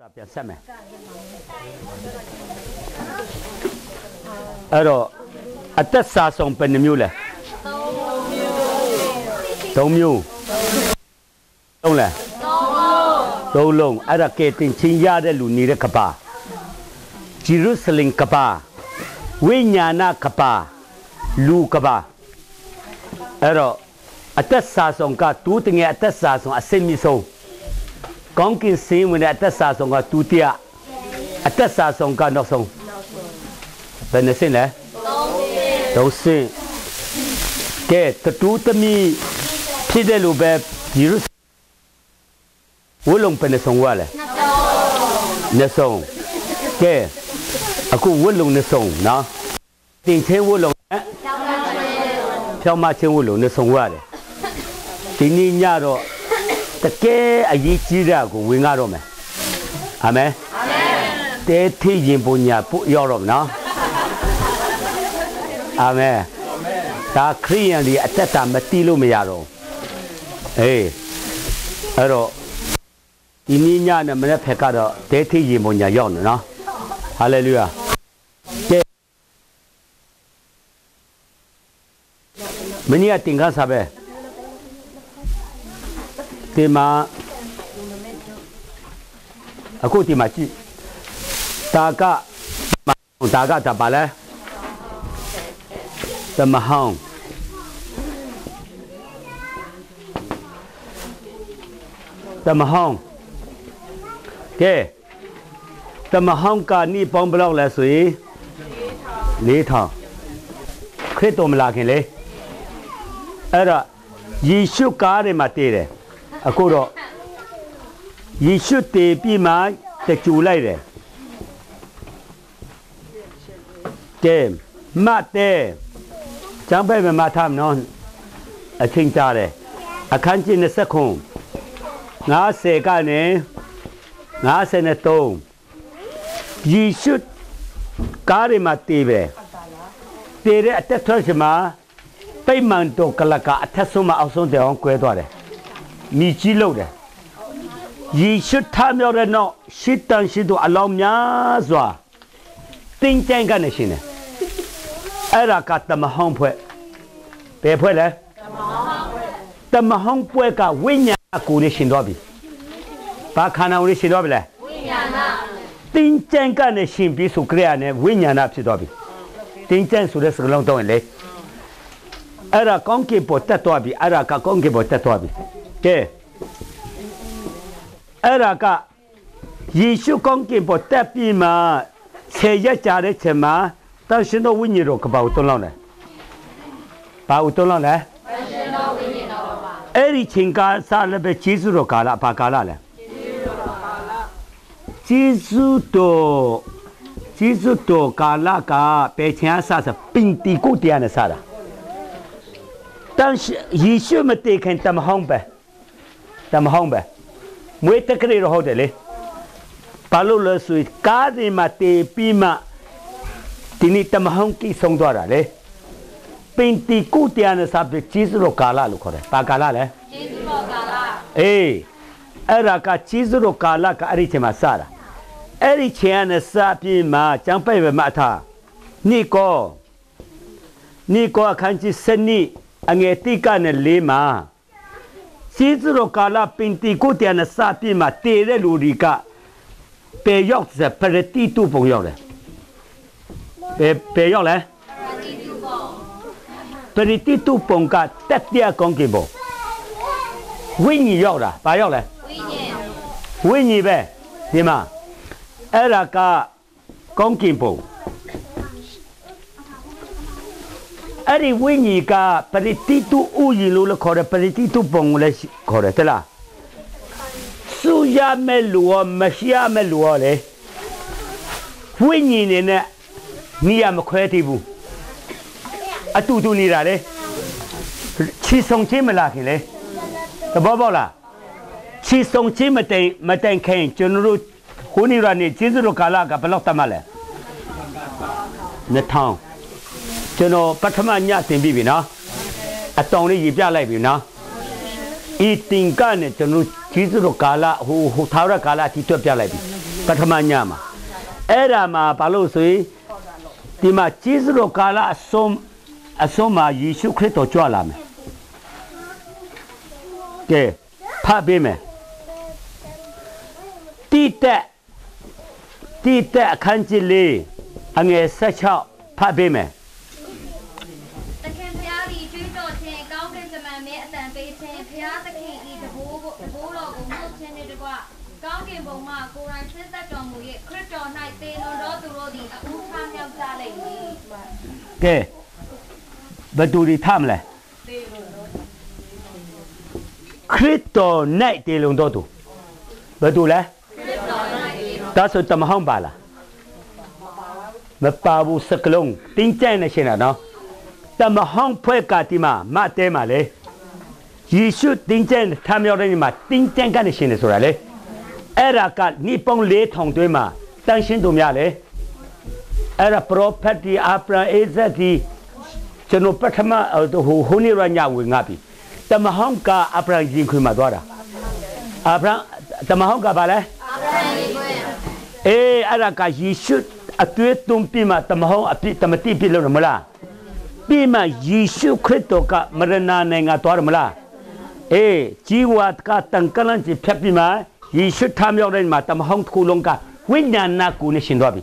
စာပြန်ဆက်မယ်အဲ့တော့အသက်စာဆုံးဘယ်နှမျိုးလဲသုံးမျိုးသုံးလဲသုံးလုံးအဲ့ဒါကဲတင်ချင်းရတဲ့လူနေတဲ့ကပါဂျေရုဆလင်ကပါဝိညာဏကပါလူကပါအဲ့တော့အသက်စာဆုံးကတူးတငယ်အသက်စာဆုံးအစင်မီဆုံး ကောင်းကင်စင်းဝင်တဲ့အသက်စာဆုံးကဒုတိယအသက်စာဆုံးကနောက်ဆုံးဘယ်နှစင်းလဲသုံးစင်းကဲတတူးသမီးဖြစ်တယ်လို့ပဲဒီရုဝလုံးပဲနှဆုံးဝါလဲနှဆုံးကဲအခုဝလုံးနှဆုံးနော်တင်ချင်းဝလုံးဖြောင်းမချင်းဝလုံးနှဆုံးဝါတယ်ဒီနေ့ညတော့ တကယ်အရေးကြီးတာကိုဝင်ရတော့မယ်အာမင်အာမင်တဲထိရင်ပညာပို့ရောက်တော့မယ်နော်အာမင်ဒါခရိယန်ဒီအသက်တာမတီးလို့မရတော့အေးအဲ့တော့ဒီနေ့ညနဲ့မနေ့ဖက်ကတော့တဲထိရင်ပညာရောက်နေနော်ဟာလေလုယာကဲမင်းကတင်ကားစားပဲ ဒီမှာအခုဒီမှာကြည့်တာကတာကတပါလဲသမဟောင်းသမဟောင်းကဲသမဟောင်းကနိပေါင်းဘယ်လောက်လဲဆိုရင်၄ထောင်ခရစ်တော်မလာခင်လေအဲ့ဒါယေရှုကားတွေမှာတည်တယ် အခုတော့ယေရှုတည်ပြီးမှတကြူလိုက်တယ်ကဲမတ်တဲ့ကျမ်းပဲမထမ်းနော်အချင်းကြတယ်အခန်းကြီး20ခု90ကနေ53ယေရှုကားတွေမှာတည်ပဲတည်တဲ့အတက်ထွက်ချမှာပိတ်မှန်တော့ကလကအထက်ဆုံးမအောက်ဆုံးတောင်ကွဲသွားတယ် မိကြီးလို့တယ်ယေရှုထမြောက်တဲ့နောက်ရှစ်တန်ရှိသူအလောင်းများစွာတင်းကျန်းကနေရှင်တယ်အဲ့ဒါကတမဟောင်းဖွဲ့ဘယ်ဖွဲ့လဲတမဟောင်းဖွဲ့ကဝိညာဏကိုလေးရှင်တော့ပြီဘာခန္ဓာကိုလေးရှင်တော့ပြီလဲဝိညာဏတင်းကျန်းကနေရှင်ပြီးဆိုကြရနဲ့ဝိညာဏဖြစ်တော့ပြီတင်းကျန်းဆိုတဲ့စကားလုံးတော့လေအဲ့ဒါကောင်းကင်ပေါ်တက်သွားပြီအဲ့ဒါကကောင်းကင်ပေါ်တက်သွားပြီ ကဲအဲ့ဒါကယေရှုကောင်းကင်ပေါ်တက်ပြီးမှဆယ်ရက်ကြာတဲ့ချိန်မှာတန်ရှင်တော်ဝိညာဉ်တော်ကဘာကိုတွန်းလောက်လဲဘာကိုတွန်းလောက်လဲတန်ရှင်တော်ဝိညာဉ်တော်ပါအဲ့ဒီချိန်ကစားလည်းပဲဂျေစုတော်ကာလဘာကာလလဲဂျေစုတော်ဂျေစုတော်ကာလကပဲချင်အဆဆပင်တီကိုတရားနဲ့စားတာတန်ယေရှုမတည်ခင်တမဟောင်းပဲ တမဟောင်းပဲမွေးတက်ကလေးတော့ဟုတ်တယ်လေဘာလို့လဲဆိုကားဒီမှာတည်ပြီးမှဒီနေ့တမဟောင်းကိဆုံးသွားတာလေပင်တီကိုတရားနဲ့စားပြီးဂျေစုတော်ကာလလို့ခေါ်တယ်ဘာကာလလဲဂျေစုတော်ကာလအေးအဲ့ဒါကဂျေစုတော်ကာလကအဲ့ဒီချိန်မှာစတာအဲ့ဒီချိန်နဲ့စပြီးမှကျမ်းပိုက်ပဲမှအထားနိကောနိကောအခန်းကြီးစနစ်အငယ်တိကနဲ့လေးမှာ စီးစရောကာလာပင်တီကိုတန်စပြမှာတေတဲ့လူတွေကပေရောက်စပရတီတူပုံရောက်တယ်ပေပေရောက်လဲပရတီတူပုံကတက်တဲ့ကောင်းကင်ပုံဝိညာဉ်ရောက်တာဘာရောက်လဲဝိညာဉ်ဝိညာဉ်ပဲဒီမှာအဲ့ဒါကကောင်းကင်ပုံ အဲ့ဒီဝိညာဉ်ကပရိတိတုဥယျလို့လည်းခေါ်တယ်ပရိတိတုပုံကိုလည်းခေါ်တယ်တလားစုရမဲ့လူရောမရှိရမဲ့လူရောလေဝိညာဉ်နေနဲ့နီးရမခွဲသေးဘူးအတူတူနေတာလေချီဆောင်ချင်းမလာခင်လေတဘောပေါက်လားချီဆောင်ချင်းမတိုင်မတိုင်ခင်ကျွန်တော်တို့ဟိုနေရနေကျေးဇူးတော်ကာလကဘယ်လောက်တတ်မှလဲ2000 ကျွန်တော်ပထမညတင်ပြီးပြီနော်အတောင်လေးရေပြလိုက်ပြီနော်ဤတင်ကနဲ့ကျွန်တော်ကြီးစုတို့ကာလဟိုဟိုသာဝရကာလအထိတွက်ပြလိုက်ပြီပထမညမှာအဲ့ဒါမှာဘာလို့ဆိုရင်ဒီမှာကြီးစုတို့ကာလအဆုံးအဆုံးမှာယေရှုခရစ်တော်ကြွလာမယ်ကဲဖတ်ပေးမယ်တိတက်တိတက်အခန်းကြီးလေးအငယ်16ဖတ်ပေးမယ် ကဲဘယ်သူတွေထမလဲခရစ်တော်၌တည်လုံတော်သူဘယ်သူလဲဒါဆိုတမဟောင်းပါလားမပါဘူးစကလုံးတင်းကျပ်နေရှင်တာနော်တမဟောင်းဖွဲ့ကတိမမတဲမှာလေယေရှုတင်းကျပ်ထားမြောက်တဲ့နေ့မှာတင်းကျပ်ကနေရှင်တယ်ဆိုတာလေအဲ့ဒါကနိပုံလေးထောင်တွင်းမှာတန်ရှင်းသူများလေ အဲ့ဒါ prophet ဒီအာပရာအေဇက်ဒီကျွန်တော်ပထမဟိုဟိုနေရညဝင်ငါပြီတမဟောင်းကအပရာရင်ခွေမှာသွားတာအာပရာတမဟောင်းကဘာလဲအေးအဲ့ဒါကယေရှုအတွေ့အကြုံပြမှာတမဟောင်းအပြစ်တမတိပြလို့မလားပြီးမှယေရှုခရစ်တော်ကမရဏနိုင်ငါသွားရမလားအေးជីវတ်ကတန်ကလန်ချဖြတ်ပြီးမှယေရှုထားမြောက်တဲ့မှာတမဟောင်းတစ်ခုလုံးကဝိညာဏကိုနဲ့ရှင်သွားပြီ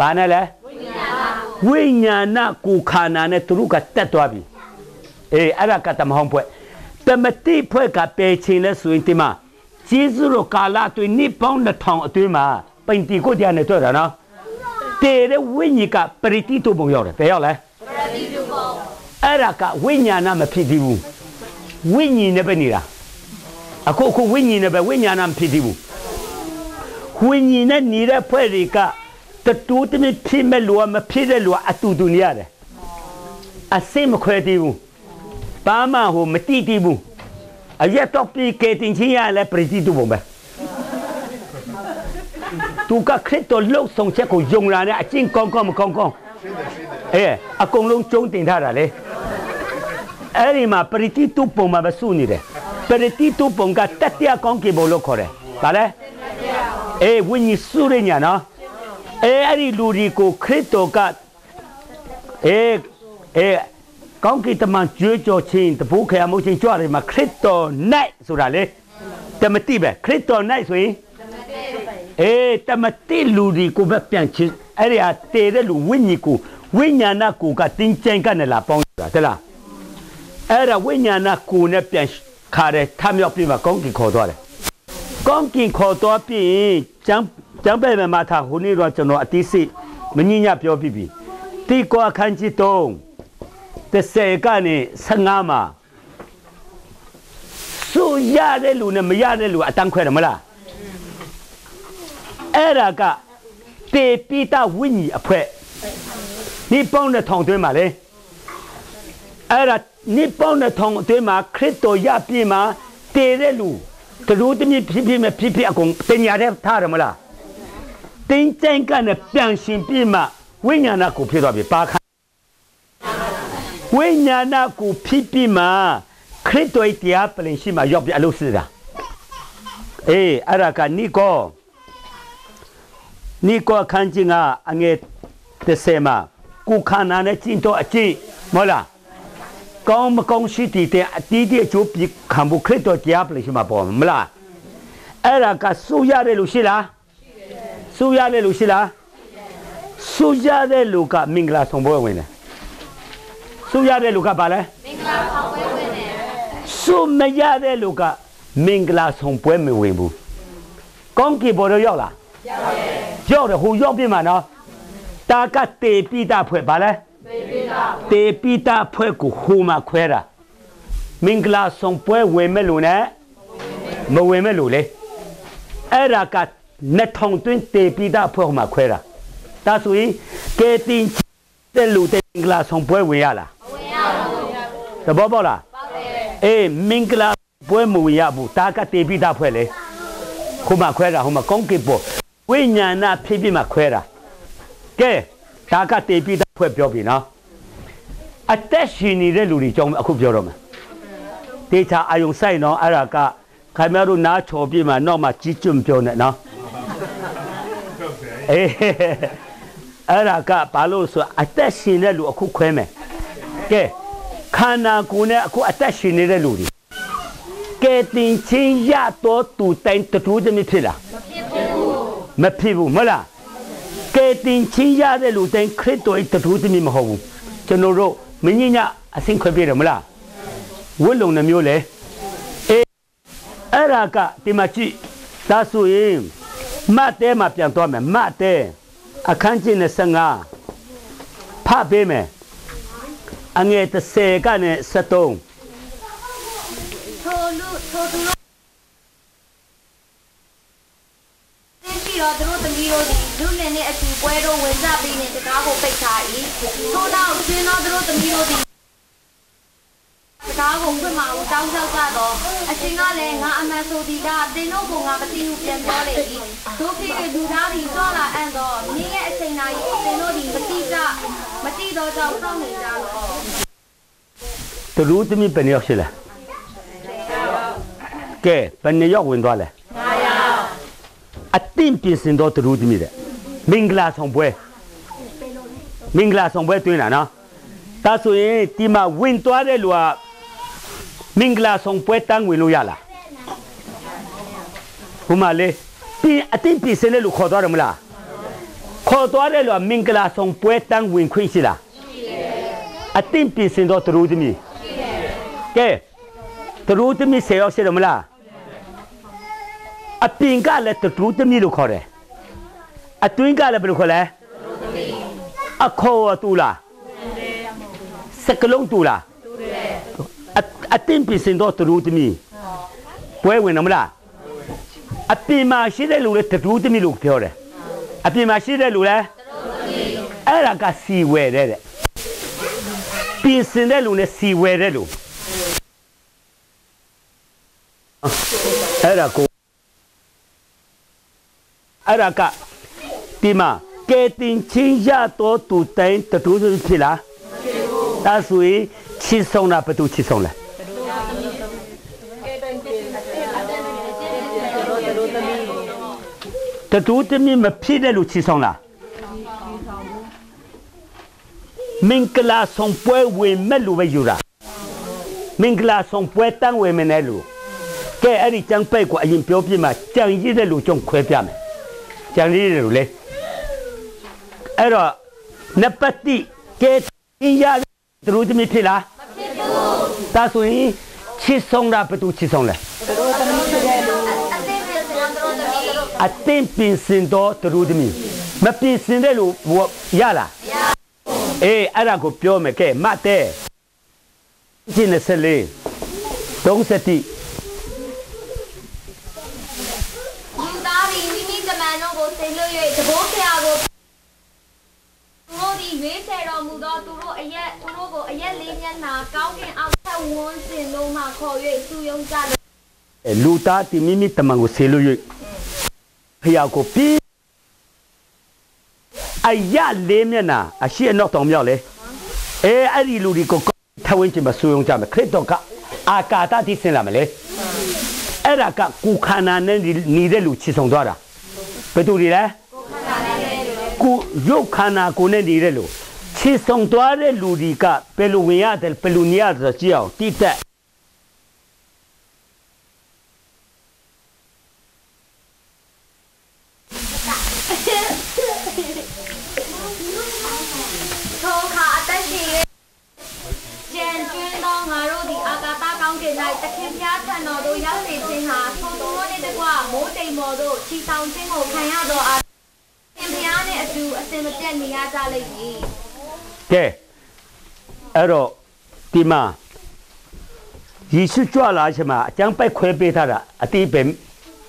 ဘာနဲ့လဲဝိညာဏကိုခန္ဓာနဲ့သူတို့ကတက်သွားပြီအေးအဲ့ဒါကတမဟောင်းဖွဲ့တမတိဖွဲ့ကပယ်ချင်းလဲဆိုရင်ဒီမှာဂျေဇုရောကာလအတွင်းနှစ်ပေါင်း2000အတွင်းမှာပိန်တီကိုတရားနဲ့တွေ့တာနော်တေတဲ့ဝိညာဉ်ကပရိတိတုပုံရောက်တယ်ဘယ်ရောက်လဲပရိတိတုပုံအဲ့ဒါကဝိညာဏမဖြစ်သေးဘူးဝိညာဉ်နဲ့ပဲနေတာအခုအခုဝိညာဉ်နဲ့ပဲဝိညာဏမဖြစ်သေးဘူးဝိညာဉ်နဲ့နေတဲ့ဖွဲ့တွေက တတူးတမဖြစ်မဲ့လူကမဖြစ်တဲ့လူကအတူတူနေရတယ်အစင်မခွဲသေးဘူးဘာမှဟိုမတိတိဘူးအရက်တော့ပြီးကဲတင်ချင်းရလဲပရိတိတူပုံပဲသူကခရစ်တော်လှုပ်ဆောင်ချက်ကိုယုံလာတဲ့အချင်းကောင်းကောင်းမကောင်းကောင်းအေးအကုန်လုံးကျုံတင်ထားတာလေအဲ့ဒီမှာပရိတိတူပုံမှာပဲစုနေတယ်ပရိတိတူပုံကတတိယကောင်းကေဘလို့ခေါ်တယ်ဗါလဲအေးဝိညာဉ်စုရညာနော် အဲအဲ့ဒီလူဒီကိုခရစ်တော်ကအဲအဲကောင်းကင်တမန်ကြွေးကြော်ခြင်းတဘိုးခရမှုချင်းကြွတယ်မှာခရစ်တော်၌ဆိုတာလေတမတိပဲခရစ်တော်၌ဆိုရင်အေးတမတိလူဒီကိုပဲပြန်ချင်းအဲ့ဒီဟာတည်တဲ့လူဝိညာဉ်ကိုဝိညာဏကိုကတင်းကျင်ကနေလာပေါင်းတာတဲ့လားအဲ့ဒါဝိညာဏကိုနဲ့ပြန်ခါတယ်ထမြောက်ပြမှာကောင်းကင်ခေါ်သွားတယ်ကောင်းကင်ခေါ်တော့ပြီးရင်ကျမ်း ကျမ်းပဲမှာထားဟိုနေ့တော့ကျွန်တော်အတိစိမငင်းညပြောပြပြီတိကောအခန်းကြီး3တစ်ဆယ်ကနေ15မှာစူရတဲ့လူနဲ့မရတဲ့လူအတန်းခွဲတယ်မလားအဲ့ဒါကတေပိတဝိညာဉ်အဖွဲ့ဒီပေါင်းတဲ့ထောင်တွင်းမှာလေအဲ့ဒါနိပေါင်းတဲ့ထောင်အတွင်းမှာခရစ်တော်ရပြည့်မှာတည်တဲ့လူတလူတမြဖြစ်ဖြစ်မဲ့ဖြစ်ဖြစ်အကုန်တင်ညာတဲ့ထားတယ်မလား တင်းကျင်းကနေပြန်ရှင်ပြည့်မှာဝိညာဏကိုဖြစ်သွားပြီပါခဝိညာဏကိုဖြစ်ပြီးမှာခရစ်တော်ရဲ့တရားပလင်ရှိမှာရောက်ပြအလုပ်စစ်တာအေးအဲ့ဒါကနိကောနိကောအခန်းကြီးကအငယ်30မှာကိုခန္ဓာနဲ့ကျင့်တော့အကျင့်မဟုတ်လားကောင်းမကောင်းရှိတည်တဲ့အတီးတီးအကျိုးပြခံဖို့ခရစ်တော်တရားပလရှိမှာပေါ်မလားအဲ့ဒါကစူရတဲ့လူရှိလား စူရတဲ့လူရှိလားစူရတဲ့လူကမင်္ဂလာဆောင်ပွဲဝင်တယ်စူရတဲ့လူကဘာလဲမင်္ဂလာဆောင်ပွဲဝင်တယ်စူမရတဲ့လူကမင်္ဂလာဆောင်ပွဲမဝင်ဘူးကောင်းကင်ဘော်တော့ရောက်လားရောက်တယ်ရောက်တယ်ဟိုရောက်ပြီမှာနော်တာကတေပိတာဖွဲ့ဘာလဲတေပိတာဖွဲ့ကိုဟိုမှာခွဲတာမင်္ဂလာဆောင်ပွဲဝင်မဲ့လူနဲ့မဝင်မဲ့လူလေအဲ့ဒါက နှစ်ထောင်တွင်းတေပိတာဖွဲ့ဟိုမှာခွဲတာဒါဆိုရင်ကဲတင်တဲ့လူတဲ့မင်္ဂလာဆောင်ပွဲဝင်ရလားမဝင်ရဘူးသဘောပေါက်လားပေါ့တယ်အေးမင်္ဂလာပွဲမဝင်ရဘူးတာကတေပိတာဖွဲ့လေဟိုမှာခွဲတာဟိုမှာကောင်းကင်ပေါ်ဝိညာဏဖြစ်ပြီးမှခွဲတာကဲဒါကတေပိတာဖွဲ့ပြောပြီနော်အသက်ရှင်နေတဲ့လူတွေကြောင့်အခုပြောတော့မယ်ဒေတာအာယုံဆိုင်နော်အဲ့ဒါကခင်ဗျားတို့နားချော်ပြမှာနောက်မှကြီးကျွတ်ပြောနေနော် အေးအဲ့ဒါကဘာလို့ဆိုအသက်ရှင်တဲ့လူအခုခွဲမယ်ကဲခန္ဓာကိုယ်နဲ့အခုအသက်ရှင်နေတဲ့လူတွေကဲတင်ချင်းရတော့သူတိုင်တူးသမီးဖြစ်လားမဖြစ်ဘူးမဟုတ်လားကဲတင်ချင်းရတဲ့လူတိုင်းခရစ်တော်ရဲ့တူးသမီးမဟုတ်ဘူးကျွန်တော်တို့မင်းညအစင်ခွဲပြတယ်မလားဝတ်လုံနှမျိုးလေအေးအဲ့ဒါကဒီမှာကြည့်ဒါဆိုရင် မတ်တဲမှာပြန်သွားမယ်မတ်တဲအခန်းကြီး25ဖတ်ပေးမယ်အငယ်30ကနေ73ထိုလူထိုသူတို့သင်ရှိတော့သူတို့သမီးတို့သည်လူလင်နှင့်အတူပွဲတို့ဝင်ကြပြီးနှင့်တကားကိုပိတ်ထား၏ထို့နောက်ရှင်သောသူတို့သမီးတို့သည် တကားကိုဖွင့်မအောင်တောင်းလျှောက်ကြတော့အရှင်ကလည်းငါအမှန်ဆိုသည်ကသင်တို့ကငါမသိဘူးပြန်ပြောလေ၏တို့ဖြစ်၍လူသားသည်ကြွလာအံ့တော့နင်းရဲ့အချိန်တိုင်းသင်တို့သည်မတိကြမတိတော့ကြောင့်စောင့်နေကြတော့သူတို့သမီးဘယ်နှစ်ယောက်ရှိလဲကဲဘယ်နှစ်ယောက်ဝင်သွားလဲ9ယောက်အတင်းပြင်စင်တော့သူတို့သမီးတဲ့မင်္ဂလာဆောင်ပွဲမင်္ဂလာဆောင်ပွဲတွင်းလာနော်ဒါဆိုရင်ဒီမှာဝင်သွားတဲ့လူက မင်္ဂလာဆောင်ပွဲတန်းဝင်လို့ရလားဘုမလေးပြင်အတင်းပြင်စင်တဲ့လူခေါ်သွားတယ်မလားခေါ်သွားတဲ့လူကမင်္ဂလာဆောင်ပွဲတန်းဝင်ခွင့်ရှိလားအတင်းပြင်စင်တော့သူတို့သမီးကဲသူတို့သမီးဆယ်ယောက်ရှိတယ်မလားအပင်ကလည်းသူတို့သမီးလို့ခေါ်တယ်အတွင်းကလည်းဘယ်လိုခေါ်လဲအခေါ်တူလားစကလုံးတူလား အအတင်းပြင်စင်တော့သူတို့သမီးပွဲဝင်တယ်မလားအပြင်မှာရှိတဲ့လူလည်းသူတို့သမီးလို့ပြောတယ်အပြင်မှာရှိတဲ့လူလည်းအဲ့ဒါကစီဝဲတဲ့တဲ့ပြင်ဆင်တဲ့လူနဲ့စီဝယ်တဲ့လူအဲ့ဒါကိုအဲ့ဒါကဒီမှာကဲတင်ချင်းရတော့သူတိုင်းတူတူဖြစ်လားဒါဆိုရင်ချစ်ဆုံးတာဘယ်သူချစ်ဆုံးလဲ တူတူတမီမဖြစ်တဲ့လူချစ်ဆုံးလားမင်္ဂလာဆောင်ပွဲဝင်မဲ့လူပဲယူတာမင်္ဂလာဆောင်ပွဲတန်းဝင်မနေလူကဲအဲ့ဒီကျန်းပိတ်ကိုအရင်ပြောပြမှာကြံရည်တဲ့လူကြုံခွဲပြမယ်ကြံရည်တဲ့လူလေအဲ့တော့နပတိကဲအင်းရသူတို့တမီဖြစ်လားမဖြစ်ဘူးဒါဆိုရင်ချစ်ဆုံးတာဘယ်သူချစ်ဆုံးလဲအသင်ပြင်စင်တော့သူတို့သမီး အတင်းပြင်စင်တော့သူတို့တမီမပြင်စင်တဲ့လူရလားအေးအဲ့ဒါကိုပြောမယ်ကဲမတ်တဲ့ကျင်းနေစလေတုံးစတိလူသားသည်မိမိကမန်တို့ကိုဆင်လွတ်၍တဘိုးဖျားကိုသူတို့သည်ရွေးချယ်တော်မူသောသူတို့အရက်သူတို့ကိုအရက်လေးမျက်နှာကောင်းကင်အောက်ထက်ဝန်းစင်တို့မှခေါ်၍စုယုံကြတယ်အဲလူသားတိမိမိတမန်ကိုဆေလို့၍ ဖျားကိုပြီးအရလေးမျက်နာအရှိအနောက်တောင်မြောက်လေအဲအဲ့ဒီလူတွေကိုထဝင်းချင်မဆူယုံကြမယ်ခရစ်တော်ကအာကာသတိစင်လာမလဲအဲ့ဒါကကုခန္ဓာနဲ့နေတဲ့လူချစ်ဆောင်သွားတာဘယ်သူတွေလဲကုရုပ်ခန္ဓာကိုနဲ့နေတဲ့လူချစ်ဆောင်သွားတဲ့လူတွေကဘယ်လိုဝင်ရတယ်ဘယ်လိုနေရတယ်ဆိုကြည့်အောင်တိတက် ထိုအခါအသက်ရှင်၍ကြံကျွင်းသောငါတို့သည်အာကာ သကောင်းကင်၌တခင်ဖျားထံတော်သို့ရောက်နေခြင်းဟာထိုသူတို့နှင့်တကွမိုးတိမ်မော်တို့ချီဆောင်ခြင်းကိုခံရသောအာခင်ဖျားနှင့်အတူအစဉ်မပြတ်နေရကြလိမ့်မည်ကဲအဲ့တော့ဒီမှာယေရှုကြွလာချင်မှာအကျမ်းပိုက်ခွဲပေးထားတာအတိပဲ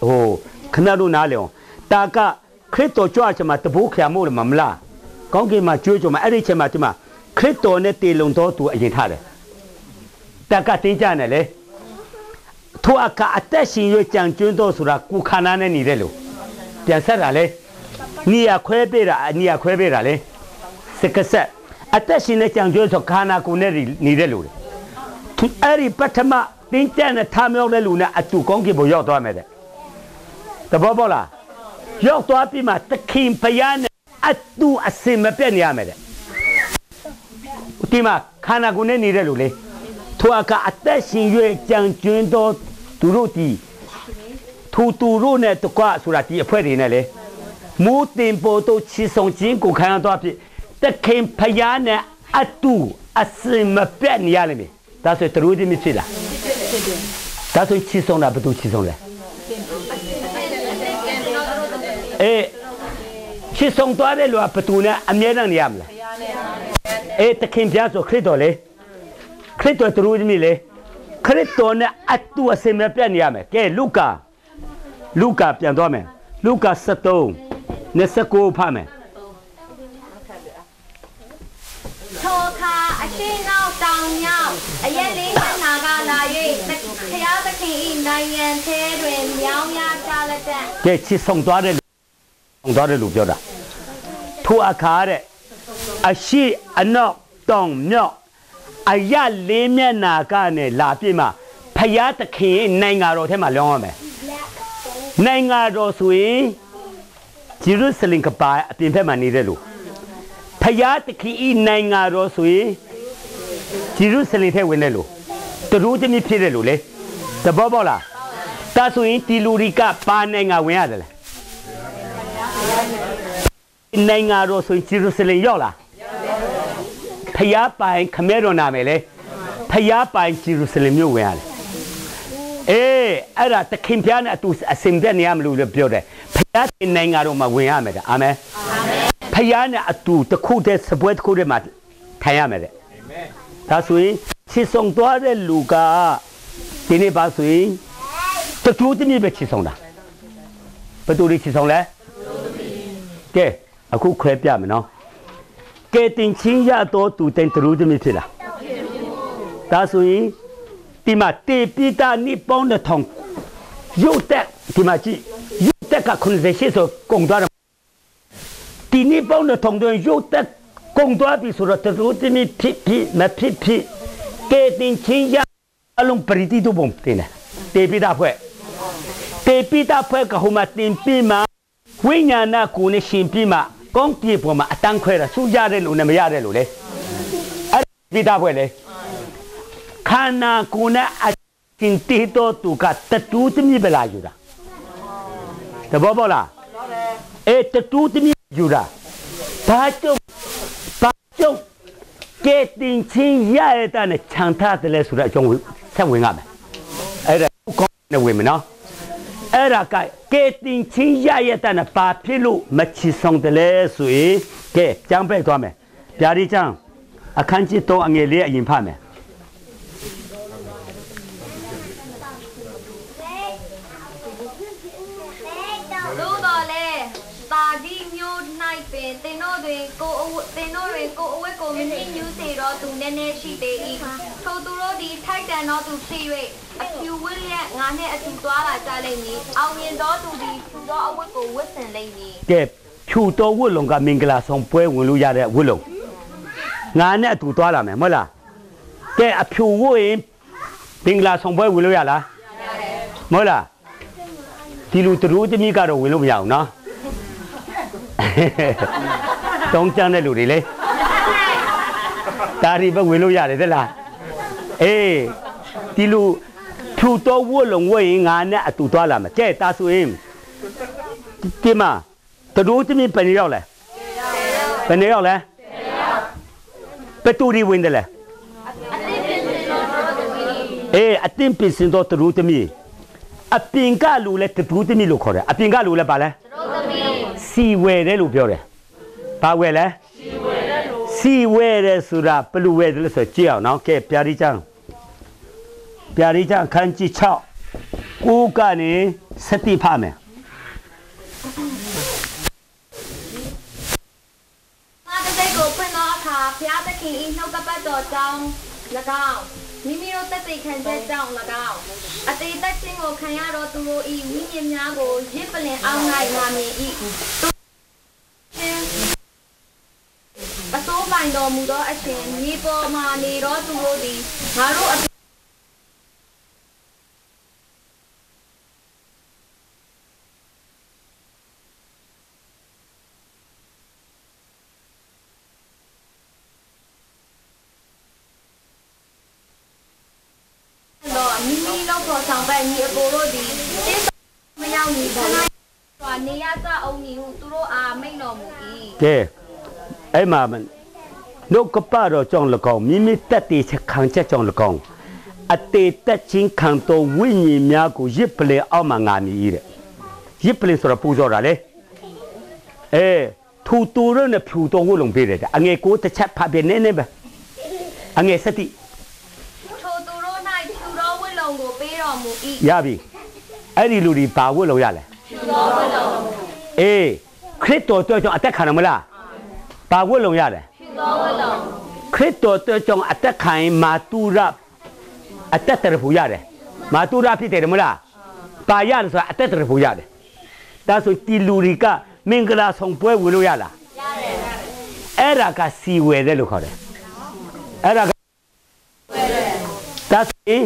ဟိုခဏတို့နားလေအောင်တာကခရစ်တော်ကြွချင်မှာတဘိုးခရမို့လို့မမလားကောင်းကင်မှာကျွေးကြမှာအဲ့ဒီချင်မှာဒီမှာခရစ်တော်နဲ့တည်လုံတော်သူအရင်ထားတယ် တာကတင်းကြတယ်လေထိုအကအသက်ရှင်ရကြံကျွန်းတော်ဆိုတာကုခန္ဓာနဲ့နေတဲ့လို့ပြန်ဆက်တာလေနေရခွဲပေးတာနေရခွဲပေးတာလေစကဆက်အသက်ရှင်တဲ့ကြံကျွေးဆိုခန္ဓာကိုယ်နဲ့နေတဲ့လူတွေသူအဲ့ဒီပထမတင်းကျပ်နဲ့ထားမြောက်တဲ့လူနဲ့အတူကောင်းကင်ဘုံရောက်သွားမယ်တဲ့တဘောပေါက်လားရောက်သွားပြီးမှသခင်ဖယားနဲ့အတူအစင်မပြတ်နေရမယ်တဲ့ဒီမှာခန္ဓာကိုယ်နဲ့နေတဲ့လူလေ ထိုအခါအသက်ရှင်၍ကြံကျွင်းသောသူတို့ဒီသူသူတို့နဲ့တကွဆိုတာဒီအဖွဲ့တွေနဲ့လေမူတင်ပေါ်တို့ချီဆောင်ခြင်းကိုခံရတော့ဖြစ်သခင်ဖယားနဲ့အတူအစင်မပြတ်နေရလိမ့်မယ်ဒါဆိုတရူးဒီမဖြစ်လားဒါဆိုချီဆောင်တာဘယ်သူချီဆောင်လဲအေးချီဆောင်သွားတဲ့လူကဘယ်သူနဲ့အမြဲတမ်းနေရမလားအေးတခင်ပြဆိုခရစ်တော်လေ ခရစ်တော်တရူးဒီမလေခရစ်တော်နဲ့အတူအစင်မပြတ်နေရမယ်ကဲလုကာလုကာပြန်သွားမယ်လုကာ73 29ဖတ်မယ်ထိုအခါအရှင်းနောက်တောင်မြောက်အရက်လေးမျက်နာကလာ၍ဖျားသခင်၏နိုင်ငံသေးတွင်မြောင်းများချလက်တဲ့ကဲချစ်ဆောင်သွားတဲ့လူဆောင်သွားတဲ့လူပြောတာထိုအခါတဲ့အရှိအနောက်တောင်မြောက် အရလေးမျက်နာကနေလာပြည့်မှာဖယားသခင်ရဲ့နိုင်ငံတော်ထဲမှာလောင်းရမယ်နိုင်ငံတော်ဆိုရင်ဂျေရုဆလင်ကပါအပြင်ဘက်မှာနေတဲ့လူဖယားသခင်ဤနိုင်ငံတော်ဆိုရင်ဂျေရုဆလင်ထဲဝင်တဲ့လူတရူးတမီဖြစ်တဲ့လူလေတဘောပေါက်လားဒါဆိုရင်ဒီလူတွေကပါနိုင်ငံဝင်ရတယ်လေနိုင်ငံတော်ဆိုရင်ဂျေရုဆလင်ရောက်လား ဖျားပိုင်ခမဲတော်နာမယ်လေဖျားပိုင်ဂျေရုဆလင်မြို့ဝင်ရတယ်အေးအဲ့ဒါတခင်ဖျားနဲ့အတူအစင်ပြတ်နေရမလို့လည်းပြောတယ်ဖျားတင်နိုင်ငံတော်မှာဝင်ရမယ်တဲ့အာမင်ဖျားနဲ့အတူတစ်ခုတည်းစပွဲတစ်ခုတည်းမှာထိုင်ရမယ်တဲ့ဒါဆိုရင်ချစ်ဆောင်သွားတဲ့လူကဒီနေ့ပါဆိုရင်တတူးတည်းပဲချစ်ဆောင်တာဘယ်သူတွေချစ်ဆောင်လဲကဲအခုခွဲပြမယ်နော် ကဲတင်ချင်းရတော့သူတင်တူးတည်းဖြစ်လားဒါဆိုရင်ဒီမှာတေပိတာနိပေါင်းတဲ့ထောင်ရုတ်တက်ဒီမှာကြည့်ရုတ်တက်ကခွန်စေရှိဆိုကုန်သွားတယ်ဒီနိပေါင်းတဲ့ထောင်တွေရုတ်တက်ကုန်သွားပြီဆိုတော့တူးတည်းဖြစ်ဖြစ်မဖြစ်ဖြစ်ကဲတင်ချင်းရအလုံးပရိတိတုပုံတင်တယ်တေပိတာဖွဲ့တေပိတာဖွဲ့ကဟိုမှာတင်ပြီးမှဝိညာဏကိုနဲ့ရှင်ပြီးမှ ကောင်းပြေပေါ်မှာအတန်းခွဲတာစူရတဲ့လူနဲ့မရတဲ့လူလေအဲ့ပိတာဖွဲ့လေခန္ဓာကိုယ်နဲ့အချင်းတေတော့သူကတတူးသမီးပဲလာယူတာတဘောပေါက်လားအေးတတူးသမီးယူတာဘာကြောင့်ဘာကြောင့်ကဲတင်ချင်းရရတဲ့နဲ့ခြံထားတယ်လဲဆိုတော့အကြောင်းဆက်ဝင်ရမယ်အဲ့ဒါကောင်းနေဝင်မနော် အဲ့ဒါကကဲတင်ချင်းရရတဲ့နဲ့ဘာဖြစ်လို့မချီဆောင်တယ်လဲဆိုရင်ကဲကြမ်းပဲသွားမယ်ဗျာဒီချမ်းအခန်းကြီးတော့အငယ်လေးအရင်ဖတ်မယ် တို့တွင်ကိုအဝတ်သင်တို့တွင်ကိုအဝတ်ကိုမနှိမ့်ညူးစေတော့သူနည်းနည်းရှိသေး၏ထိုသူတို့သည်ထိုက်တန်သောသူဖြစ်၍အဖြူဝတ်လျက်ငါနှင့်အတူသွားလာကြလိမ့်မည်အောင်မြင်သောသူသည်ဖြူသောအဝတ်ကိုဝတ်ဆင်လိမ့်မည်ကဲဖြူတော်ဝတ်လုံကမင်္ဂလာဆောင်ပွဲဝင်လို့ရတဲ့ဝတ်လုံငါနဲ့အတူသွားလာမယ်မဟုတ်လားကဲအဖြူဝတ်ရင်မင်္ဂလာဆောင်ပွဲဝင်လို့ရလားမဟုတ်လားဒီလူသူတို့တမီကတော့ဝင်လို့မရအောင်နော် တောင်းကြမ်းတဲ့လူတွေလေဒါတွေပဲဝင်လို့ရတယ်တဲ့လားအေးဒီလူဖြူတော်ဝတ်လုံဝတ်ရင်ငါနဲ့အတူသွားလာမယ်ကဲတာဆိုရင်ဒီမှာတတို့တမင်ဘယ်နေရောက်လဲဘယ်နေရောက်လဲဘယ်တူဒီဝင်တယ်လဲအေးအတင်းပင်စင်တော့တတို့တမင်အပင်ကလူလဲတတို့တမင်လို့ခေါ်တယ်အပင်ကလူလဲပါလဲစီဝဲတယ်လို့ပြောတယ် ဘာဝဲလဲစီဝဲတယ်ဆိုတာဘယ်လိုဝဲတယ်လဲဆိုကြည့်အောင်နော်ကဲပြာရီချမ်းပြာရီချမ်းခန်းကြီး6ကိုကနေစတိဖမယ်ငါတစ်စိတ်ကိုဖွင့်သောအခါဘုရားသခင်၏နှုတ်ကပတ်တော်ကြောင့်၎င်းမိမိတို့တက်သိခံချက်ကြောင့်၎င်းအသေးသက်ခြင်းကိုခံရသောသူတို့၏ဝိညာဉ်များကိုရစ်ပလင်အောင်၌ငါမြင်၏ အစိုးပိုင်တော်မူသောအရှင်မြေပေါ်မှာနေသောသူတို့သည်ငါတို့အမိမိလောက်ပေါ်ဆောင်ပတ်ညီအကိုတို့သည်တိစ္ဆာမရောက်မီခဏစွာနေရကြအောင်ဟုသူတို့အားမိန့်တော်မူ၏ကဲ အဲ့မှာမနှုတ်ကပတော့ကြောင့်လကောင်မိမိတက်တည်ချက်ခံချက်ကြောင့်လကောင်အတေတက်ချင်းခံတော်ဝိညာဉ်များကိုရစ်ပလေအောက်မှာငါမြည်တဲ့ရစ်ပလေဆိုတာပူဇော်တာလေအဲထူတူရနဲ့ဖြူတော်ကိုလုံပေးတယ်အငယ်ကိုတစ်ချက်ဖပြနေနေပဲအငယ်စတိထိုသူတို့၌ဖြူသောဝတ်လုံကိုပေးတော်မူ၏ရပြီအဲ့ဒီလူတွေဘာဝတ်လုံရလဲဖြူသောဝတ်လုံအေးခရစ်တော်အတွက်ကြောင့်အသက်ခံရမလား ဘာဝတ်လုံရတယ်ဖြူသောဝတ်လုံခရစ်တော်အတွက်ကြောင့်အသက်ခံရင်မာတူရအသက်တရဖူရတယ်မာတူရဖြစ်တယ်မလားပါရတယ်ဆိုတာအသက်တရဖူရတယ်ဒါဆိုတီလူတွေကမင်္ဂလာဆောင်ပွဲဝင်လို့ရလားရတယ်အဲ့ဒါကစီဝယ်တယ်လို့ခေါ်တယ်အဲ့ဒါကဒါဆိုရင်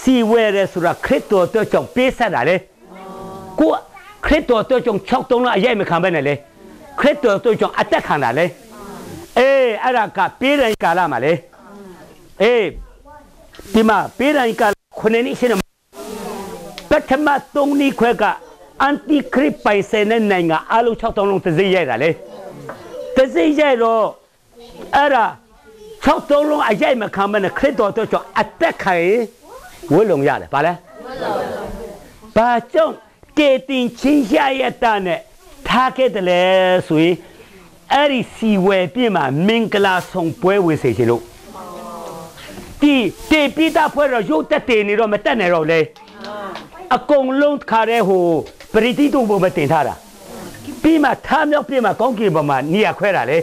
စီဝယ်တယ်ဆိုတာခရစ်တော်အတွက်ကြောင့်ပေးဆက်တာလေကိုခရစ်တော်အတွက်ကြောင့်၆တုံးလောက်အရေးမခံဘဲနဲ့လေခရစ်တော်အတွက်ကြောင့်အသက်ခံတာလေ အေးအဲ့ဒါကပေးတဲ့ကာလမှာလေအေးဒီမှာပေးတဲ့ကာလခုနှစ်နှစ်ရှိနေပထမသုံးနှစ်ခွဲကအန်တီခရစ်ပိုင်စတဲ့နိုင်ငံအလုံး6တောင်းလုံးတစ်စိတ်ရိုက်တာလေတစ်စိတ်ရိုက်တော့အဲ့ဒါ6တောင်းလုံးအရိုက်မခံမနဲ့ခရစ်တော်တို့ကြောင့်အသက်ခံရင်ဝှလုံရတယ်ဗာလဲဘာကြောင့်ကေတင်ချင်းရရတာနဲ့ထားခဲ့တယ်လဲဆိုရင် အဲ့ဒီစီဝယ်ပြည့်မှာမင်္ဂလာဆောင်ပွဲဝေစေချင်လို့ဒီတေပိတာဖွဲတော့ရုပ်တက်တယ်နေတော့မတက်နိုင်တော့လေအကုန်လုံးခါတဲ့ဟိုပရိတိတုံပုံမတင်ထားတာပြီးမှထားမြောက်ပြည့်မှာကောင်းကင်ဘမှာနေရခွဲတာလေ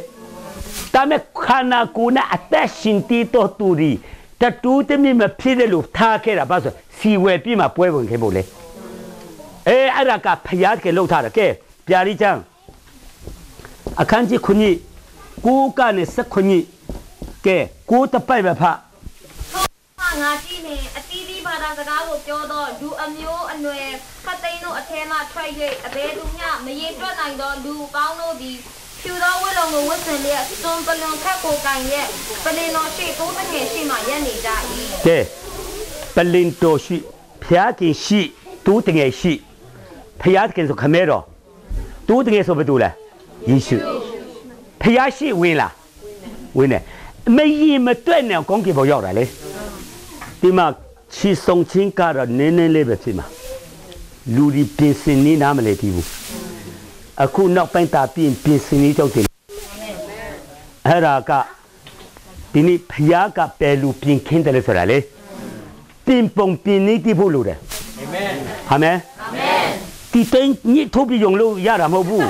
ဒါမဲ့ခန္ဓာကိုယ်နဲ့အသက်ရှင်တည်တော်သူဒီတတူးတမိမဖြစ်တယ်လို့ထားခဲ့တာဘာဆိုစီဝယ်ပြည့်မှာပွဲဝင်ခဲ့ဖို့လေအေးအဲ့ဒါကဖျားကလှုပ်ထားတာကဲပြာလိချမ်း အခန်းကြီးခုနှစ်ကိုးကနေစက်ခုနှစ်ကဲကိုးတပိုက်ပဲဖဟာငါကြည့်နေအတီးတီးဘာသာစကားကိုပြောတော့လူအမျိုးအနွယ်ဖတ်သိန်းတို့အထဲမှထွက်၍အဘဲသူမျှမရေတွက်နိုင်သောလူကောင်းတို့သည်ဖြူသောဝတ်လုံကိုဝတ်ဆင်လျက်စွန်ပလွန်ခတ်ကိုကင်ရဲ့ပလင်တော်ရှိကိုးတငယ်ရှိမှရက်နေကြ၏ကဲပလင်တော်ရှိဖျားကင်ရှိတူးတငယ်ရှိဖျားကင်ဆိုခမဲတော်တူးတငယ်ဆိုဘယ်သူလဲ ယေရှုဖျားရှိဝင်လားဝင်တယ်မရင်မတွက်နဲ့ကောင်းကင်ဘောရောက်တာလေဒီမှာချီဆုံချင်းကတော့နင်းနင်းလေးပဲဖြစ်မှာလူဒီပြင်စင်နေနားမလဲပြီဘူးအခုနောက်ပိုင်းတာပြင်ပြင်စင်နေကြောက်တယ်အဲ့ဒါကဒီနေ့ဖျားကပယ်လူပြင်ခင်းတယ်လို့ဆိုတာလေပြင်ပုံပြင်နေတိဖို့လို့တယ်အာမင်အာမင်အာမင်ဒီတိုင်းညစ်ထုတ်ပြီးယုံလို့ရတာမဟုတ်ဘူး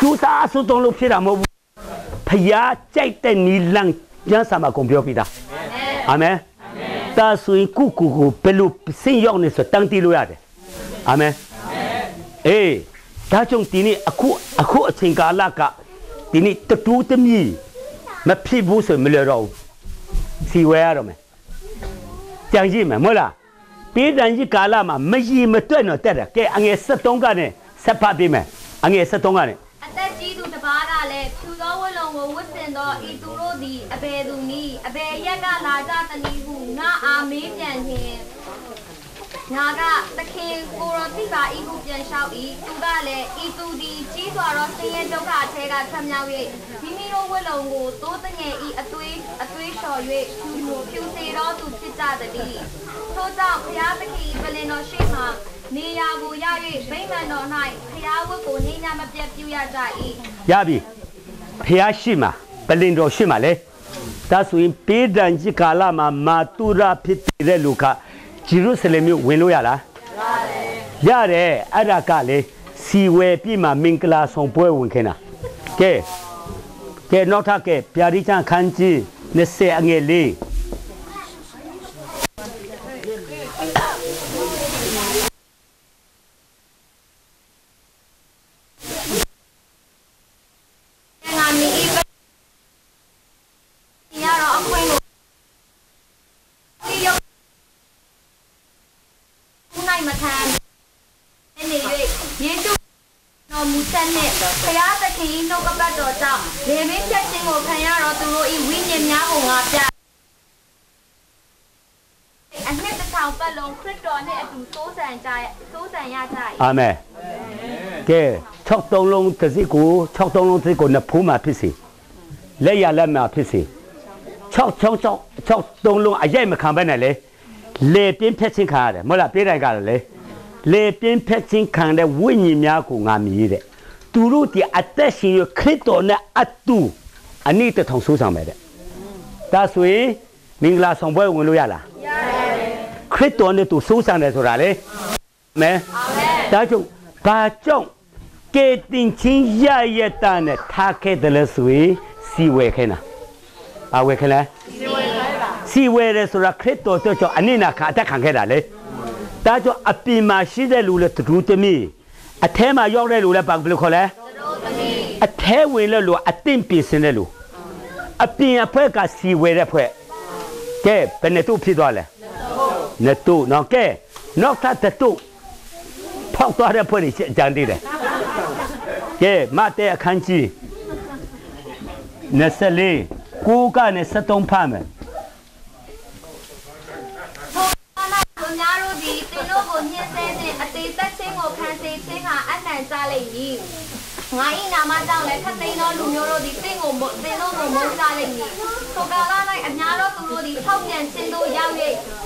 ကျူစာအဆုတုံးလို့ဖြစ်တာမဟုတ်ဘူးဖျားကြိုက်တဲ့နီလန်းကျမ်းစာမှာကုန်ပြောပြတာအာမင်တာဆိုရင်ကုကုကိုဘယ်လိုစင်ရောက်နေဆိုတန်တီလို့ရတယ်အာမင်အေးဒါကြောင့်ဒီနေ့အခုအခုအချိန်ကာလကဒီနေ့တတူးတမီမဖြစ်ဘူးဆိုရင်မလွယ်တော့ဘူးစီဝဲရတော့မယ်ကြံကြည့်မယ်မဟုတ်လားပေးတန်ကြီးကာလမှာမရီမတွက်တော့တက်တယ်ကဲအငယ်73ကနေဆက်ဖတ်ပေးမယ်အငယ်73ကနေ အသက်ကြီးသူတစ်ပါးက လည်းဖြူသောဝတ်လုံကိုဝတ်ဆင်သောဤသူတို့သည်အဘယ်သူနည်းအဘယ်ရက်ကလာကြသနည်းဟုငါအာမေးပြန်ခြင်းငါကသခင်ကိုရောသိပါဤဟုပြန်လျှောက်၏သူကလည်းဤသူသည်ကြီးစွာသောဆင်းရဲဒုက္ခအထဲကထွက်မြောက်၍မိမိတို့ဝတ်လုံကိုသိုးတငယ်ဤအသွေးအသွေးလျှော်၍ဖြူဖြူစေသောသူဖြစ်ကြသည်ထို့ကြောင့်ဘုရားသခင်ပလင်တော်ရှိမှနေရာကိုရ၍ဗိမာန်တော်၌ဘုရားဝတ်ကိုနေညမပြတ်ပြုရကြ၏ရပြီ ဖះရှိမှာပလင်တော်ရှိမှာလေဒါဆိုရင်ပေးတန်ကြီးကာလမှာမာတူရာဖြစ်တဲ့လူကဂျေရုဆလင်မြို့ဝင်လို့ရလားရတယ်ရတယ်အဲ့ဒါကလေစီဝဲပြည်မှာမင်္ဂလာဆောင်ပွဲဝင်ခင်တာကဲကဲနောက်ထပ်ကဲပြာရိချန်ခန်းကြီး20အငယ်လေး ငါမီဤပရတော့အခွင့်ကိုဒီရုပ်ခုနိုင်မခံနေ၍ယေရှုတော်မူဆက်နှင့်ဘုရားသခင်၏နှုတ်ကပတ်တော်ကြောင့်လေမင်းဖြတ်ခြင်းကိုခံရတော့သူတို့၏ဝိညာဉ်များကိုငါပြအနှစ်တစ်ထောင်ပတ်လုံးခရစ်တော် တော်နဲ့အတူစိုးစံကြရစိုးစံရကြ၏ အာမင်ကဲ6သုံးလုံးတစ်စိကို6သုံးလုံးတစ်စိကိုနှစ်ဖူးမှာဖြစ်စေလက်ရလက်မှာဖြစ်စေ6 6 6 6သုံးလုံးအရိုက်မခံဘဲနဲ့လေလေပြင်းဖြတ်ခြင်းခံရတယ်မဟုတ်လားပြေးတိုင်းကလည်းလေလေပြင်းဖြတ်ခြင်းခံတဲ့ဝိညာဉ်များကိုငါမြည်တဲ့သူတို့ဒီအသက်ရှင်ရခရစ်တော်နဲ့အတူအနိတထောင်ဆိုးဆောင်မယ်တဲ့ဒါဆိုရင်မင်္ဂလာဆောင်ပွဲဝင်လို့ရလားခရစ်တော်နဲ့သူဆိုးဆောင်တယ်ဆိုတာလေမဲ ဒါကြောင့်ဘာကြောင့်ကေတင်ချင်းရရတာနဲ့ထားခဲ့တယ်လဲဆိုရင်စီဝဲခဲနာဘာဝဲခဲလဲစီဝဲရဲဆိုတာခရစ်တော်တို့ကြောင့်အနိနာခအတက်ခံခဲ့တာလေဒါကြောင့်အပြင်မှာရှိတဲ့လူလည်းတူတမီအထဲမှာရောက်တဲ့လူလည်းဘာဘယ်လိုခေါ်လဲအထဲဝင်တဲ့လူအတင်ပြင်စင်တဲ့လူအပြင်အဖွဲကစီဝဲတဲ့ဖွဲကဲဘယ်နဲ့တို့ဖြစ်သွားလဲနှစ်တို့နော်ကဲနောက်ထပ်တစ်တို့ ဖောက်သွားတဲ့ဖွဲတွေအကြံသေးတယ်ကဲမတဲ့အခန်းကြီး24ကိုကနေ73ဖတ်မယ်သူများတို့သည်သင်တို့ကိုညှင်းဆဲခြင်းအသေးသက်ခြင်းကိုခံစေခြင်းဟာအနံ့ကြလိမ့်မည် ငါ၏နာမကြောင့်လည်းခတ်သိမ်းသောလူမျိုးတို့သည်သင်ကိုမသင်တို့ကိုမုန်းကြလိမ့်မည်ထိုကာလ၌အများသောသူတို့သည်ထောက်ပြန်ခြင်းသို့ရောက်၍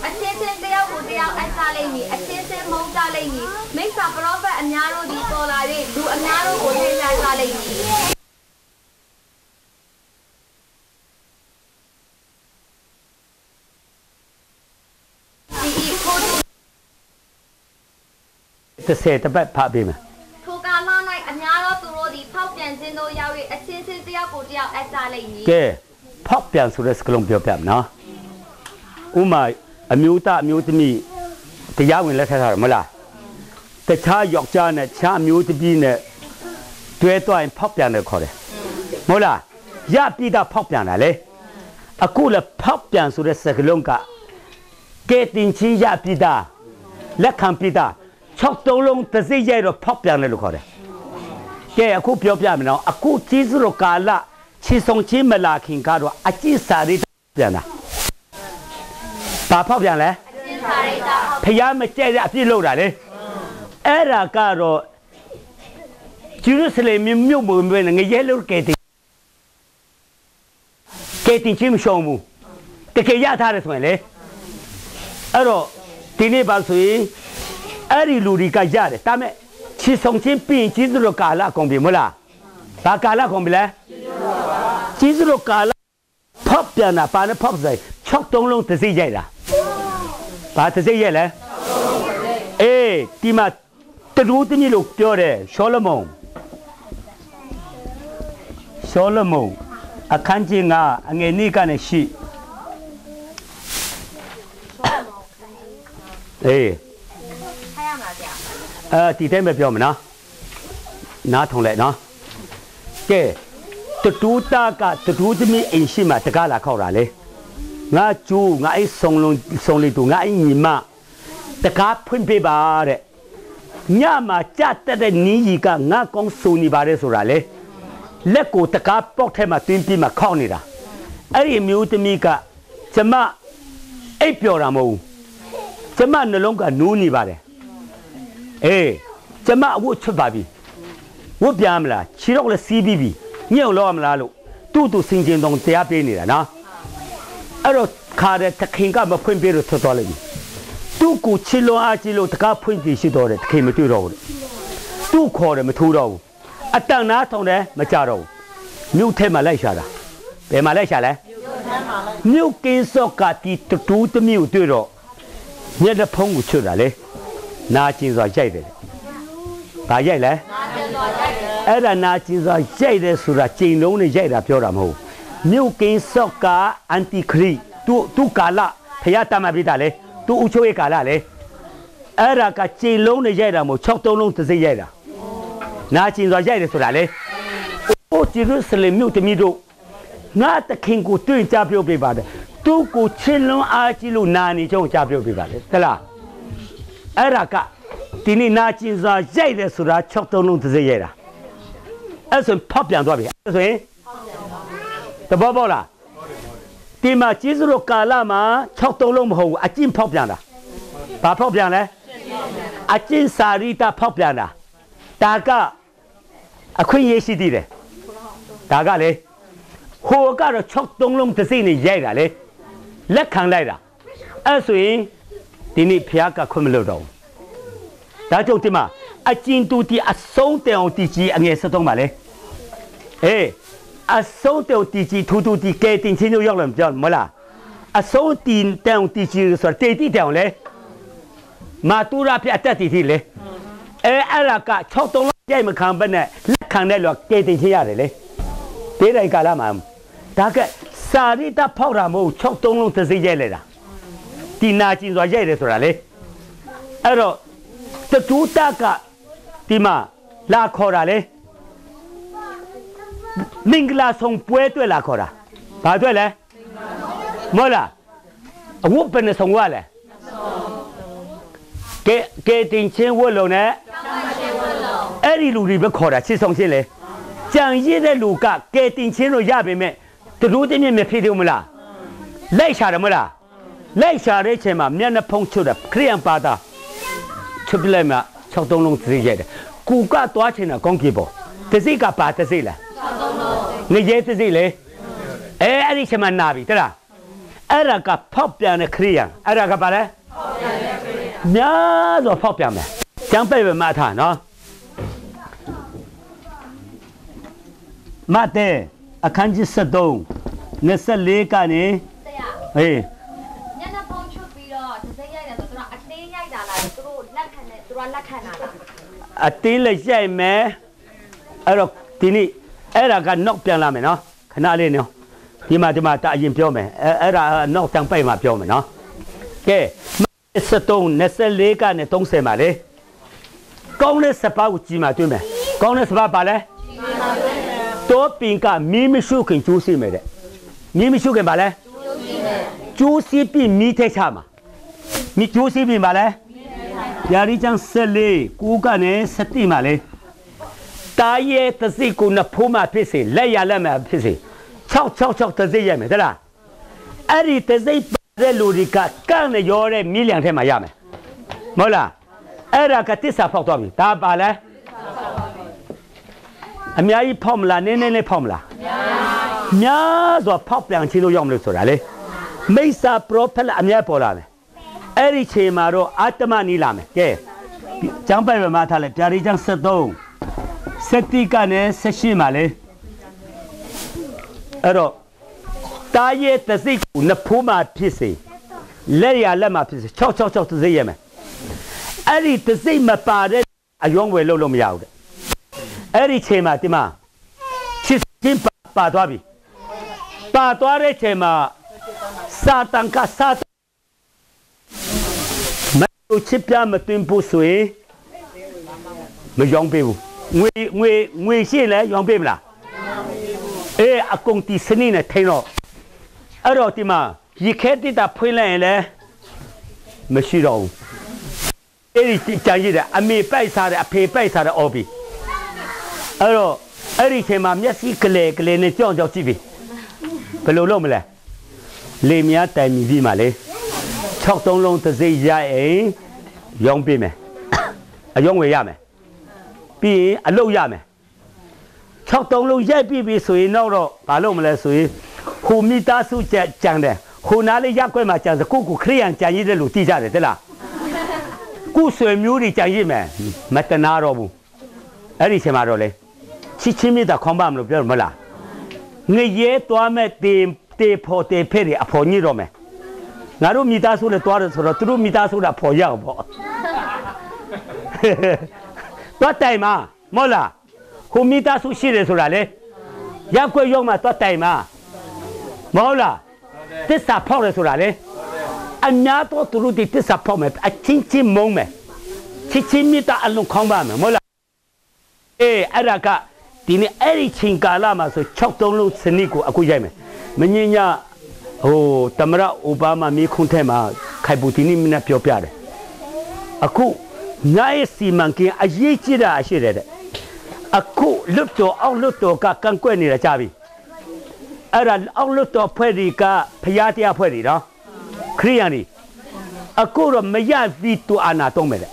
အချင်းချင်းတယောက်ကိုတယောက်အပ်ကြလိမ့်မည်အချင်းချင်းမုန်းကြလိမ့်မည်မိစ္ဆာပရောဖက်အများတို့သည်ပေါ်လာ၍လူအများတို့ကိုထိန်းချကြလိမ့်မည်ဒီဤထို30တပတ်ဖတ်ပေးမယ် ထိုကာလ၌အများသောသူတို့သည်ဖောက် ပြန်ခြင်းသို့ရောက်၍အချင်းချင်းတယောက်ကိုတယောက်အပ်ကြလိမ့်မည်ကဲဖောက်ပြန်ဆိုတဲ့စကားလုံးပြောပြမယ်နော်ဥမာအမျိုးသားအမျိုးသမီးတရားဝင်လက်ထပ်ထားတယ်မဟုတ်လားတခြားယောက်ျားနဲ့ခြားအမျိုးသမီးနဲ့တွဲသွားရင်ဖောက်ပြန်တယ်ခေါ်တယ်မဟုတ်လားရပြည်တာဖောက်ပြန်တာလေအခုလည်းဖောက်ပြန်ဆိုတဲ့စကားလုံးကကဲတင်ချင်းရပြည်တာလက်ခံပြည်တာ6တုံးလုံးတစ်စိတ်ရိုက်တော့ဖောက်ပြန်တယ်လို့ခေါ်တယ် ကဲအခုပြောပြမယ်နော်အခုကျေးဇူးတော်ကာလချီဆောင်ချင်းမလာခင်ကတော့အကျင့်စာရိတ္တပြန်တာဘာဖောက်ပြန်လဲအချင်းစာရိတ္တဟုတ်ဖျားမကြဲတဲ့အပြစ်လုပ်တာလေအဲ့ဒါကတော့ဂျေရုဆလင်မြို့မြို့မှာငရဲလို့ကဲတင်ကဲတင်ချင်းမရှောင်ဘူးတကယ်ရထားတယ်ဆိုရင်လေအဲ့တော့ဒီနေ့ပါဆိုရင်အဲ့ဒီလူတွေကရတယ်ဒါမဲ့ ချီဆောင်ချင်းပြင်ကျေးဇူးတော်ကာလကုန်ပြီမဟုတ်လားဘာကာလကုန်ပြီလဲကျေးဇူးတော်ကာလဖောက်ပြန်တာပါနဲ့ဖောက်ဆိုင်6တုံးလုံးတစ်စိတ်ရိုက်တာဘာတစ်စိတ်ရဲ့လဲအေးဒီမှာတူးတမီလို့ပြောတယ်ရှောလမုန်ရှောလမုန်အခန်းကြီးငါအငယ်နိကနေရှိအေးခိုင်းရမှာဗျာ အဲဒီတိုင်းပဲပြောမနော်နားထုံလိုက်နော်ကဲတူးတာကတူးတမီအိမ်ရှိမှာတကားလာခောက်တာလေငါကျူးငါအိဆုံလုံးဆုံလေးတူငါအိညီမတကားဖွင့်ပေးပါတဲ့ညမှာကြက်တက်တဲ့နီးကြီးကငါကောင်းစုံနေပါတယ်ဆိုတာလေလက်ကိုတကားပေါက်ထဲမှာတွင်းပြီးမှခောက်နေတာအဲ့ဒီအမျိုးသမီးကကျမအိပ်ပျော်တာမဟုတ်ဘူးကျမနှလုံးကနူးနေပါတယ် အေးကျမအဝတ်ချွတ်ပါပြီဝတ်ပြန်မလားခြေတော့လည်းစီးပြီးပြီညှို့လောက်ရမလားလို့တူတူစင်ကျင်တော့တရားပေးနေတာနော်အဲ့တော့ခါတဲ့တခင်ကမဖွင့်ပြလို့ထွက်သွားလိုက်ပြီသူ့ကိုချစ်လွန်အားကြီးလို့တကားဖွင့်ပြရှိတော့တယ်တခင်မတွေ့တော့ဘူးသူ့ခေါ်တယ်မထိုးတော့ဘူးအတန်နာထုံတယ်မကြတော့ဘူးမြို့ထဲမှာလိုက်ရှာတာဘယ်မှာလိုက်ရှာလဲမြို့ကင်းစော့ကတီတူးတမျိုးတွေ့တော့ညက်တဲ့ဖုံးကိုချွတ်တာလေ နာကျင်စွာရိုက်တယ်။ဘာရိုက်လဲ။အဲ့ဒါနာကျင်စွာရိုက်တယ်ဆိုတာကျိန်လုံးနဲ့ရိုက်တာပြောတာမဟုတ်ဘူး။မြုပ်ကင်းစော့ကအန်တီခရီသူသူကာလဖယားတမပိတာလေ။သူဥချိုးရဲ့ကာလလေ။အဲ့ဒါကကျိန်လုံးနဲ့ရိုက်တာမဟုတ်6တုံးလုံးတစ်စိတ်ရိုက်တာ။နာကျင်စွာရိုက်တယ်ဆိုတာလေ။အိုဂျေရုဆလင်မြို့တမီတို့ငါတခင်ကိုတွေ့ကြပြောပြပါတယ်။သူကိုချစ်လွန်အားကြီးလို့နာနေကြုံကြပြောပြပါလေ။ဟဲ့လား။ အဲ့ဒါကဒီနေ့နာကျင်စွာရိုက်တယ်ဆိုတာ6တုံးလုံးတစ်စိတ်ရိုက်တာအဲ့ဆိုရင်ဖောက်ပြန်သွားပြီအဲ့ဆိုရင်တဘောပေါက်လားဒီမှာကျေးဇူးတော်ကာလမှာ6တုံးလုံးမဟုတ်ဘူးအကျင့်ဖောက်ပြန်တာဘာဖောက်ပြန်လဲအကျင့်စာရိတ္တဖောက်ပြန်တာဒါကအခွင့်အရေးရှိသေးတယ်ဒါကလေဟိုကတော့6သုံးလုံးတစ်စိမ့်နဲ့ရိုက်တာလေလက်ခံလိုက်တာအဲ့ဆိုရင် ဒီနေ့ဖျားကခွင့်မလို့တော့ဘူးဒါကြောင့်ဒီမှာအကျဉ်တူတီအဆုံးတန်အောင်တီကြီးအငယ်73ပါလေအေးအဆုံးတန်အောင်တီကြီးထူထူတီကဲတင်ချင်းတို့ရောက်လာမပြောမလားအဆုံးတင်တန်အောင်တီကြီးဆိုတော့တေတီတန်အောင်လေမာတူရာပြအတက်တီတီလေအဲအဲ့ဒါက6သုံးလုံးကြိုက်မခံဘဲနဲ့လက်ခံတဲ့လူကကဲတင်ချင်းရတယ်လေတေးတိုင်းကာလမှာဒါကစာရိတဖောက်တာမဟုတ်6သုံးလုံးသစိရိုက်လိုက်တာ ဒီနာကျင်စွာရိုက်တယ်ဆိုတာလေအဲ့တော့တတူတကဒီမှာလာခေါ်တာလေမင်္ဂလာဆောင်ပွဲတွေ့လာခေါ်တာဘာတွေ့လဲမဟုတ်လားအဝတ်ဘယ်နဲ့ဆောင်ရလဲကဲကဲတင်ချင်းဝတ်လုံးနဲ့အဲ့ဒီလူတွေပဲခေါ်တာချစ်ဆောင်ချင်းလေကြံရည်တဲ့လူကကဲတင်ချင်းလို့ရပေမဲ့တူတူတင်းမြင့်မဖြစ်သေးဘူးမလားလိုက်ရှာတယ်မလား လိုက်ရှာတဲ့ချိန်မှာမျက်နှာဖုံးချွတ်တယ်ခရိယံပါတာချွတ်ပြလိုက်မှ6သုံးလုံးသိရတယ်ကူကသွားချင်တာကောင်းပြေပေါ်တစိကပါတစိလား6သုံးလုံးငရဲတစိလေအဲအဲ့ဒီချိန်မှာနာပြီတလားအဲ့ဒါကဖောက်ပြန်တဲ့ခရိယံအဲ့ဒါကပါလဲဖောက်ပြန်တဲ့ခရိယံများတော့ဖောက်ပြန်မယ်ကျမ်းပိတ်ပဲမှတ်ထားနော်မတ်တဲ့အခန်းကြီး73 24ကနေတရားဟေး လက်ခံတာလားအတင်းလက်ရိုက်မယ်အဲ့တော့ဒီနေ့အဲ့ဒါကနောက်ပြန်လာမယ်နော်ခဏလေးနော်ဒီမှာဒီမှာတအရင်ပြောမယ်အဲ့အဲ့ဒါနောက်တန်ပိုက်မှာပြောမယ်နော်ကဲ73 24ကနေ30မှာလေကောင်းတဲ့စပါးကိုကြည်မှာတွေ့မယ်ကောင်းတဲ့စပါးပါလဲတော့ပင်ကမီးမရှိခင်ကျိုးစီမယ်တဲ့မီးမရှိခင်ပါလဲကျိုးစီပြီးမီးထက်ချမှာမီးကျိုးစီပြီးပါလဲ ယာရီချန်ဆက်လေးကိုကနေစတိမှာလေတာရဲ့တစိကိုနဖိုးမှာဖြစ်စေလက်ရလက်မှာဖြစ်စေ666တစိရမယ်တလားအဲ့ဒီတစိပါတဲ့လူတွေကကန့်နေရောတဲ့မိလျံထဲမှာရမယ်မဟုတ်လားအဲ့ဒါကတစ္ဆာဖောက်သွားပြီဒါပါလဲအများကြီးဖောက်မလားနည်းနည်းလေးဖောက်မလားအများကြီးများစွာဖောက်ပြန်ချင်းလို့ရောက်မလို့ဆိုတာလေမိစ္ဆာပရောဖက်အများပေါ်လာမယ် အဲ့ဒီချိန်မှာတော့အာတမနီးလာမယ်ကဲကျမ်းပိုင်မှာထားလိုက်ပြာရီကျမ်း73စတိကနဲ့78မှာလေအဲ့တော့တာရဲ့တစိတ်ကိုနဖိုးမှာဖြစ်စေလက်ရလက်မှာဖြစ်စေ666တစိတ်ရမယ်အဲ့ဒီတစိတ်မပါတဲ့အယုံဝယ်လို့လို့မရဘူးတဲ့အဲ့ဒီချိန်မှာဒီမှာချစ်ချင်းပါပါသွားပြီပါသွားတဲ့ချိန်မှာစာတန်ကစာတန်မတို့ ချစ်ပြမသွင်းဖို့ဆိုရင်မရောင်းပေးဘူးငွေငွေငွေရှိလဲရောင်းပေးမလားအေးအကုန်တီစနေနဲ့ထိုင်တော့အဲ့တော့ဒီမှာရခဲတိတာဖွင့်လိုက်ရင်လဲမရှိတော့ဘူးအဲ့ဒီကြံရည်တဲ့အမေပိုက်စားတဲ့အဖေပိုက်စားတဲ့အော်ဘီအဲ့တော့အဲ့ဒီချိန်မှာမျက်စိကလေးကလေးနဲ့ကြောက်ကြောက်ကြည့်ပြီဘယ်လိုလုပ်မလဲလေမြားတိုင်မြည်ပြီးမှလေ 6သုံးလုံးတစ်စိတ်ရရင်ရောင်းပေးမယ်အယောင်းဝယ်ရမယ်ပြီးရင်အလုပ်ရမယ်6သုံးလုံးရိုက်ပြီးပြီဆိုရင်တော့တော့ဘာလုပ်မလဲဆိုရင်ဟိုမိသားစုကြကြံတယ်ဟိုနားလေးရက်ွက်မှာကြံစကိုကိုခရိယန်ကြံရည်တယ်လို့သိကြတယ်တလားကိုဆွေမျိုးတွေကြံရည်မယ်မတနာတော့ဘူးအဲ့ဒီချိန်မှာတော့လေချစ်ချင်းမြတ်တာခေါင်းပါမလို့ပြောမလားငရဲသွားမဲ့တေတေဖို့တေဖဲ့တွေအဖို့ညိတော့မယ် ငါတို့မိသားစုနဲ့တွားတယ်ဆိုတော့သူတို့မိသားစုကဖော်ရအောင်ပေါ့တွားတိုင်မှာမဟုတ်လားဟိုမိသားစုရှိတယ်ဆိုတာလေရက်ွက်ရောက်မှတွားတိုင်မှာမဟုတ်လားတစ္ဆာဖောက်တယ်ဆိုတာလေအများတော့သူတို့ဒီတစ္ဆာဖောက်မယ်အချင်းချင်းမုံမယ်ချစ်ချင်းမိသားအလုံးခေါင်းပါမယ်မဟုတ်လားအေးအဲ့ဒါကဒီနေ့အဲ့ဒီချင်းကာလမှာဆို6သုံးလုံးစနစ်ကိုအခုရိုက်မယ်မငင်းည ဟိုတမရအိုဘားမားမိခွန်းထဲမှာခိုင်ပူတီနီမနဲ့ပြောပြတယ်အခုညရဲ့စီမံကိန်းအရေးကြီးတာရှိတယ်တဲ့အခုလွတ်တော်အောင်လွတ်တော်ကကန့်ကွက်နေတာကြပြီအဲ့ဒါအောင်လွတ်တော်ဖွဲ့ဒီကဖျားတရားဖွဲ့ဒီနော်ခရိယန်ဒီအခုတော့မရဗီတိုအာနာတုံးမယ်လေ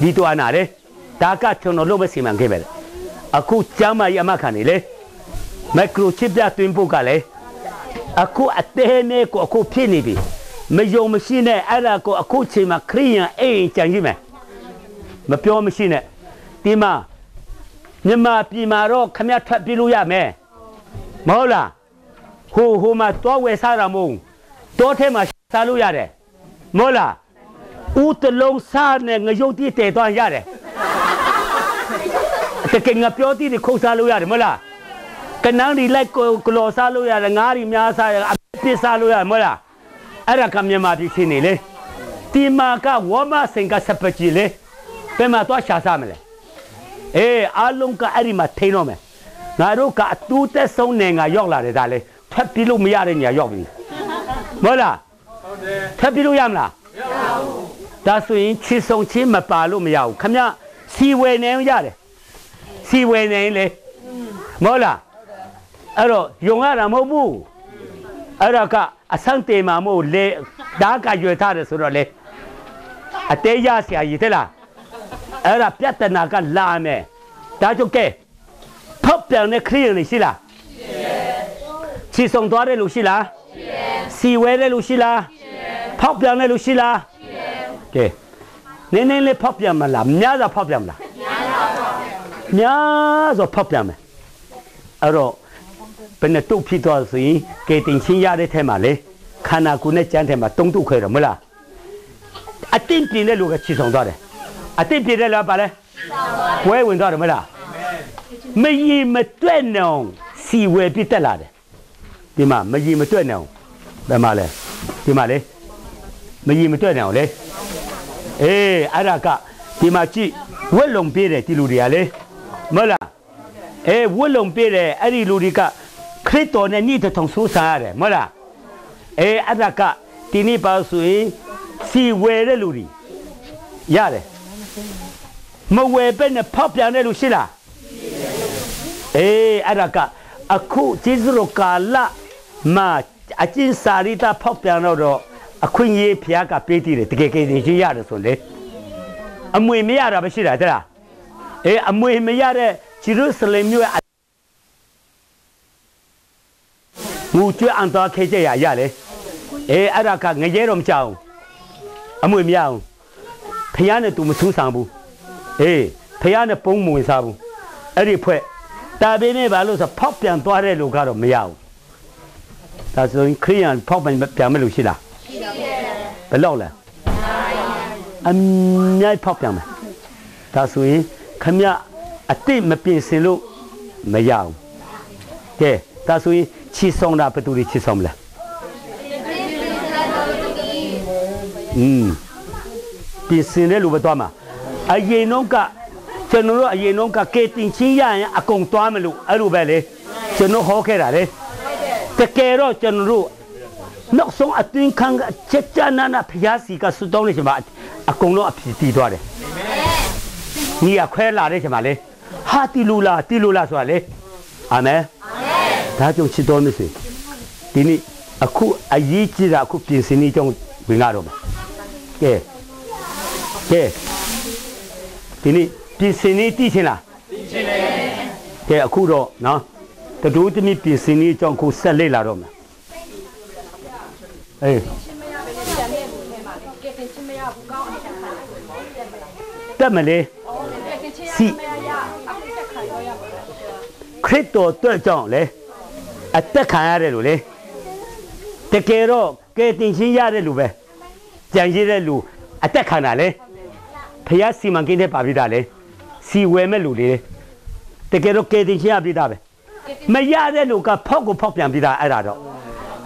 ဗီတိုအာနာလေဒါကကျွန်တော်လုပ်မစီမံခဲ့ပဲလေအခုကျမ်းမာရေးအမခံနေလေမက်ခရိုချစ်ပြတွင်းဖို့ကလည်း အခုအသေးနဲ့ကိုအခုဖြစ်နေပြီမယုံမရှိနဲ့အဲ့ဒါကိုအခုချိန်မှာခရိယန်အိမ်ကြံကြည့်မယ်မပြောမရှိနဲ့ဒီမှာမြန်မာပြည်မှာတော့ခမရထွက်ပြေးလို့ရမယ်မဟုတ်လားဟိုဟိုမှာတော့ဝယ်စားတာမဟုတ်တော့ထဲမှာစားလို့ရတယ်မဟုတ်လားဦးတလုံးစားနဲ့ငရုတ်တိတဲသွားရတယ်တကယ်ငါပြောတိတွေခုတ်စားလို့ရတယ်မဟုတ်လား ကနန်းဒီလိုက်ကကလောစားလို့ရတယ်ငါးဒီများစားရအပစ်စားလို့ရတယ်မဟုတ်လားအဲ့ဒါကမြန်မာပြည်ချင်းနေလေဒီမှာကဝမစင်ကစပကြီးလေဘယ်မှာတော့ရှာစားမလဲအေးအားလုံးကအဲ့ဒီမှာထိန်းတော့မယ်ငါတို့ကအတူတက်ဆုံးနေငါရောက်လာတယ်ဒါလေထပ်ပြီးလို့မရတဲ့နေရာရောက်ပြီမဟုတ်လားဟုတ်တယ်ထပ်ပြီးလို့ရမလားမရပါဘူးဒါဆိုရင်ချစ်ဆုံးချင်းမပါလို့မရဘူးခမစီဝယ်နေရတယ်စီဝယ်နေလေမဟုတ်လား အဲ့တော့ယုံရတာမဟုတ်ဘူးအဲ့ဒါကအဆန်းတေမှာမဟုတ်လေဓာကရွယ်ထားတယ်ဆိုတော့လေအသေးရဆရာကြီးတဲ့လားအဲ့ဒါပြဿနာကလာမယ်ဒါကြောင့်ကဲဖောက်ပြန်တဲ့ခရီးနေရှိလားရှိတယ်ချီဆောင်သွားတဲ့လူရှိလားရှိတယ်စီဝဲတဲ့လူရှိလားရှိတယ်ဖောက်ပြန်တဲ့လူရှိလားရှိတယ်ကဲနင်းနင်းလေးဖောက်ပြန်မလားများစွာဖောက်ပြန်မလားများစွာဖောက်ပြန်မယ်အဲ့တော့ ဘယ်နဲ့တုတ်ဖြစ်သွားဆိုရင်ကေတင်ချင်းရတဲ့ထဲမှာလေခန္ဓာကိုယ်နဲ့ကြမ်းထဲမှာတုံးတုတ်ခွဲတော့မလားအတင်းပြင်းတဲ့လူကချီဆောင်သွားတယ်အတင်းပြင်းတဲ့လူကပါလဲဝဲဝင်သွားတယ်မလားမကြီးမတွက်နှောင်စီဝဲပြစ်တက်လာတယ်ဒီမှာမကြီးမတွက်နှောင်ဘယ်မှာလဲဒီမှာလေမကြီးမတွက်နှောင်လေအေးအဲ့ဒါကဒီမှာကြည့်ဝက်လုံပြေးတယ်ဒီလူတွေကလေမဟုတ်လားအေးဝက်လုံပြေးတယ်အဲ့ဒီလူတွေက ခရစ်တော်နဲ့ညှိတဲ့ထုံဆိုးစားရတယ်မဟုတ်လားအေးအဲ့ဒါကဒီနေ့ပါဆိုရင်စီဝဲတဲ့လူတွေရတယ်မဝဲပဲနဲ့ဖောက်ပြန်တဲ့လူရှိလားအေးအဲ့ဒါကအခုကျေးဇူးတော်ကာလမှာအကျဉ်းစာရိတာဖောက်ပြန်တော့အခွင့်အရေးဖျားကပေးတည်တယ်တကယ်ကယ်တင်ချင်းရတယ်ဆိုလေအမွေမရတာပဲရှိတာတဲ့လားအေးအမွေမရတဲ့ဂျေရုဆလင်မြို့ရဲ့ ငူကျွအန်တော်ခေကြရရလေအေးအဲ့ဒါကငရဲတော့မကြောက်အမွေမရအောင်ဖျားနဲ့သူမဆူးဆောင်ဘူးအေးဖျားနဲ့ပုံးမဝင်စားဘူးအဲ့ဒီဖွဲ့တာပင်းနဲ့ဘာလို့ဆိုဖောက်ပြန်သွားတဲ့လူကတော့မရဘူးဒါဆိုရင်ခရိယန်ဖောက်ပြန်ပြန်မလို့ရှိလားရှိပါဘူးဘယ်လောက်လဲအမြိုက်ဖောက်ပြန်မယ်ဒါဆိုရင်ခမအတိတ်မပြင်ဆင်လို့မရဘူးကဲဒါဆိုရင် ချီဆောင်တာဘယ်သူတွေချီဆောင်မလဲอืมပြင်ဆင်တဲ့လူပဲသွားမှာအရင်တော့ကကျွန်တော်တို့အရင်တော့ကကေတင်ချင်းရရင်အကုန်သွားမလို့အဲ့လိုပဲလေကျွန်တော်ဟောခဲ့တာလေတကယ်တော့ကျွန်တော်တို့နောက်ဆုံးအတွင်းခံကချက်ချနာနာဖျားစီကစွတောင်းနေချင်ပါအကုန်လုံးအဖြစ်တည်သွားတယ်ညီအခွဲလာတဲ့ချင်ပါလေဟာတီလူလာတီလူလာဆိုတာလေအာမင် ဒါကြောင့်ချစ်တော်မစေဒီနေ့အခုအရေးကြီးတာအခုပြင်ဆင်နေကြောင်းဝင်ရတော့မယ်ကဲကဲဒီနေ့ပြင်ဆင်နေတည်ချင်လားတည်ချင်တယ်ကဲအခုတော့နော်တတူးတမိပြင်ဆင်နေကြောင်းကိုဆက်လေ့လာတော့မယ်အေးတက်မလဲစီခရစ်တော်အတွက်ကြောင့်လေ အသက်ခံရတယ်လို့လေတကယ်တော့ကဲတင်ချင်းရတဲ့လူပဲကြံရည်တဲ့လူအသက်ခံတာလေဖះစီမံကိန်းတဲ့ပါပြတာလေစီဝဲမဲ့လူလေတကယ်တော့ကဲတင်ချင်းရပြတာပဲမရတဲ့လူကဖောက်ကိုဖောက်ပြန်ပြတာအဲ့ဒါတော့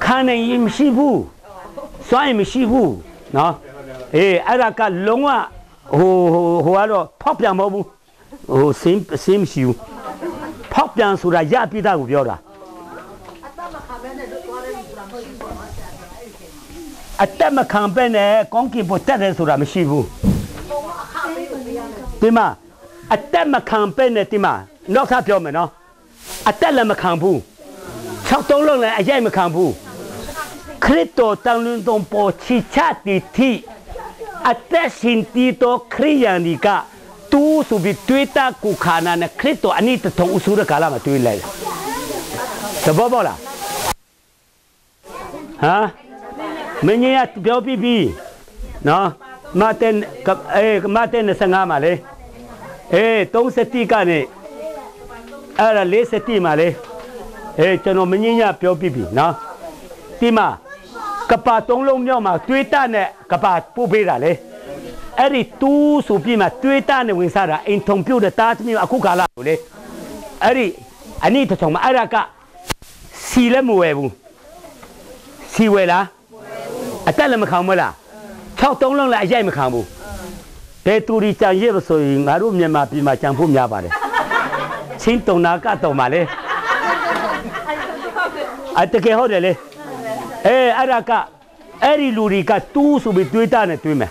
ခံနိုင်ရင်မရှိဘူးစွမ်းရင်မရှိဘူးနော်အေးအဲ့ဒါကလုံးဝဟိုဟိုဟိုကတော့ဖောက်ပြန်မဟုတ်ဘူးဟိုစင်းစင်းမရှိဘူးဖောက်ပြန်ဆိုတာရပြတာကိုပြောတာ အတက်မခံပဲနဲ့ကောင်းကင်ပေါ်တက်တယ်ဆိုတာမရှိဘူးဒီမှာအတက်မခံပဲနဲ့ဒီမှာနောက်ထပ်ပြောမယ်နော်အတက်လည်းမခံဘူး၆တုံးလုံးလည်းအရိုက်မခံဘူးခရစ်တော်တောင်းလွန်တော်ပေါ်ချီချတီတီအသက်ရှင်တည်သောခရိယန်ဒီကတူးဆိုပြီးတွေးတာကိုခါနာနဲ့ခရစ်တော်အနိတထုံဥစုရကာလာမှာတွေးလိုက်တာသဘောပေါက်လားဟာမ င်းကြီးကပြောပြီးပြီနော်မတဲ့အေးမတဲ့25မှာလေအေး30ကနေအဲ့ဒါ40မှာလေအေးကျွန်တော်မင်းကြီးကပြောပြီးပြီနော်ဒီမှာကပါသုံးလုံးမြောက်မှာတွေးတနဲ့ကပါပို့ပေးတာလေအဲ့ဒီတူးဆိုပြီးမှတွေးတနဲ့ဝင်စားတာအိမ်ထုံပြုတ်တဲ့တားသမီးအခုကာလာလို့လေအဲ့ဒီအနိတထုံမှာအဲ့ဒါကစီလည်းမဝယ်ဘူးစီဝယ်လား အတက်လည်းမခံဘူးလား6သုံးလုံးလည်းအရိုက်မခံဘူးဘယ်သူဒီကြံရစ်လို့ဆိုရင်ငါတို့မြန်မာပြည်မှာကြံဖို့များပါတယ်ချင်းတုံနာကတော့မှာလေအတကယ်ဟုတ်တယ်လေအေးအဲ့ဒါကအဲ့ဒီလူတွေကတူးဆိုပြီးတွေးတာနဲ့တွေးမယ်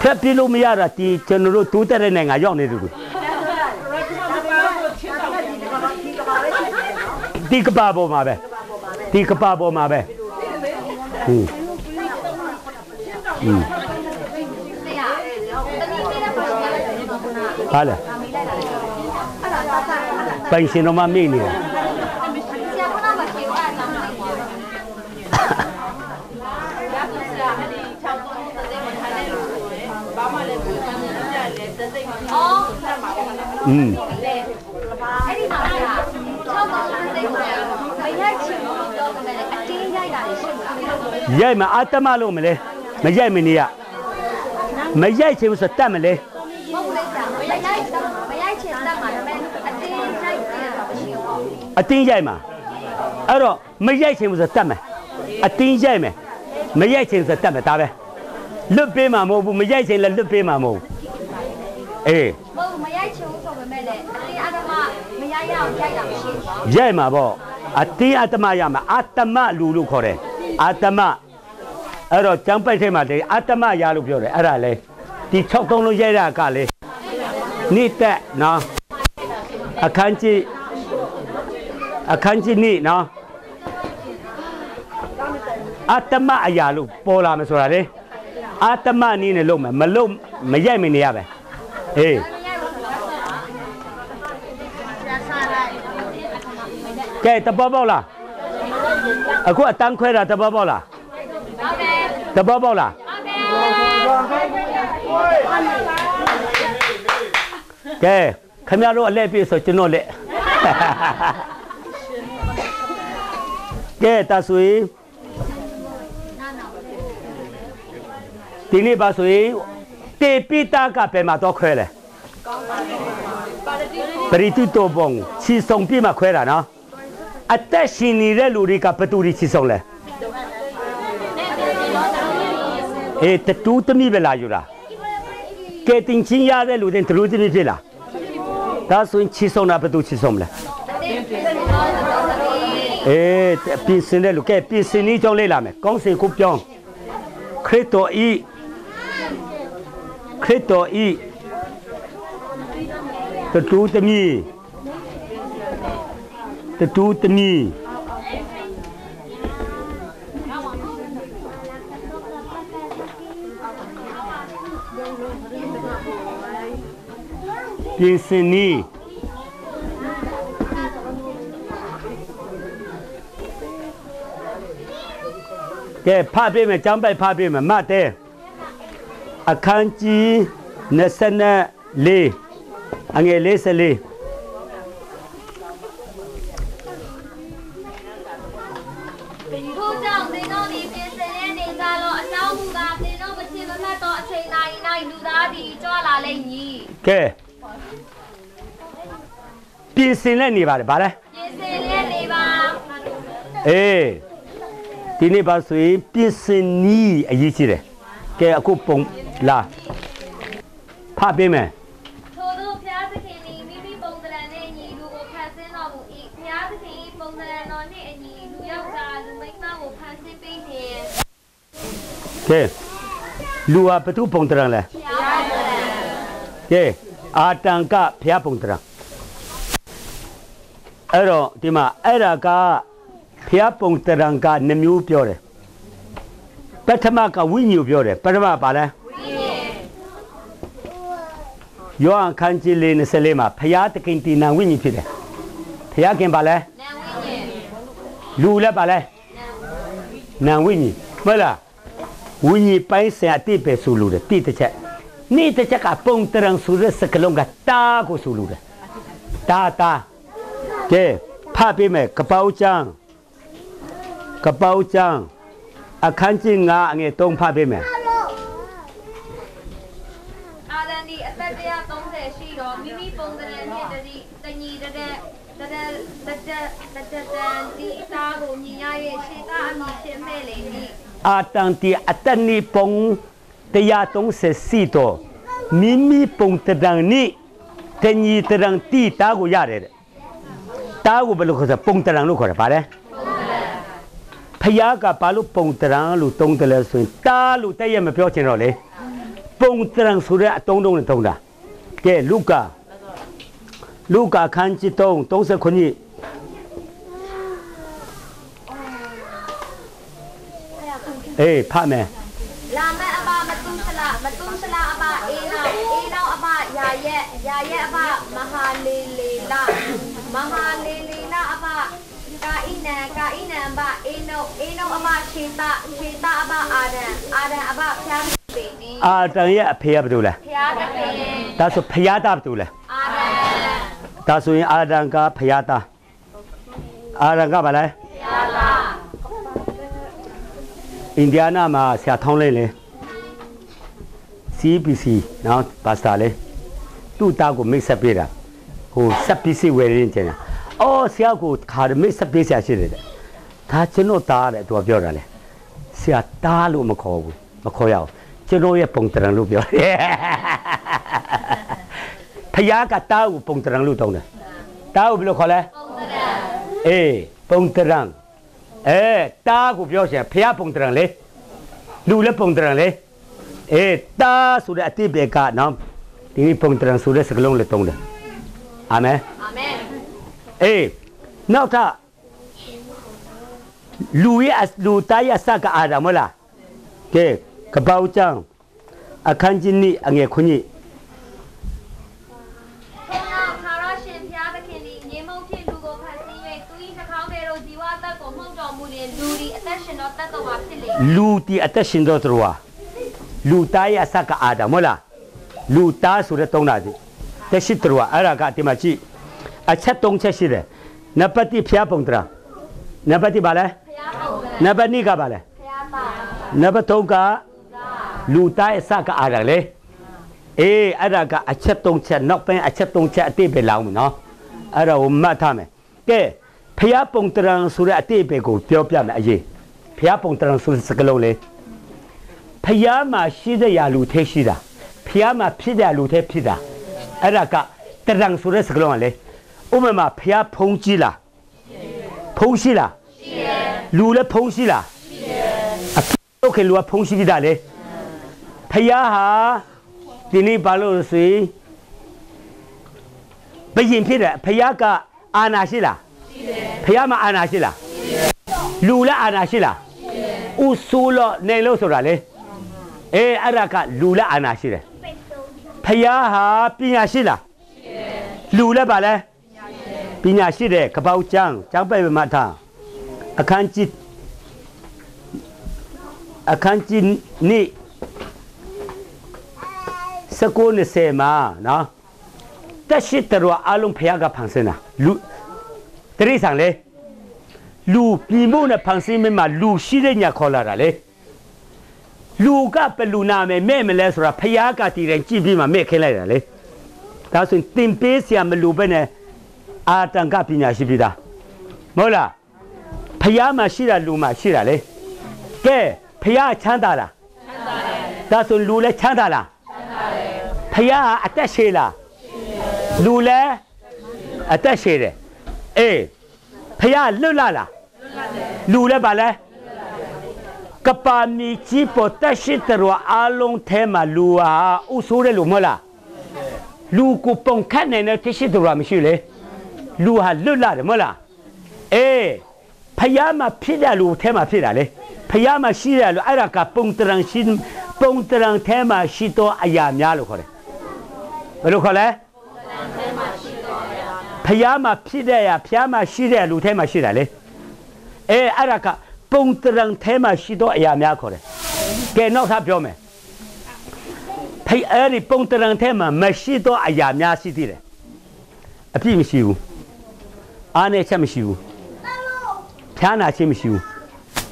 ဖက်ပြလို့မရတာဒီကျွန်တော်တို့တိုးတက်တဲ့နိုင်ငံရောက်နေသူတွေဒီကပါပေါ်မှာပဲဒီကပါပေါ်မှာပဲဟင်းဟင်းဆရာတ ဟာလေပိုင်ရှင်တော်မမေ့နေတယ်ဆရာကမှမရှိဘူးအဲ့ဒါမှမဟုတ်အော်อืมအဲ့ဒီမှာက6ပေါင်း30သိန်းကိုမရိုက်ချင်ဘူးပြောကြမယ်အတင်းရိုက်တာလေရှိလားရိုက်မှာအတ္တမလို့မလဲ မရိုက်မနေရမရိုက်ချင်ဘူးဆိုတတ်မလဲမဟုတ်ဘူးလေဆရာမရိုက်ချင်မရိုက်ချင်တတ်မှာဒါပေမဲ့အတင်းရိုက်နေတာမရှိဘူးအတင်းရိုက်မှာအဲ့တော့မရိုက်ချင်ဘူးဆိုတတ်မယ်အတင်းရိုက်မယ်မရိုက်ချင်ဆိုတတ်မယ်ဒါပဲလွတ်ပေးမှာမဟုတ်ဘူးမရိုက်ချင်လည်းလွတ်ပေးမှာမဟုတ်ဘူးအေးမဟုတ်မရိုက်ချင်ဘူးဆိုပေမဲ့လည်းအတင်းအဓမ္မမရိုက်ရအောင်ရိုက်တာမရှိဘူးရိုက်မှာပေါ့အတင်းအတ္တမရမှာအတ္တမလူလို့ခေါ်တယ်အတ္တမ အဲ့တော့ကျမ်းပိုက်ထဲမှာတည်းအတ္တမရလို့ပြောတယ်အဲ့ဒါလေဒီ6သုံးလုံးရိုက်တာကလေနိတက်နော်အခန်းကြီးအခန်းကြီးနိနော်အတ္တမအရာလို့ပေါ်လာမယ်ဆိုတာလေအတ္တမနည်းနဲ့လုံးမယ်မလုံးမရိုက်မနေရပဲအေးကဲတပတ်ပေါက်လားအခုအတန်းခွဲတာတပတ်ပေါက်လားဟုတ် ကဲ့တပတ်ပေါက်လားဟုတ်ကဲ့ကဲခင်ဗျားတို့အလဲပြေဆိုကျွန်တော်လက်ကဲတဆွေဒီနေ့ပါဆိုရင်တေပိတာကပဲမှာတော့ခွဲလဲပရိတုတောပုံချီဆောင်ပြမှာခွဲတာနော်အသက်ရှင်နေတဲ့လူတွေကဘယ်သူတွေချီဆောင်လဲ အေးတတူးသမီးပဲလာယူတာကဲတင်ချင်းရတဲ့လူတွေတူးသမီးဖြစ်လားဒါဆိုရင်ချီဆောင်တာဘယ်သူချီဆောင်မလဲတင်းပြည့်စုံတော့တော့သမီးအေးပြင်ဆင်တဲ့လူကဲပြင်ဆင်နည်းကြောင်းလေးလာမယ်ကောင်းစေကိုပြောင်းခရစ်တော်ဤခရစ်တော်ဤတတူးသမီးတတူးသမီး ပြင်ဆင်နည်းကဲဖတ်ပေးမယ်ចောင်းပိုက်ဖတ်ပေးမယ်မတ်တဲ့အခန်းကြီး24အငယ်44ထို့ကြောင့်သင်တို့သည် ပြင်ဆင်တဲ့နေကြလောအကြောင်းမူကားသင်တို့မချင်မမတ်သောအချိန်တိုင်း၌လူသားသည်ကြွလာလိမ့်မည်ကဲပြင်ဆင်လက်နေပါတယ်ဗါလဲပြင်ဆင်လျက်နေပါအေးဒီနေ့ပါဆိုရင်ပြင်ဆင်နီးအရေးကြီးတယ်ကဲအခုပုံလာဖတ်ပေးမယ်ထို့သောဘုရားသခင်သည်မိမိပုံသဏ္ဍာန်နှင့်အညီလူကိုဖန်ဆင်းတော်မူ၏ဘုရားသခင်၏ပုံသဏ္ဍာန်တော်နှင့်အညီလူယောက်ျားလူမိန်းမကိုဖန်ဆင်းပေးခြင်းကဲလူဟာဘသူပုံတရံလဲဘုရားသခင်ကဲအာတန်ကဖျားပုံတရံ အဲ့တော့ဒီမှာအဲ့ဒါကဖျားပုံတရံကနှမျိုးပြောတယ်ပထမကဝိညာဉ်ပြောတယ်ပထမပါလဲဝိယောဟန်ခန်းကြီးလေး24မှာဖရာသခင်တည်နံဝိညာဉ်ဖြစ်တယ်ဖရာခင်ပါလဲနံဝိညာဉ်လူလည်းပါလဲနံဝိညာဉ်မဟုတ်လားဝိညာဉ်ပိုင်းဆိုင်အတိပဲဆိုလို့တယ်တိတစ်ချက်နေ့တစ်ချက်ကပုံတရံဆိုတဲ့စကလုံးကတာကိုဆိုလို့တယ်တာတာ ကဲဖတ်ပေးမယ်ကပောက်ချမ်းကပောက်ချမ်းအခန်းကြီး9အငယ်3ဖတ်ပေးမယ်အာဒန်ဒီအသက်130ရှိတော့မိမိပုံစံနဲ့တတိတညီတတဲ့တတဲ့တတဲ့တတဲ့တန်ဒီသားကိုညီရရဲ့ရှေတာအမိဖြစ်မဲ့လေဒီအာတန်တီအတန်နီပုံ134တော့မိမိပုံတဒန်နီတညီတရံတီတာကိုရတယ် တဲ့တာကိုဘယ်လိုခေါ်စပုံတရံလို့ခေါ်တယ်ဗါလဲဖယားကဘာလို့ပုံတရံလို့တုံးတယ်လဲဆိုရင်တာလို့တည့်ရမပြောချင်တော့လေပုံတရံဆိုတဲ့အတုံးတုံးနဲ့တုံးတာကဲလူကာလူကာခန်းကြီး3 39ခုနှစ်အေးဖတ်မယ်လာမအဘမတုစလာမတုစလာအဘအေနောက်အေနောက်အဘယာရဲ့ယာရဲ့အဘမဟာလေလေလာ မဟာလေလေလာအဘကာဣနံကာဣနံအဘအေနောအေနောအဘခြေတာခြေတာအဘအာဒံအာဒံအဘဖျားပေနေအာတန်ရဲ့အဖေကဘာလို့လဲဖျားတပင်ဒါဆိုဖယားသားဘာလို့လဲအာဒံဒါဆိုရင်အာဒံကဖယားသားအာဒံကဘာလဲဖျားလာအိန္ဒိယနာမှာဆရာထောင်းလိုက်လေ CPC နော်ပါစတာလေသူ့သားကိုမိတ်ဆက်ပေးတာ ဟိုဆက်ပစ္စည်းဝယ်ရင်းကျင်တာအော်ဆရာကိုခါရမိတ်ဆက်ပေးဆရာရှိတယ်တဲ့ဒါကျွန်တော်သားတဲ့သူကပြောတာလေဆရာသားလို့မခေါ်ဘူးမခေါ်ရအောင်ကျွန်တော်ရဲ့ပုံတရံလို့ပြောတယ်ဖယားကသားကိုပုံတရံလို့တောင်းတယ်သားကိုဘယ်လိုခေါ်လဲပုံစံအေးပုံတရံအဲတားကိုပြောချင်ဖះပုံတရံလေလူလည်းပုံတရံလေအေးတားဆိုတဲ့အတိဘေကနော်ဒီပုံတရံဆိုတဲ့စကလုံးလည်းတုံးတယ် အာမင်အာမင်အေးနောက်ထပ်လူရဲ့အလူသားရဲ့အစကအာဒမလားကဲကပောက်ချောင်းအခန်းကြီးနိအငယ်ခွညိထို့နောက်ခါရရှင်ဖျားသခင်သည်ငြိမ်းမုံဖြစ်လူကိုဖန်ဆင်း၍သူ၏နှာခေါင်းထဲသို့ဇီဝအသက်ကိုမှုန်တော်မူလျင်လူသည်အသက်ရှင်သောတတ်တော်မှာဖြစ်လေလူတီအသက်ရှင်တော့သူဟာလူသားရဲ့အစကအာဒမလားလူသားဆိုတဲ့တုံးတာဒီ တက်ရှိသူဟာအဲ့ဒါကဒီမှာကြည့်အချက်သုံးချက်ရှိတယ်နံပါတ်1ဖျားပုံတရာနံပါတ်2ပါလဲဖျားပုံစံနံပါတ်2ကပါလဲဖျားပါနံပါတ်3ကလူသားရဲ့အစကအာဒလေအေးအဲ့ဒါကအချက်သုံးချက်နောက်ပိုင်းအချက်သုံးချက်အတိတ်ပဲလောင်းမယ်နော်အဲ့ဒါကိုမှတ်ထားမယ်ကဲဖျားပုံတရာဆိုတဲ့အတိတ်ပဲကိုပြောပြမယ်အရေးဖျားပုံတရာဆိုတဲ့စကလုံးလေဖျားမှာရှိတဲ့ရာလူထဲရှိတာဖျားမှာဖြစ်တဲ့လူထဲဖြစ်တာ အဲ့ဒါကတရံဆိုတဲ့စကားလုံးကလေဥပမာဖျားဖုံးကြီးလားဖုံးရှိလားရှိတယ်လူလည်းဖုံးရှိလားရှိတယ်အခုခေတ်လူကဖုံးရှိကြတာလေဖျားဟာဒီနေ့ဘာလို့လဲဆိုရင်ဘယင်ဖြစ်တယ်ဖျားကအာနာရှိလားရှိတယ်ဖျားမှာအာနာရှိလားရှိတယ်လူလည်းအာနာရှိလားရှိတယ်ဥဆိုးလို့နေလို့ဆိုတာလေအေးအဲ့ဒါကလူလက်အာနာရှိတယ် ဖယားဟာပညာရှိလားရှိတယ်လူလက်ပါလဲပညာရှိတယ်ကပောက်ကျန်းကျန်းပဲ့မထအခန်းကြီးအခန်းကြီးနိစကု90မှာနော်တက်ရှိတရဝအလုံးဖယားကဖန်ဆင်းတာလူတရိษံလေလူပြည်မို့နဲ့ဖန်ဆင်းမမှာလူရှိတဲ့ညာခေါ်လာတာလေ လူကဘယ်လူနာမယ်မဲ့မလဲဆိုတာဖယားကတည်တယ်ကြည့်ပြီးမှမဲ့ခင်းလိုက်တာလေဒါဆိုရင်တင်ပေးစရာမလိုပဲနဲ့အာတန်ကပညာရှိပြီးသားမဟုတ်လားဖယားမှာရှိတာလူမှာရှိတာလေကဲဖယားချမ်းသာလားချမ်းသာတယ်ဒါဆိုလူလည်းချမ်းသာလားချမ်းသာတယ်ဖယားကအသက်ရှည်လားလူလည်းအသက်ရှည်တယ်အေးဖယားလွတ်လာလားလွတ်လာတယ်လူလည်းပါလဲ ကပါမီချီပေါ်တက်ရှိတရဝအလုံးထဲမှာလူဟာဥဆိုးတယ်လို့မဟုတ်လားလူကိုပုံခတ်နိုင်တဲ့တက်ရှိတရဝမရှိလေလူဟာလွတ်လာတယ်မဟုတ်လားအေးဖယားမှာဖြစ်တဲ့လူထဲမှာဖြစ်တာလေဖယားမှာရှိတယ်လို့အဲ့ဒါကပုံတရံရှိပုံတရံထဲမှာရှိတော့အရာများလို့ခေါ်တယ်ဘယ်လိုခေါ်လဲဖျားမှာဖြစ်တဲ့အရာဖျားမှာရှိတဲ့လူထဲမှာရှိတာလေအဲအဲ့ဒါက ပုံတရံထဲမှာရှိတော့အရာများခေါ်တယ်ကဲနောက်ထပ်ပြောမယ်ဖိအဲ့ဒီပုံတရံထဲမှာမရှိတော့အရာများရှိသေးတယ်အပြည့်မရှိဘူးအားနဲ့ချက်မရှိဘူးဖျားနာခြင်းမရှိဘူး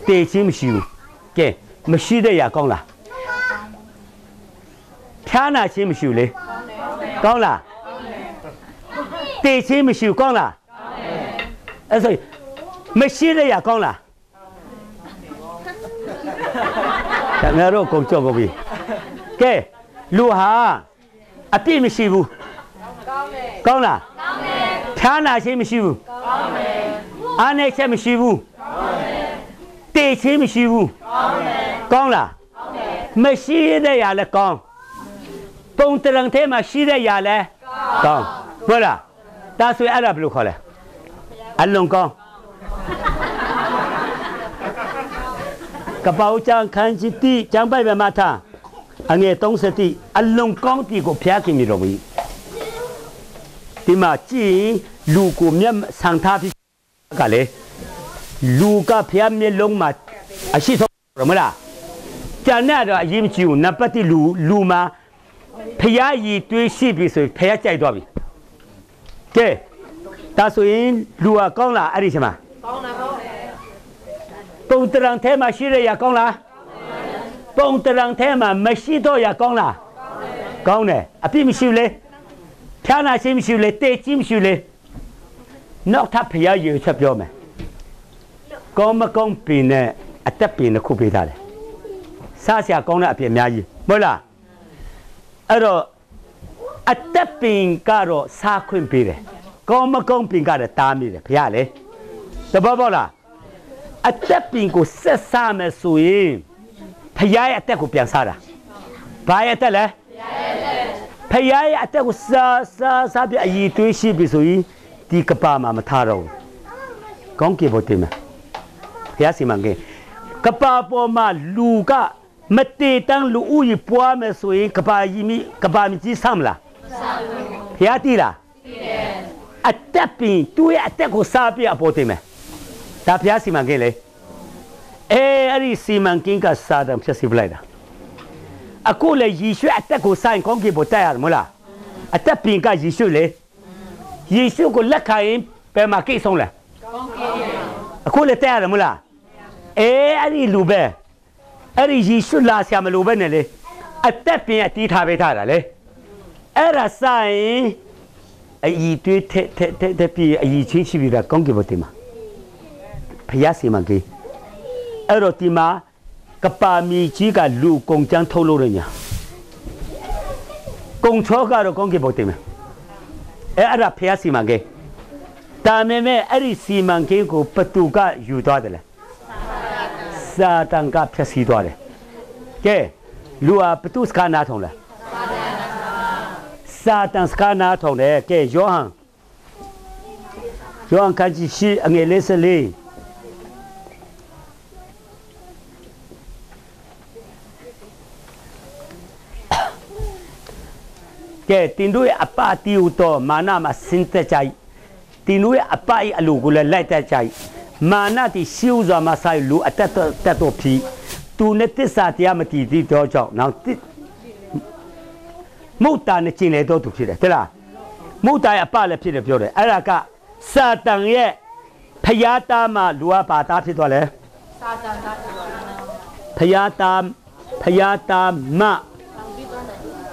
တေခြင်းမရှိဘူးကဲမရှိတဲ့အရာကောင်းလားဖျားနာခြင်းမရှိဘူးလေကောင်းလားတေခြင်းမရှိဘူးကောင်းလားအဲ့ဆိုမရှိတဲ့အရာကောင်းလား ဒါငါတို့ကုန်ကြောက်ကုန်ပြီကဲလူဟာအပြည့်မရှိဘူးကောင်းတယ်ကောင်းလားကောင်းတယ်ဖျားနာခြင်းမရှိဘူးကောင်းတယ်အားနေချက်မရှိဘူးကောင်းတယ်တေခြင်းမရှိဘူးကောင်းတယ်ကောင်းလားကောင်းတယ်မရှိတဲ့အရာလည်းကောင်းပုံတရံထဲမှာရှိတဲ့အရာလည်းကောင်းဟုတ်လားဒါဆိုရင်အဲ့ဒါဘယ်လိုခေါ်လဲအလုံးကောင်း ကပောက်ချန်ခန်းချီတီကျမ်းပိုက်ပဲမှာထားအငယ်30တိအလုံးကောင်းတီကိုဖျားခင်မိတော်မူဒီမှာကြည်လူကိုမျက်ဆန်ထားပြီးကလေလူကဖျားမျက်လုံးမှာအရှိဆုံးရမလားကျန်တဲ့တော့အရေးမကြီးဘူးနံပါတ်1လူလူမှာဖျားရည်တွေးရှိပြီဆိုရင်ဖျားကြိုက်သွားပြီကဲဒါဆိုရင်လူကကောင်းလားအဲ့ဒီချိန်မှာကောင်းတာကောင်းတယ် ပုံတရံထဲမှာရှိရရကောင်းလားပုံတရံထဲမှာမရှိတော့ရကောင်းလားကောင်းတယ်အပြစ်မရှိဘူးလေဖြာနာရှိမရှိဘူးလေတေးချင်းမရှိဘူးလေနောက်ထပ်ဖျားရည်ချက်ပြောမယ်ကောင်းမကောင်းပင်နဲ့အသက်ပင်တစ်ခုပေးထားတယ်စားစရာကောင်းတဲ့အဖြစ်အများကြီးမဟုတ်လားအဲ့တော့အသက်ပင်ကတော့စားခွင့်ပေးတယ်ကောင်းမကောင်းပင်ကတော့တားမိတယ်ဖျားလေတဘောပေါက်လား အသက်ပင်ကိုဆက်စားမယ်ဆိုရင်ဖျားရဲ့အသက်ကိုပြန်စားတာဘာရဲ့အသက်လဲဖျားရဲ့အသက်ကိုစားစားစားပြအည်သွေးရှိပြီဆိုရင်ဒီကပါမှာမထားတော့ဘူးကောင်းကြဖို့တင်မယ်ဖျားစီမံကိန်းကပါပေါ်မှာလူကမတေတန်းလူဦးကြီးပွားမယ်ဆိုရင်ကပါကြီးမိကပါမကြီးဆမ်းမလားဆမ်းဖျားတီးလားတီးတယ်အသက်ပင်သူ့ရဲ့အသက်ကိုစားပြအပေါ်တင်မ ယ်ဒါဖျားစီမံကိန်းလေအဲအဲ့ဒီစီမံကိန်းကစာတံဖြစ်စီပလိုက်တာအခုလေယေရှုအသက်ကိုဆိုင်ကောင်းကြီးပေါ်တက်ရတယ်မဟုတ်လားအသက်ပင်ကယေရှုလေယေရှုကိုလက်ခံရင်ဘယ်မှာကိတ်ဆုံးလဲကောင်းကြီးအခုလေတက်ရတယ်မဟုတ်လားအဲအဲ့ဒီလူပဲအဲ့ဒီယေရှုလာဆရာမလို့ပဲနဲ့လေအသက်ပင်အတီးထားပေးထားတာလေအဲ့ဒါဆိုင်အီတွေးတဲ့တဲ့တဲ့ပြည်အီချင်းရှိပြီးတာကောင်းကြီးပေါ်တင်မှာ ဖျားစီမံကိန်းအဲ့တော့ဒီမှာကပါမီကြီးကလူကုံချမ်းထုတ်လို့ရညာကုံချောကတော့ကောင်းကင်ပေါ်တင်မယ်အဲ့အဲ့ဒါဖျားစီမံကိန်းဒါမဲ့မဲ့အဲ့ဒီစီမံကိန်းကိုဘသူကယူသွားတယ်လဲစာတန်ကဖျက်ဆီးသွားတယ်ကဲလူဟာဘသူစကနာထုံလဲစာတန်စကနာထုံတယ်ကဲယောဟန်ယောဟန်ခန်းကြီးရှိအငယ်လေးစလေး ကဲတင်တို့ရဲ့အပတီဟူတော့မာနမှာစင်သက်ကြိုက်တင်တို့ရဲ့အပအလူကိုလည်းလိုက်တတ်ကြိုက်မာနတိရှိဥစွာမဆိုင်လူအတက်တက်တော့ဖြစ်သူနဲ့တစ္ဆာတရားမတည်သေးတော့ကြောင့်နောက်မုတ်တာနဲ့ကျင်လေတော့သူဖြစ်တယ်တဲ့လားမုတ်တာရဲ့အပလည်းဖြစ်တယ်ပြောတယ်အဲ့ဒါကစာတန်ရဲ့ဖျားသားမှာလူကပါသားဖြစ်သွားလဲစာတန်သားဖျားသားဖျားသားမ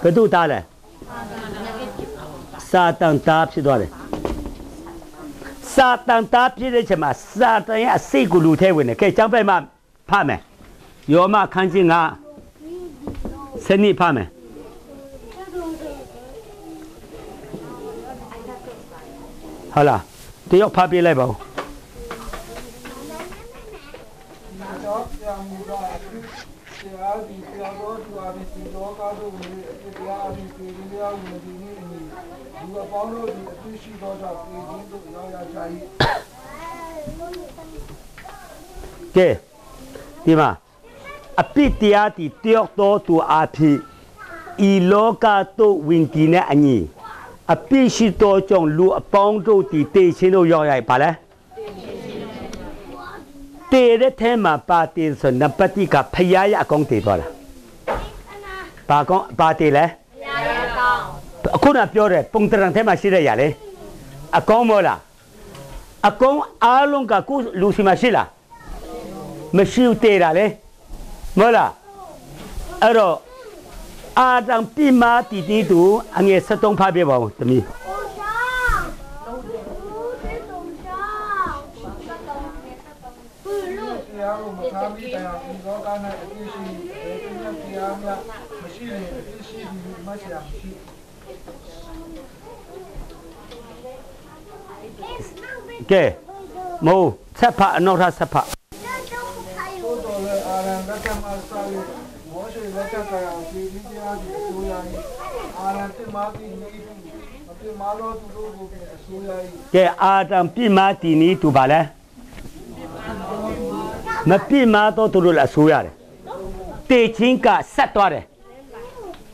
ဘယ်သူသားလဲ စာတန်သားဖြစ်သွားတယ်စာတန်သားဖြစ်တဲ့ချိန်မှာစာတန်ရဲ့အစိတ်ကိုလူထဲဝင်တယ်ကဲကျောင်းပိုက်မှာဖတ်မယ်ယောမခန်းချင်းကစနစ်ဖတ်မယ်ဟာလားတယောက်ဖတ်ပြလိုက်ပါဦးတော့ပြန်မူတာတရားဒီတရားတော်သူအပြင်ဒီလောကတို့ဝင်အတရားအပြင်ပြည်တရားဝင်ဒီနည်း အင်းဒီအပေါင်းတို့ဒီအသိရှိသောကြောင့်ပြည်ချင်းတို့ရောက်ရကြ၏ကဲဒီမှာအပိတရားတီတယောက်တော်သူအဖြစ်ဤလောကသို့ဝင်ကြည်နဲ့အညီအပြစ်ရှိသောကြောင့်လူအပေါင်းတို့ဒီတေချင်းတို့ရောက်ရပါလဲတေတဲ့ထဲမှာပါတေဆိုနပတိကဖျားရအကောင်တေသွားတာပါကောင်ပါတေလဲဖျားရကောင်း အခုနပြောတယ်ပုံတရံထဲမှာရှိတဲ့ຢာလေအကောင်မောလားအကောင်အားလုံးကကုလူစီမရှိလားမရှိဘူးတေတာလေမောလားအဲ့တော့အာတံပြမာတီတီတူအငယ်73ဖားပြပါဦးတမီးတရားကိုမထားမိတိုင်အောင်ဒီလောက၌အပြည့်ရှိတယ်ဒီနေ့တရားများမရှိရင်အပြည့်ရှိပြီးမှတ်ရမရှိ ကဲမိုးဆက်ဖာအနောက်ထပ်ဆက်ဖာသို့တော်လည်းအာရံလက်ထက်မှာစာရမောရှိလက်ထက်ကအောင်ဒီဒီတရားဒီအစိုးရကြီးအာရံတင်မာတိနေပြီမတင်မာတော့သူတို့ကိုအစိုးရကြီးကဲအာတံပြမာတီနီတူပါလဲမပြမာတော့သူတို့လည်းအဆိုးရတယ်တေချင်းကဆက်သွားတယ်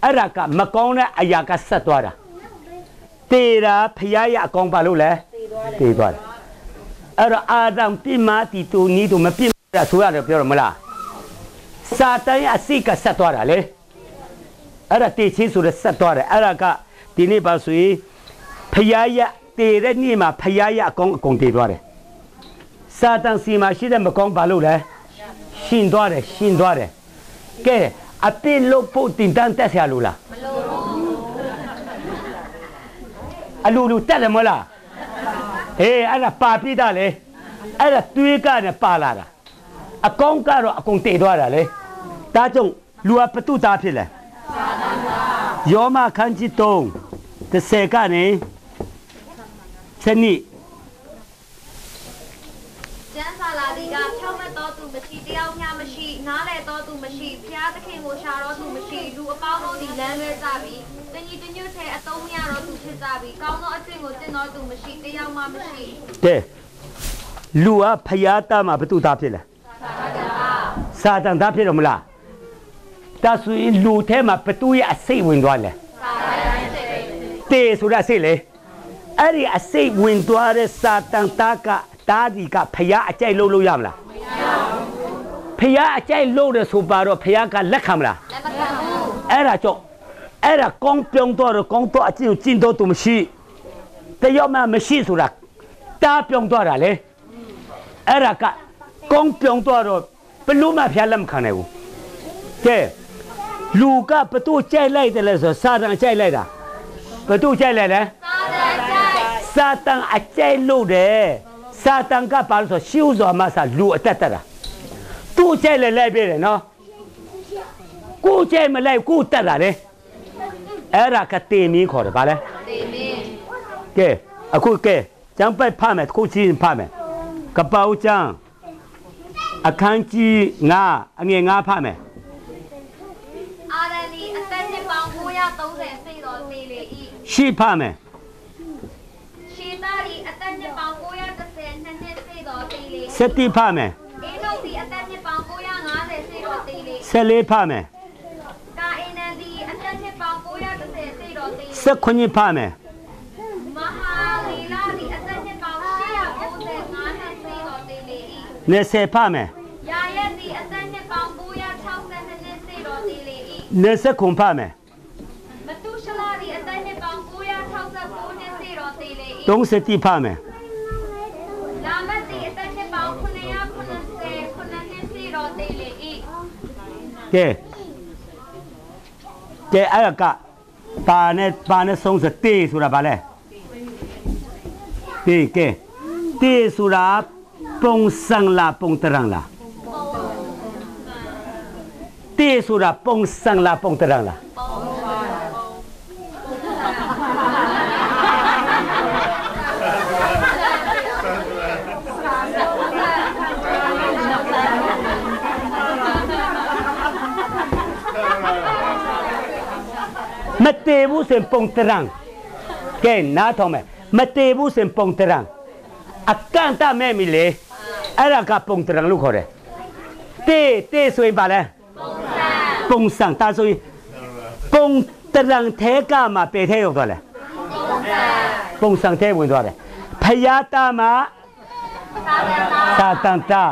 အဲ့ဒါကမကောင်းတဲ့အရာကဆက်သွားတာတေတာဖျားရအကောင်ပါလို့လဲတေသွားတယ် အဲ့တော့အာတံပြမာတီတူနီတူမပြမာတဲ့အဆိုးရတယ်ပြောရမလားစာတန်ရဲ့အစိတ်ကဆက်သွားတာလေအဲ့ဒါတေချင်းဆိုတဲ့ဆက်သွားတယ်အဲ့ဒါကဒီနေ့ပါဆိုရင်ဖျားရတေတဲ့နေ့မှာဖျားရအကောင်အကုန်တေသွားတယ်စာတန်စီမှာရှိတဲ့မကောင်းပါလို့လဲရှင်သွားတယ်ရှင်သွားတယ်ကဲအပိလို့ဖို့တင်တန်းတက်ဆရာလို့လားမလို့အလူလူတက်တယ်မဟုတ်လား ဟေးအဲ့ဒါပါပြတာလေအဲ့ဒါတွေးကနဲ့ပါလာတာအကောင်ကတော့အကုန်တေသွားတာလေဒါကြောင့်လူကပတုသားဖြစ်လဲယောမခန်းကြီးတုံးတစ်ဆယ်ကနေစနိကျမ်းစာလာဒီကဖြောင့်မတ်တော်သူမရှိတယောက်မျှမရှိနားလေတော်သူမရှိဖျားသခင်ကိုရှာတော်သူမရှိလူအပေါင်းတို့ဒီလမ်းလွဲကြပြီ တညီတညွတ်ထဲအတုံးမရတော်သူဖြစ်ကြပြီကောင်းသောအကျင့်ကိုကျင့်တော်သူမရှိတယောက်မှမရှိတဲ့လူကဖျားသားမှာဘသူသားဖြစ်လဲစာတန်သားဖြစ်တော့မလားဒါဆိုရင်လူထဲမှာဘသူရဲ့အစိတ်ဝင်သွားလဲတေဆိုတာအစိတ်လေအဲ့ဒီအစိတ်ဝင်သွားတဲ့စာတန်သားကတားဒီကဖျားအကြိုက်လို့လို့ရမလားဖျားအကြိုက်လို့တယ်ဆိုပါတော့ဖျားကလက်ခံမလားလက်မခံဘူးအဲ့ဒါကြောင့် အဲ့ဒါကောင်းပြုံးတော့ကောင်းတော့အကျင့်ကိုကျင့်တော့သူမရှိတယောက်မှမရှိဆိုတာတားပြုံးတော့တာလေအဲ့ဒါကကောင်းပြုံးတော့ဘလို့မှဖျားလက်မခံနိုင်ဘူးကဲလူကဘသူကြိုက်လိုက်တယ်လဲဆိုစာတန်ကြိုက်လိုက်တာဘသူကြိုက်လိုက်လဲသာတန်ကြိုက်စာတန်အကြိုက်လို့တယ်စာတန်ကပါလို့ဆိုရှင်းဥစွာမှစာလူအတက်တက်တာသူ့ကြိုက်လဲလိုက်ပြတယ်နော်ကိုကြိုက်မလိုက်ကိုတက်တာလေ အဲ့ဒါကတေမင်းခေါ်တယ်ဗာလဲတေမင်းကဲအခုကဲကျမ်းပိုက်ဖတ်မယ်ခုချင်းဖတ်မယ်ကပောက်ကျမ်းအခန်းကြီး9အငယ်9ဖတ်မယ်အာရန်ဒီအသက်နှစ်ပေါင်း930စိတ်တော်သေးလေဤရှိဖတ်မယ်ရှေတာဒီအသက်နှစ်ပေါင်း930နှစ်နှစ်စိတ်တော်သေးလေစတိဖတ်မယ်အေနုဒီအသက်နှစ်ပေါင်း950စိတ်တော်သေးလေဆယ်လေးဖတ်မယ် 18ဖတ်မယ်မဟာလီလာဒီအသက်နှစ်ပေါင်း195နှစ်သိတော်တည်လေ၏20ဖတ်မယ်ယာရက်ဒီအသက်နှစ်ပေါင်း962နှစ်သိတော်တည်လေ၏20ခုဖတ်မယ်မတုရှလာဒီအသက်နှစ်ပေါင်း969နှစ်သိတော်တည်လေ၏30ဖတ်မယ်လာမတ်ဒီအသက်နှစ်ပေါင်း990နှစ်သိတော်တည်လေ၏ကဲကဲအဲ့က ပါနဲ့ပါနဲ့ဆုံးစတေဆိုတာဗာလဲတေကဲတေဆိုတာပုံစံလားပုံတရံလားတေဆိုတာပုံစံလားပုံတရံလားမ တေဘူးစင်ပုံတရံကဲနားထောင်မယ်မတေဘူးစင်ပုံတရံအကန်တမဲ့မီလေအဲ့ဒါကပုံတရံလို့ခေါ်တယ်တေတေဆိုရင်ပါလဲပုံစံဒါဆိုရင်ပုံတရံထဲကမှပေထဲရောက်သွားလဲပုံစံထဲဝင်သွားတယ်ဖယားတာမှာသာတန်တာ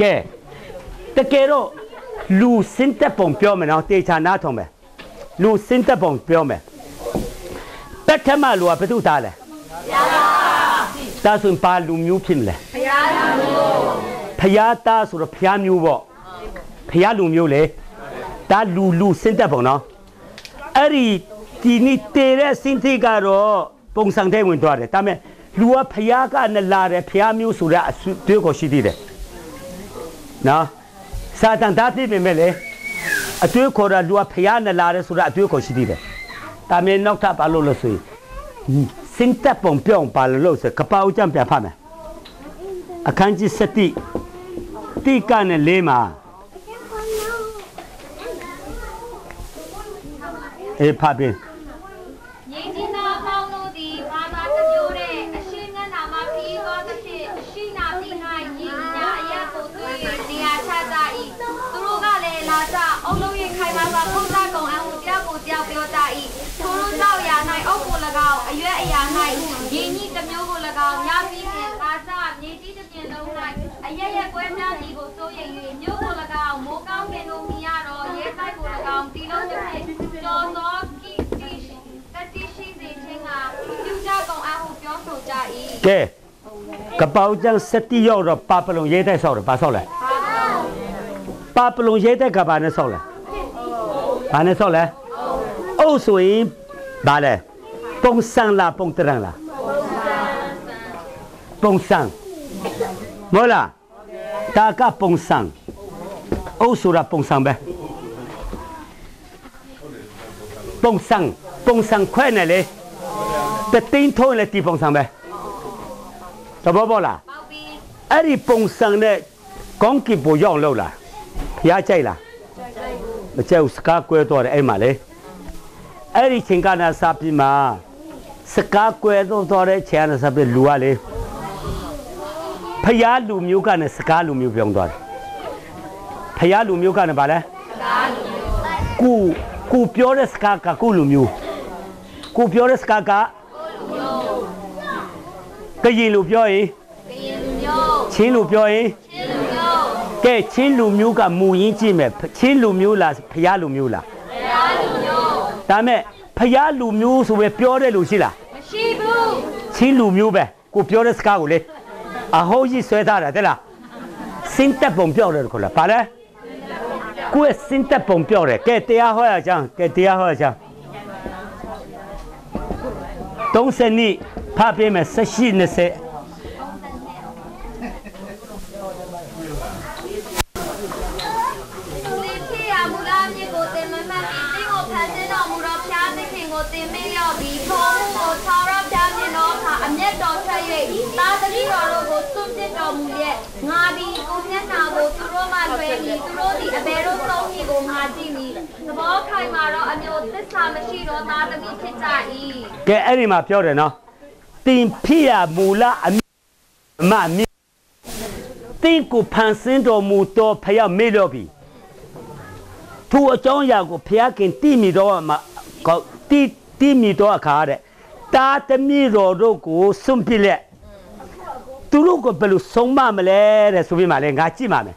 ကဲတကယ်တော့လူစင်တက်ပုံပြောမယ်နော်တေချာနားထောင်မယ် လူစင်တက်ပုံပြောမယ်ပထမလူကဘယ်သူသားလဲဒါဆိုရင်ပါလူမျိုးဖြစ်မလဲဖယားလူမျိုးဖယားသားဆိုတော့ဖယားမျိုးပေါ့ဖယားလူမျိုးလေဒါလူလူစင်တက်ပုံနော်အဲ့ဒီဒီနေ့တေတဲ့စင်တိကတော့ပုံစံတဲ့ဝင်သွားတယ်ဒါပေမဲ့လူကဖယားကနဲ့လာတယ်ဖယားမျိုးဆိုတဲ့အဆွတွေ့ကိုရှိသေးတယ်နော်စာတန်သားပြည့်ပေမဲ့လေ အတွေ့ခေါ်တာလူကဖယားနဲ့လာတယ်ဆိုတဲ့အတွေ့ကိုရှိသေးတယ်ဒါပေမဲ့နောက်ထပ်ဘာလို့လဲဆိုရင်စင်တက်ပုံပြောင်းပါလို့ဆိုကပောက်ကြံပြန်ဖတ်မယ်အခန်းကြီး7တိကနဲ့လေးမှာအေးဖတ်ပြီ အရွက်အရာ၌ညီညိတစ်မျိုးကို၎င်းညပြီးဖြင့်လာကြမြေကြီးတစ်ပြင်လုံး၌အရက်ရက်ကွဲပြားသည်ကိုစိုးရိမ်၍မြို့ကို၎င်းမိုးကောင်းကင်တို့မြင်ရတော့ရဲတိုက်ကို၎င်းတီလုံးတစ်ဖြင့်ကျော်သောကိတိရှိတတိရှိစေခြင်းကပြုကြကုန်အဟုပြောဆိုကြ၏ကဲကပောက်ကြံ7ရောက်တော့ပါပလုံရေးတဲ့ဆောက်တယ်ဘာဆောက်လဲပါပလုံရေးတဲ့ကဘာနဲ့ဆောက်လဲဘာနဲ့ဆောက်လဲအုပ်ဆိုရင်ဘာလဲ ပုံစံလားပုံတရံလားပုံစံမဟုတ်လားတာကပုံစံအုပ်ဆိုတာပုံစံပဲပုံစံပုံစံခွဲနေလေတသိန်းထုံးလေဒီပုံစံပဲသဘောပေါက်လားပေါက်ပြီးအဲ့ဒီပုံစံနဲ့ကောင်းကင်ဘိုရောက်လောက်လားဖျားကြိုက်လားမကြိုက်ဘူးစကားကွဲတော့တယ်အဲ့မှာလေအဲ့ဒီချိန်ကနာစာပြီးမှာ စကားကွဲတော့တော့တဲ့ချိန်ကနာစာပြီးလူကလေဖျားလူမျိုးကနဲ့စကားလူမျိုးပြောင်းသွားတယ်ဖျားလူမျိုးကနဲ့ဗာလဲကူကူပြောတဲ့စကားကကူလူမျိုးကူပြောတဲ့စကားကကရင်လူပြောရင်ကရင်လူမျိုးချင်းလူပြောရင်ချင်းလူမျိုးကဲချင်းလူမျိုးကမူရင်းကြည့်မယ်ချင်းလူမျိုးလားဖျားလူမျိုးလားတရားလူမျိုးဒါမဲ့ ဖျားလူမျိုးဆိုပဲပြောတဲ့လူရှိလားမရှိဘူးချင်းလူမျိုးပဲကိုပြောတဲ့စကားကိုလေအဟောကြီးဆွဲထားတာတဲ့လားစင်တက်ပုံပြောတယ်ခေါ်လားပါလဲကိုယ်စင်တက်ပုံပြောတယ်ကဲတရားဟောရချမ်းကဲတရားဟောရချမ်း30နှစ်ဖတ်ပေးမယ်18 20 သာသမီတော်တို့ကိုစွန့်ပစ်တော်မူရဲ့ငါသည်ကိုမျက်နှာကိုသူတို့မှလွှဲပြီးသူတို့သည်အဘယ်တို့ဆုံးမည်ကိုငါကြည့်မည်သဘောခိုင်မာတော့အမျိုးသစ္စာမရှိတော့သာသမီဖြစ်ကြ၏ကဲအဲ့ဒီမှာပြောတယ်နော်တင်ဖြစ်ရမူလားအမြအမအမြတင်ကိုဖန်ဆင်းတော်မူတော့ဖယားမေ့လို့ပြီသူအကြောင်းအရာကိုဖယားခင်တိမိတော့မှာကောက်တိတိမိတော့အခါတဲ့တာသမီတော်တို့ကိုစွန့်ပစ်လက် သူတို့ကိုဘယ်လိုဆုံးမမလဲတဲ့ဆိုပြီးမှလည်းငါကြည့်ပါမယ်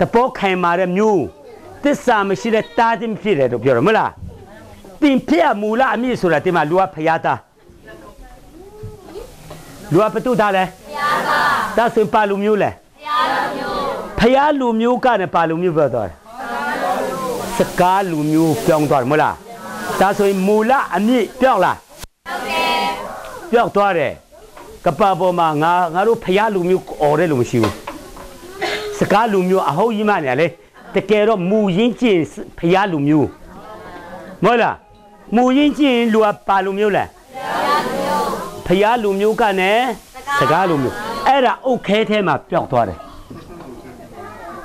တပေါ်ခိုင်မာတဲ့မျိုးသစ္စာမရှိတဲ့တာသမီဖြစ်တယ်လို့ပြောတယ်မဟုတ်လားတင်ပြမူလအမြင့်ဆိုတာဒီမှာလူကဖျားသားလူကဘသူသားလဲဖျားသားဒါဆိုရင်ပါလူမျိုးလဲဖျားလူမျိုးဖျားလူမျိုးကလည်းပါလူမျိုးပြောသွားတယ်စကားလူမျိုးပြောင်းသွားတယ်မဟုတ်လားဒါဆိုရင်မူလအမြင့်ပြောင်းလားပြောင်းသွားတယ် ကပ္ပပေါ်မှာငါငါတို့ဖျားလူမျိုးអော်တယ်လို့မရှိဘူးစကားလူမျိုးအဟုတ်ကြီးမှနေလေတကယ်တော့မူရင်းကျင်ဖျားလူမျိုးမဟုတ်လားမူရင်းကြည့်ရင်လူကပါလူမျိုးလဲဖျားလူမျိုးကနဲ့စကားလူမျိုးအဲ့ဒါအုတ်ခဲထဲမှာပျောက်သွားတယ်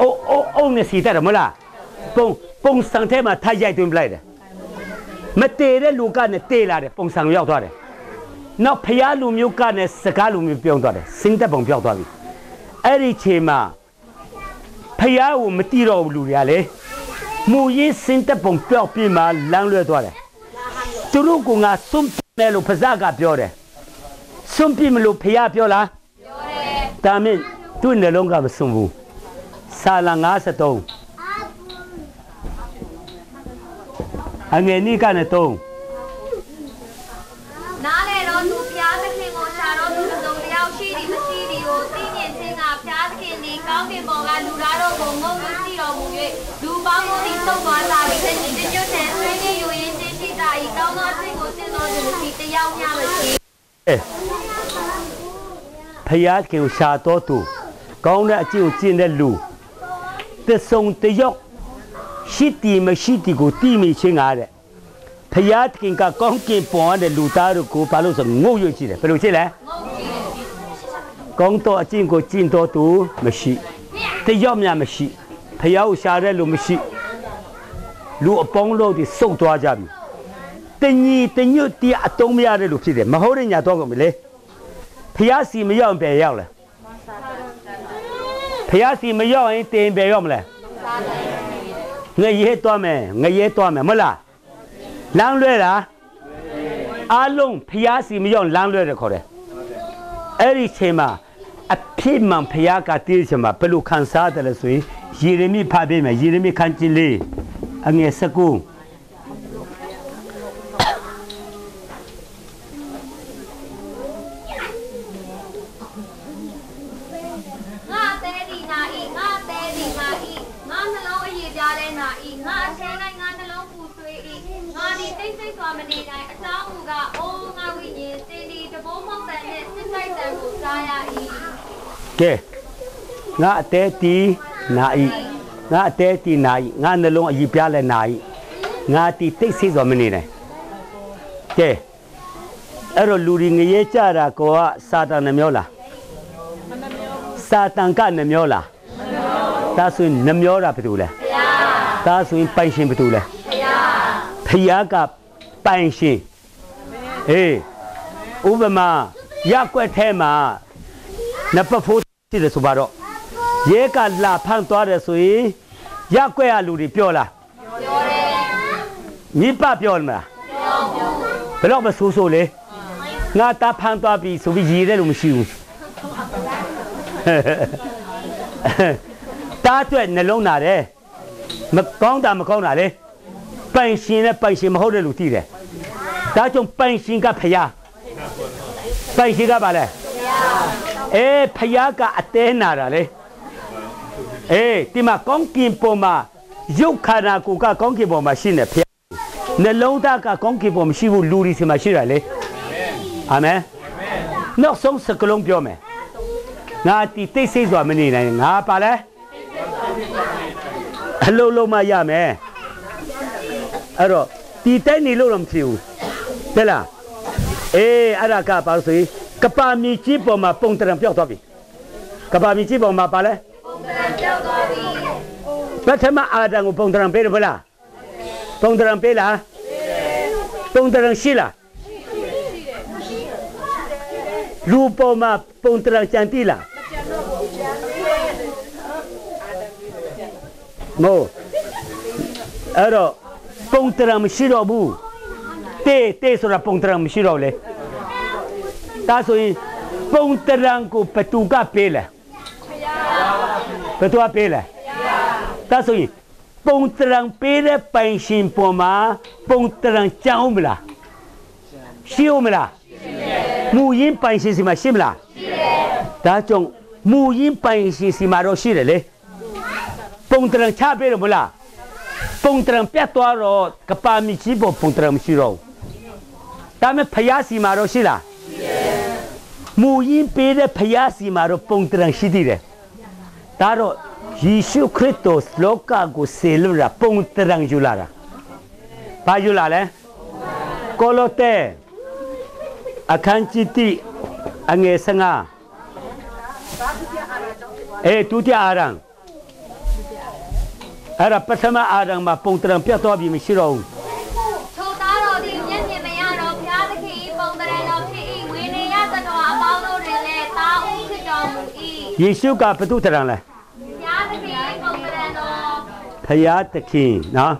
အုတ်အုတ်အုတ်နဲ့စီတတ်တယ်မဟုတ်လားပုံပုံစံထဲမှာထိုက်ရိုက်သွင်းပလိုက်တယ်မတည်တဲ့လူကနဲ့တည်လာတယ်ပုံစံကိုရောက်သွားတယ် နောက်ဖျားလူမျိုးကနဲ့စကားလူမျိုးပြောင်းသွားတယ်စင်းတက်ပုံပြောက်သွားပြီအဲ့ဒီချိန်မှာဖျားကိုမတိတော့ဘူးလူတွေကလေမူရင်းစင်တဲ့ပုံပြောက်ပြီးမှလမ်းလွဲသွားတယ်သူတို့ကငါစွန့်ပြမယ်လို့ဖဇကပြောတယ်စွန့်ပြမလို့ဖះပြောလားပြောတယ်ဒါမင်းသူ့နှလုံးကမစွန့်ဘူးစာလ53အငယ်နိကနဲ့3 နားလေတော့သူဖျားသခင်ကိုရှာတော့သူသုံးတယောက်ရှိသည်မရှိသည်ကိုသိမြင်ခြင်းကဖျားသခင်ဒီ ကောင်းကင်ဘော်ကလူသားတို့ကိုငုံလို့ရှိတော်မူ၍လူပေါင်းတို့သည်သုံးသွားတာပြီးတဲ့ဒီကျွတ်တဲ့ဆွေးနွေးယူရင်းချင်းရှိတာဤကောင်းသောစိတ်ကိုသင်တော်သူမရှိတယောက်များမရှိဖယားခင်ကိုရှာတော်သူကောင်းတဲ့အကျင့်ကိုကျင့်တဲ့လူသစ္ဆုံတယောက်ရှိတီမရှိတီကိုတီမိချင်းကားတဲ့ဖယားခင်ကကောင်းကင်ပေါ်တဲ့လူသားတို့ကိုဘာလို့ဆိုငုတ်ရွကြည့်တယ်ဘယ်လိုကြည့်လဲကောင်းတော်အကျင့်ကိုကျင့်တော်သူမရှိ တယောက်များမရှိဖယားကိုရှာတဲ့လူမရှိလူအပေါင်းလို့ဒီစုတ်သွားကြပြီတညီတညွတ်တီအတုံးမရတဲ့လူဖြစ်တယ်မဟုတ်တဲ့ညာတော့ကုန်ပြီလေဖျားစီမရောက်ရင်ပဲရောက်လဲဖျားစီမရောက်ရင်တင်ပဲရောက်မလဲငရဲသွားမယ်ငရဲသွားမယ်မဟုတ်လားလမ်းလွဲတာအားလုံးဖျားစီမရောက်လမ်းလွဲတယ်ခေါ်တယ်အဲ့ဒီချိန်မှာ အဖြစ်မှန်ဖျားကတည်ချိန်မှာဘယ်လိုခံစားတယ်လဲဆိုရင်ယေရမိဖတ်ပေးမယ်ယေရမိခန်းကျင်းလေးအငယ်၁၉ငါတဲဒီနာဤငါတဲဒီနာဤငါနှလုံးအည်ပြားလဲနာဤငါအထဲ၌ငါနှလုံးပူဆွေးဤငါဒီတိတ်ဆိတ်စွာမနေနိုင်အကြောင်းမူကားအိုးငါဝိညာဉ်စင်ဒီတဘိုးမောက်တန်နဲ့စစ်တိုက်တန်ကိုစားရ၏ ကဲငါအတဲတီနာဤငါအတဲတီနာဤငါနှလုံးအည်ပြားလဲနာဤငါတီတိတ်ဆိတ်စွာမနေနဲ့ကဲအဲ့တော့လူဒီငရဲကြတာကောကစာတန်နှမျောလားစာတန်ကနှမျောလားဒါဆိုရင်နှမျောတာဘာတူလဲဒါဆိုရင်ပိုင်ရှင်ဘာတူလဲဖယားကပိုင်ရှင်အေးဥပမာရက်ွက်ထဲမှာနံပါတ် 4ရှိတယ်ဆိုပါတော့ရဲကလာဖမ်းသွားတယ်ဆိုရင်ရက်ွက်ရလူတွေပြောလားပြောတယ်မိပပြောမလားဘယ်တော့မဆိုးဆိုးလေငါတာဖမ်းသွားပြီဆိုပြီးရည်တယ်လို့မရှိဘူးတားအတွက်နှလုံးနာတယ်မကောင်းတာမကောင်းတာလေပိုင်ရှင်နဲ့ပိုင်ရှင်မဟုတ်တဲ့လူတည်တယ်ဒါကြောင့်ပိုင်ရှင်ကဖျားပိုင်ရှင်ကပါလဲ အေးဖယားကအတဲနာတာလေအေးဒီမှာကောင်းကင်ပေါ်မှာရုပ်ခန္ဓာကိုယ်ကကောင်းကင်ပေါ်မှာရှိနေဖယားနှလုံးသားကကောင်းကင်ပေါ်မှာရှိဘူးလူဒီစီမှာရှိတာလေအာမင်နောက်ဆုံးစကလုံးပြောမယ်ငါတီတိတ်ဆိတ်စွာမနေနိုင်ငါပါလဲအလုံးလုံးမရမယ်အဲ့တော့တီတိုက်နေလို့တော့မဖြစ်ဘူးတဲ့လားအေးအဲ့ဒါကပါလို့ဆိုရင် ကပါမီကြီးပေါ်မှာပုံတရံပြောက်သွားပြီကပါမီကြီးပေါ်မှာပါလဲပုံကံကြောက်သွားပြီပထမအာဒံကိုပုံတရံပေးတယ်ဗလားပုံတရံပေးလားပုံတရံရှိလားလူပေါ်မှာပုံတရံကြံတိလားမို့အဲ့တော့ပုံတရံမရှိတော့ဘူးတေးတေးဆိုတာပုံတရံမရှိတော့ဘူးလေ ဒါဆိုရင်ပုံတရံကိုဘသူကပေးလဲဘသူကပေးလဲဒါဆိုရင်ပုံတရံပေးတဲ့ပိုင်ရှင်ပေါ်မှာပုံတရံကြောင်းမလားရှိဦးမလားမူရင်းပိုင်ရှင်စီမှာရှိမလားရှိတယ်ဒါကြောင့်မူရင်းပိုင်ရှင်စီမှာတော့ရှိတယ်လေပုံတရံချပေးတယ်မလားပုံတရံပြတ်သွားတော့ကပါမီကြီးပေါ်ပုံတရံမရှိတော့ဘူးဒါမဲ့ဖယားစီမှာတော့ရှိလား မူရင်းပေးတဲ့ဖယားစီမှာတော့ပုံတရံရှိသေးတယ်။ဒါတော့ယေရှုခရစ်တော်လောကကိုဆေလွတ်တာပုံတရံယူလာတာ။ဘာယူလာလဲ။ကိုလိုတဲအခန်းကြီးတိအငယ်စငါအဲတူတအာရံအဲ့ဒါပထမအာရံမှာပုံတရံပြတ်သွားပြီမရှိတော့ဘူး ယေရှုကဘု து တရံလဲဘုရားသခင်၏ပုံတရံတော်ဖဖရာသခင်နော်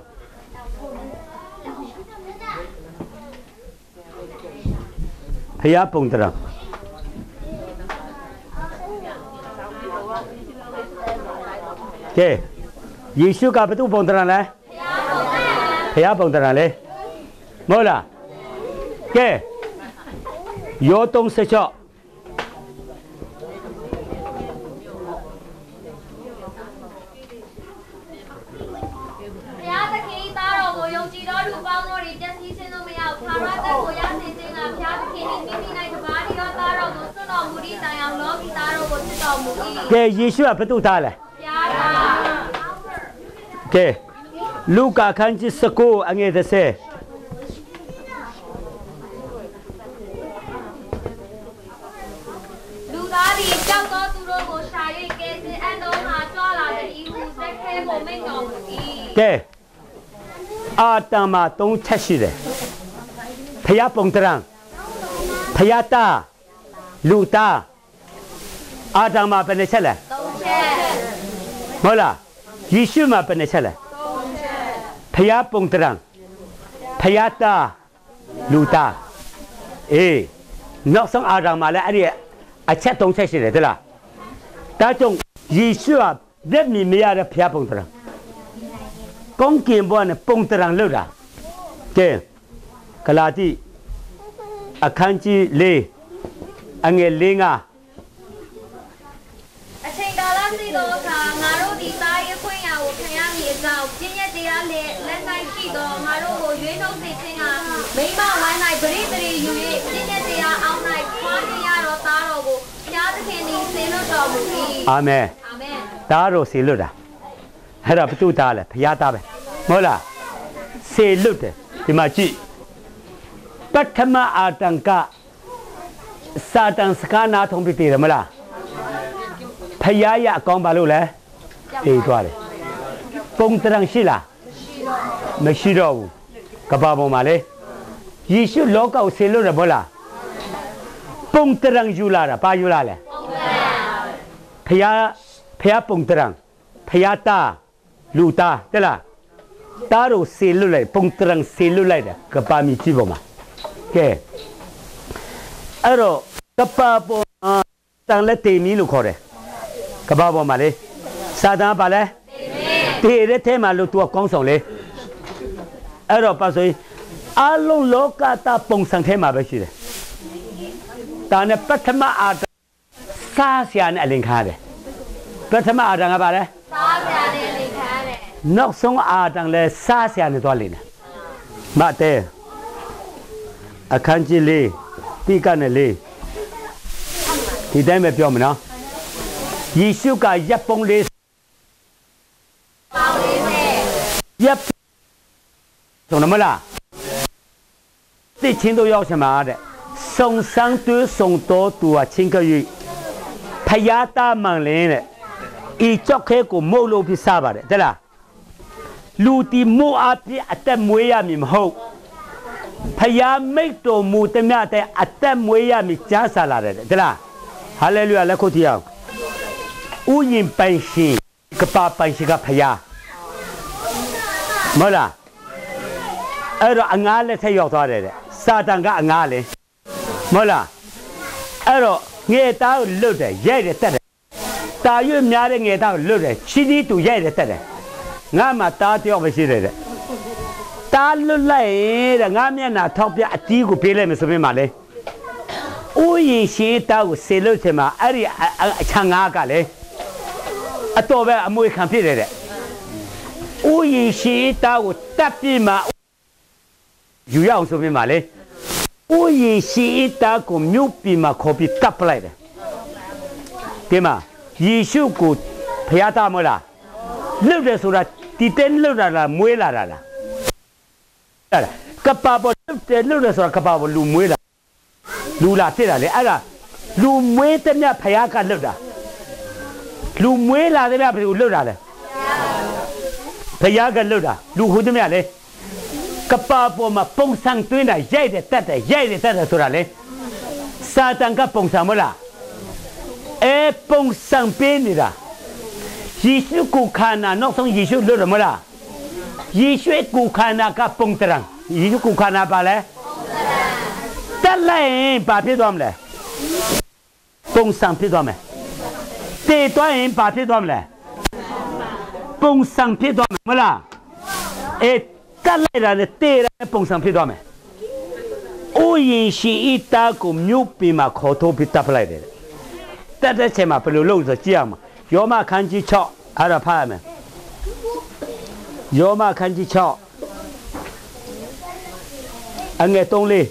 ဖရာပုံတရာကဲယေရှုကဘယ်သူပုံတရာလဲဖရာပုံတရာလဲမဟုတ်လားကဲယော36 ဘုရားသခင်၏သားတော်ကိုယုံကြည်သောလူပေါင်းတို့သည်ပျက်စီးခြင်းသို့မ ရောက်သာရတက်ကိုရစေခြင်းကဘုရားသခင်၏မိမိ၌တပါးဒီသောသားတော်ကိုစွန့်တော်မူသည့်တိုင်အောင်လောကီသားတော်ကိုချစ်တော်မူ၏ကဲယေရှုကဘယ်သူသားလဲဘုရားသာကဲလူကာခန်းကြီး19အငယ်30လူသားသည်ကြောက်သောသူတို့ကိုရှာ၍ကယ်တင်အပ်သောငါကြွလာသည်ဤဟုစက်ခဲကိုမိန့်တော်မူ၏ကဲအာတမသုံးချက်ရှိတယ် ဖျားပုံတရံဖျားတာလူတာအာတမဘယ်နှချက်လဲသုံးချက်မဟုတ်လားယေရှုမှာဘယ်နှချက်လဲဖျားပုံတရံဖျားတာလူတာအေးနောက်ဆုံးအာတမလည်းအဲ့ဒီအချက်သုံးချက်ရှိတယ်တလားဒါကြောင့်ယေရှုကလက်မီမရတဲ့ဖျားပုံတရံကောင်းကင်ဘဝနဲ့ပုံတရံလောက်တာကဲ ဂလာတိအခန်းကြီး၄အငယ်၄ငါအချိန်ကာလသိသောအခါငါတို့ဒီသားရေးခွင့်ရာကိုခံရမည်အကြောင်းပြည့်ညက်တရားလက်လက်၌ရှိသောငါတို့ကိုရွေးနှုတ်စေခြင်းကမိမဝမ်း၌ပရိသေရီယူ၍ပြည့်ညက်တရားအောင်း၌ဖွားမြင်ရသောသားတော်ကိုဘုရားသခင်သည်စေလွှတ်တော်မူ၏အာမင်အာမင်ဒါတော့စေလွတ်တာအဲ့ဒါဘသူသားလဲဖရားသားပဲမဟုတ်လားစေလွတ်တယ်ဒီမှာကြည့် ပထမအာတံကစာတန်စကားနာထုံးပြီးတည်တယ်မလားဖရားရအကောင်းပါလို့လဲအေးသွားတယ်ပုံတရံရှိလားမရှိတော့ဘူးကဘာပေါ်မှာလေယေရှုလောကကိုဆေလွတ်တယ်မဟုတ်လားပုံတရံယူလာတာဘာယူလာလဲဖရားဖရားပုံတရံဖရားတာလူတာတဲ့လားတားတို့ဆေလွတ်လိုက်ပုံတရံဆေလွတ်လိုက်တယ်ကဘာမီကြည့်ပေါ်မှာ ကဲအဲ့တော့ကဘာပေါ်မှာတန်လက်တေမီလို့ခေါ်တယ်ကဘာပေါ်မှာလေစာတန်ပါလဲတေမီတေတဲ့ထဲမှာလို့ तू ကောင်းဆောင်လေအဲ့တော့ပါဆိုရင်အလုံးလောကတာပုံစံထဲမှာပဲရှိတယ်ဒါနဲ့ပထမအာတစားဆရာနဲ့အလင်ခါတယ်ပထမအာတန်ကပါလဲသားပြတဲ့လေခါတဲ့နောက်ဆုံးအာတန်လဲစားဆရာနဲ့သွားလိမ့်မယ်မတဲ အခန်းကြီးလေးတိကနဲ့လေးဒီတိုင်းပဲပြောမနော်ယေရှုကရပ်ပုံလေးပေါင်းလေးနဲ့ရပ်ဆုံးတယ်မလားသိချင်းတို့ရောက်ချင်မှာတဲ့စုံစမ်းတွေးစုံတော်သူဟာချင်းက၍ဖယားသားမှန်လင်းတဲ့ဤကြောက်ခဲကိုမုတ်လို့ဖြစ်စားပါတယ်တဲ့လား ဖယားမိတ်တော်မူသမျှတဲ့အသက်မွေးရမည်ကြားစားလာတယ်တဲ့လားဟာလေလုယာလက်ခုပ်တီအောင်ဥယျင်ပိုင်ရှင်ကပပိုင်ရှင်ကဖယားမဟုတ်လားအဲ့တော့အငားလက်ထက်ရောက်သွားတယ်တဲ့စာတန်ကအငားလေမဟုတ်လားအဲ့တော့ငေသားကိုလွတ်တယ်ရိုက်တယ်တက်တယ်တာရွေ့များတဲ့ငေသားကိုလွတ်တယ်ချီတီတူရိုက်တယ်တက်တယ်ငါမှတားတယောက်ပဲရှိတယ်တဲ့ တားလွတ်လိုက်ရင်တဲ့ငါမျက်နှာထောက်ပြအတီးကိုပေးလိုက်မယ်ဆိုပြီးမှလေဥယျင်ရှိတာကိုဆေလို့ချင်မှာအဲ့ဒီအအအချမ်းငါကလေအတော်ပဲအမွေခံဖြစ်တယ်တဲ့ဥယျာဉ်ရှိတာကိုတက်ပြီးမှယူရအောင်ဆိုပြီးမှလေဥယျာဉ်ရှိတာကိုမြုပ်ပြီးမှခေါ်ပြီးတပ်ပလိုက်တယ်ဒီမှာယေရှုကိုဖျားသားမလားလှုပ်တယ်ဆိုတာဒီတဲလှုပ်တာလားမွေးလာတာလား အဲ့ဒါကပ္ပပေါ်လှုပ်တယ်လှုပ်တယ်ဆိုတာကပ္ပပေါ်လူမွေးလာလူလာဖြစ်တာလေအဲ့ဒါလူမွေးတဲ့မြတ်ဖျားကလှုပ်တာလူမွေးလာတဲ့မြတ်ဘယ်လိုလှုပ်တာလဲဖယားကလွတ်တာလူဟူသည်မြလေကပ္ပါပေါ်မှာပုံစံသွင်းတာရိုက်တယ်တက်တယ်ရိုက်တယ်တက်တယ်ဆိုတာလေစာတန်ကပုံစံမလားအဲပုံစံပေးနေတာယေရှုကိုခန္ဓာနောက်ဆုံးယေရှုလွတ်တယ်မလား ယေရှုကိုခန္ဓာကပုံတရံယေရှုကိုခန္ဓာပါလဲတက်လိုက်ရင်ဘာဖြစ်သွားမလဲပုံစံဖြစ်သွားမယ်တည်သွားရင်ဘာဖြစ်သွားမလဲပုံစံဖြစ်သွားမယ်မလားအဲတက်လိုက်တာနဲ့တည်ရတဲ့ပုံစံဖြစ်သွားမ ယ်။အိုးရင်ရှိဤတာကိုမြို့ပြင်မှာခေါ်ထုတ်ပြီးတပ်ပလိုက်တယ်။တက်တဲ့ချိန်မှာဘယ်လိုလုပ်ဆိုကြည့်အောင်။ယောမခန်းကြီး6အဲ့ဒါဖတ်ရမယ်။ယောမခန်းကြီး6အငယ်3လေး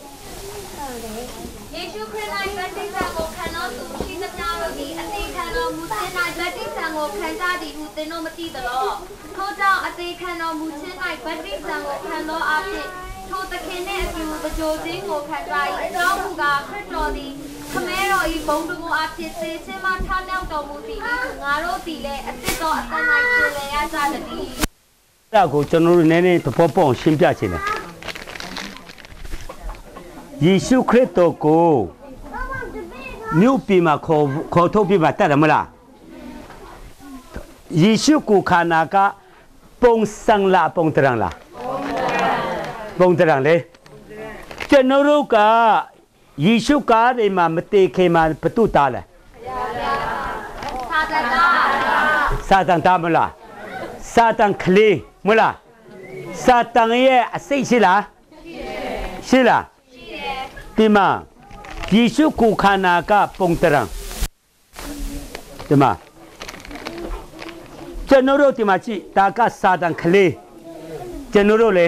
ယေရှုခရစ်၌ဗတ္တိဇံကိုခံတော်သူရှိသမျှတို့သည်အသေးခံတော်မူခြင်း၌ဗတ္တိဇံကိုခံကြသည်ဟုသင်တို့မသိသလောထို့ကြောင့်အသေးခံတော်မူခြင်း၌ဗတ္တိဇံကိုခံတော်အဖြစ်ထိုသခင်နှင့်အတူပကြိုခြင်းကိုခံကြ၏အကြောင်းမူကားခရစ်တော်သည်ခမဲတော်၏ဘုံတကူအဖြစ်သေခြင်းမှထမြောက်တော်မူသည်ဤသူငါတို့သည်လည်းအစ်တော်အတန်၌ကျင်လည်ရကြသည်အဲ့ ဒါကိုကျွန်တော်တို့နည်းနည်းသဘောပေါက်အောင်ရှင်းပြချင်တယ်။ယေရှုခရစ်တော်ကိုမြို့ပြင်မှာခေါ်ခေါ်ထုတ်ပြမှာတတ်တယ်မလား။ယေရှုကိုခန္ဓာကပုံစံလားပုံတရံလားပုံတရံလေကျွန်တော်တို့ကယေရှုကားတွေမှာမတေခင်မှာဘတုတားလဲသာသနာစာတန်တားမလားစာတန်ကလေး မလားစာတန်ရဲ့အစိတ်ရှိလားရှိလားဒီမှာယေရှုကိုခန္ဓာကပုံတရံဒီမှာကျွန်တော်တို့ဒီမှာကြည့်ဒါကစာတန်ကလေးကျွန်တော်တို့လေ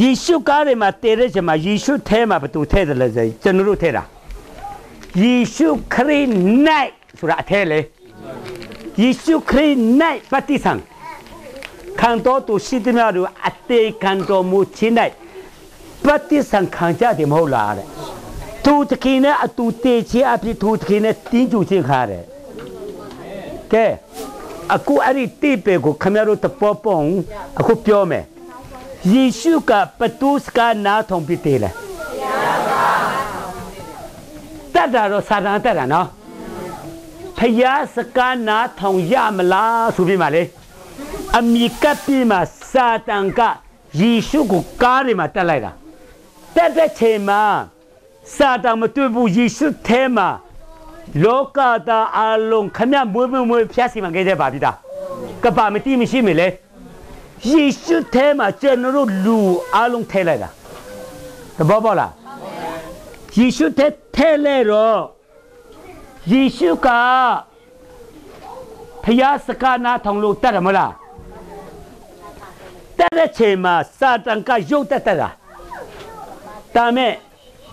ယေရှုကားတွေမှာတည်တဲ့ချိန်မှာယေရှုထဲမှာဘယ်သူထဲတယ်လဲဆိုရင်ကျွန်တော်တို့ထဲတာယေရှုခရစ်၌ဆိုတာအထဲလေယေရှုခရစ်၌ပฏิသံ ခံတော်သူရှိသည်များတို့အသေးခံတော်မူခြင်း၌ပฏิသံခံကြတယ်မဟုတ်လားတဲ့သူတခင်နဲ့အတူတည်ခြင်းအဖြစ်သူတခင်နဲ့တင်းကျူခြင်းခါတယ်ကဲအခုအဲ့ဒီတိပေကိုခမရတို့တပေါ်ပုံအခုပြောမယ်ယေရှုကပတုစကနာထုံပြတယ်လေတတ်တာတော့စာတန်တတ်တာနော်ဖယားစကားနာထောင်ရမလားဆိုပြီးမှလေ အမိကပ်ပြီးမှစာတန်ကယေရှုကိုကားတွေမှာတက်လိုက်တာတက်တဲ့ချိန်မှာစာတန်မတွေ့ဘူးယေရှုထဲမှာလောကသားအလုံးခမမွေးမွေးမွေးဖြတ်စီမခဲ့တဲ့ပါပြီသားကပါမတိမရှိမလဲယေရှုထဲမှာကျွန်တော်တို့လူအလုံးထဲလိုက်တာတဘောပေါက်လားယေရှုထဲထဲလဲတော့ယေရှုကဖျားစကားနာထောင်လို့တတ်တယ်မလား တတ်တဲ့ချိန်မှာစာတန်ကရုတ်တက်တက်တာဒါမဲ့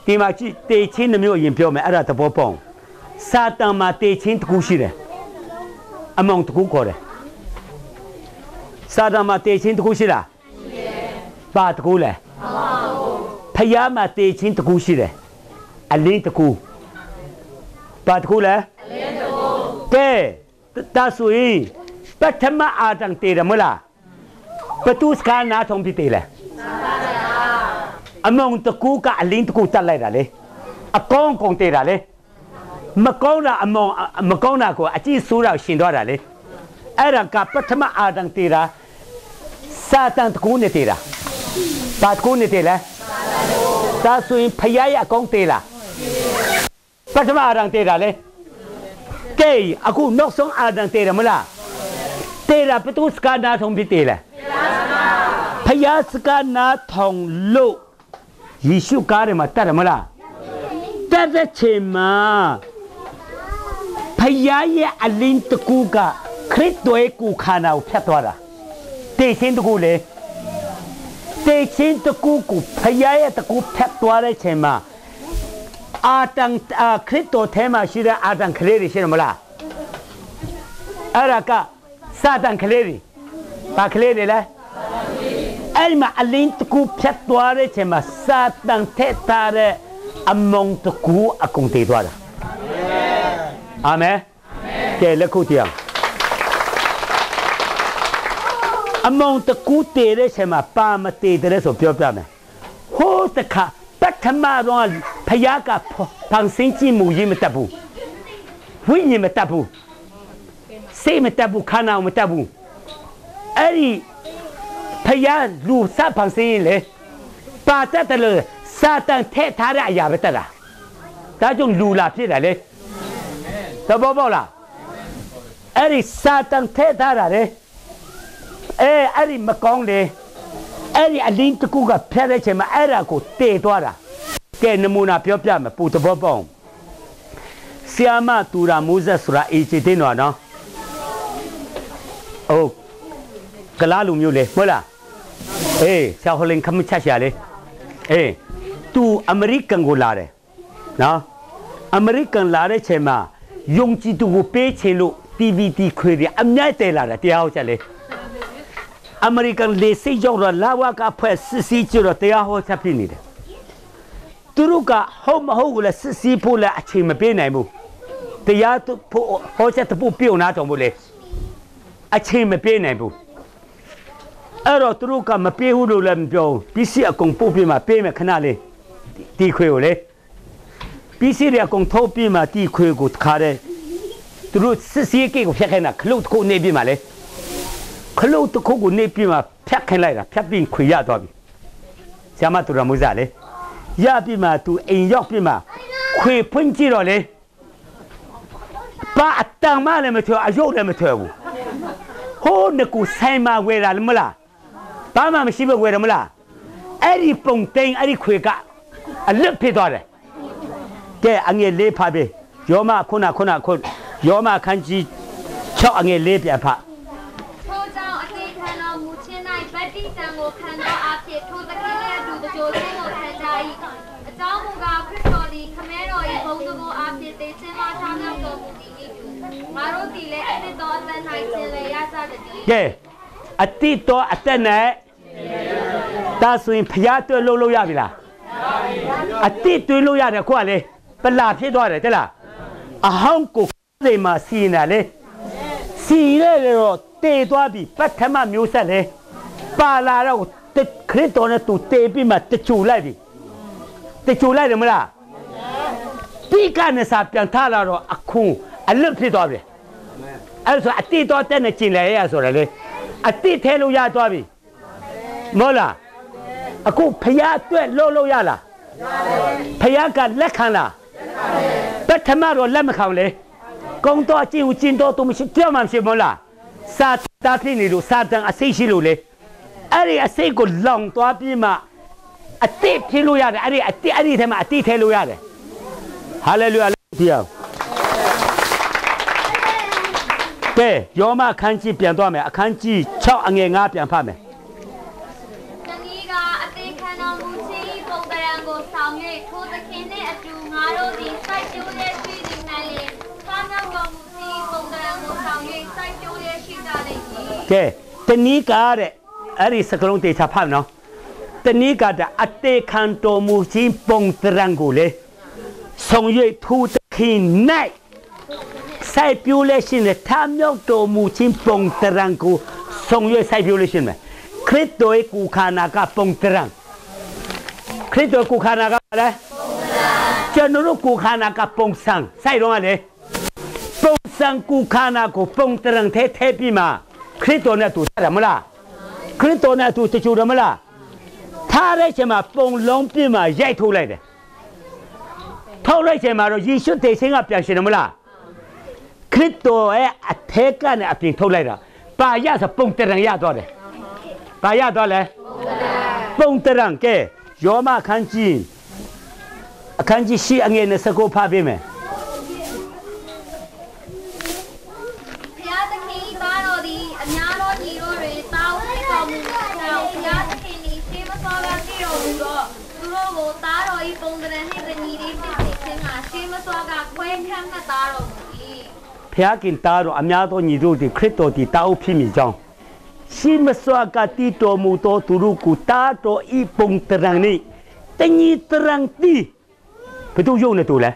ဒီမှာကြည့်တေချင်းတစ်မျိုးအရင်ပြောမယ်အဲ့ဒါသဘောပေါက်စာတန်မှာတေချင်းတစ်ခုရှိတယ်အမောင်တစ်ခုခေါ်တယ်စာတန်မှာတေချင်းတစ်ခုရှိလားရှိတယ်ဘာတစ်ခုလဲအမောင်ဖျားမှာတေချင်းတစ်ခုရှိတယ်အလင်းတစ်ခုဘာတခုလဲအလင်းတခုကဲတာဆိုရင်ပထမအာတန်တေရမလား ပတုစကနာထုံပြတေလဲအမောင်တကူကအလင်းတကူတက်လိုက်တာလေအကောင်းကုန်တေတာလေမကောင်းတာအမောင်မကောင်းတာကိုအကြည့်ဆိုးတာရှင်သွားတာလေအဲ့ဒါကပထမအာတန်တေတာစာတန်တကူနေတေတာဘာတကူနေတေလဲဒါဆိုရင်ဖယားရအကောင်းတေလားပထမအာရန်တေးတာလေကဲအခုနောက်ဆုံးအာရန်တေးတယ်မလားတေးတာပတုစကနာထုံပြီးတေးလဲ ဖယားစကနာထုံလို့ယေရှုကားတယ်မှာတတ်တယ်မလားတတ်တဲ့ချိန်မှာဖယားရဲ့အလင်းတကူကခရစ်တော်ရဲ့ကိုခန္ဓာကိုဖြတ်သွားတာတေးချင်းတကူလေတေးချင်းတကူကိုဖယားရဲ့တကူဖြတ်သွားတဲ့ချိန်မှာအာတန်အာခရစ်တော်ထဲမှာရှိတဲ့အာတန်ကလေးတွေရှိတယ်မလားအဲ့ဒါကစာတန်ကလေးတွေ ဘာကလေးတွေလဲအဲ့ဒီမှာအလင်းတကူဖြတ်သွားတဲ့ချိန်မှာစာတန်ထက်တာတဲ့အမုံတကူအကုန်တည်သွားတာအာမင်ကဲလက်ခုပ်တရားအမုံတကူတည်တဲ့ချိန်မှာပါမတည်တဲ့ဆိုပြောပြမယ်ဟိုးတခါပထမတော့ဖယားကဖန်ဆင်းကြည့်မှုရေးမတတ်ဘူးဝိညာဉ်မတတ်ဘူးစိတ်မတက်ဘူးခန္ဓာကိုမတက်ဘူး အဲ့ဒီဖယားလူစပ်ဖန်စင်းလေပါတက်တယ်လို့စာတန်ထဲထားတဲ့အရာပဲတက်တာဒါကြောင့်လူလာဖြစ်တယ်လေသဘောပေါက်လားအဲ့ဒီစာတန်ထဲထားတာလေအဲအဲ့ဒီမကောင်းလေအဲ့ဒီအလင်းတစ်ခုကဖျက်တဲ့ချိန်မှာအဲ့ဒါကိုတေသွားတာကဲနမူနာပြောပြမယ်ပူသဘောပေါက်ဆီယာမတူရာမိုးဆက်ဆိုတာအေချီတင်းတော့နော်ဟုတ် ကလားလူမျိုးလေဟုတ်လားအေးဆရာဟိုလင်ခမချရှာလေအေးသူအမေရိကန်ကိုလာတယ်နော်အမေရိကန်လာတဲ့ချိန်မှာယုံကြည်သူကိုပေးချင်လို့ TVT ခွေရအမြိုက်တယ်လာတယ်တရားဟုတ်ချက်လေအမေရိကန်လေစိတ်ရောက်တော့လာဝကဖွဲ့စစ်စီကျတော့တရားဟောချက်ဖြစ်နေတယ်သူတို့ကဟုတ်မဟုတ်ကိုလည်းစစ်စီဖို့လည်းအချိန်မပေးနိုင်ဘူးတရားဖို့ဟောချက်တဖို့ပြုံနာတော်မို့လေအချိန်မပေးနိုင်ဘူး အဲ့တော့သူတို့ကမပေးဘူးလို့လည်းမပြောဘူးပစ္စည်းအကုန်ပို့ပြမှာပေးမယ်ခဏလေးတီခွေကိုလေပစ္စည်းတွေအကုန်ထုတ်ပြမှာတီခွေကိုတခါတဲ့သူတို့စစ်စီးကိကိုဖျက်ခိုင်းတာခလုတ်တစ်ခုနေပြမှာလေခလုတ်တစ်ခုကိုနေပြမှာဖျက်ခိုင်းလိုက်တာဖျက်ပြီးခွေရသွားပြီဆရာမသူရမိုးစားလေရပြမှာသူအိမ်ရောက်ပြမှာခွေဖွင့်ကြည့်တော့လေပါအတန်မလည်းမထွေအယုတ်လည်းမထွေဘူးဟိုးငကူဆိုင်မှာဝယ်တာလည်းမလား ဘာမှမရှိဘဲဝယ်တယ်မလားအဲ့ဒီပုံသိန်းအဲ့ဒီခွေကအလစ်ဖြစ်သွားတယ်ကဲအငယ်လေးဖားပေးယောမခုနခုနခုယောမခန်းကြီး6အငယ်လေးပြန်ဖထို့ကြောင့်အသေးခံတော်မူခြင်း၌ဗတ္တိတံကိုခံသောအဖြစ်ထိုသခင်နှင့်အတူတကြိုခြင်းကိုခံကြ၏အကြောင်းမူကားခရစ်တော်သည်ခမဲတော်၏ဘုံသဘောအဖြစ်သေခြင်းမှထားမြောက်တော်မူသည်၏ငါတို့သည်လည်းအသစ်တော်အသက်၌ခြင်းလေရကြသည်ကဲအတိတော်အသက်နဲ့ ဒါဆိုရင်ဖျားတွေ့လို့လို့ရပြီလားအတိတွေ့လို့ရတယ်ခုကလေပလာဖြစ်သွားတယ်တဲ့လားအဟောင်းကိုစိတ်မှာစီနေလေစီရဲတော့တေသွားပြီပထမမျိုးဆက်လေပါလာတော့တခရစ်တော်နဲ့သူတေပြီးမှတချူလိုက်ပြီတချူလိုက်တယ်မလားဒီကနေ့စာပြန်ထားလာတော့အခုအလွတ်ဖြစ်သွားပြီအဲ့ဆိုအတိတော့တက်နေကျင်လေရဆိုရလေအတိထဲလို့ရသွားပြီ မဟုတ်လားအခုဖျားအတွက်လို့လို့ရလားဖျားကလက်ခံလားပထမတော့လက်မခံလေကုံတော့ကျင်ဦးကျင်တော့သူမရှိပြောမှမရှိမလားစာတာဖြစ်နေလို့စာတန်အစိတ်ရှိလို့လေအဲ့ဒီအစိတ်ကိုလောင်သွားပြီးမှအတိဖြစ်လို့ရတယ်အဲ့ဒီအတိအဲ့ဒီထဲမှာအတိထဲလို့ရတယ်ဟာလေလုယာတရားကဲယောမအခန်းကြီးပြန်သွားမယ်အခန်းကြီး6အငယ်9ပြန်ဖတ်မယ် ဆောင်၍ထိုသခင်နှင့်အတူငါတို့သည်စိုက်ပျိုးလျက်ရှိသည်မှန်လျင်ထားမြောက်တော်မူခြင်း၏ပုံသဏ္ဍာန်ကိုဆောင်၍စိုက်ပျိုးလျက်ရှိကြလိမ့်မည်ကဲတနည်းကတဲ့အဲ့ဒီစကလုံးတေချာဖတ်နော်တနည်းကတဲ့အတေခံတော်မူခြင်းပုံသဏ္ဍာန်ကိုလေဆောင်၍ထိုသခင်၌စိုက်ပျိုးလျက်ရှိတဲ့ထားမြောက်တော်မူခြင်းပုံသဏ္ဍာန်ကိုဆောင်၍စိုက်ပျိုးလျက်ရှိမယ်ခရစ်တော်ရဲ့ကုခါနာကပုံသဏ္ဍာန် ခရစ်တော်ကုခါနာကလည်းကျွန်တော်တို့ကုခါနာကပုံစံစိုက်တော့ကလေပုံစံကူခါနာကိုပုံတရံထဲထဲပြီးမှခရစ်တော်နဲ့တူတယ်မလားခရစ်တော်နဲ့တူတချို့တယ်မလားထားတဲ့ချိန်မှာပုံလုံးပြင်းမှရိုက်ထုတ်လိုက်တယ်ထုတ်လိုက်ချိန်မှာတော့ယေရှုတေခြင်းကပြန်ရှင်တယ်မလားခရစ်တော်ရဲ့အထက်ကနေအပြင်ထုတ်လိုက်တာပါရဆိုပုံတရံရသွားတယ်ပါရသွားလဲပုံတရံကဲ ယောမအခန်းကြီးအခန်းကြီးရှိအငယ်နဲ့စကောဖားပေးမယ်ဘုရားသခင်၏သားတော်သည်အများသောညီတို့တွင်တာဝန်ဖြစ်တော်မူသောကြောင့်ဘုရားသခင်သည်ရှေးမစောကတည်တော်မူသောသူတို့ကိုသားတော်၏ပုံသဏ္ဍာန်နှင့်တညီလေးဖြစ်စေခြင်းကရှေးမစောကခွဲဖြန့်မှတ်သားတော်မူ၏ဖျားခင်သားတော်အများသောညီတို့သည်ခရစ်တော်သည်တာအုပ်ဖြစ်မိကြောင်း ရှိမစွာကတိတော်မူသောသူတို့ကိုတာတော်ဤပုံတရံနေတညီတရံတိဘယ်သူယုံနေတူလဲ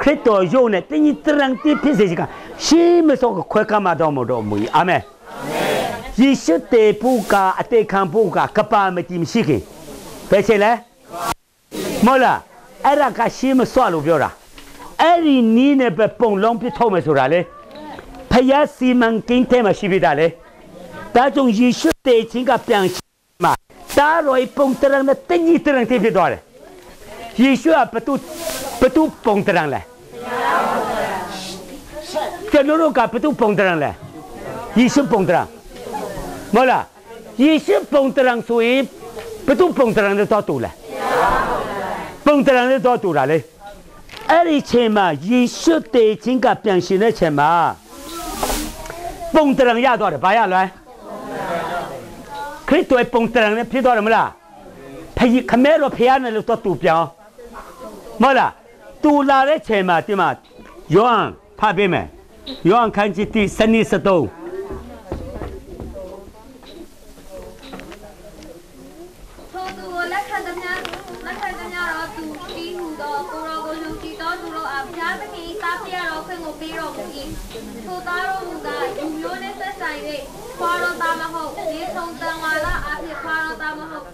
ခရစ်တော်ယုံနေတညီတရံတိဖြစ်စေချင်ကရှိမစွာကခွဲကမ်းမတော်မူတော်မူ၏အာမင်ယေရှုတေပူကအတေခံပူကကပါမတိမရှိခင်ဘယ်ချေလဲမဟုတ်လားအဲ့ဒါကရှိမစွာလို့ပြောတာ အဲ့ဒီနီးနဲ့ပဲပုံလုံးပြစ်ထုတ်မယ်ဆိုတာလေ ဖယားစီမံကိန်းထဲမှာရှိပြီးသားလေ ဒါကြောင့်ယေရှုတေချင်းကပြန်ရှိမှာဒါရောပုံတရံနဲ့တညီတရံတိဖြစ်သွားတယ်ယေရှုကဘသူဘသူပုံတရံလဲကျွန်တော်တို့ကဘသူပုံတရံလဲယေရှုပုံတရံမဟုတ်လားယေရှုပုံတရံဆိုရင်ဘသူပုံတရံနဲ့တော့တူလဲပုံတရံနဲ့တော့တူတာလေအဲ့ဒီချိန်မှာယေရှုတေချင်းကပြန်ရှင်တဲ့ချိန်မှာပုံတရံရတော့တယ်ဘာရလဲ ခရစ်တော်ပုံတရံနဲ့ဖြစ်သွားတယ်မလားဖယခမဲတော်ဖျားနဲ့လို့တော့တူပြောင်းမဟုတ်လားတူလာတဲ့ချိန်မှာဒီမှာယောဟန်ဖတ်ပေးမယ်ယောဟန်ခန်းကြီးတိစနစ်စတုံးထိုသူကိုလက်ခံသမျှလက်ခံသမျှတော့သူပြီးဟုသောကိုရောကိုလူကြည်သောသူတို့အားဘုရားသခင်၏တားပြတော်ခွင့်ကိုပေးတော်မူ၏ထိုသားတော်မူကားယူမျိုးနှင့်ဆက်ဆိုင်၍ ခွာတော်သားမဟုတ်ဒီဆုံးတန်ဝါလာအဖြစ်ခွာတော်သားမဟုတ်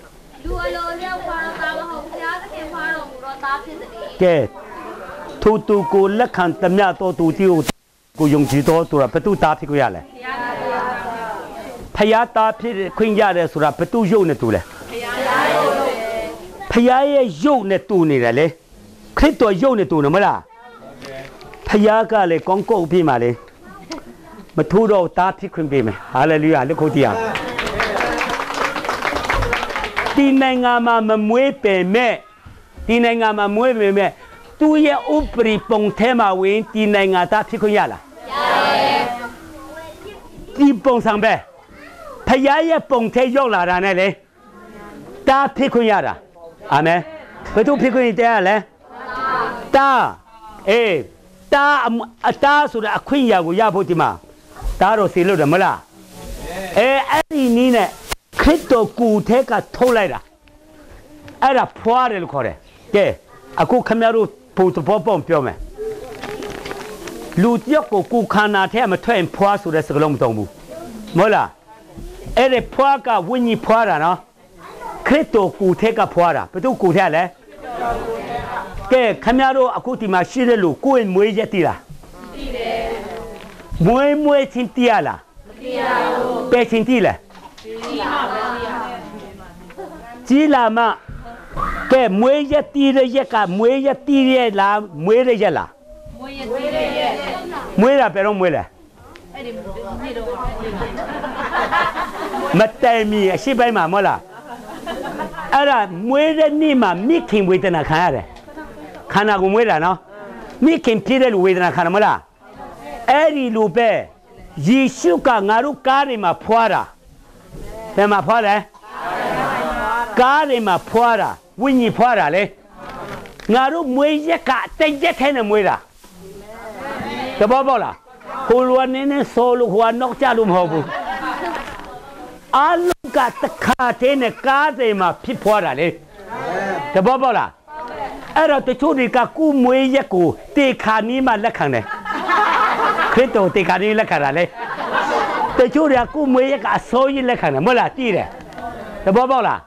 လူအလိုလျောက်ခွာတော်သားမဟုတ်ဘုရားသခင်ခွာတော်မူတော့သားဖြစ်သည်ကဲထိုသူကိုလက်ခံသမျှတော့သူတီကိုကိုယုံကြည်တော့သူကဘသူသားဖြစ်ကိုရလဲဖယားသားဖြစ်ခွင့်ရတယ်ဆိုတာဘသူယုတ်နဲ့တူလဲဖယားရဲ့ယုတ်နဲ့တူနေတယ်လေခရစ်တော်ယုတ်နဲ့တူနေမလားဖယားကလည်းကောင်းကောက်ပြမှာလေ မထိုးတော့သားဖြစ်ခွင့်ပေးမယ်ဟာလေလုယာလက်ခုပ်တရားဒီနိုင်ငံမှာမမွေးပင်မဲ့ဒီနိုင်ငံမှာမွေးပင်မဲ့သူရဲ့ဥပရိပုံထဲမှာဝင်ဒီနိုင်ငံသားဖြစ်ခွင့်ရလားဒီပုံစံပဲဖယားရဲ့ပုံထဲရောက်လာတာနဲ့လေတားဖြစ်ခွင့်ရတာအာမင်ဘယ်သူဖြစ်ခွင့်တရားလဲတားအေးတားအမအတားဆိုတဲ့အခွင့်အရာကိုရဖို့ဒီမှာ တားတော့စီလို့တယ်မလားအဲအဲ့ဒီနည်းနဲ့ခရစ်တော်ကိုယ်ထဲကထုတ်လိုက်တာအဲ့ဒါဖွာတယ်လို့ခေါ်တယ်ကဲအခုခမရတို့ပုံတဘောပုံပြောမယ်လူတယောက်ကိုကိုယ်ခန္ဓာထဲမထွက်ရင်ဖွာဆိုတဲ့စကားလုံးမသုံးဘူးမဟုတ်လားအဲ့ဒီဖွာကဝိညာဉ်ဖွာတာနော်ခရစ်တော်ကိုယ်ထဲကဖွာတာဘယ်သူကိုယ်ထဲလဲကဲခမရတို့အခုဒီမှာရှိတဲ့လူကိုယ်မွေးရက်တည်လားတည်တယ် မွေးမွေးချင်းတည်ရလားမတည်ရဘူးပဲချင်းတည်လားကြီးလာမကဲမွေးရက်တည်တဲ့ရက်ကမွေးရက်တည်ရလားမွေးတဲ့ရက်လားမွေးရက်တည်တဲ့ရက်မွေးတာဘယ်တော့မွေးလဲမတိုင်မီအရှိပိုင်းမှာမဟုတ်လားအဲ့ဒါမွေးတဲ့နေ့မှာမိခင်ဝေဒနာခံရတယ်ခန္ဓာကိုယ်မွေးတာနော်မိခင်ဖြစ်တဲ့လူဝေဒနာခံတယ်မဟုတ်လား အဲ့ဒီလူပဲယေရှုကငါတို့ကားတွေမှာဖွာတာဘယ်မှာဖွာလဲကားတွေမှာဖွာတာဝိညာဉ်ဖွာတာလေငါတို့မွေးရက်ကတိတ်ရက်ထဲနဲ့မွေးတာတဘောပေါက်လားဟိုလူကနင်းနေဆိုလို့ဟိုကနောက်ကြလို့မဟုတ်ဘူးအလုံးကတခါတည်းနဲ့ကားတွေမှာဖြစ်ဖွာတာလေတဘောပေါက်လားအဲ့တော့တချို့တွေကကုမွေးရက်ကိုတေခါနီးမှလက်ခံတယ်ခရ စ်တော်တေခါနီးလက်ခံတာလေတချို့တွေကကုမွေးရက်ကအစိုးရလက်ခံတယ်မဟုတ်လားကြည့်တယ်တဘောပေါက်လား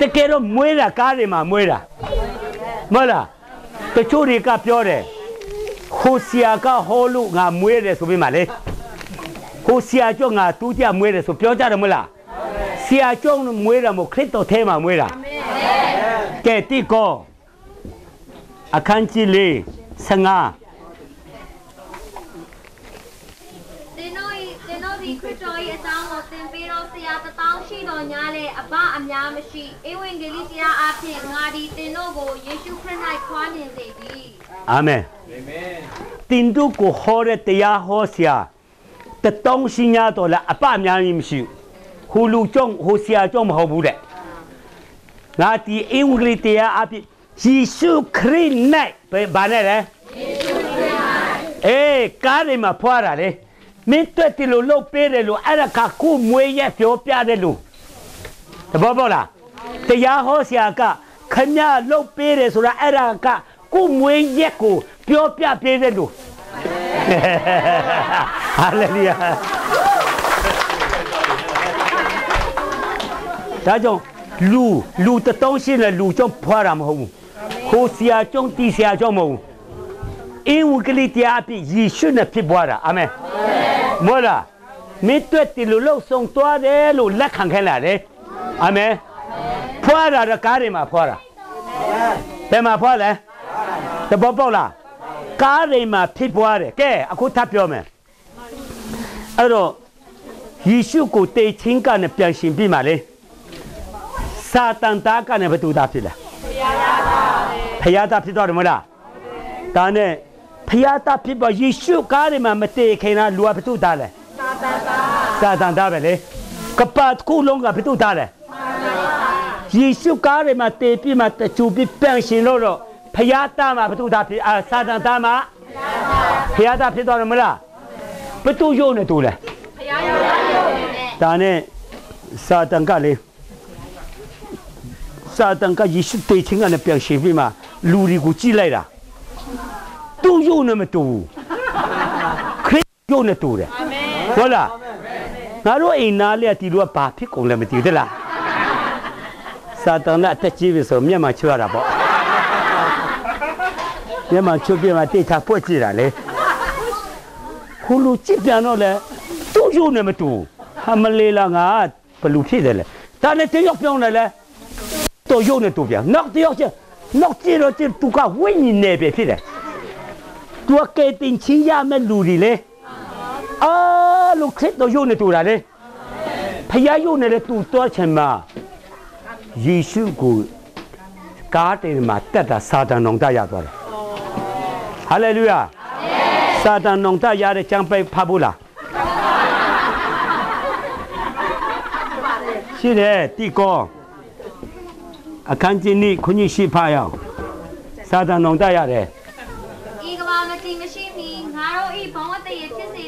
တကယ်တော့မွေးတာကားတွေမှာမွေးတာမဟုတ်လားတချို့တွေကပြောတယ်ဟိုဆီယာကဟောလို့ငါမွေးတယ်ဆိုပြီးမှလေဟိုဆီယာကြောင့်ငါတူးကြမွေးတယ်ဆိုပြောကြတယ်မဟုတ်လားဆီယာကြောင့်မွေးတာမို့ခရစ်တော်ထဲမှာမွေးတာကဲတိကောအခန်းကြီးလေး15တင်တို့ဤတင်တို့ဒီခရစ်တော်၏အကြောင်းကိုသင်ပေးတော့ဆရာတစ် တောင်းရှိတော်ညာလေအပအများမရှိဧဝံဂေလိတရားအဖြစ်ငါဒီတင်တို့ကိုယေရှုခရစ်၌ခွာမြင်စေပြီအာမင်တင်တို့ကိုဟောတဲ့တရားဟောဆရာတတောင်းရှိညာတော်လားအပအများကြီးမရှိဘူးဟိုလူကြောင့်ဟိုဆရာကြောင့်မဟုတ်ဘူးတဲ့ငါဒီအင်္ဂလိပ်တရားအဖြစ်ယေရှုခရစ်၌ဘာနဲ့လဲယေရှုခရစ်၌အေးကားတွေမှာဖွာတာလေမင်းတွေ့တယ်လို့လုပ်ပေးတယ်လို့အဲ့ဒါကခုမွေးရပြောပြတယ်လို့ တဘောပေါက်လားတရားဟောဆရာကခမလုပ်ပေးတယ်ဆိုတာအဲ့ဒါကခုမွေးရက်ကိုပြောပြပေးတယ်လို့ဟာလေလုယာဒါကြောင့်လူလူတတောင်းရှင်းတဲ့လူကြောင့်ဖွာတာမဟုတ်ဘူးခိုးဆရာကြောင့်တီဆရာကြောင့်မဟုတ်ဘူးအင်းဝကလေးတရားအဖြစ်ယေရှုနဲ့ဖြစ်ပွားတာအာမင်မောလားမင်းတွေ့တယ်လို့လို့ဆုံးသွားတယ်လို့လက်ခံခဲ့လာတယ် အာမင်ဖွာတာတော့ကားတွေမှာဖွာတာဘယ်မှာဖွာလဲတဘောပေါက်လားကားတွေမှာဖြစ်ပွားတယ်ကဲအခုထပ်ပြောမယ်အဲ့တော့ယေရှုကိုတေချင်းကနဲ့ပြန်ရှင်ပြီးမှလေစာတန်သားကနဲ့ဘယ်သူသားဖြစ်လဲဖယားသားဖြစ်တော့တယ်မဟုတ်လားဒါနဲ့ဖယားသားဖြစ်ပါယေရှုကားတွေမှာမတေခင်လားလူကဘယ်သူသားလဲစာတန်သားပဲလေ ကပတ်ကူလုံးကဘယ်သူသားလဲယေရှုကားတွေမှာတေပြီးမှတချူပြီးပြန်ရှင်လို့တော့ဖယားသားမှာဘယ်သူသားဖြစ်အာစာတန်သားမှာဖယားသားဖြစ်တော့တယ်မလားဘယ်သူယုံနေတူလဲဖရားရောရောနဲ့ဒါနဲ့စာတန်ကလေစာတန်ကယေရှုတေချင်းကလည်းပြန်ရှင်ပြီးမှလူတွေကိုကြည့်လိုက်တာသူ့ယုံနဲ့မတူဘူးခရစ်ယုံနဲ့တူတယ်အာမင်ဟုတ်လား ငါတို့အိမ်သားလေးကဒီလိုကဘာဖြစ်ကုန်လဲမသိဘူးတလားစာတန်ကအတက်ကြီးပြီဆိုမျက်မှောင်ချွတ်ရတာပေါ့မျက်မှောင်ချွတ်ပြမှတိတ်ချပွက်ကြည့်တာလေဟိုလူကြည့်ပြန်တော့လေသူ့ရုပ်နဲ့မတူဟာမလေးလာငါဘယ်လူဖြစ်တယ်လဲဒါနဲ့တယောက်ပြောင်းတယ်လေတော့ရုပ်နဲ့တူပြန်နောက်တယောက်ချင်းနောက်ကြည့်တော့ကြည့်သူကဝိညာဉ်နယ်ပဲဖြစ်တယ်သူကကဲတင်ချင်းရမဲ့လူတွေလေအာ လူခရစ်တော်ရုပ်နဲ့တူတာလေဖခင်ရုပ်နဲ့လည်းတူတော့ချင်မှာယေရှုကိုကားတယ်မှာတက်တာစာတန်တော်တက်ရသွားတယ်ဟာလေလုယာစာတန်နောင်တရတဲ့ကျမ်းပိုက်ဖတ်ဘူးလားရှိတယ်တီကောအခန်းကြီးနိခွန်ကြီးရှိဖတ်ရအောင်စာတန်နောင်တရတယ်ဤကဘာမတိမရှိမီငါတို့ဤဘဝတည်းဖြစ်စေခြင်းကဖ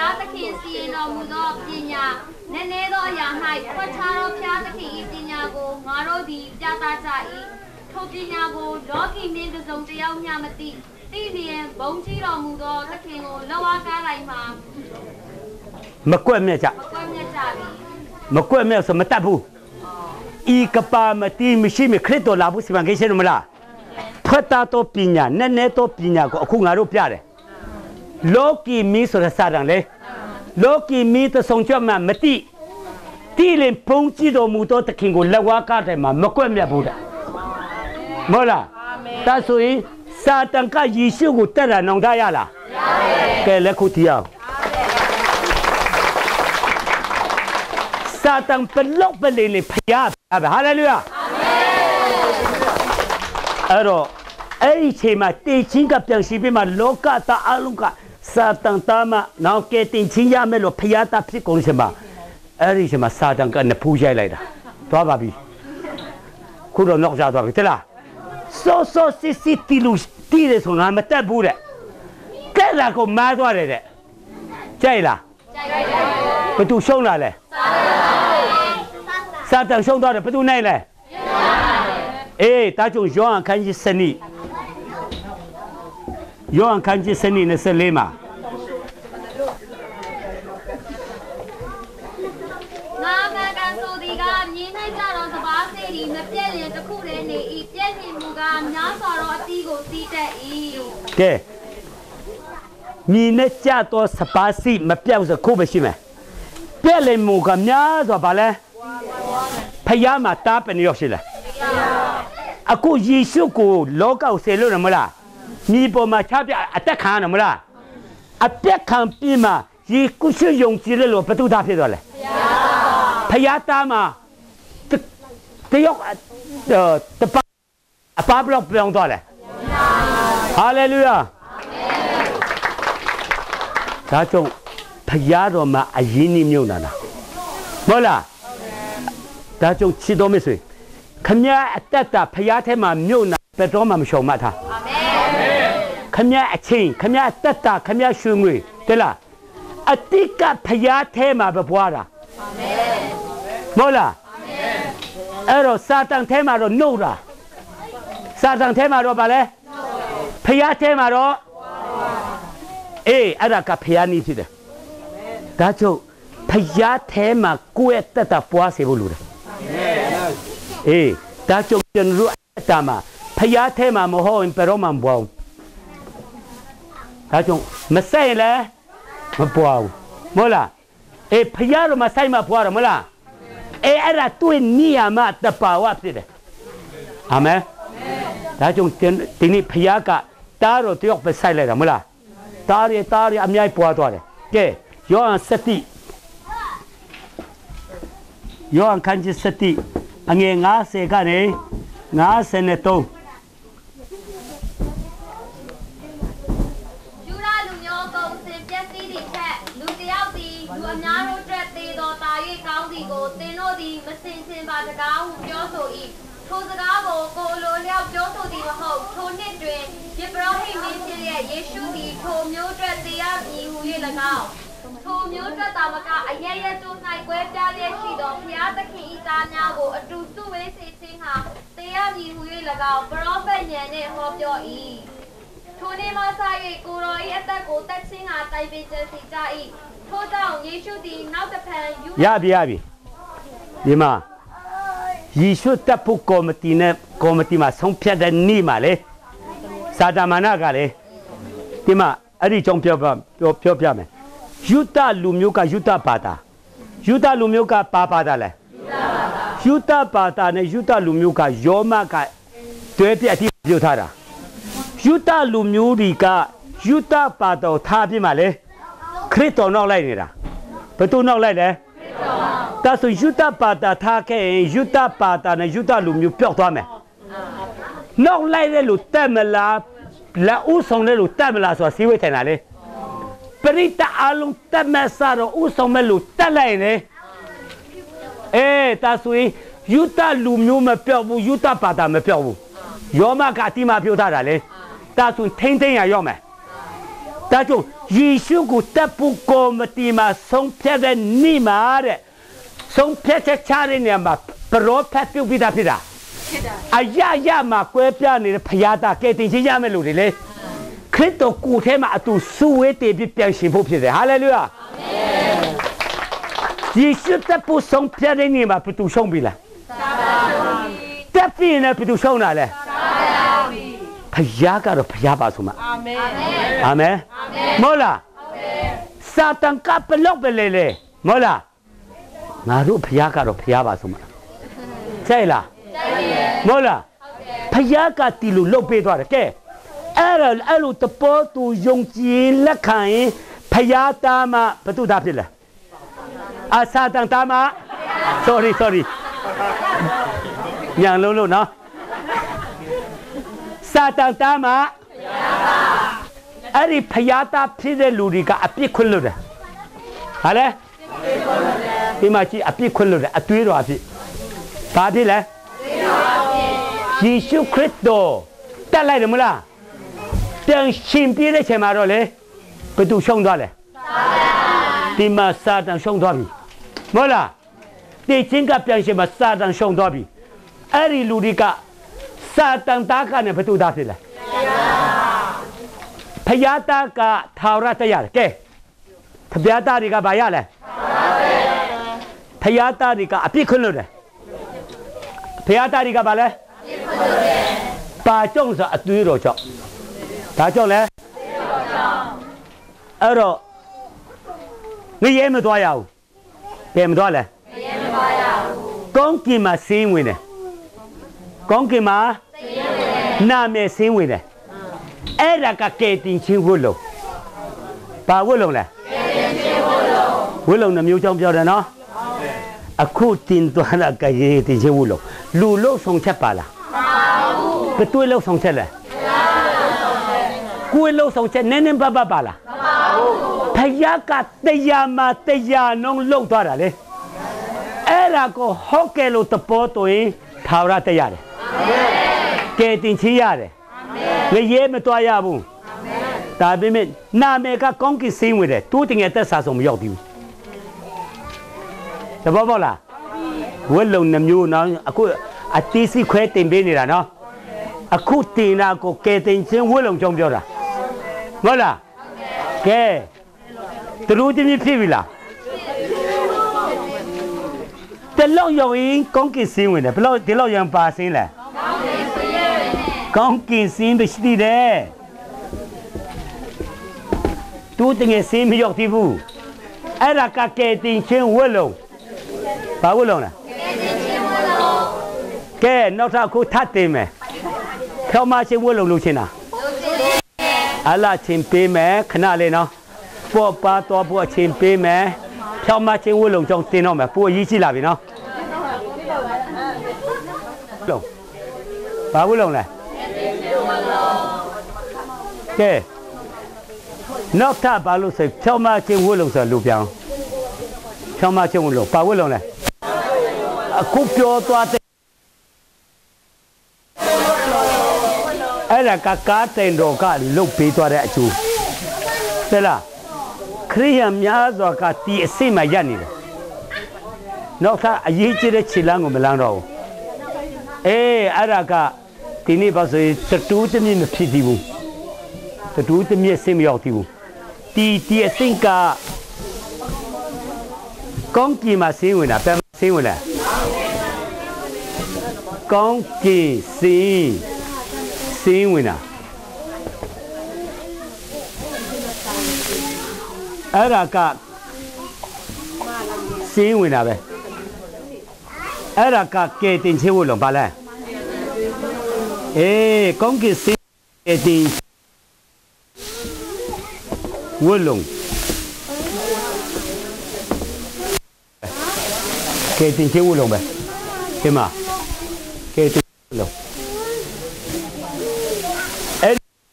ရားသခင်စီရင်တော်မူသောပညာနည်းနည်းသောအရာ၌ဖွက်ခြားသောဖရားသခင်ဤပညာကိုငါတို့သည်ပြသကြ၏ထိုပညာကိုလောကီမင်းတစ်စုံတစ်ယောက်မျှမသိသိလျင်ဘုံကြီးတော်မူသောသခင်ကိုလောဝကားတိုင်းမှာမကွက်မြက်ကြမကွဲမြတ်ကြပြီမကွက်မြက်ဆိုမတတ်ဘူးဤကပါမတိမရှိမခရစ်တော်လာဘူးစီမံကိန်းရှင်းမလားဖွက်တာတော့ပညာနည်းနည်းတော့ပညာကိုအခုငါတို့ပြတယ် လောကီမီဆိုတဲ့စာတန်လေလောကီမီသဆောင်ချက်မှမတိတိလင်ပုံကြည့်တော်မူသောသခင်ကိုလက်ဝါးကားတယ်မှာမကွက်မြတ်ဘူးတဲ့မဟုတ်လားဒါဆိုရင်စာတန်ကယေရှုကိုတက်တာနောင်တရလားကဲလက်ခုတီအောင်စာတန်ပလောက်ပလေလေဖျားဖျားပဲဟာလေလုယာအဲ့တော့အဲ့ဒီချိန်မှာတေချင်းကပြန်ရှိပြီးမှလောကသားအလုံးက စာတန်သားမနောက်ကဲတင်ချင်းရမယ်လို့ဖျားတာဖြစ်ကုန်ချိန်မှာအဲ့ဒီချိန်မှာစာတန်ကနဖူးရိုက်လိုက်တာသွားပါပြီခုတော့နောက်ကျသွားပြီတဲ့လားစောစောစစ်စစ်တီလူတီးတယ်ဆိုငါမတက်ဘူးတဲ့ကဲလာကိုမားသွားတယ်တဲ့ကြိုက်လားကြိုက်တယ်ဘသူရှုံးလာလဲစာတန်ရှုံးသွားတယ်ဘသူနိုင်လဲအေးတာကြုံယောဟန်ခန်းကြီးစနစ်ယောဟန်ခန်းကြီးစနစ်နဲ့ဆက်လေးမှာ ငါကကန်ဆိုဒီကမြင်းနိုင်ကြတော့စပါးစေဒီမပြည့်ရင်တစ်ခုတည်းနေဤပြည့်ရင် မူကများစွာတော့အတီးကိုစီးတတ်၏ကဲမြင်းနဲ့ကြတော့စပါးစီမပြောက်စခုပဲရှိမယ်ပြက်လေမူကများဆိုပါလဲဖယားမှာတားပနေရောက်ရှိလားအခုယေရှုကိုလောကကိုဆေလို့ရမလားညီပေါ်မှာချပြအသက်ခံရမလားအသက်ခံပြီးမှယေရှုယုံကြည်လို့ဘယ်သူသားဖြစ်သွားလဲဖယားသားမှာတတယောက်အ呃တပ အပါဘလောက်ပြောင်းသွားလဲဟာလေလုယာဒါကြောင့်ဖယားတော်မှာအရင်နှမြုံနာတာမဟုတ်လားဒါကြောင့်ချစ်တော်မဆွေခမရအတက်တာဖယားထဲမှာမြုံနာဘယ်တော့မှမရှောင်မထားအာမင်ခမရအချင်းခမရအတက်တာခမရရွှေငွေတဲ့လားအတိတ်ကဖယားထဲမှာပဲဘွားတာမဟုတ်လားအဲ့တော့စာတန်ထဲမှာတော့နှုတ်တာ စာတန်ထဲမှာတော့ဗာလဲဖျားထဲမှာတော့အေးအဲ့ဒါကဖျားနည်းဖြစ်တယ်ဒါကြောင့်ဖျားထဲမှာကိုယ့်ရဲ့တက်တာပွားစေဖို့လိုတယ်အေးဒါကြောင့်ကျွန်တော်တို့အတ္တမှာဖျားထဲမှာမဟုတ်ရင်ဘယ်တော့မှမပွားဘူးဒါကြောင့်မဆိုင်ရင်လည်းမပွားဘူးမဟုတ်လားအေးဖယားတော့မဆိုင်မပွားတော့မဟုတ်လားအေးအဲ့ဒါတွေ့နေရမှာတပါဝဖြစ်တယ်အာမင် ဒါကြောင့်ဒီနေ့ဖယားကတားတော့တယောက်ပဲဆိုင်လိုက်တာမဟုတ်လားတားရတားရအမြိုက်ပွားသွားတယ်ကဲယောဟန်စတိယောဟန်ခန်းကြီးစတိအငယ်90ကနေ53ယူရာလူမျိုးကုန်စင်ပျက်စီးသည့်ထက်လူတစ်ယောက်သည်လူအများတို့အတွက်သေးသောတာ၍ကောင်းသည်ကိုသင်တို့သည်မစင်စင်ပါတကားဟုပြောဆို၏ ထိုစကားကိုကိုယ်လိုလျောက်ပြောဆိုသည်မဟုတ်ထိုနှစ်တွင်ယေဘရဟိမင်းဖြစ်ရဲ့ယေရှုသည်ထိုမျိုးအတွက်သေရမည်ဟု၍၎င်းထိုမျိုးအတွက်သာမကအရရတို့၌ကွဲပြားလျက်ရှိသောဘုရားသခင်၏သားများကိုအတူစုဝေးစေခြင်းဟာသေရမည်ဟု၍၎င်းပရောဖက်ညံနှင့်ဟောပြော၏ထိုနေ့မှစ၍ကိုရော၏အသက်ကိုတက်ချင်းဟာတိုင်ပင်ကျစီကြ၏ထို့ကြောင့်ယေရှုသည်နောက်တစ်ဖန်ယူရပြီရပြီဒီမှာ ယေရှုတပ်ဖို့ကော်မတီနဲ့ကော်မတီမှာဆုံးဖြတ်တဲ့နေ့မှာလေစာတမဏကလေဒီမှာအဲ့ဒီကြောင့်ပြောပြပြောပြောပြမယ်ယူတလူမျိုးကယူတဘာသာယူတလူမျိုးကပါဘာသာလဲယူတဘာသာနဲ့ယူတလူမျိုးကယောမကတွဲပြအတိပြုထားတာယူတလူမျိုးတွေကယူတဘာသာကိုထားပြမှာလေခရစ်တော်နောက်လိုက်နေတာဘယ်သူနောက်လိုက်လဲ ဒါဆိုယူတပါတာထားခဲ့ရင်ယူတပါတာနဲ့ယူတလူမျိုးပျောက်သွားမယ်။နောက်လိုက်တဲ့လူတက်မလားလာဥဆောင်တဲ့လူတက်မလားဆိုတာစီဝေးထိုင်တာလေ။ပရိတအလုံးတက်မဆာတော့ဥဆောင်မဲ့လူတက်လိုက်ရင်လေအေးဒါဆိုရင်ယူတလူမျိုးမပျောက်ဘူးယူတပါတာမပျောက်ဘူး။ယောမကအတိမပြောထားတာလေ။ဒါဆိုထိမ့်သိမ့်ရရောက်မယ်။ဒါကြောင့်ယေရှုကိုတပ်ဖို့ကော်မတီမှာဆုံးဖြတ်တဲ့နေ့မှာတဲ့ ဆုံးဖြတ်ချက်ချတဲ့နေရာမှာပရောဖက်ပြုတ်ပြီးသားဖြစ်တာအရရမှာကွဲပြားနေတဲ့ဖယားတာကဲတင်ချင်းရမယ်လို့လေခရစ်တော်ကိုယ်ထဲမှာအတူစုဝေးတည်ပြီးပြန်ရှင်ဖို့ဖြစ်တယ်ဟာလေလုယာယေရှုတပ်ဖို့ဆုံးဖြတ်တဲ့နေရာမှာဘယ်သူရှုံးပြီလားတပ်ပြီးနေဘယ်သူရှုံးတာလဲဖယားကတော့ဖယားပါဆိုမှာအာမင်အာမင်မဟုတ်လားစာတန်ကပလောက်ပဲလေလေမဟုတ်လား ငါတို့ဖះကတော့ဖះပါဆုံးမလားใช่လားမဟုတ်လားဖះကတီလို့လုတ်ပေးသွားတယ်ကဲအဲ့ဒါအဲ့လိုတပေါ်သူယုံကြည်လက်ခံရင်ဖះသားမဘသူသားဖြစ်လဲအစာတန်သားမ sorry sorry ညံလုံးလို့နော်စာတန်သားမအဲ့ဒီဖះသားဖြစ်တဲ့လူတွေကအပြစ်ခွင့်လို့တယ်ဟာလဲ ဒီမှာကြည့်အပြစ်ခွင့်လို့တယ်အသွေးတော်အဖြစ်ဘာဖြစ်လဲယေရှုခရစ်တော်တက်လိုက်တယ်မလားပြန်ရှင်ပြည့်တဲ့ချိန်မှာတော့လေဘယ်သူရှုံးသွားလဲဒီမှာစာတန်ရှုံးသွားပြီမဟုတ်လားဒီချင်းကပြန်ရှင်မှာစာတန်ရှုံးသွားပြီအဲ့ဒီလူတွေကစာတန်သားကနဲ့ဘယ်သူသားဖြစ်လဲဖယားသားကထာဝရတရားကဲ ဖယားသားတွေကဘာရလဲဖယားသားတွေကအပြစ်ခွင့်လို့တယ်ဖယားသားတွေကဘာလဲပါကြောင့်ဆိုအသွေးတော်ကြောင့်ဒါကြောင့်လဲအဲ့တော့ငရဲမသွားရဘူးဘယ်မသွားလဲငရဲမသွားရဘူးကောင်းကင်မှာစင်းဝင်တယ်ကောင်းကင်မှာနာမည်စင်းဝင်တယ်အဲ့ဒါကကဲတင်ချင်းဝတ်လုံးဘာဝတ်လုံးလဲကဲတင်ချင်းဝတ်လုံး ဝတ်လုံးနှမျိုးကြောင့်ပြောတယ်နော်အခုတင်သွားတာကရေတင်ချင်းဘူးလို့လူလို့ဆုံးချက်ပါလားမပါဘူးဘယ်တွေ့လို့ဆုံးချက်လဲကိုယ်လို့ဆုံးချက်နည်းနည်းပါးပါးပါလားမပါဘူးဖယားကတရားမှာတရားနှုံးလောက်သွားတာလေအဲ့ဒါကိုဟော့ကဲလို့တပေါ်တော့ရင်ထာဝရတရားတယ်ကဲတင်ချင်းရတယ်ငရေမတွားရဘူးဒါပေမဲ့နာမည်ကကောင်းကင်စင်းဝင်တယ်တိုးတင်ငယ်တက်ဆာဆုံးမရောက်ဘူး တဘောပေါက်လားဝက်လုံနှမျိုးနော်အခုအတီးစီခွဲတင်ပေးနေတာနော်အခုတင်တာကိုကဲတင်ချင်းဝက်လုံကြောင်းပြောတာမဟုတ်လားကဲသူတို့ချင်းဖြစ်ပြီလားတလောက်ရောက်ရင်ကောင်းကင်စင်းဝင်တယ်ဘလောက်ဒီလောက်ရံပါစင်းလဲကောင်းကင်စင်းပဲရှိတယ်တူတငယ်စင်းမရောက်သေးဘူးအဲ့ဒါကကဲတင်ချင်းဝက်လုံး ဘာဝက်လုံးလဲကဲနောက်ထပ်ခုထပ်တင်မယ်ဖြောင်းမချင်းဝက်လုံးလို့ချင်းတာအလားချင်းပေးမယ်ခဏလေးနော်ပေါ်ပါတော့ပေါ်ချင်းပေးမယ်ဖြောင်းမချင်းဝက်လုံးကြောင့်တင်တော့မယ်ပိုအရေးကြီးလာပြီနော်လုံးဘာဝက်လုံးလဲကဲနောက်ထပ်ဘာလို့ဆိုဖြောင်းမချင်းဝက်လုံးဆိုလူပြောင်းဖြောင်းမချင်းဝက်လုံးဘာဝက်လုံးလဲ အခုပြောသွားတဲ့အဲ့ဒါကကားတိုင်တော်ကလုတ်ပေးသွားတဲ့အကျိုးတဲ့လားခရိယံများစွာကတီအစိမ့်မှရက်နေတယ်နောက်ထပ်အရေးကြီးတဲ့ခြေလမ်းကိုမလမ်းတော့ဘူးအေးအဲ့ဒါကဒီနေ့ပါဆိုရင်တတူးတစ်မြင့်မဖြစ်သေးဘူးတတူးတစ်မြင့်စိမ့်မရောက်သေးဘူးတီတီအစိမ့်ကကောင်းကင်မှာဆင်းဝင်တာပြန်ဆင်းဝင်လာ ကောင်းကင်ဆင်းစင်းဝင်တာအဲ့ဒါကစင်းဝင်တာပဲအဲ့ဒါကကဲတင်ချေဖို့လုံးပါလဲအေးကောင်းကင်စင်းကဲတင်ဝလုံးကဲတင်ချေဖို့လုံးပဲဒီမှာ ကဲတင်ဝလုံး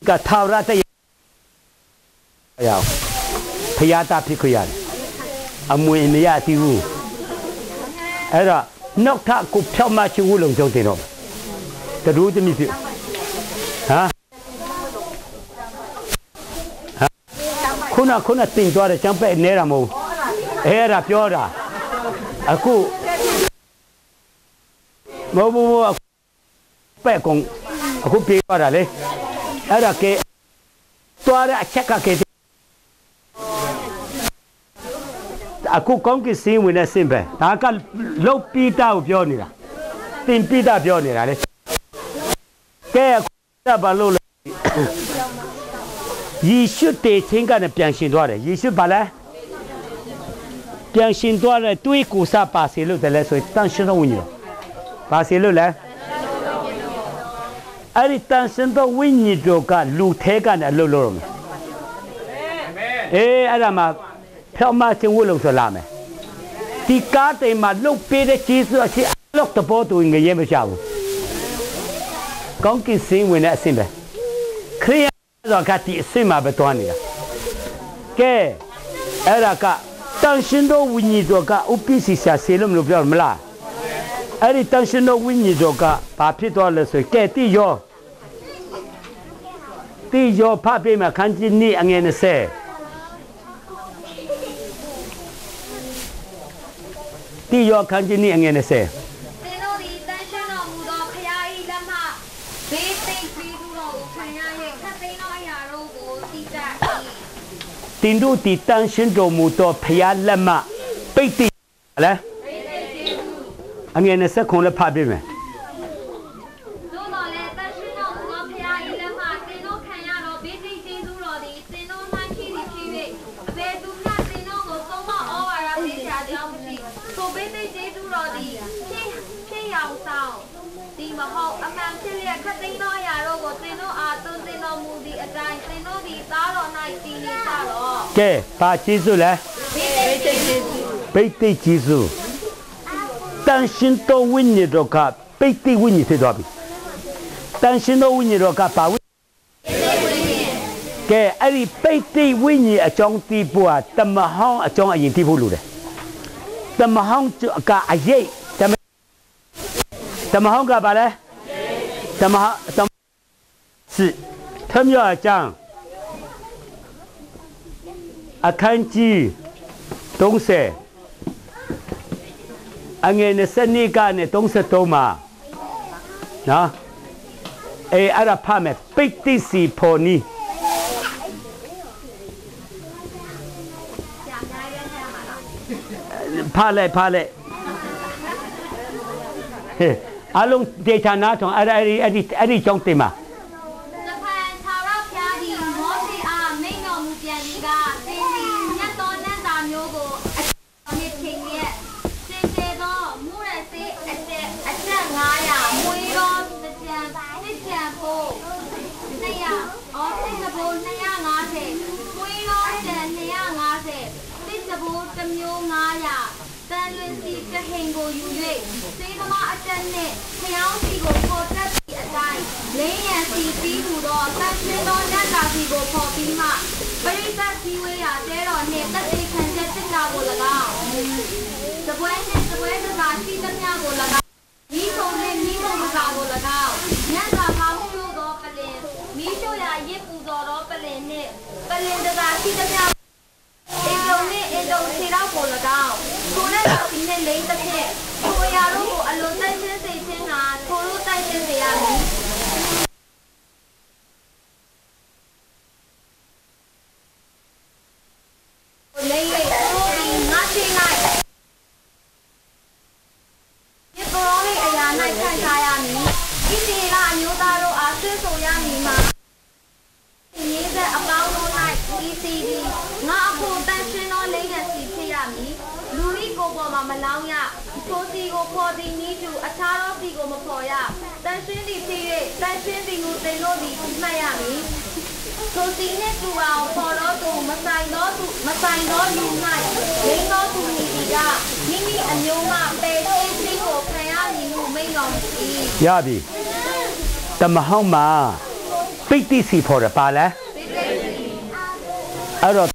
ကထာဝရတရားရောက်ဖယားတာဖြစ်ခွရတယ်အမွေမရသေးဘူးအဲ့တော့နောက်ထပ်ကိုဖြောက်မှချဝလုံးကျုံတင်တော့တရူးတမိဖြစ်ဟာခုနခုနတင်သွားတယ်ចောင်းပဲ့နေတာမဟုတ်အဲ့ဒါပြောတာအခု မဟုတ်ဘူးပဲ့ကုန်အခုပြေးသွားတာလေအဲ့ဒါကဲသွားတဲ့အချက်ကကဲအခုကောင်းကင်စင်းဝင်တဲ့စင်ပဲဒါကလုတ်ပိတာကိုပြောနေတာတင်ပိတာပြောနေတာလေကဲအခုဘာလို့လဲယေရှုတေချင်းကနဲ့ပြန်ရှင်သွားတယ်ယေရှုဘာလဲပြန်ရှင်သွားတယ်တွေးကိုစားပါစေလို့တယ်လဲဆိုရင်တန်ရှင်တော်ဝင်ရ ပါစေလို့လဲအဲ့ဒီတန်စင်သောဝိညာဉ်တော်ကလူထဲကနေအလုပ်လုပ်ရမယ်အေးအဲ့ဒါမှဖြောင်းမချင်းဝတ်လို့ဆိုလာမယ်ဒီကားတိမ်မှာလုတ်ပေးတဲ့ကျေးဇူးအရှိအလောက်တဘောတူငရဲမချဘူးကောင်းကင်စင်းဝင်တဲ့အဆင့်ပဲခရိယသောကတိအဆင့်မှာပဲတွားနေတာကဲအဲ့ဒါကတန်ရှင်သောဝိညာဉ်တော်ကဥပ္ပစ္စည်းဆာဆေလို့မလို့ပြောမလား အဲ့ဒီတန်ရှင်သောဝိညာဉ်တော်ကဘာဖြစ်သွားလဲဆိုရင်ကဲတိရောတိရောဖတ်ပေးမှာခန်းကြီးနေ့အငယ်20တိရောခန်းကြီးနေ့အငယ်20သင်တို့သည်တန်ရှင်းတော်မူသောဖရာ၏လက်မှဘေးသိပ်ပြီးသူတော်ကိုခံရ၍ခတ်သိမ်းသောအရာတို့ကိုသိကြ၏တင်တို့တီတန်ရှင်တော်မူသောဖျားလက်မှပိတ်တိလဲ အငယ်20ခုလည်းဖတ်ပေးမယ်သို့တော်လည်းတန်ရှင်းတော်မူသောဖရာ၏လက်မှသင်တို့ခံရသောဘေးသိပ်ကျေးဇူးတော်သည်သင်တို့၌ရှိသည်ဖြစ်၍အဘယ်သူမျှသင်တို့ကိုသုံးမဩဝါဒပေးချကြောင်းမရှိထိုဘေးသိပ်ကျေးဇူးတော်သည်ဖြစ်ဖြစ်ရောက်ဆောင်ဒီမဟုတ်အမှန်ဖြစ်လျက်ခတ်သိမ်းသောအရာတို့ကိုသင်တို့အားသွန်သင်တော်မူသည့်အတိုင်းသင်တို့သည်သားတော်၌တည်နေကြတော့ကဲဘာကျေးဇူး 担心到 Shinto 问你退多少 ro ka peiti winni 问你。啊，种地步啊怎么好 Shinto 路的，怎么好就个阿爷怎么。怎么好个吧嘞？怎么好怎是，他们要讲。讲啊，看机东西。 အငယ်20ကနေ33မှာနော်အေးအဲ့ဒါဖတ်မယ်ပိတ်တိစီဖော်နီဖတ်လိုက်ဖတ်လိုက်ဟဲ့အလုံးဒေတာနာထောင်အဲ့ဒါအဲ့ဒီအဲ့ဒီအဲ့ဒီကြောင့်တင်မှာတဖန်သာရဖျားသည်မောရှေအားမိန့်တော်မူပြ ဖို့200အော်စစ်တဘိုး250မွေးတော်ကြံ250စစ်တဘိုးတစ်မျိုး900တန်လွင်စီတဟင်ကိုယူ၍စေသမားအတက်နှင့်ဖျောင်းစီကိုပေါ်တက်သည့်အတိုင်းလင်းရန်စီပြီးဟူသောတန်ရှင်းသောနတ်တာစီကိုပေါ်ပြီးမှပရိသတ်စည်းဝေးရာတဲတော်နှင့်တက်သေးခံချက်တစ်တာကို၎င်းသပွဲနှင့်သပွဲတကာရှိသမျှကို၎င်းမိဆုံးနှင့်မိမုံမကာကို၎င်းညံသာကောင်းရှို့သောပလင်မိ ရှို့ရာရစ်ပူဇော်သောပလင်နှင့်ပလင်တကာရှိသမျှအင်ဒုံနဲ့အင်ဒုံခြေတော့ကို၎င်းထိုနဲ့ဒီနဲ့လိမ့်တစ်ဖြင့်ထိုအရာတို့ကိုအလွန်တိုက်ချင်းစိတ်ချင်းကထိုတို့တိုက်ချင်းစေရမည်လေလေထိုဒီငါချင်း၌ဒီပေါ်လေးအရာ၌ခံစားရမည်ဒီစီကအမျိုးသားတို့အားဆွေးဆိုရမည်မှာ ရေးတဲ့အပေါင်းတို့၌ ECD ငါအဖို့တန်ရှင်းသောလိမ့်ရစီဖြစ်ရမည်လူဤကိုပေါ်မှာမလောင်းရထိုစီကိုပေါ်သည်နီးတူအခြားသောစီကိုမပေါ်ရတန်ရှင်းသည်ဖြစ်၍တန်ရှင်းသည်ကိုသင်တို့သည်မှတ်ရမည်ထိုစီနှင့်တူအောင်ပေါ်တော့သူမဆိုင်သောသူမဆိုင်သောလူ၌လိမ့်သောသူမည်ဒီကမိမိအမျိုးမှပယ်ရှင်းခြင်းကိုခံရမည်ဟုမိန့်တော်မူ၏ရပြီတမဟောင်းမှာ ပိတ်တိစီဖော်တယ်ပါလဲအဲ့တော့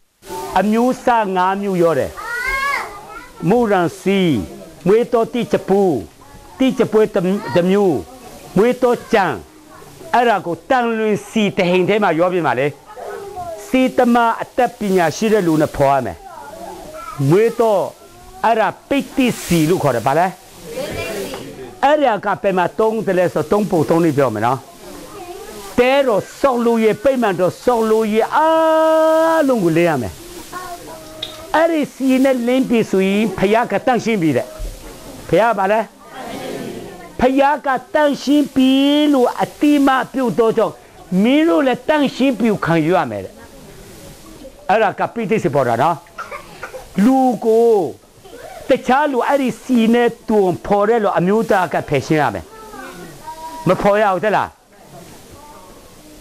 အမျိုးအစား၅မျိုးရောတယ်မူရန်စီမွေးတော်တိချပူတိချပွဲတစ်မျိုးမွေးတော်ကြံအဲ့ဒါကိုတန်လွင်စီတဟိန်ထဲမှာရောပြမှာလေစီတမအသက်ပညာရှိတဲ့လူနဲ့ဖော်ရမယ်မွေးတော်အဲ့ဒါပိတ်တိစီလို့ခေါ်တယ်ပါလဲအဲ့ရကပဲမှာတုံးတယ်လဲဆိုတုံးပုံတုံးလေးပြောမယ်နော် တဲတော့စောက်လို့ရပိတ်မှန်တော့စောက်လို့ရအားလုံးကိုလဲရမယ်အဲ့ဒီစီနဲ့လင်းပြီဆိုရင်ဖယားကတန့်ရှင်းပြီတဲ့ဖယားပါလဲဖယားကတန့်ရှင်းပြီလို့အတိမပြုတ်တော့ကြောင့်မင်းတို့လည်းတန့်ရှင်းပြီခံယူရမယ်တဲ့အဲ့ဒါကပိဋိစေပေါ်တာနော်လူကိုတခြားလူအဲ့ဒီစီနဲ့တူဖော်တဲ့လူအမျိုးသားကဖယ်ရှင်းရမယ်မဖော်ရဘူးတဲ့လား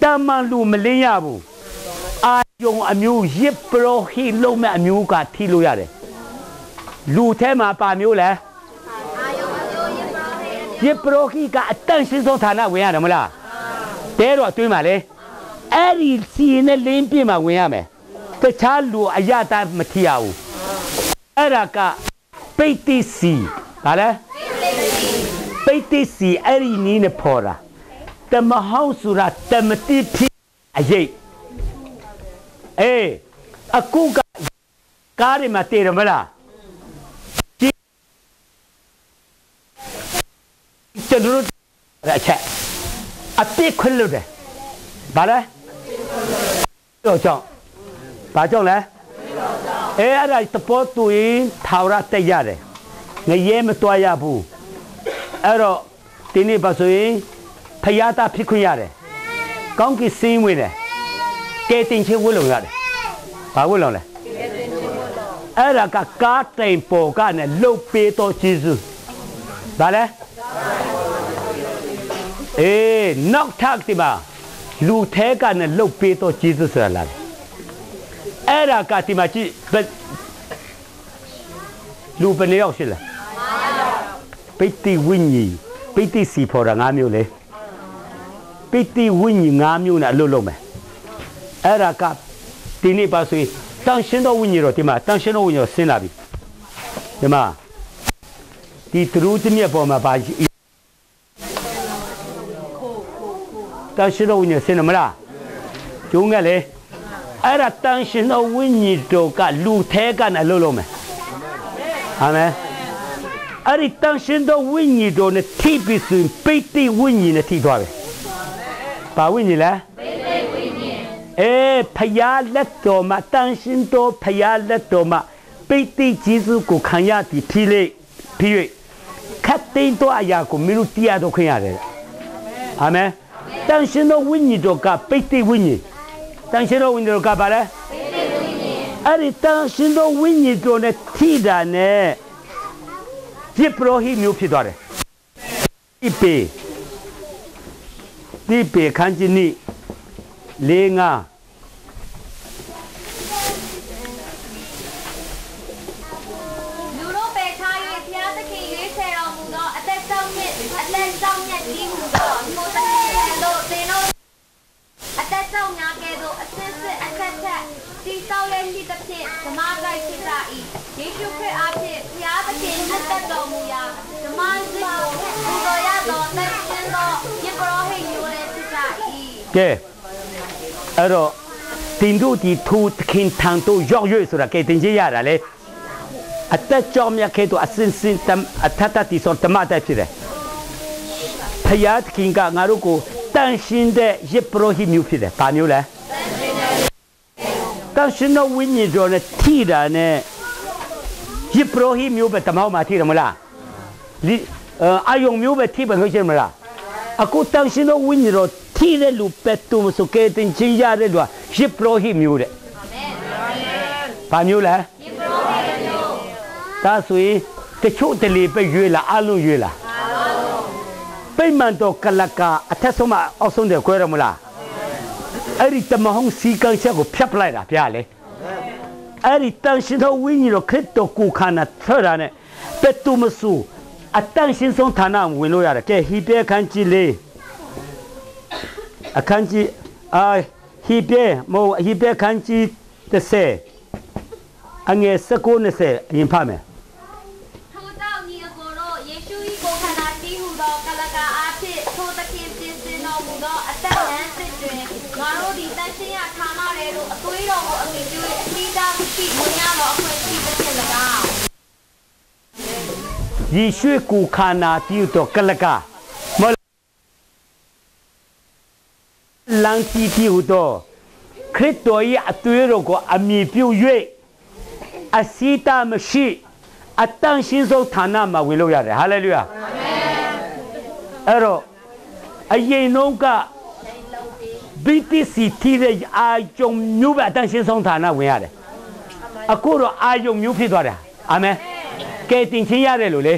တမန်လူမလင်းရဘူးအာယုံအမျိုးရစ်ပရောဟိလုံးမဲ့အမျိုးကထိလို့ရတယ်လူထဲမှာပါမျိုးလဲရစ်ပရောဟိကအတန့်ရှင်းဆုံးဌာနဝင်ရတယ်မလားတဲတော့အတွင်းမှာလေအဲ့ဒီစီနဲ့လင်းပြမှာဝင်ရမယ်တခြားလူအရတာမထီရဘူးအဲ့ဒါကပိတ်တိစီဗါလဲပိတ်တိစီအဲ့ဒီနီးနဲ့ဖော်တာ တမဟောင်းဆိုတာတမတိဖြစ်အရေးအေးအခုကကားတွေမှာတည်ရမလားဒီကျွန်တော်တို့အချက်အပြစ်ခွင့်လို့တယ်ဗါလဲတော့ကြောင့်ဘာကြောင့်လဲအဲအဲ့ဒါတပေါ်တူရင်ထာဝရတက်ရတယ်ငရဲမတွားရဘူးအဲ့တော့ဒီနေ့ပါဆိုရင် ဖယားတာဖြစ်ခွင့်ရတယ်ကောင်းကင်စင်းဝင်တယ်ကဲတင်ချင်းဝတ်လုံရတယ်ဘာဝတ်လုံလဲအဲ့ဒါကကားတိုင်ပေါ်ကနဲ့လှုပ်ပေးတော့ဂျေဇုဒါလဲအေးနောက်ထပ်ဒီမှာလူထဲကနဲ့လှုပ်ပေးတော့ဂျေဇုဆိုတာလားအဲ့ဒါကဒီမှာကြည့်ဘယ်လူဘယ်နှစ်ယောက်ရှိလဲပိတိဝိညာဉ်ပိတိစီဖော်တာ၅မျိုးလေ ပိတိဝိညာဉ်၅မျိုးနဲ့အလုပ်လုပ်မယ်အဲ့ဒါကဒီနေ့ပါဆိုရင်တန်ရှင်းသောဝိညာဉ်တော့ဒီမှာတန်ရှင်းသောဝိညာဉ်ဆင်းလာပြီဒီမှာဒီသူတို့တည်းပေါ်မှာပါတန်ရှင်းသောဝိညာဉ်ဆင်းတယ်မလားကျုံးကလေအဲ့ဒါတန်ရှင်သောဝိညာဉ်တော်ကလူထဲကနဲ့လှုပ်လို့မယ်အာမင်အဲ့ဒီတန်ရှင်သောဝိညာဉ်တော်နဲ့ထိပြီးဆိုရင်ပိဋိဝိညာဉ်နဲ့ထိသွားတယ် ဘာဝိညာဉ်လဲပိဋိဝိညာဉ်အေးဖယားလက်တော်မှာတန်ရှင်တော်ဖယားလက်တော်မှာပိဋိဂျေစုကိုခံရသည်ဖြစ်လေဖြစ်၍ခတ်သိမ်းတော့အရာကိုမင်းတို့တရားတော်ခွင့်ရတယ်အာမင်တန်ရှင်သောဝိညာဉ်တော်ကပိဋိဝိညာဉ်တန်ရှင်တော်ဝိညာဉ်တော်ကပါလဲအဲ့ဒီတန်ရှင်သောဝိညာဉ်တော်နဲ့ထိတာနဲ့ပြစ်ပရောဟိတ်မျိုးဖြစ်သွားတယ်ဒီပေ ဒီပေခန်းကြီးနိလေးငါလူတို့ပဲထား၍ဘုရားသခင်ရွေးချယ်တော်မူသောအသက်ဆောင်မြင့်အသက်ဆောင်မြတ်ကြီးဟူသောကိုယ်တည်းတို့သင်တို့အသက်ဆောင်များကဲ့သို့အစစ်စစ်အခက်ခက်တိဆောက်ရဲ့လိတစ်ဖြင့်ဓမ္မကိုက်ဖြစ်ကြ၏ယေရှုခရစ်အားဖြင့်ဘုရားသခင်အသက်တော်မူရာဓမ္မစစ်ကိုပူဇော်ရသောတန်ရှင်းသောယေဘရဟိတ်မျိုးလည်းဖြစ် ကြ၏ကဲအဲ့တော့တင်တို့ဒီထူသခင်ထံတို့ရောက်ရွေ့ဆိုတာကဲတင်ကြီးရတာလေအသက်ကြောင့်မြတ်ခဲတို့အစင်စင်တမ်အထက်တတိဆုံးတမတ်တက်ဖြစ်တယ်ဖယားသခင်ကငါတို့ကိုတန်ရှင်းတဲ့ယေပရောဟိမျိုးဖြစ်တယ်ဘာမျိုးလဲတန်ရှင်းတဲ့ဝိညာဉ်တော်နဲ့ထိတာနဲ့ယေပရောဟိမျိုးပဲတမောက်မှာထိတယ်မလားဒီအာယုံမျိုးပဲထိပဲဟုတ်ချင်မလားအခုတန်ရှင်သောဝိညာဉ်တော် ထိတဲ့လူပက်တူမဆိုကဲတင်ချင်းရတဲ့လူကရှစ်ပရောဟိမျိုးတဲ့ဘာမျိုးလဲဒါဆိုရင်တချို့တလေပဲရွေးလာအလုံးရွေးလာပိတ်မှန်တော့ကလကအထက်ဆုံးမအောက်ဆုံးတယ်ခွဲရမလားအဲ့ဒီတမဟုံးစီကံချက်ကိုဖြတ်ပလိုက်တာဗျာလေအဲ့ဒီတန်ရှင်သောဝိညာဉ်တော်ခရစ်တော်ကိုခန္ဓာထရတာနဲ့ပက်တူမဆူအတန်ရှင်ဆုံးဌာနဝင်လို့ရတယ်ကဲဟိပြဲခန်းကြီးလေး အခန်းကြီးအာဟိပြဲမို့ဟိပြဲခန်းကြီး30အငယ်19 20အရင်ဖတ်မယ်ထိုကြောင့်ညီအကိုတို့ယေရှု၏ကိုယ်ခန္ဓာတည်ဟူသောကလကာအားဖြင့်ထိုသခင်ပြင်ဆင်တော်မူသောအသက်လမ်းစစ်တွင်ငါတို့ဒီတန်ရှင်းရဌာနတွေတို့အသွေးတော်ကို လန်တီတည်တော့ခရစ်တော်ရဲ့အသွေးတော်ကိုအမိပြု၍အစီတာမရှိအတန်ရှင်းဆုံးဌာနမှာဝင်လို့ရတယ်ဟာလေလုယာအာမင်အဲ့တော့အရင်တော့က BTC တီးတဲ့အာယုံမျိုးပဲအတန်ရှင်းဆုံးဌာနဝင်ရတယ်အခုတော့အာယုံမျိုးဖြစ်သွားတယ်အာမင်ကဲတင်ချင်းရတယ်လို့လေ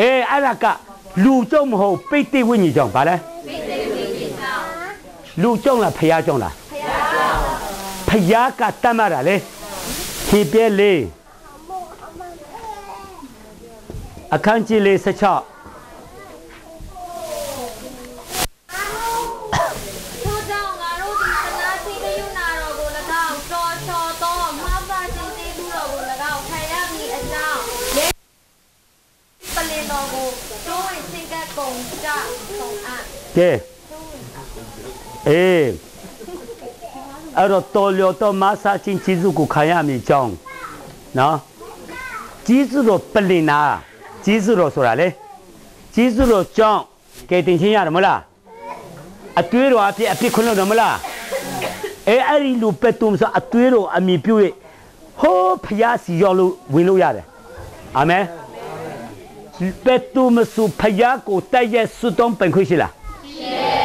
အေးအဲ့ဒါကလူကြုံမဟုတ်ပိတ်တိဝိညာဉ်ကြောင့်ဗါလဲ လူကြုံလားဖျားကြုံလားဖျားကတတ်မှတ်တာလေဖြေပြဲလေးအခန်းကြီးလေး16ထိုကြောင့်ငါတို့ဒီသနာသိကယုနာတော်ကို၎င်းတော်ချော်သောမှားပါခြင်းသေးမှုတော်ကို၎င်းခံရမည်အကြောင်းယေပလင်တော်ကိုတိုးဝင်စင်ကပ်ကုန်ကြဆုံးအပ်ကဲ အေးအဲ့တော့တော်လျော်တော့မဆာချင်းကျေးဇူးကိုခံရမည်ကြောင်းနော်ကျေးဇူးတော်ပလင်နာကျေးဇူးတော်ဆိုတာလေကျေးဇူးတော်ကြောင်းကဲတင်ချင်းရတယ်မလားအတွေးတော်အဖြစ်အဖြစ်ခွင့်လို့တယ်မလားအဲအဲ့ဒီလူပက်တုံဆိုအတွေးတော်အမိပြု၍ဟိုးဖျားစီရောက်လို့ဝင်လို့ရတယ်အာမင်ပက်တုမစုဖျားကိုတိုက်ရဲ့စွတ်တုံးပင်ခွင့်ရှိလားရှိလား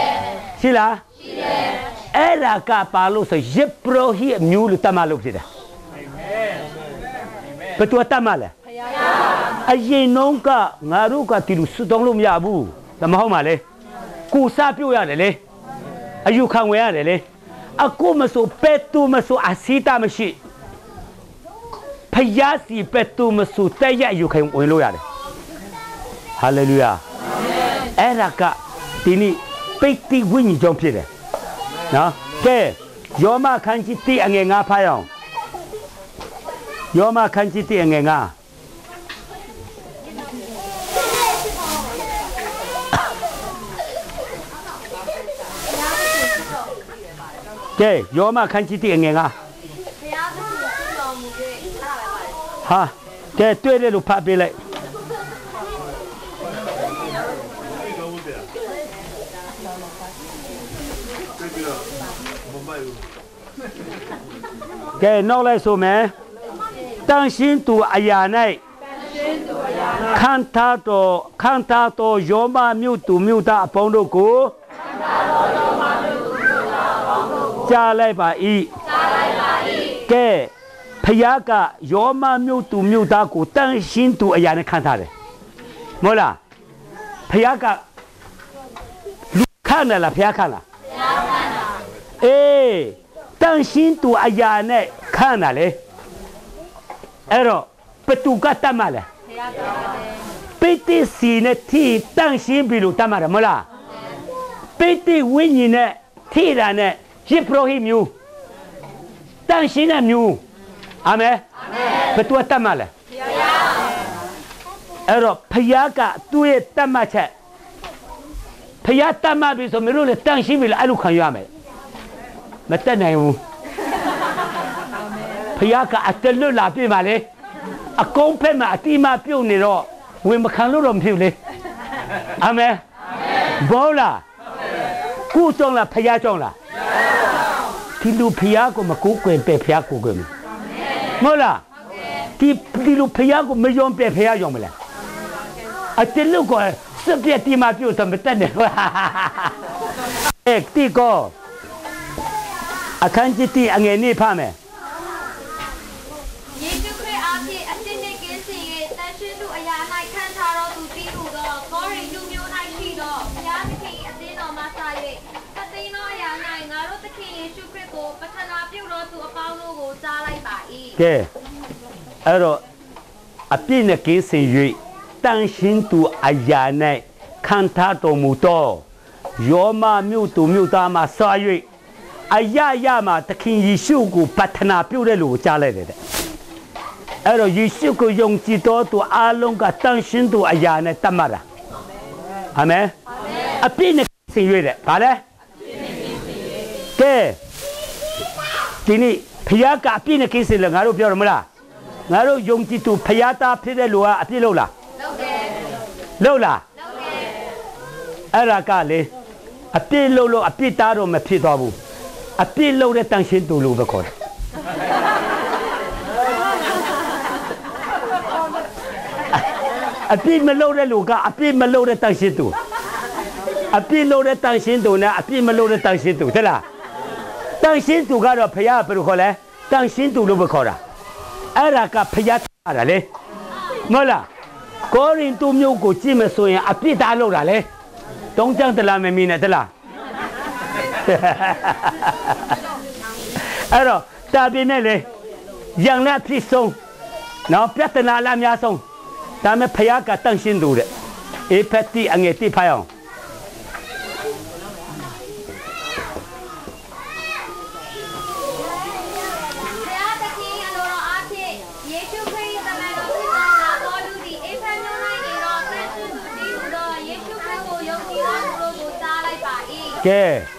ရှိတယ် အဲ့ဒါကပါလို့ဆိုယေပရောဟိအမျိုးလို့တတ်မှလို့ဖြစ်တယ်ဘယ်သူတတ်မှလဲအရင်နှုန်းကငါတို့ကတီလူစွတ်တုံးလို့မရဘူးဒါမဟုတ်ပါလေကိုစားပြုတ်ရတယ်လေအယူခံဝင်ရတယ်လေအခုမဆိုပက်တူမဆိုအစီတာမရှိဖယားစီပက်တူမဆိုတဲ့ရအယူခံဝင်လို့ရတယ်ဟာလေလုယာအဲ့ဒါကဒီနေ့ပိတ်တိဝိညာဉ်ကြောင့်ဖြစ်တယ် နော်ကဲယောမခန်းကြီးတိအငယ်ငါဖားရအောင်ယောမခန်းကြီးတိအငယ်ငါကဲယောမခန်းကြီးတိအငယ်ငါဘုရားသခင်ဖြစ်တော်မူ၍အဲ့ဒါပဲပါတယ်ဟာကဲတွေ့တယ်လို့ဖတ်ပေးလိုက် ကဲနောက်လိုက်ဆိုမယ်တန်ရှင်းသူအရာ၌ခံထားတော်ခံထားတော်ယောမမြို့သူမြို့သားအပေါင်းတို့ကိုကြားလိုက်ပါ၏ကြားလိုက်ပါ၏ကဲဖယားကယောမမြို့သူမြို့သားကိုတန်ရှင်းသူအရာနဲ့ခံထားတယ်မဟုတ်လားဖယားကလူခံတယ်လားဖယားခံလားဖယားခံတာအေး တန်ရှင်းသူအရာနဲ့ခံတာလေအဲ့တော့ဘသူကတတ်မှလဲဖယားကပိတိစီနဲ့တီတန်ရှင်းပြီလို့တတ်မှတယ်မဟုတ်လားပိတိဝိညာဉ်နဲ့ထိတာနဲ့ရစ်ပရိုဟိမျိုးတန်ရှင်းတဲ့မျိုးအာမင်ဘယ်သူကတတ်မှလဲဖယားအဲ့တော့ဖယားကသူ့ရဲ့တတ်မှတ်ချက်ဖယားတတ်မှတ်ပြီဆိုမင်းတို့လည်းတန်ရှင်းပြီလားအဲ့လိုခံရမယ် မတက်နိုင်ဘူးဖယားကအတလွတ်လာပြပါလေအကုန်းဖက်မှာအတိမပြုတ်နေတော့ဝင်မခံလို့တော့မဖြစ်ဘူးလေအာမင်ဘောလားကုကြောင်းလားဖယားကြောင်းလားဒီလူဖယားကိုမကူကွယ်ပဲဖယားကိုကွယ်မယ်မဟုတ်လားဒီဒီလူဖယားကိုမယုံပဲဖယားယုံမလားအတလူကစပြတ်တီမပြုတ်တော့မတက်နဲ့အဲ့တီကို အခန်းကြီးတီအငယ်နေဖမယ်ယေရှုခရစ်အားဖြင့်အသင်းနှင့်ကင်းစင်၍တန်ရှင်းသူအရာ၌ခံထားတော်သူတည်ဟူသောကောရိန္သုမြို့၌ရှိသောဘုရားသခင်၏အသင်းတော်မှစ၍တသိန်းသောအရာ၌ငါတို့သခင်ယေရှုခရစ်ကိုပထနာပြုတော်သူအပေါင်းတို့ကိုကြားလိုက်ပါ၏ကဲအဲ့တော့အပြည့်နဲ့ကင်းစင်၍တန်ရှင်းသူအရာ၌ခံထားတော်မူသောယောမမြို့သူမြို့သားမှဆွာ၍ အရာရာမှာသခင်ယေရှုကိုပတ္ထနာပြုတဲ့လူကိုကြားလိုက်တယ်တဲ့အဲ့တော့ယေရှုကိုယုံကြည်တော်သူအလုံးကတန်ရှင်းသူအရာနဲ့တတ်မှတ်တာအာမင်အပြည့်နဲ့ကင်းစင်၍တဲ့ဗါလဲကဲဒီနေ့ဖယားကအပြည့်နဲ့ကိစ္စလဲငါတို့ပြောရမလားငါတို့ယုံကြည်သူဖယားသားဖြစ်တဲ့လူကအပြည့်လို့လားလုပ်တယ်လို့လားလုပ်တယ်အဲ့ဒါကလေအပြည့်လို့လို့အပြည့်သားတော့မဖြစ်သွားဘူး အပြည့်လို့တဲ့တန်ရှင်းသူလို့ပဲခေါ်တယ်အပြည့်မလို့တဲ့လူကအပြည့်မလို့တဲ့တန်ရှင်းသူအပြည့်လို့တဲ့တန်ရှင်းသူနဲ့အပြည့်မလို့တဲ့တန်ရှင်းသူတဲ့လားတန်ရှင်းသူကတော့ဖယားဘယ်လိုခေါ်လဲတန်ရှင်းသူလို့ပဲခေါ်တာအဲ့ဒါကဖယားထားတာလေမဟုတ်လားကိုရင်သူမျိုးကိုကြည့်မဆိုရင်အပြစ်သားလောက်တာလေတုံးကြံတလားမမီနဲ့တလား အဲ့တော့တာပြင်းနဲ့လေရန်လက်ဖြစ်ဆုံးနော်ပြဿနာလာများဆုံးဒါမဲ့ဖယားကတန်ရှင်းသူတဲ့အေဖက်တီအငယ်တိဖိုင်အောင်ဘု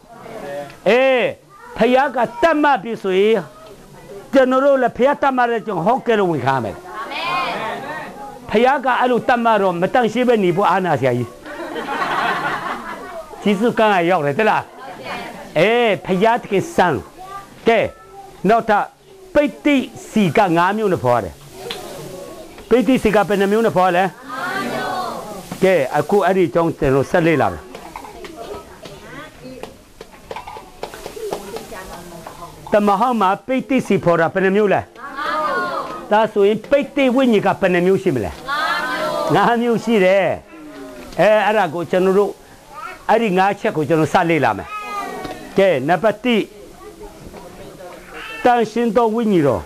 အာမင်အာမင်ဒီမှာဒါကြောင့်ပါဆိုရင်တန်ရှင်းတော်ဝိညာဉ်တော်ကပါဝိညာဉ်လားပါဝိညာဉ်လားပိတိစီနဲ့ထိပြီဆိုဖခင်ကဘယ်လိုတတ်မှလဲယေတော်ယေရှုတန်ရှင်းပြီမဟုတ်လားလူကယေဘရယမျိုးပဲထိလို့ရတယ်မဟုတ်လားအေးဖခင်ကတတ်မှတ်ပြီဆိုရင်ကျွန်တော်တို့လည်းဖခင်တတ်မှတ်တဲ့ကြောင့်ဟောက်ကြလို့ဝင်ခါမယ်အာမင်ဖခင်ကအဲ့လိုတတ်မှတ်တော့မတန်ရှင်းပဲနေဖို့အာနာဆရာကြီးဂျေစုကံကရောက်တယ်တလားအေးဖခင်တကယ်စံကဲနောက်ထပ်ပိဋိစီက၅မျိုးနဲ့ဖော်ရတယ်ပိဋိစီကဘယ်နှမျိုးနဲ့ဖော်လဲကဲအခုအဲ့ဒီအကြောင်းကျွန်တော်ဆက်လေ့လာမယ် တမဟာမှာပိဋိစီဖော်တာဘယ်နှမျိုးလဲဒါဆိုရင်ပိဋိဝိညာဉ်ကဘယ်နှမျိုးရှိမလဲငါးမျိုးရှိတယ်အဲအဲ့ဒါကိုကျွန်တော်တို့အဲ့ဒီငါးချက်ကိုကျွန်တော်စလေ့လာမယ်ကဲနံပါတ်1တန်ရှင်တော်ဝိညာဉ်တော်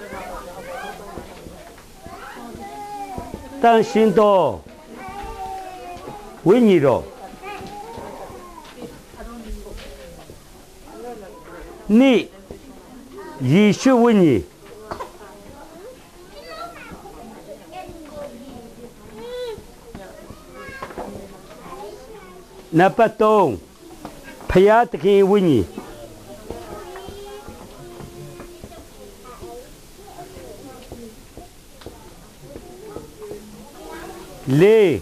တန်ရှင်တော်ဝိညာဉ်တော်နိ 以血为你。那不懂，不要的给问你。来，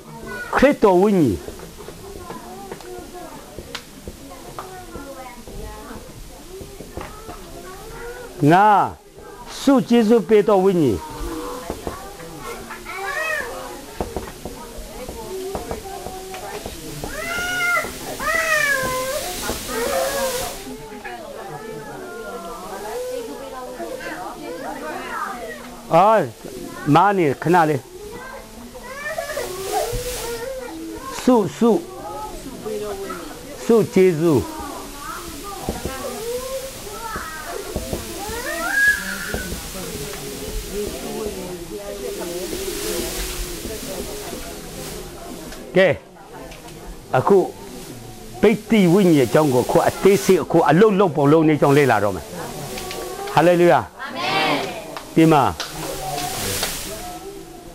快到问你。 ခရစ်တော်ဝိညာဉ်ငါစုကျေးဇူးပေးတော်ဝိညာဉ်အော်မာနေ ကျေးဇူးကဲအခုပိတ်တိဝိညာဉ်အကြောင်းကိုခုအသေးစိတ်အခုအလုတ်လုတ်ပုံလုံးနေကြောင်းလေ့လာတော့မယ်ဟာလေလုယာအာမင်ဒီမှာ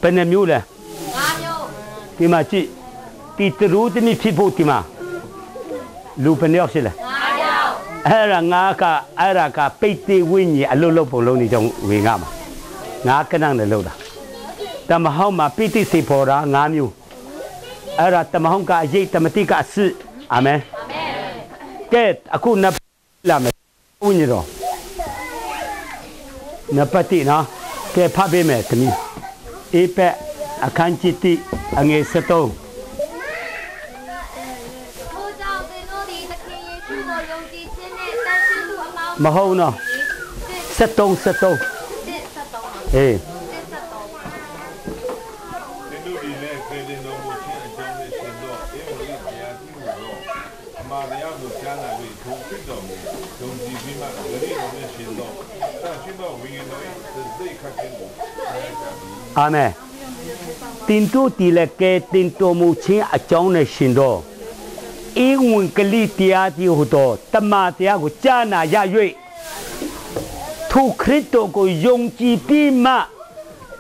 ဘယ်နှမျိုးလဲငါမျိုးဒီမှာကြည့်ဒီတရူးတမိဖြစ်ဖို့ဒီမှာလူဘယ်နှယောက်ရှိလဲငါယောက်အဲ့ဒါငါကအဲ့ဒါကပိတ်သေးဝိညာဉ်အလုတ်လုတ်ပုံလုံးနေကြောင်းဝင်ငါမှာငါကနန်းနဲ့လောက်တာတမဟောင်းမှာပိတိစိပေါ်တာ၅မျိုး အဲ့ဒါတမဟုတ်ကအရေးတမတိကအစစ်အာမင်အာမင်ကဲအခုနလာမယ်ဦးညတော်နပတိနော်ကဲဖတ်ပေးမယ်သမီးအေပက်အခန်းကြီးတိအငယ်73မဟုတ်နော်73 73အေး73 အာမင်တင်တို့ဒီလကဲတင်တော်မူခြင်းအကြောင်းနဲ့ရှင်တော့အေဝင်ကလိတရားဒီဟူသောတမန်တရားကိုကြားနာရ၍ထိုခရစ်တော်ကိုယုံကြည်ပြီးမှ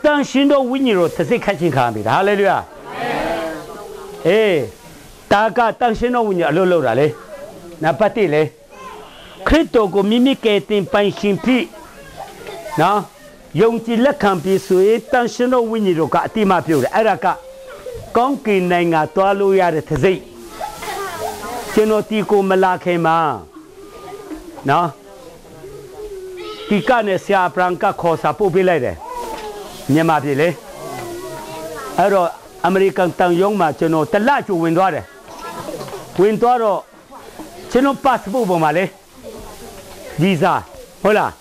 တန်ရှင်တော်ဝိညာဉ်တော်တစ်စိတ်ခတ်ခြင်းခံရပြီဟာလေလုယာအေးတာကတန်ရှင်တော်ဝိညာဉ်အလုပ်လုပ်တာလေနံပါတ်1လေခရစ်တော်ကိုမိမိကယ်တင်ပိုင်ရှင်ဖြစ်နော် ယုံကြည်လက်ခံပြီးဆိုရင်တန်ရှင်တော်ဝိညာဉ်တော်ကအတိမပြုတ်တယ်အဲ့ဒါကကောင်းကင်နိုင်ငံသွားလို့ရတဲ့တစ်စိတ်ကျွန်တော်ဒီကိုမလာခင်မှာနော်ဒီကနဲ့ဆရာပရန်ကခေါ်စာပို့ပေးလိုက်တယ်မြန်မာပြည်လေအဲ့တော့အမေရိကန်တန်ယုံမှာကျွန်တော်တစ်လကျဝင်သွားတယ်ဝင်သွားတော့ကျွန်တော် passport ပေါ်မှာလေ visa ဟုတ်လား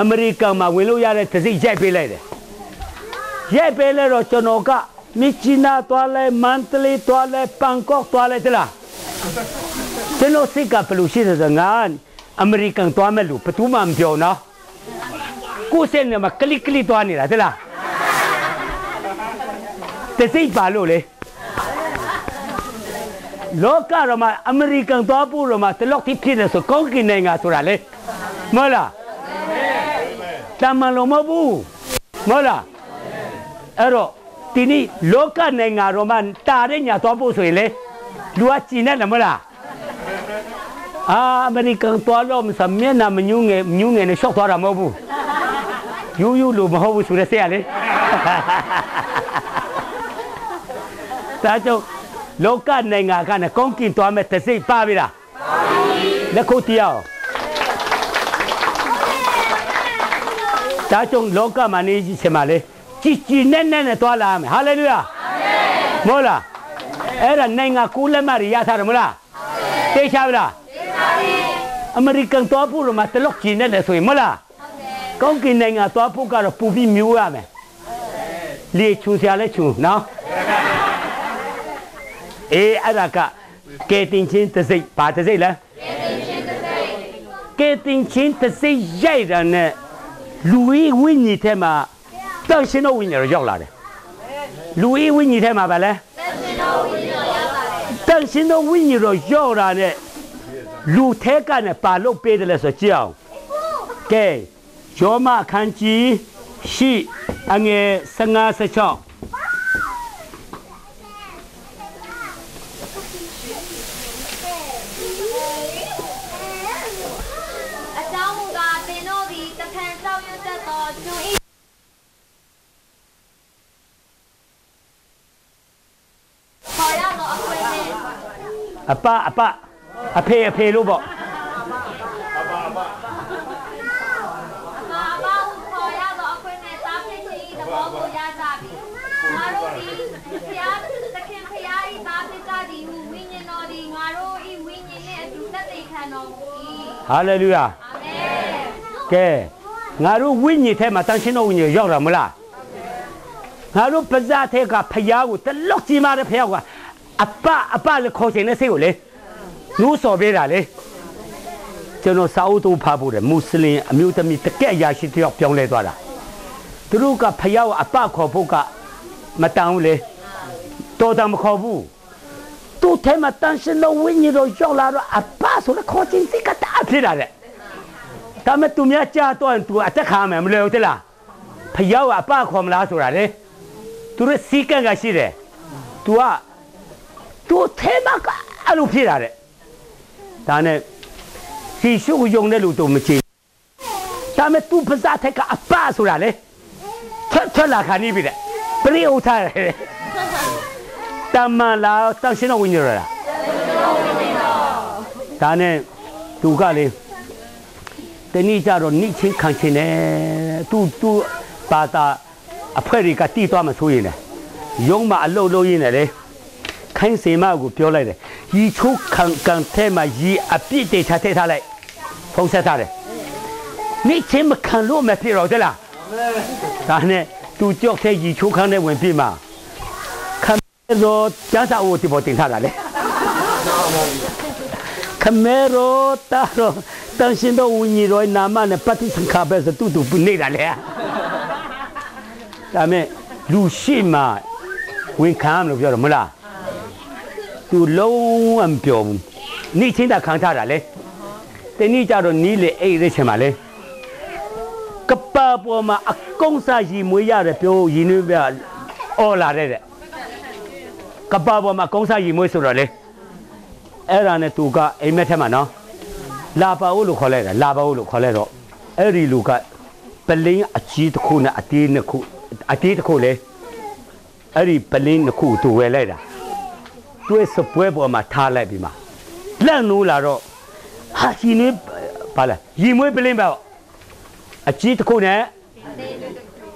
အမေရိကန်မှာဝင်လို့ရတဲ့တစ်စိတ်ရိုက်ပေးလိုက်တယ်ရိုက်ပေးလိုက်တော့ကျွန်တော်ကမြစ်ချီနာသွားလဲမန္တလေးသွားလဲဘန်ကောက်သွားလဲတလားကျွန်တော်စိတ်ကဘယ်လိုရှိတယ်ဆိုငါအမေရိကန်သွားမယ်လို့ဘယ်သူမှမပြောနော်ကိုယ်စက်နဲ့မကလစ်ကလစ်သွားနေတာတလားတစ်စိတ်ပါလို့လေလောကရမှာအမေရိကန်သွားဖို့ရမှာတလောက်တိဖြစ်တယ်ဆိုကောင်းကင်နိုင်ငံဆိုတာလေမဟုတ်လား တမန်လုံးမဟုတ်ဘူးမဟုတ်လားအဲ့တော့ဒီနေ့လောကနိုင်ငံတော်မှာတာတဲ့ညာသွားဖို့ဆိုရင်လေလူကကြည်နေတယ်မဟုတ်လားအာအမေရိကန်သွားလို့မစမျက်နှာမညူးငယ်ညူးငယ်နဲ့ရှောက်သွားတာမဟုတ်ဘူးယူယူလို့မဟုတ်ဘူးဆိုတဲ့ဆက်ရလေဒါကြောင့်လောကနိုင်ငံကနဲ့ကောင်းကင်သွားမဲ့တစ်စိတ်ပါပြီလားပါပြီလက်ခုပ်တရား ဒါကြောင့်လောကမှာနေကြည့်ချင်ပါလေကြည်ကြည်နဲ့နဲ့နဲ့သွားလာမယ်ဟာလေလုယာအာမင်မို့လားအဲ့ဒါနိုင်ငံကိုလက်မရရထားတယ်မလားသိချပါလားသိပါပြီအမေရိကန်သွားဖို့တော့မတလောက်ကြည်နဲ့လေဆိုရင်မလားကောင်းကင်နိုင်ငံသွားဖို့ကတော့ပူပြီးမျိုးရမယ်လေချူစရာလဲချူနော်အေးအဲ့ဒါကကဲတင်ချင်းတစ်စိတ်ဘာတစ်စိတ်လဲကဲတင်ချင်းတစ်စိတ်ရိုက်တာနဲ့ လူကြီးဝိညာဉ်ထဲမှာတန်ရှင်တော်ဝိညာဉ်ရောက်လာတယ်လူကြီးဝိညာဉ်ထဲမှာဗာလဲတန်ရှင်တော်ဝိညာဉ်တော်ရောက်လာတဲ့လူထဲကနဲ့ပါလို့ပေးတယ်လဲဆိုကြည့်အောင်ကဲယောမအခန်းကြီးရှိအငယ်15 16 အကြောင်းမူကားသင်တို့သည်တဖန်ကြောက်ရွံ့တတ်သောကျွန်၏ အပအပအဖေအဖေလို့ပေါ့အမအမဦးခေါ်ရတော့အခွင့်နဲ့သားဖြစ်ချင်းဤသဘောကိုရကြပြီငါတို့ဒီဖျားသခင်ဖျားဤသားဖြစ်ကြသည်ဟုဝိညာဉ်တော်ဒီငါတို့ဤဝိညာဉ်နဲ့အတူသက်သေခံတော်မူ၏ဟာလေလုယာအာမင်ကဲငါတို့ဝိညာဉ်ထဲမှာတန်ရှင်းသောဝိညာဉ်ရောက်တာမလားငါတို့ပါဇာထဲကဖျားကိုတလောက်ကြီးမားတဲ့ဖျားက အပအပလည်းခေါ်ချင်တဲ့စိတ်ကိုလေနူးစော်ပေးတာလေကျွန်တော်စာအုပ်တို့ဖားဖို့တယ်မွတ်စလင်အမျိုးသမီးတကက်အရာရှိတယောက်ပြောင်းလဲသွားတာသူတို့ကဖျားကိုအပခေါ်ဖို့ကမတန်ဘူးလေတော်တယ်မခေါ်ဘူးသူ့ထဲမှာတန်ရှင်းသောဝိညာဉ်တော်ရောက်လာတော့အပဆိုတဲ့ခေါ်ချင်စိတ်ကတအားဖြစ်လာတဲ့ဒါမဲ့သူများကြားတော့ရင် तू အတက်ခါမယ်မလွယ်ဘူးတလားဖယောက်ကအပခေါ်မလားဆိုတာလေသူတို့စီကံကရှိတယ် तू က တို့ထဲမှာကအဲ့လိုဖြစ်တာတဲ့ဒါနဲ့ယေရှုကိုယုံတဲ့လူတို့မချေဒါမဲ့သူပါဇာထက်ကအပဆိုတာလေထွက်ထွက်လာခါနေပြီတဲ့ပရိဥထားတယ်တမန်လာတန်ရှင်းတော်ဝိညာဉ်ရလားဒါနဲ့သူကလေတနည်းကြတော့နှိချင်းခံချင်းတယ်သူသူဘာသာအဖွဲတွေကတီးသွားမှဆိုရင်လေရုံးမှာအလုပ်လုပ်ရင်းတယ်လေ ခိုင်းစေမကိုပြောလိုက်တယ်ရီချိုးခံကန်ထဲမှာရီအပြစ်တွေထားထည့်ထားလိုက်ဖုံးဆက်ထားတယ်နိချင်းမခံလို့မဖြစ်တော့တလားဒါနဲ့သူကြောက်တဲ့ရီချိုးခံတဲ့ဝင်ပြမှာခံတော့ကျန်းစာအိုတီပေါ်တင်ထားတာလေခမဲရောတာရောတန်ရှင်တော်ဝိညာဉ်တော်နာမနဲ့ပฏิသင်္ခါပဲဆိုတူတူပနေတာလေဒါမဲ့လူရှိမှဝင်ခံမလို့ပြောတော့မလား သူလုံးဝမပြောဘူးနေချင်းတာခံထားတာလေတနည်းကြတော့နီးလေအိတ်ရချင်ပါလေကပ္ပပေါ်မှာအကုံးစားရီမွေးရတယ်ပြောရင်းနှီးပြအော်လာတဲ့တဲ့ကပ္ပပေါ်မှာအကုံးစားရီမွေးဆိုတော့လေအဲ့ဒါနဲ့သူကအိမ်မက်ထဲမှာနော်လာပါဦးလို့ခေါ်လိုက်တာလာပါဦးလို့ခေါ်လိုက်တော့အဲ့ဒီလူကပလင်းအကြီးတစ်ခုနဲ့အတေးနှစ်ခုအတေးတစ်ခုလေအဲ့ဒီပလင်းနှစ်ခုသူဝယ်လိုက်တာ တွဲစပွဲပေါ်မှာထားလိုက်ပြီးမှလန့်နိုးလာတော့ဟာရှင်နေပါလားရီမွေးပလင်းပဲပေါ့အကြီးတစ်ခုနဲ့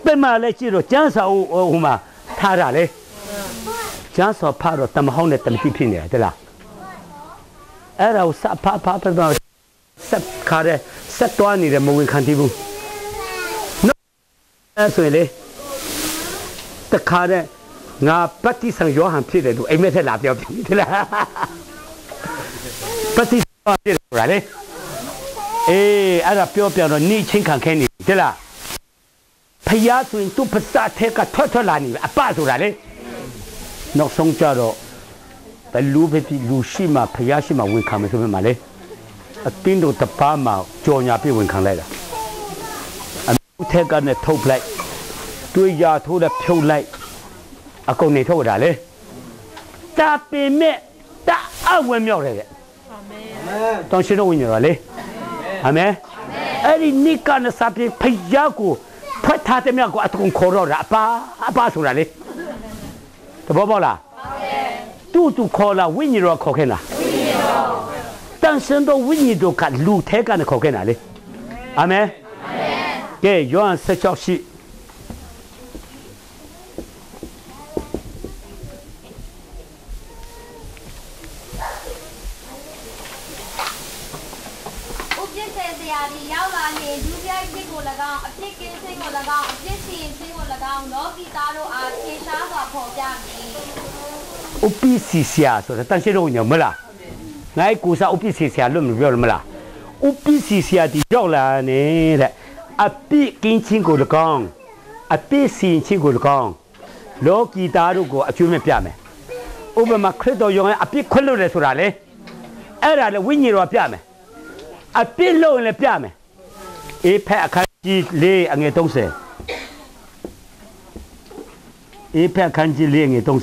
ပြန်မလဲကြည့်တော့ကျန်းစာဟိုမှာထားတာလေကျန်းစာဖတ်တော့တမဟောင်းနဲ့တမတိဖြစ်နေတယ်တလားအဲ့ဒါကိုစဖဖဖတော့ဆက်ခါတဲ့ဆက်သွားနေတယ်မဝင်ခံသေးဘူးနော်အဲ့ဆိုရင်လေတခါတဲ့ ငါပတ္တိဆံယောဟန်ဖြစ်တယ်သူအိမ်မက်ထက်လာပြောပြီဒီလားပတ္တိဆံဖြစ်တယ်ဆိုတာလေအေးအဲ့ဒါပြောပြတော့နေချင်းခံခဲနေဒီလားဖယားဆိုရင်သူပစာထဲကထွက်ထွက်လာနေပြီအပဆိုတာလေနောက်ဆုံးကြတော့ဘယ်လူပဲဖြစ်လူရှိမှဖျားရှိမှဝန်ခံမယ်ဆိုမှမလဲအတင်းတို့တပါးမှာကြော်ညာပြဝန်ခံလိုက်တာအမှုထက်ကနဲ့ထုတ်လိုက်တွေးရထိုးတဲ့ဖြုတ်လိုက် အကုန်နေထုတ်တာလေတာပင်မဲ့တအဝဲမြောက်တယ်တဲ့အာမင်တောင်းရှင်တော်ဝင်ရပါလေအာမင်အဲ့ဒီနိကနဲ့စာပြေဖျားကိုဖွက်ထားတဲ့မြောက်ကိုအတကုံခေါ်တော့တာအပါအပါဆိုတာလေတဘောပေါက်လားတူတူခေါ်လာဝိညာဉ်တော်ခေါ်ခဲ့လားဝိညာဉ်တော်တန်ရှင်တော်ဝိညာဉ်တော်ကလူထဲကနေခေါ်ခဲ့တာလေအာမင်အာမင်ကဲယောဟန်16ရှိ လောကီသားတို့အားထေရှားစွာဖော်ပြမည်ဥပ္ပိစီဆရာဆိုတာတန်ရှင်တော်ဝိညာဉ်မလားငါ့ကိုစားဥပ္ပိစီဆရာလို့မပြောလို့မလားဥပ္ပိစီဆရာဒီရောက်လာနေတဲ့အပိကင်းချင်းကို၎င်းအပိစီရင်ချင်းကို၎င်းလောကီသားတို့ကိုအကျွေးမဲ့ပြမယ်ဥပမာခရစ်တော်ယုံရင်အပိခွတ်လို့တယ်ဆိုတာလေအဲ့ဒါလေဝိညာဉ်တော်ပြမယ်အပိလို့ရင်လည်းပြမယ်အေဖက်အခန်းကြီး၄အငယ်30 အေဖက်အခန်းကြီး၄အငယ်30ဒိ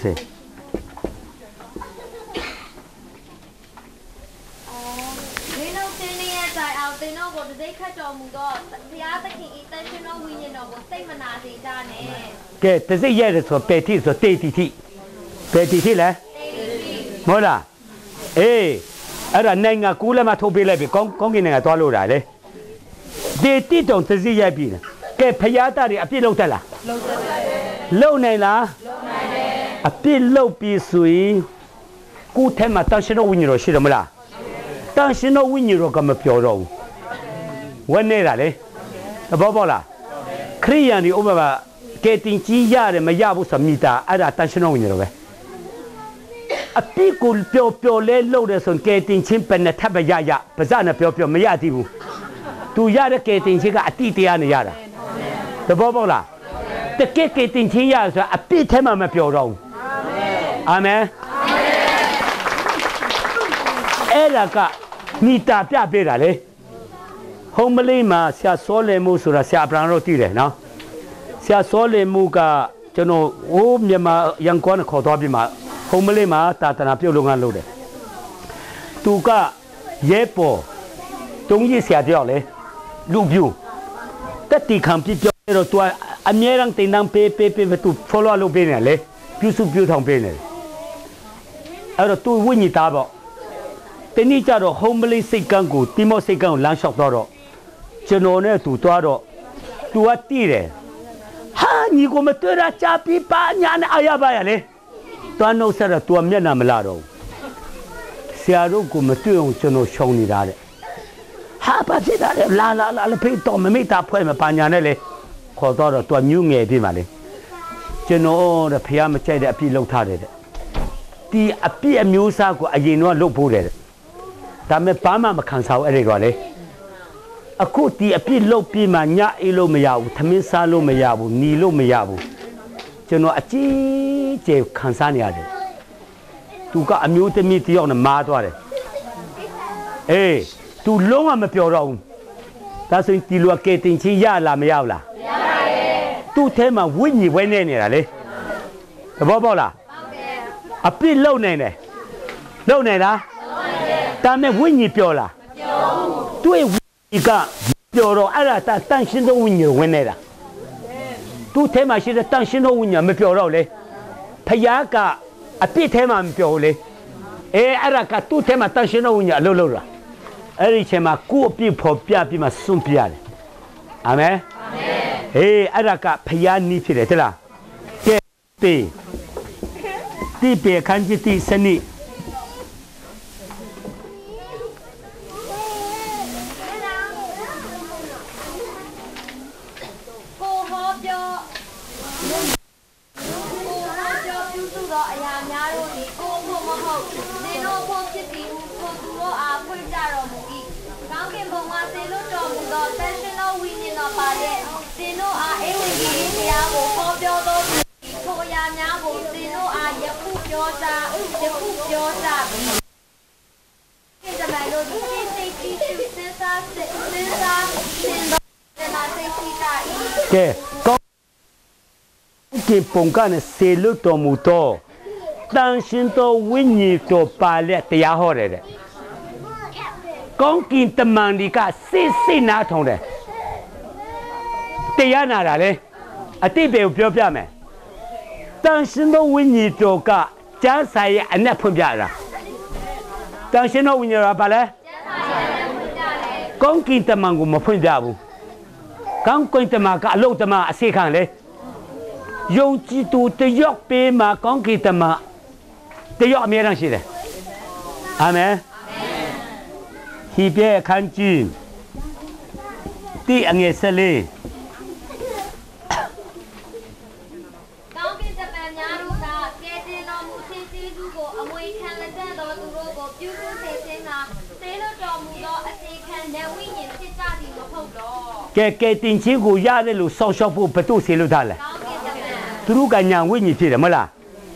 နုတင်နေရတိုင်အောင်တင်တော့ကိုတစိတ်ခတ်တော်မူတော့ဘုရားသခင်ဤတန်ရှင်တော်ဝိညာဉ်တော်ကိုစိတ်မနာစေကြနဲ့ကဲတစိရဲတယ်ဆိုပယ်တိဆိုတေတီတိပယ်တီတိ လဲမဟုတ်လားအေးအဲ့ဒါနိုင်ငံကူးလည်းမထုတ်ပေးလိုက်ပြီကောင်းကောင်းကင်နိုင်ငံသွားလို့တာလေဒီတိတုံသစီရိုက်ပြီလားကဲဖျားသားတွေအပြစ်လုပ်တတ်လားလုပ်တတ်တယ်လုပ်နိုင်လားလုပ်နိုင်တယ်အပြစ်လုပ်ပြီးဆိုရင်ကိုယ်ထဲမှာတန်ရှင်တော်ဝိညာဉ်တော်ရှိတယ်မလားတန်ရှင်တော်ဝိညာဉ်တော်ကမပြောတော့ဘူးဝန်းနေတာလေသဘောပေါက်လားခရိယန်ဒီဥပမာကဲတင်ကြီးရတယ်မရဘူးဆိုမိတာအဲ့ဒါတန်ရှင်တော်ဝိညာဉ်တော်ပဲအပြစ်ကိုပျော်ပျော်လဲလုပ်တယ်ဆိုရင်ကဲတင်ချင်းပဲနဲ့ထပ်ပဲရရပါဇက်နဲ့ပျော်ပျော်မရသေးဘူးသူရတဲ့ကဲတင်ချင်းကအတိတရားနဲ့ရတာသဘောပေါက်လား တကယ်ကဲတင်ချင်းရဆိုအပြစ်ထဲမှာမပျော်တော့ဘူးအာမင်အဲ့ဒါကမိတာပြပေးတာလေဟုံးမလေးမှာဆရာစောလင်မှုဆိုတာဆရာအပရန်တို့တည်တယ်နော်ဆရာစောလင်မှုကကျွန်တော်ဟိုးမြန်မာရန်ကုန်ခေါ်သွားပြီးမှဟုံးမလေးမှာတာတနာပြုတ်လုပ်ငန်းလုပ်တယ်သူကရဲပေါ်တုံးကြီးဆရာတယောက်လေလူပြူတက်တီခံပြပြောတော့သူက အမြဲတမ်းတင်တန်းပေးပေးပေးသူ follow လုပ်ပေးနေလေပြုစုပြုထောင်ပေးနေတယ်အဲ့တော့သူဝိညာဉ်သားပေါ့တနေ့ကျတော့ homely စိတ်ကန်းကိုတိမောစိတ်ကန်းကိုလမ်းလျှောက်တော့တော့ကျွန်တော်နဲ့သူသွားတော့သူကတည်တယ်ဟာညီကိုမတွေ့တာကြာပြီပါညာနဲ့အရပါရလေတွန်းနှုတ်ဆက်တော့သူကမျက်နှာမလာတော့ဘူးဆရာတို့ကိုမတွေ့အောင်ကျွန်တော်ရှောင်နေတာတဲ့ဟာပါဖြစ်တာလေလာလာလာလေဖေးတော်မမိတာဖွဲ့မပါညာနဲ့လေ ခေါ်တော့တော့သူကညူးငယ်ပြီမှလေကျွန်တော်တဲ့ဖះမကြိုက်တဲ့အပြစ်လောက်ထားတယ်တဲ့ဒီအပြစ်အမျိုးအစားကိုအရင်တော့လုတ်ဖို့တယ်တဲ့ဒါမဲ့ဘာမှမခံစားဘူးအဲ့ဒီတော့လေအခုဒီအပြစ်လုတ်ပြီးမှညအေးလို့မရဘူးသမင်းစားလို့မရဘူးหนีလို့မရဘူးကျွန်တော်အကြီးကျယ်ခံစားနေရတယ်သူကအမျိုးသမီးတယောက်နဲ့မားသွားတယ်အေးသူလုံးဝမပြောတော့ဘူးဒါဆိုရင်ဒီလိုကဲတင်ချင်းရလားမရဘူးလားမရပါဘူး သူ့ထဲမှာဝိညာဉ်ဝဲနေနေတာလေသဘောပေါက်လားအပြစ်လုံနိုင်တယ်လုံနိုင်လားဒါမဲ့ဝိညာဉ်ပြောလားမပြောဘူးသူ့ရဲ့ဝိညာဉ်ကပြောတော့အဲ့ဒါတန်ရှင်းသောဝိညာဉ်ဝင်နေတာသူ့ထဲမှာရှိတဲ့တန်ရှင်းသောဝိညာဉ်မပြောတော့လေဖယားကအပြစ်ထဲမှာမပြောဘူးလေအဲအဲ့ဒါကသူ့ထဲမှာတန်ရှင်းသောဝိညာဉ်အလုပ်လုပ်တာအဲ့ဒီချိန်မှာကိုယ့်အပြစ်ဖော်ပြပြီးမှစွန့်ပြရတယ်အာမင်အာမင် ဟေးအဲ့ဒါကဖယားနီးဖြစ်တယ်တလားကဲတေးတိပေခန်းจิตစနိကိုဟောပြောကိုဟောပြောပြုစုသောအရာများတို့သည်ကိုဖို့မဟုတ်သင်တို့ဖို့ဖြစ်သည်ဟုကိုသူတို့အားဖွင့်ကြတော်မူ၏ကောင်းကင်ဘုံမှသင်တို့တော်မူသောတန်ရှင်သောဝိညာဉ်တော်ပါတဲ့ သင်တို့အားအေဝံဂေလိတရားကိုဟောပြောသောသူသည်ထိုအရာများကိုသင်တို့အားယခုပြောကြယခုပြောကြပြီဒီဇမန်တို့ဒီစိတ်စိတ်ကြည့်ရှုစဉ်းစားစဉ်းစားစဉ်းသောသင်္နာစိတ်ရှိတာ၏ကဲကောင်းကင်ပုံကနဲ့ဆေလွတ်တော်မူသောတန်ရှင်သောဝိညာဉ်တော်ပါလက်တရားဟောတယ်တဲ့ကောင်းကင်တမန်ဒီကစစ်စစ်နားထောင်တယ် တရားနာတာလေအတိတ်တွေကိုပြောပြမယ်တန်ရှင်သောဝိညာဉ်တော်ကကျမ်းစာရဲ့အနက်ဖွင့်ပြတာတန်ရှင်သောဝိညာဉ်တော်ကဘာလဲကောင်းကင်တမန်ကိုမဖွင့်ပြဘူးကောင်းကင်တမန်ကအလုတ်တမန်အစေခံလေယုံကြည်သူတယောက်ပေးမှာကောင်းကင်တမန်တယောက်အမြဲတမ်းရှိတယ်အာမင်ဟိဘေအခန်းကြီးတိအငယ်၁၄ ကဲကဲတင်ချင်းကိုရတယ်လို့စောင့်ရှောက်ဖို့ဘယ်သူဆေလို့ထားလဲကောင်းကင်တမန်သူတို့ကညာဝိညာဉ်ဖြစ်တယ်မဟုတ်လား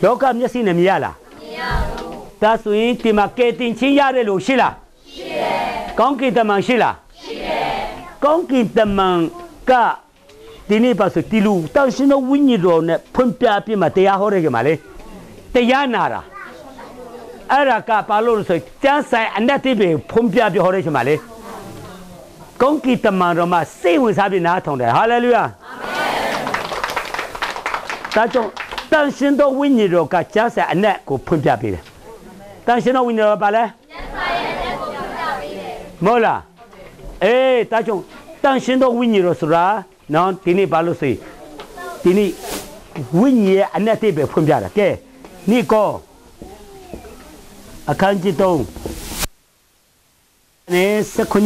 လောကမျက်စိနဲ့မြင်ရလားမြင်ရဘူးဒါဆိုရင်ဒီမှာကဲတင်ချင်းရတယ်လို့ရှိလားရှိတယ်ကောင်းကင်တမန်ရှိလားရှိတယ်ကောင်းကင်တမန်ကဒီနေ့ပါဆိုတီလူတန်ရှင်သောဝိညာဉ်တော်နဲ့ဖွင့်ပြပြမှာတရားဟောတယ်ကြမှာလေတရားနာတာအဲ့ဒါကဘာလို့လဲဆိုကျမ်းဆိုင်အနက်တိပဲဖွင့်ပြပြဟောတယ်ကြမှာလေ ကောင်းကင်တမန်တော်မှာစိတ်ဝင်စားပြီးနားထောင်တယ်ဟာလေလုယာဒါကြောင့်တန်ရှင်သောဝိညာဉ်တော်ကကျမ်းဆိုင်အနက်ကိုဖွင့်ပြပေးတယ်တန်ရှင်တော်ဝိညာဉ်တော်ပါလဲကျမ်းစာရဲ့အသက်ကိုပြပြပေးတယ်မဟုတ်လားအေးတာကြောင့်တန်ရှင်တော်ဝိညာဉ်တော်ဆိုတာနော်ဒီနေ့ဘာလို့ဆိုရင်ဒီနေ့ဝိညာဉ်ရဲ့အနက်တိပဲဖွင့်ပြတာကဲနိကောအခန်းကြီး3နေစခွည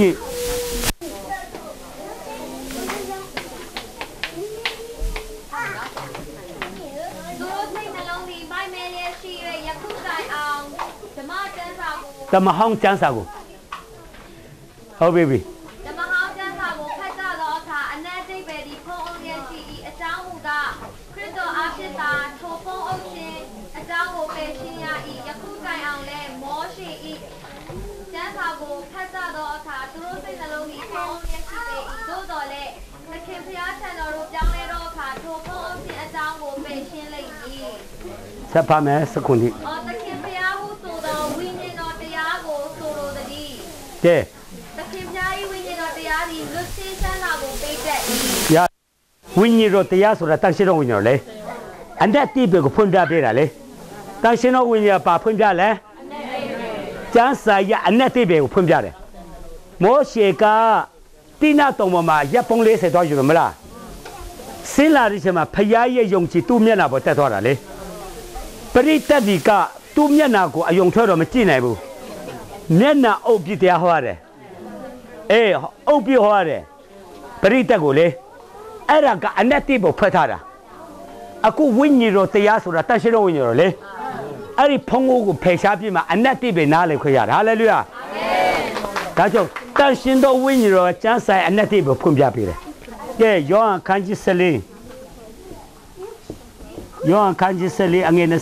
တမဟောင်းကျမ်းစာကိုဟုတ်ပြီပြီဓမ္မဟောင်းကျမ်းစာကိုဖတ်ကြသောအခါအနတ်တိတ်ပဲဒီဖုံးအုပ်လျက်ရှိ၏အကြောင်းမူကားခရစ်တော်အားဖြင့်သာထိုဖုံးအုပ်ခြင်းအကြောင်းကိုပယ်ရှင်းရ၏ယခုတိုင်အောင်လည်းမောရှိ၏ကျမ်းစာကိုဖတ်ကြသောအခါသူတို့စိတ်နှလုံးသည်ဖုံးအုပ်လျက်ရှိပေ၏သို့တော်လည်းသခင်ဖျားထံတော်တို့ပြောင်းလဲသောအခါထိုဖုံးအုပ်ခြင်းအကြောင်းကိုပယ်ရှင်းလိမ့်မည်ဆက်ပါမယ်စခွန်ဒီ။အော်သခင်ဖျားဟုဆိုသောဝိညာဉ်တော်တရားကိုဆိုလိုသည် ကဲ။သခင်ဖျား၏ဝိညာဉ်တော်တရားသည်လွတ်ချင်းချမ်းသာကိုပေးတတ်၏။ရဝိညာဉ်တော်တရားဆိုတာတန်ရှင်တော်ဝိညာဉ်တော်လေအနက်တိပဲကိုဖွင့်ပြပေးတာလေတန်ရှင်တော်ဝိညာဉ်ပါဖွင့်ပြလဲကျမ်းစာရအနက်တိပဲကိုဖွင့်ပြတယ်မောရှေကတိနာတော်ပေါ်မှာရပ်ပုံ40တော့ယူတယ်မလားစင်လာဒီချက်မှာဖရားရဲ့ယုံကြည်သူ့မျက်နှာပေါ်တက်သွားတာလေပရိသတ်ဒီကသူ့မျက်နှာကိုအယုံထွက်တော့မကြည့်နိုင်ဘူး မျက်နှာအုပ်ပြီးတရားဟောရတယ်အေးအုပ်ပြီးဟောရတယ်ပရိသတ်ကိုလေအဲ့ဒါကအနက်တိပေါ်ဖွက်ထားတာအခုဝိညာဉ်တော်တရားဆိုတာတန်ရှင်းတော်ဝိညာဉ်တော်လေအဲ့ဒီဖုံးကိုကိုဖယ်ရှားပြမှာအနက်တိပဲနားလေခွေရတာဟာလေလုယာဒါကြောင့်တန်ရှင်းတော်ဝိညာဉ်တော်ကျမ်းဆိုင်အနက်တိပဲဖွင့်ပြပေးတယ်ကဲယောဟန်ခန်းကြီး14ယောဟန်ခန်းကြီး14အငယ်26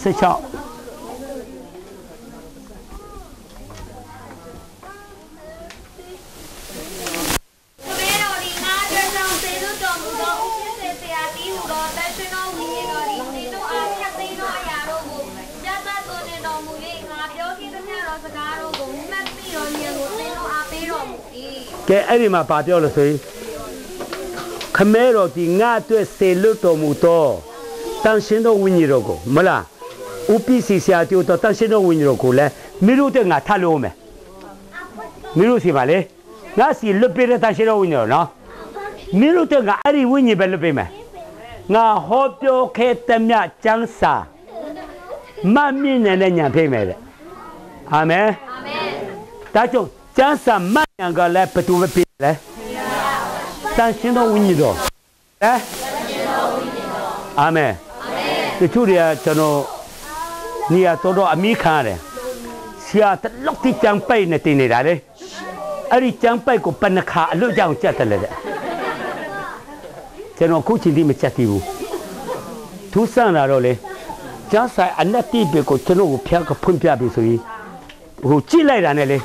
ခမဲတော်ဒီငါအတွက်ကြောင့်စေလွတ်တော်မူသောဥပ္ပစေဆရာတီးဟူသောတန်ရှင်တော်ဝိညာဉ်တော်သည်စေတို့အားဖြတ်သိမ်းသောအရာတို့ကိုပြသတော်နေတော်မူ၍ငါပြောခဲ့သမျှသောစကားတို့ကိုမှတ်မိတော်ဉာဏ်ကိုစေတို့အားပေးတော်မူ၏ ကဲအဲ့ဒီမှာပါပြောလို့ဆိုရင်ခမဲတော်ဒီငါအတွက်စေလွတ်တော်မူသောတန်ရှင်းတော်ဝိညာဉ်တော်ကိုမလားဥပိစီဆရာတိတော်တန်ရှင်းတော်ဝိညာဉ်တော်ကိုလည်းမိတို့တဲ့ငါထပ်လို့မယ်မိတို့စီပါလေငါစီလွတ်ပေးတဲ့တန်ရှင်းတော်ဝိညာဉ်တော်နော်မိတို့တဲ့ငါအဲ့ဒီဝိညာဉ်ပဲလွတ်ပေးမယ်ငါဟောပြောခဲ့တဲ့မြတ်ကျမ်းစာမမြင့်နေတဲ့ညာဖိမယ်တဲ့အာမင်အာမင်ဒါကြောင့် ကျမ်းစာမှတ်ဉာဏ်ကလည်းဘယ်သူပဲပြလဲတန်ရှင်းသောဝိညာဉ်တော်ဟမ်အာမင်တချို့တွေကကျွန်တော်နေရာတော်တော်အမိခံရတယ်ဆရာတလောက်တိကြံပိုက်နဲ့တင်နေတာလေအဲ့ဒီကြံပိုက်ကိုပနခါအလွတ်ကြောင်ကြက်တယ်လေတဲ့ကျွန်တော်ခုချိန်ဒီမကြက်သေးဘူးသူစံလာတော့လေကျမ်းစာအနက်တိဘေကိုကျွန်တော်ကိုဖျက်ကဖွင့်ပြပြီဆိုရင်ဟိုကြည့်လိုက်တာနဲ့လေ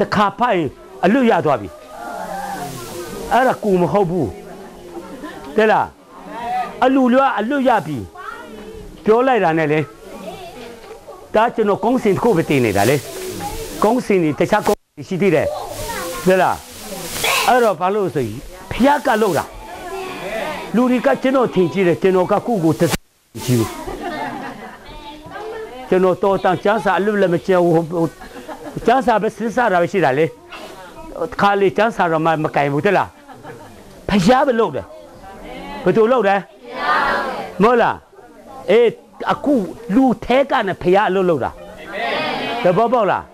တခါဖိုင်အလွတ်ရသွားပြီအဲ့ဒါကူမဟုတ်ဘူးတဲ့လားအလူလွားအလွတ်ရပြီပြောလိုက်တာနဲ့လေဒါကျွန်တော်ကုန်းစင်တစ်ခုပဲတင်နေတာလေကုန်းစင်นี่တခြားကုန်းစင်ရှိသေးတယ်တဲ့လားအဲ့တော့ဘာလို့ဆိုရင်ဖျက်ကလောက်တာလူတွေကကျွန်တော်ထင်ကြည့်တယ်ကျွန်တော်ကကုကိုတစ်ကြည့်ဘူးကျွန်တော်တော်တန်ချမ်းစာအလွတ်လည်းမကျဘူးဟို ကျန်းစာပဲစဉ်းစားတာပဲရှိတာလေခါလေကျန်းစာတော့မမကင်ဘူးတလားဖျားပဲလုပ်တယ်ဘယ်သူလုပ်တယ်မဟုတ်လားအေးအခုလူထဲကနဲ့ဖျားအလုပ်လုပ်တာတဘောပေါက်လား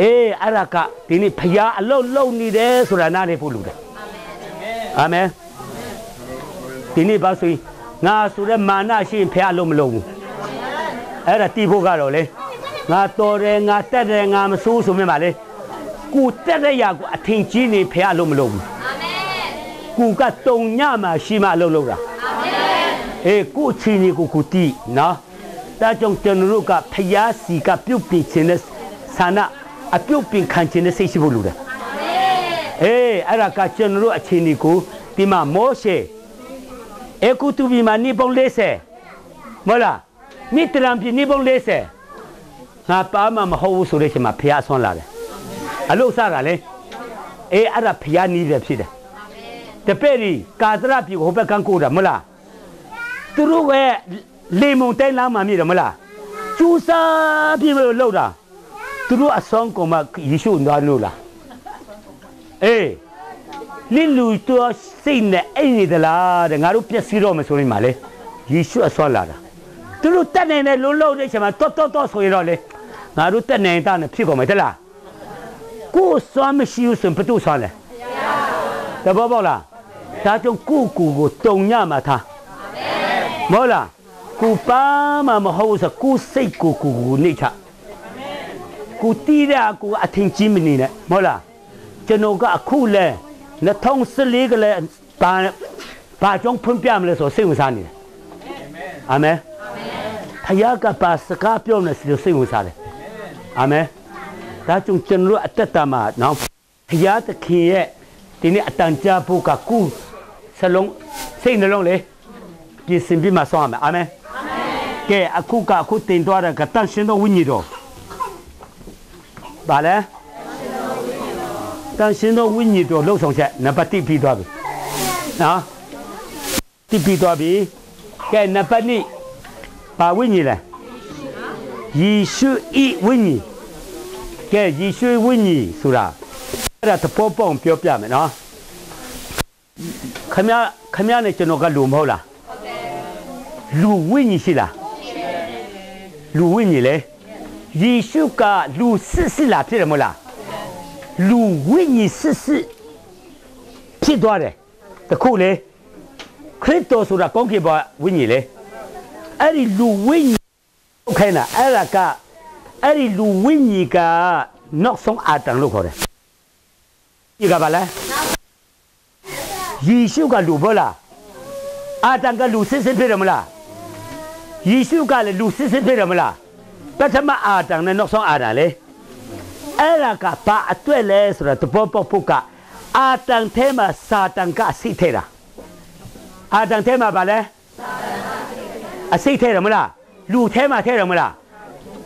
အေးအဲ့ဒါကဒီနေ့ဖျားအလုပ်လုပ်နေတယ်ဆိုတာနားနေဖို့လူတယ်အာမင်ဒီနေ့ပါဆိုရင်ငါဆိုတဲ့မာနရှိရင်ဖျားအလုပ်မလုပ်ဘူးအဲ့ဒါတီးဖို့ကတော့လေ ငါတော်တယ်ငါတက်တယ်ငါမဆိုးဆိုမြင်ပါလေကိုတက်တဲ့ရာကိုအထင်ကြီးနေဖះလို့မလုပ်ဘူးအာမင်ကိုကတုံညမှာရှိမှအလုပ်လုပ်တာအာမင်အေးကိုချီနေကိုကိုတီးနော်ဒါကြောင့်ကျွန်တော်တို့ကဖះစီကပြုတ်ပြခြင်းနဲ့ဆန္ဒအပြုတ်ပင်ခံခြင်းနဲ့စိတ်ရှိဖို့လိုတယ်အာမင်အေးအဲ့ဒါကကျွန်တော်တို့အချင်းဒီကိုဒီမှာမောရှေအေကုတူဘီမှာနေပုံ40မဟုတ်လားမိတရံပြနေပုံ40 ငါပါမမဟုတ်ဘူးဆိုတဲ့ချိန်မှာဖះဆွမ်းလာတယ်အလုစတာလေအေးအဲ့ဒါဖះနီးတယ်ဖြစ်တယ်တပည့်ဒီကာသရပြီဟိုဘက်ကန်းကိုတာမဟုတ်လားသူတို့ကလေမုန်တိုင်းလာမှမြည်တယ်မဟုတ်လားကျူစာပြီလို့လောက်တာသူတို့အဆောင်ကောင်မှယေရှုနွားလို့လားအေးလင်းလူတော့စိတ်နဲ့အိမ်နေသလားတဲ့ငါတို့ပြက်စီးတော့မဆိုရင်မလေယေရှုအဆောလာတာသူတို့တက်နေတယ်လုံးလုံးတဲ့ချိန်မှာတော့တော့တော့ဆိုရင်တော့လေ ငါတို့တက်နေတာနဲ့ဖြစ်ကုန်မယ်တလားကိုယ်စွမ်းမရှိဘူးဆိုရင်ဘယ်သူစွမ်းလဲတဘောပေါက်လားဒါကြောင့်ကိုကိုကိုတုံညမှာထားမဟုတ်လားကိုပါမမဟုတ်ဆိုကိုစိတ်ကိုကိုကိုနေချကိုတီးရကိုအထင်ကြီးမနေနဲ့မဟုတ်လားကျွန်တော်ကအခုလဲ2014ကလေးဘာဘာကြောင့်ဖွင့်ပြမလဲဆိုစိတ်ဝင်စားနေတယ်အာမင်ဖခင်ကပါစကားပြောနေစိတ်ဝင်စားတယ် အာမင်ဒါကြောင့်ကျွန်တော်အသက်တာမှာနော်ဖခင်တခင်ရဲ့ဒီနေ့အတန်ကြာဖို့ကကုစလုံးစိတ်နှလုံးလေပြင်ဆင်ပြီးမှဆောင်းရမယ်အာမင်ကဲအခုကအခုတင်သွားတဲ့ကတန်ရှင်တော်ဝိညာဉ်တော်ဘာလဲတန်ရှင်တော်ဝိညာဉ်တော်လှုပ်ဆောင်ချက်နံပါတ်1ပြီးသွားပြီနော်တိပြီးသွားပြီကဲနံပါတ်2ဘာဝိညာဉ်လဲ ယေရှုဤဝိညာဉ်ကဲယေရှုဝိညာဉ်ဆိုတာအဲ့ဒါသဘောပေါက်ပြောပြမယ်နော်ခမခမနဲ့ကျွန်တော်ကလူမဟုတ်လားလူဝိညာဉ်ရှိလားလူဝိညာဉ်လေယေရှုကလူစစ်စစ်လာဖြစ်တယ်မဟုတ်လားလူဝိညာဉ်စစ်စစ်ဖြစ်သွားတယ်တခုလေခရစ်တော်ဆိုတာကောင်းကင်ဘဝဝိညာဉ်လေအဲ့ဒီလူဝိညာဉ် ခိုင်းတာအဲ့ဒါကအဲ့ဒီလူဝိညာဉ်ကနောက်ဆုံးအာတန်လို့ခေါ်တယ်ဒီကဘာလဲယေရှုကလူဘောလားအာတန်ကလူစစ်စစ်ဖြစ်တယ်မလားယေရှုကလည်းလူစစ်စစ်ဖြစ်တယ်မလားပထမအာတန်နဲ့နောက်ဆုံးအာတန်လေအဲ့ဒါကဘာအတွက်လဲဆိုတော့တဘောပေါက်ဖို့ကအာတန်ထဲမှာစာတန်ကအစိတ်ထဲတာအာတန်ထဲမှာဘာလဲအစိတ်ထဲတယ်မလား လူထဲမှာထဲတယ်မလား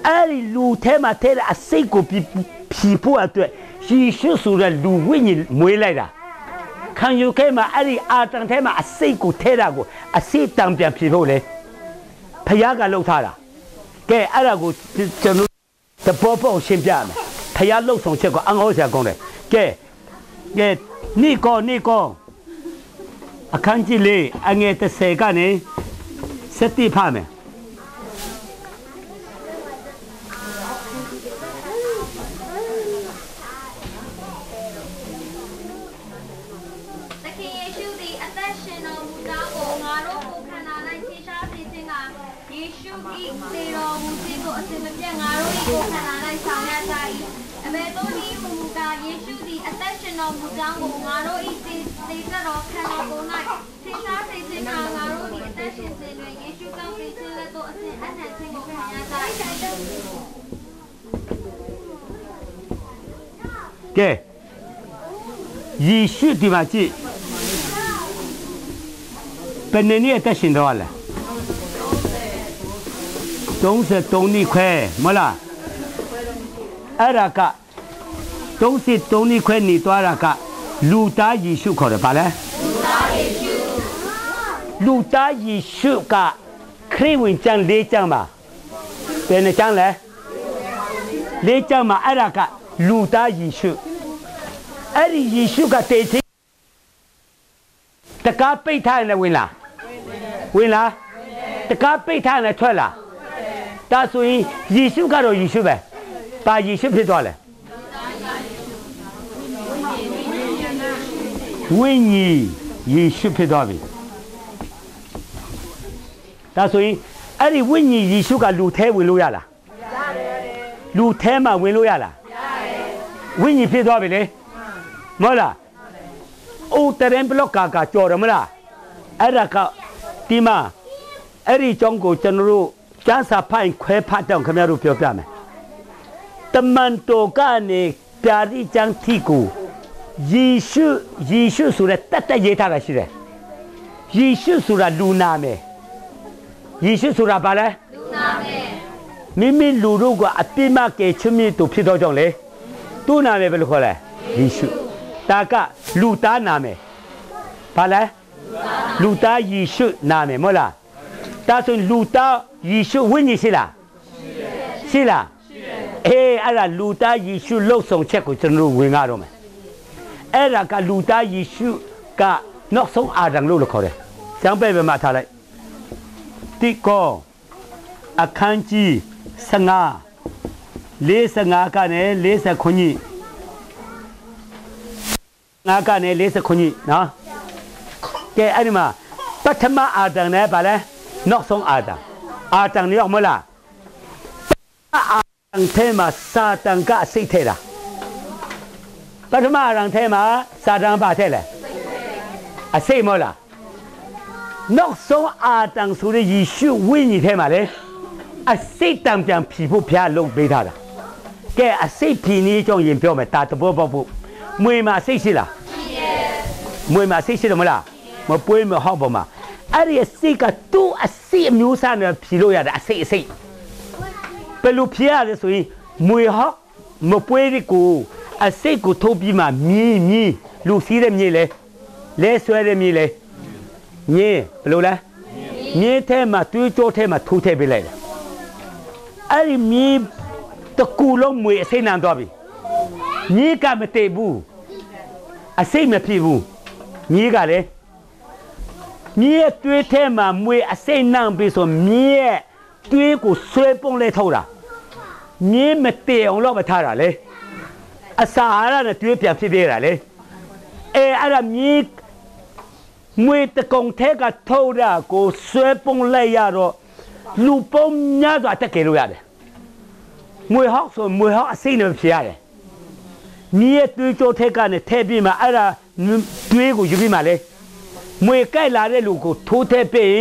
အဲ့ဒီလူထဲမှာထဲတဲ့အစိတ်ကိုဖြီဖို့အတွက်ယေရှုဆိုတဲ့လူဝိညာဉ်မွေးလိုက်တာခံယူခဲ့မှာအဲ့ဒီအာတန်ထဲမှာအစိတ်ကိုထဲတာကိုအစိတ်တံပြန်ဖြီဖို့လေဖခင်ကလှုပ်ထားတာကဲအဲ့ဒါကိုကျွန်တော်တပေါ်ပေါ်ရှင်းပြမယ်ဖခင်လှုပ်ဆောင်ချက်ကိုအငေါဆရာကောင်းတယ်ကဲကဲနိကောနိကောအခန်းကြီးလေးအငယ်30ကနေစတိဖမယ် သခင်ယေရှုသည်အသက်ရှင်တော်မူကြောင်းကိုငါတို့ကိုခန္ဓာ၌ထင်ရှားစေခြင်းကယေရှု၏သေတော်မူခြင်းကိုအစဉ်မပြတ်ငါတို့၏ကိုခန္ဓာ၌ဆောင်ရွက်ကြ၏အဘယ်သို့နည်းမူကားယေရှုသည် အသက်ရှင်တော်မူကြောင်းကိုငါတို့၏သေသေသက်တော်ခန္ဓာကိုယ်၌ထင်ရှားစေခြင်းကငါတို့၏အသက်ရှင်စဉ်တွင်ယေရှုကောင်းစေခြင်းလက်သို့အစဉ်အ ထက်ခြင်းကိုခံရကြ၏ကဲယေရှုဒီမှာကြည့်ဘယ်နှစ်နှစ်အသက်ရှင်တော့လဲ33နှစ်ခွဲမဟုတ်လားအဲ့ဒါက33နှစ်ခွဲနေသွားတာကလူသားယေရှုခေါ်တယ်ဗာလဲလူသားယေရှုကခရစ်ဝင်ကျမ်း၄ကျမ်းပါဘယ်နှကျမ်းလဲလေးကျမ်းမှာအဲ့ဒါကလူသားယေရှုအဲ့ဒီယေရှုကတေချင်းတကားပိတ်ထားရင်လည်း ဝင်လာဝင်လာတကားပိတ်ထားရင်လည်းထွက်လာဒါဆိုရင်ယေရှုကတော့ယေရှုပဲပါယေရှုဖြစ်သွားလဲဝိညာဉ်ယေရှုဖြစ်သွားပြီဒါဆိုရင်အဲ့ဒီဝိညာဉ်ယေရှုကလူထဲဝင်လို့ရလားလူထဲမှာဝင်လို့ရလားဝိညာဉ်ဖြစ်သွားပြီလေမဟုတ်လားအိုတရင်ဘလော့ကာကကြော်ရမလားအဲ့ဒါကဒီမှာအဲ့ဒီကြောင့်ကိုကျွန်တော်တို့ကျန်းစာဖိုင်ခွဲဖတ်တော့ခင်ဗျားတို့ပြောပြမယ်တမန်တော်ကနေပြာဒီကျန်းတီကို ယေရှုယေရှုဆိုတဲ့တတ်တရေးထားတာရှိတယ်ယေရှုဆိုတာလူနာမယ်ယေရှုဆိုတာဘာလဲလူနာမယ်မိမိလူတို့ကအပြစ်မကယ်ချွတ်မြစ်သူဖြစ်တော့ကြောင့်လေသူ့နာမည်ဘယ်လိုခေါ်လဲယေရှုဒါကလူသားနာမည်ဘာလဲလူသားယေရှုနာမည်မဟုတ်လားဒါဆိုလူသားယေရှုဝိညာဉ်ရှိလားရှိလားအေးအဲ့ဒါလူသားယေရှုလှုပ်ဆောင်ချက်ကိုကျွန်တော်တို့ဝင်ရတော့မယ် အဲ့ဒါကလူသားယေရှုကနောက်ဆုံးအာဒံလို့လို့ခေါ်တယ်။ကျောင်းပဲ့ပဲမှာထားလိုက်တိကောအခန်းကြီး15 45ကနေ49ခုနှစ်ငါကနေ49ခုနှစ်နော်ကဲအဲ့ဒီမှာပထမအာဒံနဲ့ဗာလဲနောက်ဆုံးအာဒံအာဒံနေရောက်မလားအာဒံထဲမှာစာတန်ကအစိတ်ထဲတာ ပထမအာဒံထဲမှာစာတန်ပါထဲလဲအစိတ်မဟုတ်လားနောက်ဆုံးအာတန်ဆိုတဲ့ယေရှုဝိညာဉ်ထဲမှာလေအစိတ်တံပြန်ဖြီဖို့ဖျားလုံးပေးထားတာကဲအစိတ်ဖြီနေကြောင်းရင်ပြောမယ်တာတဘောပေါက်ဖို့မွေမှာစိတ်ရှိလားရှိတယ်မွေမှာစိတ်ရှိတယ်မလားမပွေးမဟောက်ပေါ်မှာအဲ့ဒီအစိတ်ကသူ့အစိတ်အမျိုးအစားနဲ့ဖြီလို့ရတယ်အစိတ်အစိတ်ဘယ်လိုဖြီရတယ်ဆိုရင်မွေဟောက်မပွေးဒီကို အစိတ်ကိုထုတ်ပြီးမှမြင်းမြင်းလူစီးတဲ့မြေလေလဲဆွဲတဲ့မြေလေညင်းဘယ်လိုလဲမြင်းထဲမှာတွေးကြောထဲမှာထိုးထည့်ပေးလိုက်တယ်အဲ့ဒီမြင်းတကူလုံးမွေအစိမ့်နံသွားပြီမြင်းကမတည်ဘူးအစိမ့်မဖြစ်ဘူးမြင်းကလည်းမြင်းရဲ့တွေးထဲမှာမွေအစိမ့်နံပြီးဆိုမြင်းရဲ့တွေးကိုဆွဲပုံးလဲထုတ်တာမြင်းမတည်အောင်တော့မထားတာလေ အစာအာရနဲ့တွေးပြန်ဖြစ်ပြတာလေအဲအဲ့ဒါမြင်းမွေတကုံထဲကထုတ်တာကိုဆွဲပုံလိုက်ရတော့လူပုံများစွာတက်ကြလို့ရတယ်မွေဟောက်ဆိုမွေဟောက်အစိမ့်နဲ့ဖြစ်ရတယ်မြည်ရဲ့တွေးကြိုးထက်ကနေထဲပြီးမှအဲ့ဒါတွေးကိုယူပြီးမှလေမွေကြိုက်လာတဲ့လူကိုထိုးထက်ပြီး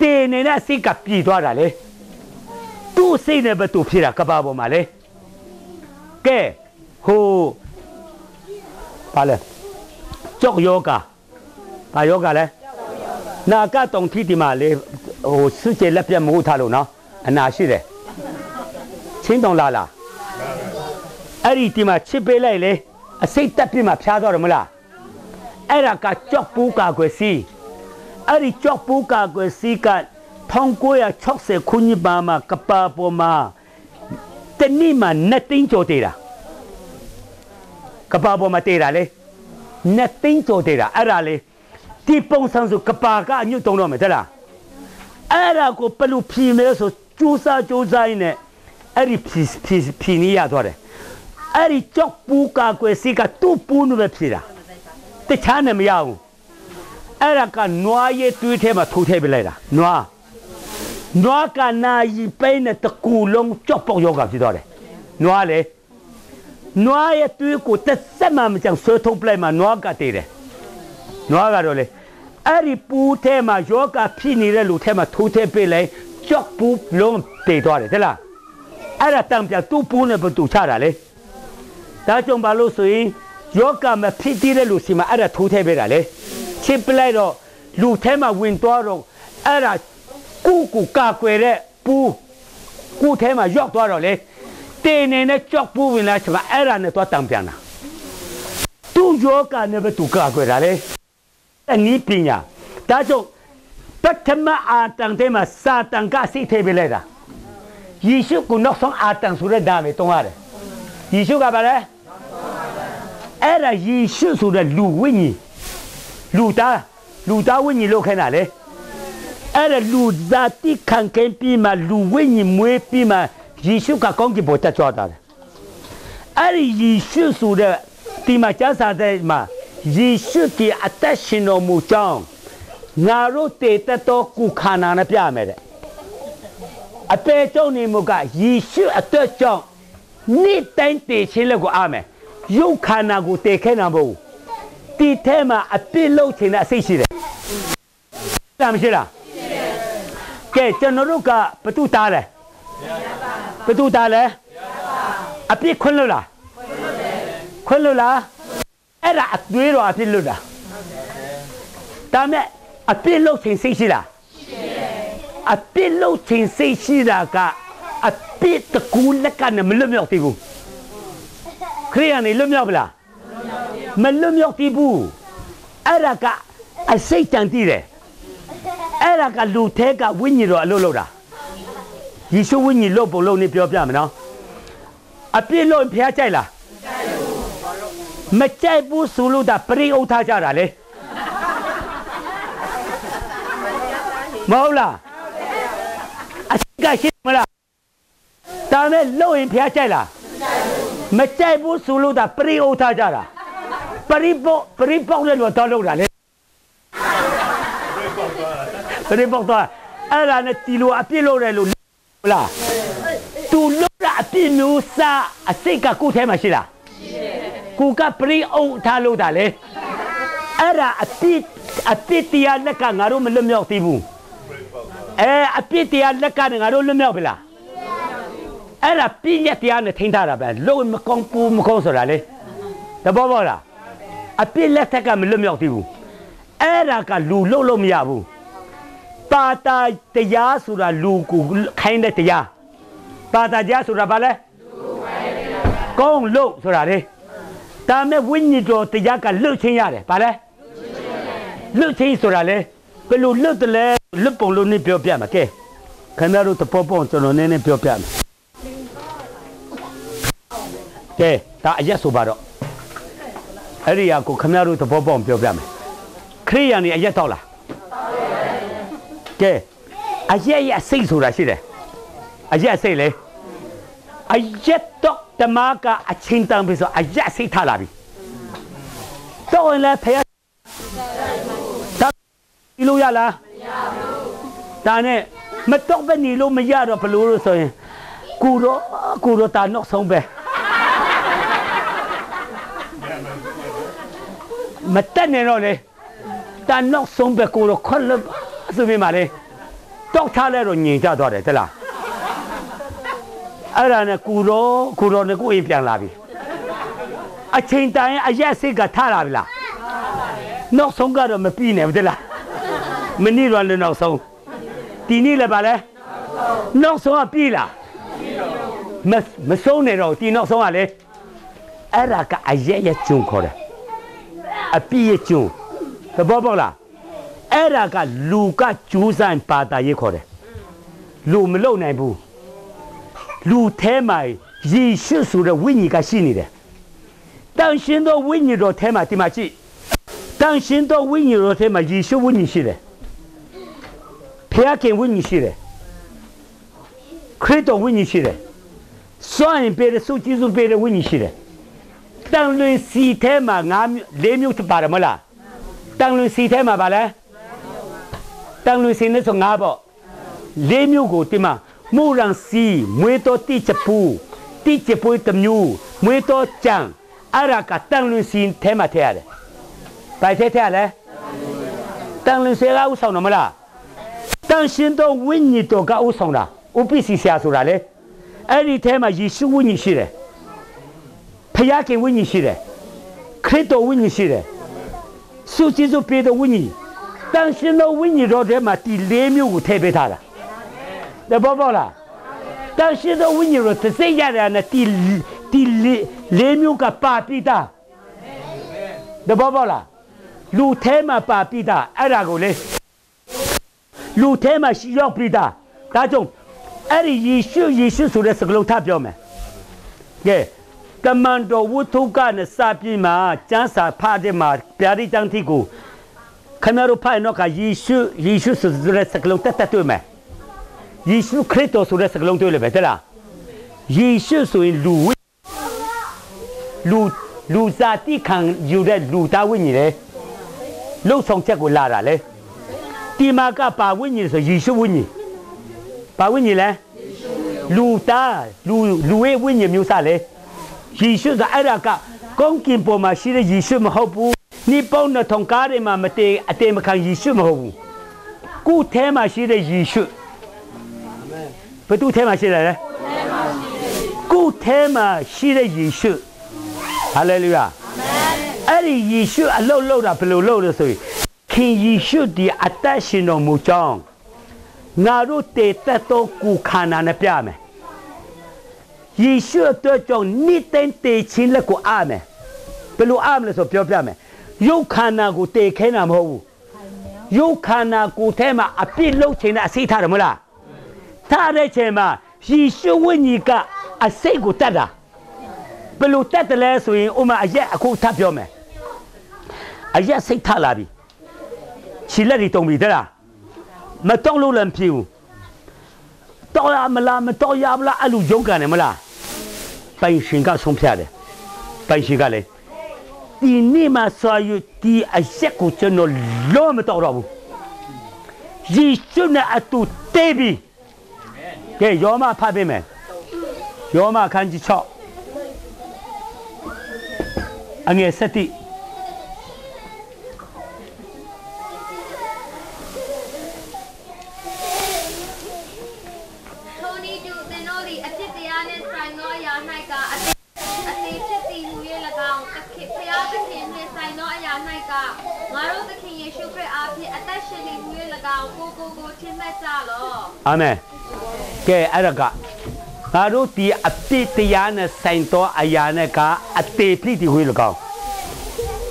တင်းနေတဲ့စိတ်ကပြည်သွားတာလေသူ့စိတ်နဲ့ပဲသူဖြစ်တာကဘာပေါ်မှာလေကဲ ဟိုပါလေကြောက်ယောဂဘာယောဂလဲနာကတုံထိဒီမှာလေဟိုစွကျလက်ပြတ်မဟုတ်ထားလို့နော်အနာရှိတယ်ချင်းတောင်လာလာအဲ့ဒီဒီမှာချစ်ပေးလိုက်လေအစိတ်တက်ပြမှာဖျားသွားတယ်မလားအဲ့ဒါကကြောက်ပူးကာကွယ်စီအဲ့ဒီကြောက်ပူးကာကွယ်စီက1960ခုနှစ်ပါမှာကပါပေါ်မှာတနေ့မှာနှစ်သိန်းကျော်တည်တာ ကပါပေါ်မှာတည်တာလေနှစ်သိန်းကျော်တည်တာအဲ့ဒါလေဒီပုံစံဆိုကပါကအညွတ်တုံးတော့မယ်တဲ့လားအဲ့ဒါကိုဘယ်လိုဖြီမဲဆိုစူးစားစူးစားရင်းနဲ့အဲ့ဒီဖြီဖြီဖြီနေရသွားတယ်အဲ့ဒီကြောက်ပူကာကွယ်စီကသူ့ပူးနဲ့ပဲဖြီတာတခြားနဲ့မရဘူးအဲ့ဒါကနွားရဲ့တွေးထဲမှာထိုးထည့်ပေးလိုက်တာနွားနွားကနာယီပိန်းနဲ့တကူလုံးကြောက်ပေါက်ယောဂဖြစ်သွားတယ်နွားလေ နွားရဲ့တွေးကိုတစ်စက်မှမကြောက်ဆွဲထုတ်ပလိုက်မှနွားကတည်တယ်နွားကတော့လေအဲ့ဒီပူးထဲမှာယောဂဖြစ်နေတဲ့လူထဲမှာထိုးထည့်ပေးလိုက်ကြောက်ပူးလုံးတည်သွားတယ်တဲ့လားအဲ့ဒါတံပြသူ့ပူးနဲ့ဘသူချတာလေဒါကြောင့်ဘာလို့ဆိုရင်ယောဂမဖြစ်သေးတဲ့လူစီမှာအဲ့ဒါထိုးထည့်ပေးတာလေချစ်ပလိုက်တော့လူထဲမှာဝင်သွားတော့အဲ့ဒါကုကုကာကွယ်တဲ့ပူးကုထဲမှာရောက်သွားတော့လေ တင်းနေနဲ့ကြောက်ပူးဝင်လာချင်မှာအဲ့ဒါနဲ့သွားတံပြန်တာသူ့ယောဂနဲ့ပဲသူကာကွယ်တာလေအနည်းပညာဒါကြောင့်ပထမအာတန်တဲ့မှာစာတန်ကစိတ်ထဲပေးလိုက်တာယေရှုကိုနောက်ဆုံးအာတန်ဆိုတဲ့နာမည်တုံးရတယ်ယေရှုကဘာလဲအဲ့ဒါယေရှုဆိုတဲ့လူဝိညာဉ်လူသားလူသားဝိညာဉ်လို့ခိုင်းတာလေအဲ့ဒါလူသားတိခံကင်းပြီးမှလူဝိညာဉ်မွေးပြီးမှ ယေရှုကကောင်းကင်ဘုံတက်ကြွတာလေအဲ့ဒီယေရှုဆိုတဲ့ဒီမှာကျမ်းစာထဲမှာယေရှုဒီအသက်ရှင်တော်မူကြောင်းငါတို့တည်တတော်ကုခန္ဓာနဲ့ပြမယ်တဲ့အပေကြောင့်နေမကယေရှုအတွက်ကြောင့်နေ့တိုင်းတည်ခြင်းလက်ကိုအားမယ်ရုပ်ခန္ဓာကိုတည်ခဲနာမဟုတ်ဒီထဲမှာအပြစ်လုပ်ခြင်းနဲ့အစိတ်ရှိတယ်။ဒါမရှိလား။ကဲကျွန်တော်တို့ကဘသူတားလဲ။ ဘသူတားလဲ။အပြစ်ခွင့်လို့လား။ခွင့်လို့လား။အဲ့ဒါအသွေးတော်အပြစ်လို့လား။ဒါမဲ့အပြစ်လုပ်ခြင်းစိတ်ရှိလား။အပြစ်လုပ်ခြင်းစိတ်ရှိတာကအပြစ်တကူလက်ကနဲ့မလွတ်မြောက်သေးဘူးခရိယန်နေလွတ်မြောက်ပလားမလွတ်မြောက်သေးဘူးအဲ့ဒါကအစိတ်တန်တည်တယ်အဲ့ဒါကလူထဲကဝိညာဉ်တော်အလုပ်လုပ်တာ ယေရှုဝိညာဉ်လို့ပုံလို့နေပြောပြမယ်နော်အပြစ်လို့ဖျားကြိုက်လားမကြိုက်ဘူးဆိုလို့ဒါပရိဥထားကြတာလေမဟုတ်လားအစိတ်ကရှိမလားဒါမဲ့လို့ရင်ဖျားကြိုက်လားမကြိုက်ဘူးဆိုလို့ဒါပရိဥထားကြတာပရိပေါပရိပေါလည်းတော့တော့လို့တာလေပရိပေါတော့အဲ့ဒါနဲ့တီလိုအပြစ်လို့တယ်လို့ ဟုတ်လားသူလို့တာအပြစ်မျိုးစားအစိတ်ကကိုယ်ထဲမှာရှိလားကိုကပရိအုပ်ထားလို့တာလေအဲ့ဒါအပြစ်အပြစ်တရားလက်ကငါတို့မလွတ်မြောက်သေးဘူးအဲအပြစ်တရားလက်ကငါတို့လွတ်မြောက်ပြီလားအဲ့ဒါပြည့်ရက်တရားနဲ့ထိန်းထားတာပဲလို့မကောင်းပူမကောင်းဆိုတာလေတဘောဘောလားအပြစ်လက်ထက်ကမလွတ်မြောက်သေးဘူးအဲ့ဒါကလူလို့လို့မရဘူး ပါတာတရားဆိုတာလူကိုခိုင်းတဲ့တရားပါတာတရားဆိုတာဘာလဲကောင်းလို့ဆိုတာလေဒါမဲ့ဝိညာဉ်တော်တရားကလွတ်ချင်းရတယ်ဘာလဲလွတ်ချင်းဆိုတာလေဘယ်လိုလွတ်တယ်လဲလွတ်ပုံလို့နေပြောပြမှာကဲခင်ဗျားတို့တပေါ်ပေါ်ကျွန်တော်နည်းနည်းပြောပြမယ်ကဲဒါအရက်ဆိုပါတော့အဲ့ဒီဟာကိုခင်ဗျားတို့တပေါ်ပေါ်ပြောပြမယ်ခရိယန်နေအရက်တော့လား ကဲအရက်ရစိတ်ဆိုတာရှိတယ်အရက်စိတ်လေအရက်တော့တမကအချင်းတန်ပြီဆိုအရက်စိတ်ထားလာပြီတော့ရင်လည်းဖယားဒါဒီလိုရလားမရဘူးဒါနဲ့မတော့ပဲနေလို့မရတော့ဘလို့လို့ဆိုရင်ကိုတော့ကိုတော့တာနောက်ဆုံးပဲမတက်နေတော့လေတာနောက်ဆုံးပဲကိုတော့ခွက်လို့ ဆိုပြီးမှလေတောက်ထားလဲတော့ညင်ကြသွားတယ်တလားအဲ့ဒါနဲ့ကူတော့ကူတော့နဲ့ကိုအိမ်ပြန်လာပြီအချိန်တိုင်းအရက်စိတ်ကထားလာပြီလားနောက်ဆုံးကတော့မပြီးနဲ့ဘူးတလားမနေ့တော့လည်းနောက်ဆုံးဒီနေ့လည်းပါလဲနောက်ဆုံးကပြီးလားမမဆုံးနေတော့ဒီနောက်ဆုံးကလေအဲ့ဒါကအရက်ရက်ကျုံခေါ်တယ်အပြည့်ရဲ့ကျုံသဘောပေါက်လား အဲ့ဒါကလူကကျူးစမ်းပါတာရေးခေါ်တယ်လူမလုံနိုင်ဘူးလူထဲမှာယေရှုဆိုတဲ့ဝိညာဉ်ကရှိနေတယ်တန်ရှင်သောဝိညာဉ်တော်ထဲမှာဒီမှာကြည့်တန်ရှင်သောဝိညာဉ်တော်ထဲမှာယေရှုဝိညာဉ်ရှိတယ်ဖခင်ဝိညာဉ်ရှိတယ်ခရစ်တော်ဝိညာဉ်ရှိတယ်စွန့်ရင်ပေးတဲ့စုကြည်စုပေးတဲ့ဝိညာဉ်ရှိတယ်တန်လွင်စီထဲမှာငါးမျိုးလေးမျိုးတပါတယ်မလားတန်လွင်စီထဲမှာပါလဲတန်လွင်စီနဲ့ဆိုငါးပေါ့လေးမျိုးကိုဒီမှာမူရန်စီမွေတော်တိချပူတိချပူတမျိုးမွေတော်ကြံအရာကတန်လွ င်စီထဲမှာထည့်ရတယ်။ဘာထည့်ထည့်ရလဲတန်လွင်စီကဥဆောင်တော့မလားတန်ရှင်တော်ဝိညာဉ်တော်ကဥဆောင်တာဥပ္ပစီဆရာဆိုတာလေအဲ့ဒီထဲမှာယေရှုဝိညာဉ်ရှိတယ်ဖခင်ဝိညာဉ်ရှိတယ်ခရစ်တော်ဝိညာဉ်ရှိတယ်စုကြည်စုပေးတဲ့ဝိညာဉ်တန်ရှင်တော်ဝိညာ ဉ်တော်ထဲမှာဒီလေးမျိုးကိုထည့်ပေးထားတာတဘောပေါလားတန်ရှင်တော်ဝိညာဉ်တော်သိစိတ်ရတယ်နဲ့ဒီဒီလေးမျိုးကပါပိတာတဘောပေါလားလူထဲမှာပါပိတာအဲ့ဒါကိုလေလူထဲမှာရှိရောက်ပိတာဒါကြောင့်အဲ့ဒီယေရှုယေရှုဆိုတဲ့စကားလုံးထပ်ပြောမယ်ကဲကမန်တော်ဝုထုကနဲ့စပြင်းမှာကျမ်းစာဖတ်တဲ့မှာဗျာဒိတန်တိကို ခဏတော့ဖိုင်တော့ကယေရှုယေရှုဆိုတဲ့စကားလုံးတက်တက်တွေ့မယ်ယေရှုခရစ်တော်ဆိုတဲ့စကားလုံးတွေ့လေပဲတဲ့လားယေရှုဆိုရင်လူဝိလူလူစားတိခံယူတဲ့လူသားဝိညာဉ်လေလှုပ်ဆောင်ချက်ကိုလာတာလေဒီမှာကပါဝိညာဉ်ဆိုယေရှုဝိညာဉ်ပါဝိညာဉ်လဲလူသားလူလူရဲ့ဝိညာဉ်မျိုးစားလေယေရှုကအဲ့ဒါကကောင်းကင်ပေါ်မှာရှိတဲ့ယေရှုမဟုတ်ဘူး နိပေါင်းနဲ့ထုံကားတွေမှာမတည်အတေမခံယေရှုမဟုတ်ဘူးကုထဲမှာရှိတဲ့ယေရှုဘယ်သူထဲမှာရှိတယ်လဲကုထဲမှာရှိတဲ့ယေရှုဟာလေလုယာအဲ့ဒီယေရှုအလုတ်လုတ်တာဘယ်လိုလုတ်လဲဆိုရင်ခင်ယေရှုဒီအသက်ရှင်တော်မူကြောင်းငါတို့တည်သက်သောကိုခန္ဓာနဲ့ပြမယ်ယေရှုအတွက်ကြောင့်နေ့တိုင်းတည်ခြင်းလက်ကိုအားမယ်ဘယ်လိုအားမလဲဆိုပြောပြမယ် ရုပ်ခန္ဓာကိုတည်ခဲတာမဟုတ်ဘူးရုပ်ခန္ဓာကိုယ်ထဲမှာအပြစ်လုပ်ခြင်းနဲ့အစိတ်ထားတယ်မလားထားတဲ့ချိန်မှာယေရှုဝိညာဉ်ကအစိတ်ကိုတတ်တာဘယ်လိုတက်တယ်လဲဆိုရင်ဥမာအရက်အခုထပ်ပြောမယ်အရက်စိတ်ထလာပြီခြေလက်တွေတုံပြီတဲ့လားမတော့လို့လည်းမဖြစ်ဘူးတော့ရမလားမတော့ရမလားအဲ့လိုရုန်းကန်တယ်မလားပိုင်ရှင်ကဆုံးဖြတ်တယ်ပိုင်ရှင်ကလည်း ဒီနေ့မှဆိုရဒီအရက်ကိုကျွန်တော်လုံးမတော့တော့ဘူးယေရှုနဲ့အတူတေးပြီကဲယောမဖတ်ပေးမယ်ယောမခန်းကြီး6အငယ်7တိ ထိုနည်းတူသင်တို့သည်အဖြစ်တရားနှင့်ဆိုင်သောအရာ၌ကအသေးအသေးဖြစ်သည်ဟူ၍၎င်းသခင်ဖျားသခင်နှင့်ဆိုင်သောအရာ၌ကငါတို့သခင်ယေရှုခရစ်အားဖြင့်အသက်ရှင် သည်ဟူ၍၎င်းကိုကိုကိုထင်မှတ်ကြလော့အာမင်ကဲအဲ့ဒါကငါတို့ဒီအပြစ်တရားနဲ့ဆိုင်သောအရာနဲ့ကအသေးဖြစ်ဒီဝေးလကောင်း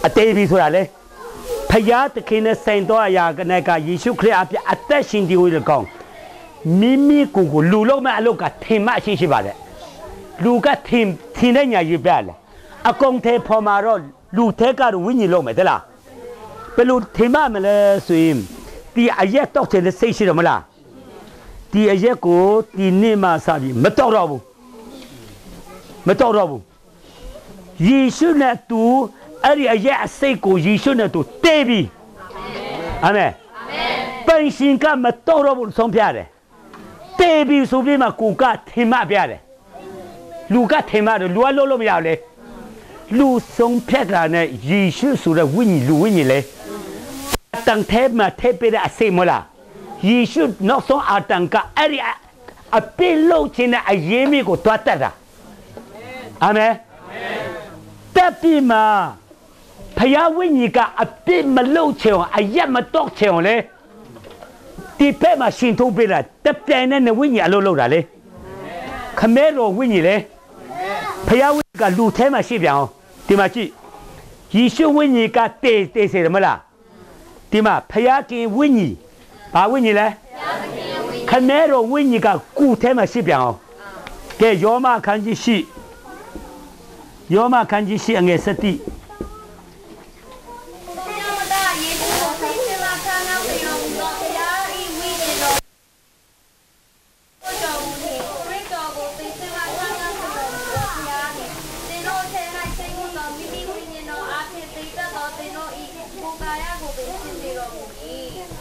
အသေးပြီဆိုတာလေဖယားသခင်နဲ့ဆိုင်သောအရာကနဲ့ကယေရှုခရစ်အပြစ်အသက်ရှင်ဒီဝေးလကောင်းမိမိကိုယ်ကိုလူလုံးမဲ့အလုပ်ကထင်မှရှိရှိပါတယ်လူကထင်ထင်တဲ့ညာရွေးပြလေအကုန်သေးဖော်မာတော့လူထဲကတော့ဝိညာဉ်လုံးမယ်တလားဘယ်လိုထင်မှမလဲဆိုရင် ဒီအရက်တော့တဲ့စိတ်ရှိတယ်မလားဒီအရက်ကိုဒီနေ့မှစပြီးမတော့တော့ဘူးမတော့တော့ဘူးယေရှုနဲ့သူအဲ့ဒီအရက်အစိတ်ကိုယေရှုနဲ့သူတေးပြီအာမင်ပင်ရှင်ကမတော့တော့ဘူးဆုံးပြတယ်တေးပြီဆိုပြီးမှကိုကထင်မှပြတယ်လူကထင်မှတယ်လူကလုံးလို့မရဘူးလေလူဆုံးဖြတ်တာနဲ့ယေရှုဆိုတဲ့ဝိညာဉ်လူဝိညာဉ်လေ တန်ထဲမှာထဲပေးတဲ့အစိတ်မလားယေရှုနောက်ဆုံးအတန်ကအဲ့ဒီအပိလို့ခြင်းနဲ့အရေးမိကိုတွားတက်တာအာမင်တက်ပြီးမှဖယားဝိညာဉ်ကအပိမလို့ချင်အောင်အရက်မတော့ချင်အောင်လေဒီဖက်မှာရှင်ထုတ်ပေးတာတပြိုင်နဲ့ဝိညာဉ်အလုပ်လုပ်တာလေခမဲတော်ဝိညာဉ်လေဖယားဝိညာဉ်ကလူထဲမှာရှိပြန်အောင်ဒီမှာကြည့်ယေရှုဝိညာဉ်ကတေးတေးစေတယ်မလား ဒီမှာဖယားခင်ဝိညာဉ်ဘာဝိညာဉ်လဲခမဲတော်ဝိညာဉ်ကကုထဲမှာရှိပြန်အောင်ကဲယောမခန်းကြီးရှိယောမခန်းကြီးရှိအငယ်7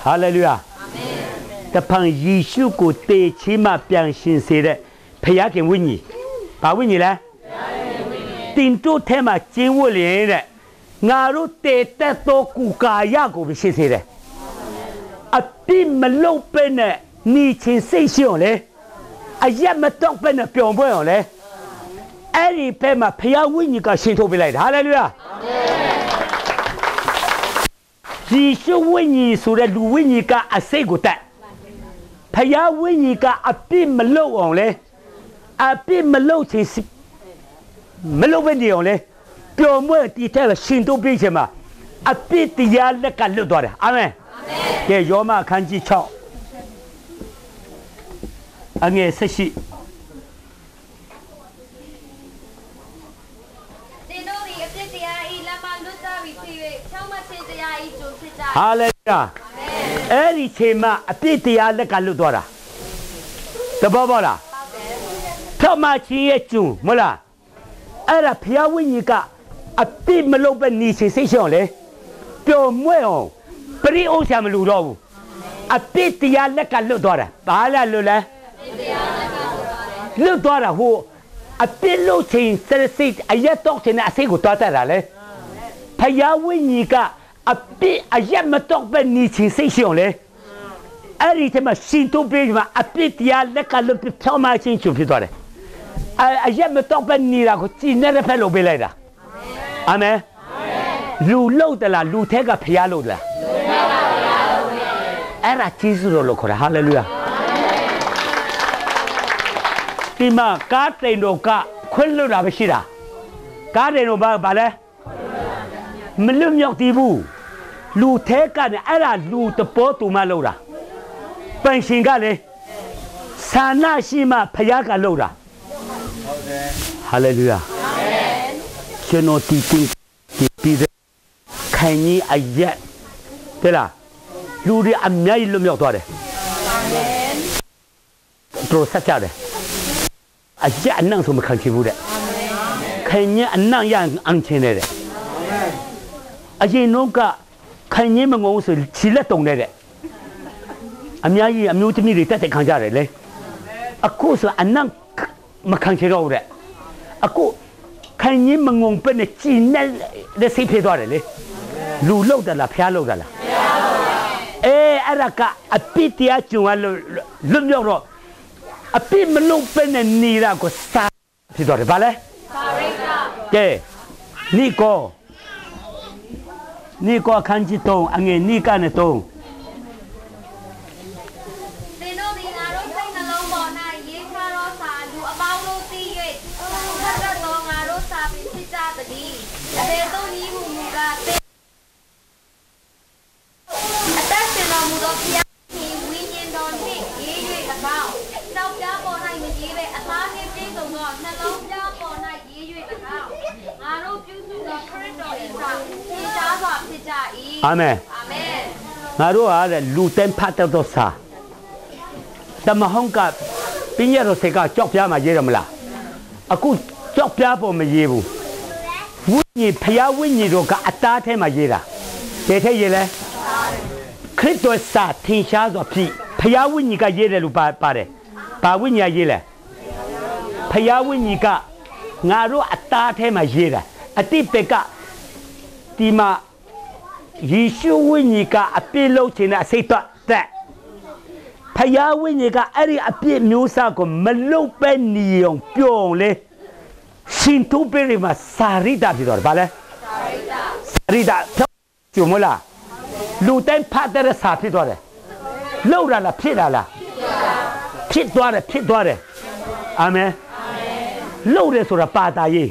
ဟာလေလုယာအာမင်တဖန်ယေရှုကိုတေချီမှပြန်ရှင်စေတဲ့ဖယားခင်ဝိညာဉ်ဘာဝိညာဉ်လဲတင်တို့ထဲမှာကျင်းဝတ်လျင်တဲ့ငါတို့တေတက်သောကုကာယကိုပဲရှိစေတယ်အပိမလုံးပဲနဲ့နီချင်းစိတ်ရှိအောင်လေအရက်မတော့ပဲနဲ့ပျော်ပွဲအောင်လေအဲ့ဒီဖက်မှာဖယားဝိညာဉ်ကရှင်ထုတ်ပေးလိုက်တာဟာလေလုယာ ယေရှုဝိညာဉ်ဆိုတဲ့လူဝိညာဉ်ကအစိတ်ကိုတတ်ဖယားဝိညာဉ်ကအပြစ်မလုပ်အောင်လဲအပြစ်မလုပ်ချင်မလုပ်ပဲနေအောင်လဲပျော်မွေ့တည်တဲ့ရှင်တို့ပြည့်ချင်မှာအပြစ်တရားလက်ကလွတ်သွားတယ်အာမင်ကဲယောမအခန်းကြီး6အငယ်7 ဟာလေလုယာအဲ့ဒီချိန်မှာအပြစ်တရားလက်ကလွတ်သွားတာတဘောဘောလားဖြောက်မချင်းရဲ့ကျုံမဟုတ်လားအဲ့ဒါဖျားဝိညာဉ်ကအပြစ်မလုပ်ပဲနေစီစိတ်ရှောင်းလေပျော်မွဲ့အောင်ပရိဥစ္စာမလူတော့ဘူးအပြစ်တရားလက်ကလွတ်သွားတာဘာလဲလွတ်လဲလွတ်သွားတာဟိုအပြစ်လို့ချင်းစရစိတ်အရက်တော့ချင်းအစိတ်ကိုတွားတတ်တာလေဖယားဝိညာဉ်က အပြစ်အရက်မတော့ပဲနေချင်စိတ်ရှိအောင်လေအဲ့ဒီတည်းမှာရှင်တို့ပြေးမှာအပြစ်တရားလက်ကလွတ်ပြီးဖြောင်းမချင်းချူဖြစ်သွားတယ်အအရက်မတော့ပဲနေတာကိုကြည်နေတဲ့ဖက်လို့ပေးလိုက်တာအာမင်လူလို့တလားလူထဲကဖယားလို့တလားလူထဲကဖယားလို့အဲ့ဒါကျေးဇူးတော်လို့ခေါ်တယ်ဟာလေလုယာဒီမှာကားတိန်တို့ကခွင့်လွတ်တာပဲရှိတာကားတိန်တို့ဘာဘာလဲမလွတ်မြောက်သေးဘူး လူထဲကနေအဲ့ဒါလူတပေါ်တူမလောက်တာပန်ရှင်ကလည်းဆာနာရှိမှဖယားကလောက်တာဟုတ်တယ်ဟာလေလုယာကျွန်တော်တီတင်တီပြီးတဲ့ခိုင်ကြီးအရက်တဲ့လားလူတွေအများကြီးလွတ်မြောက်သွားတယ်တို့ဆက်ကြတယ်အရက်အနံ့ဆိုမခံချင်ဘူးတဲ့ခိုင်ကြီးအနံ့ရအောင်ချင်တယ်တဲ့အရင်တော့က ခိုင်ကြီးမငုံဆိုချီလက်တုံတဲ့တဲ့အများကြီးအမျိုးသမီးတွေတက်တက်ခံကြတယ်လေအခုဆိုအနံ့မခံချင်တော့ဘူးတဲ့အခုခိုင်ကြီးမငုံပဲနဲ့ကြည်နဲ့လက်စိတ်ဖြစ်သွားတယ်လေလူလောက်တယ်လားဖျားလောက်တယ်လားဖျားလောက်ပါအေးအဲ့ဒါကအပိတရားကျုံရလို့လွတ်မြောက်တော့အပိမလုံပဲနဲ့နေတာကိုစာဖြစ်သွားတယ်ဗာလဲစာရိတ်ကဲနိကောနိကော ခန်းကြီးတုံးအငယ်နိကနဲ့တုံးသင်တို့သည်ငါတို့စိတ်နှလုံးပေါ်၌ရေးချသောစာလူအပေါင်းတို့သိ၍သတ်တတ်သောငါတို့စာပင်ဖြစ်ကြသတည်းအဘယ်သို့နည်းဟုမူကားသင်အသက်ရှင်တော်မူသောဘုရားရှင်ဝိညာဉ်တော်နှင့်ရေး၍၎င်းတောက်ပြားပေါ်၌မရေးဘဲအသားနှင့်ပြည့်စုံသောနှလုံးပြားပေါ်၌ရေး၍၎င်းငါတို့ပြုစုသောခရ စ်တော်၏စာသင်ကြားစွာဖြစ်ကြ၏အာမင်အာမင်ငါတို့ဟာတဲ့လူတိုင်းဖတ်တတ်သောစာတမဟုတ်ကပညာတော်စေကကြောက်ပြားမှာရေးရမလားအခုကြောက်ပြားပေါ်မရေးဘူးဝိညာဉ်ဖျားဝိညာဉ်တို့ကအသားထဲမှာရေးတာဘယ်ထဲရေးလဲခရစ်တော်စာထင်ရှားစွာဖြစ်ဖျားဝိညာဉ်ကရေးတယ်လို့ပါပါတယ်ဘာဝိညာဉ်ရေးလဲဖျားဝိညာဉ်ကငါတို့အသားထဲမှာရေးတာအတိတ်က ဒီမှာယေရှုဝိညာဉ်ကအပြစ်လုပ်ခြင်းနဲ့အစိတ်တော့တဲ့ဖယားဝိညာဉ်ကအဲ့ဒီအပြစ်မျိုးစားကိုမလုပ်ပဲနေအောင်ပြုံးလေရှင်တူပေရီမှာစာရိတာဖြစ်တော့ဗာလဲစာရိတာစာရိတာကျုံမလားလူတိုင်းဖတ်တဲ့စာဖြစ်သွားတယ်လောက်တာလားဖြစ်တာလားဖြစ်သွားတယ်ဖြစ်သွားတယ်အာမင်လောက်တယ်ဆိုတာပါတာရေး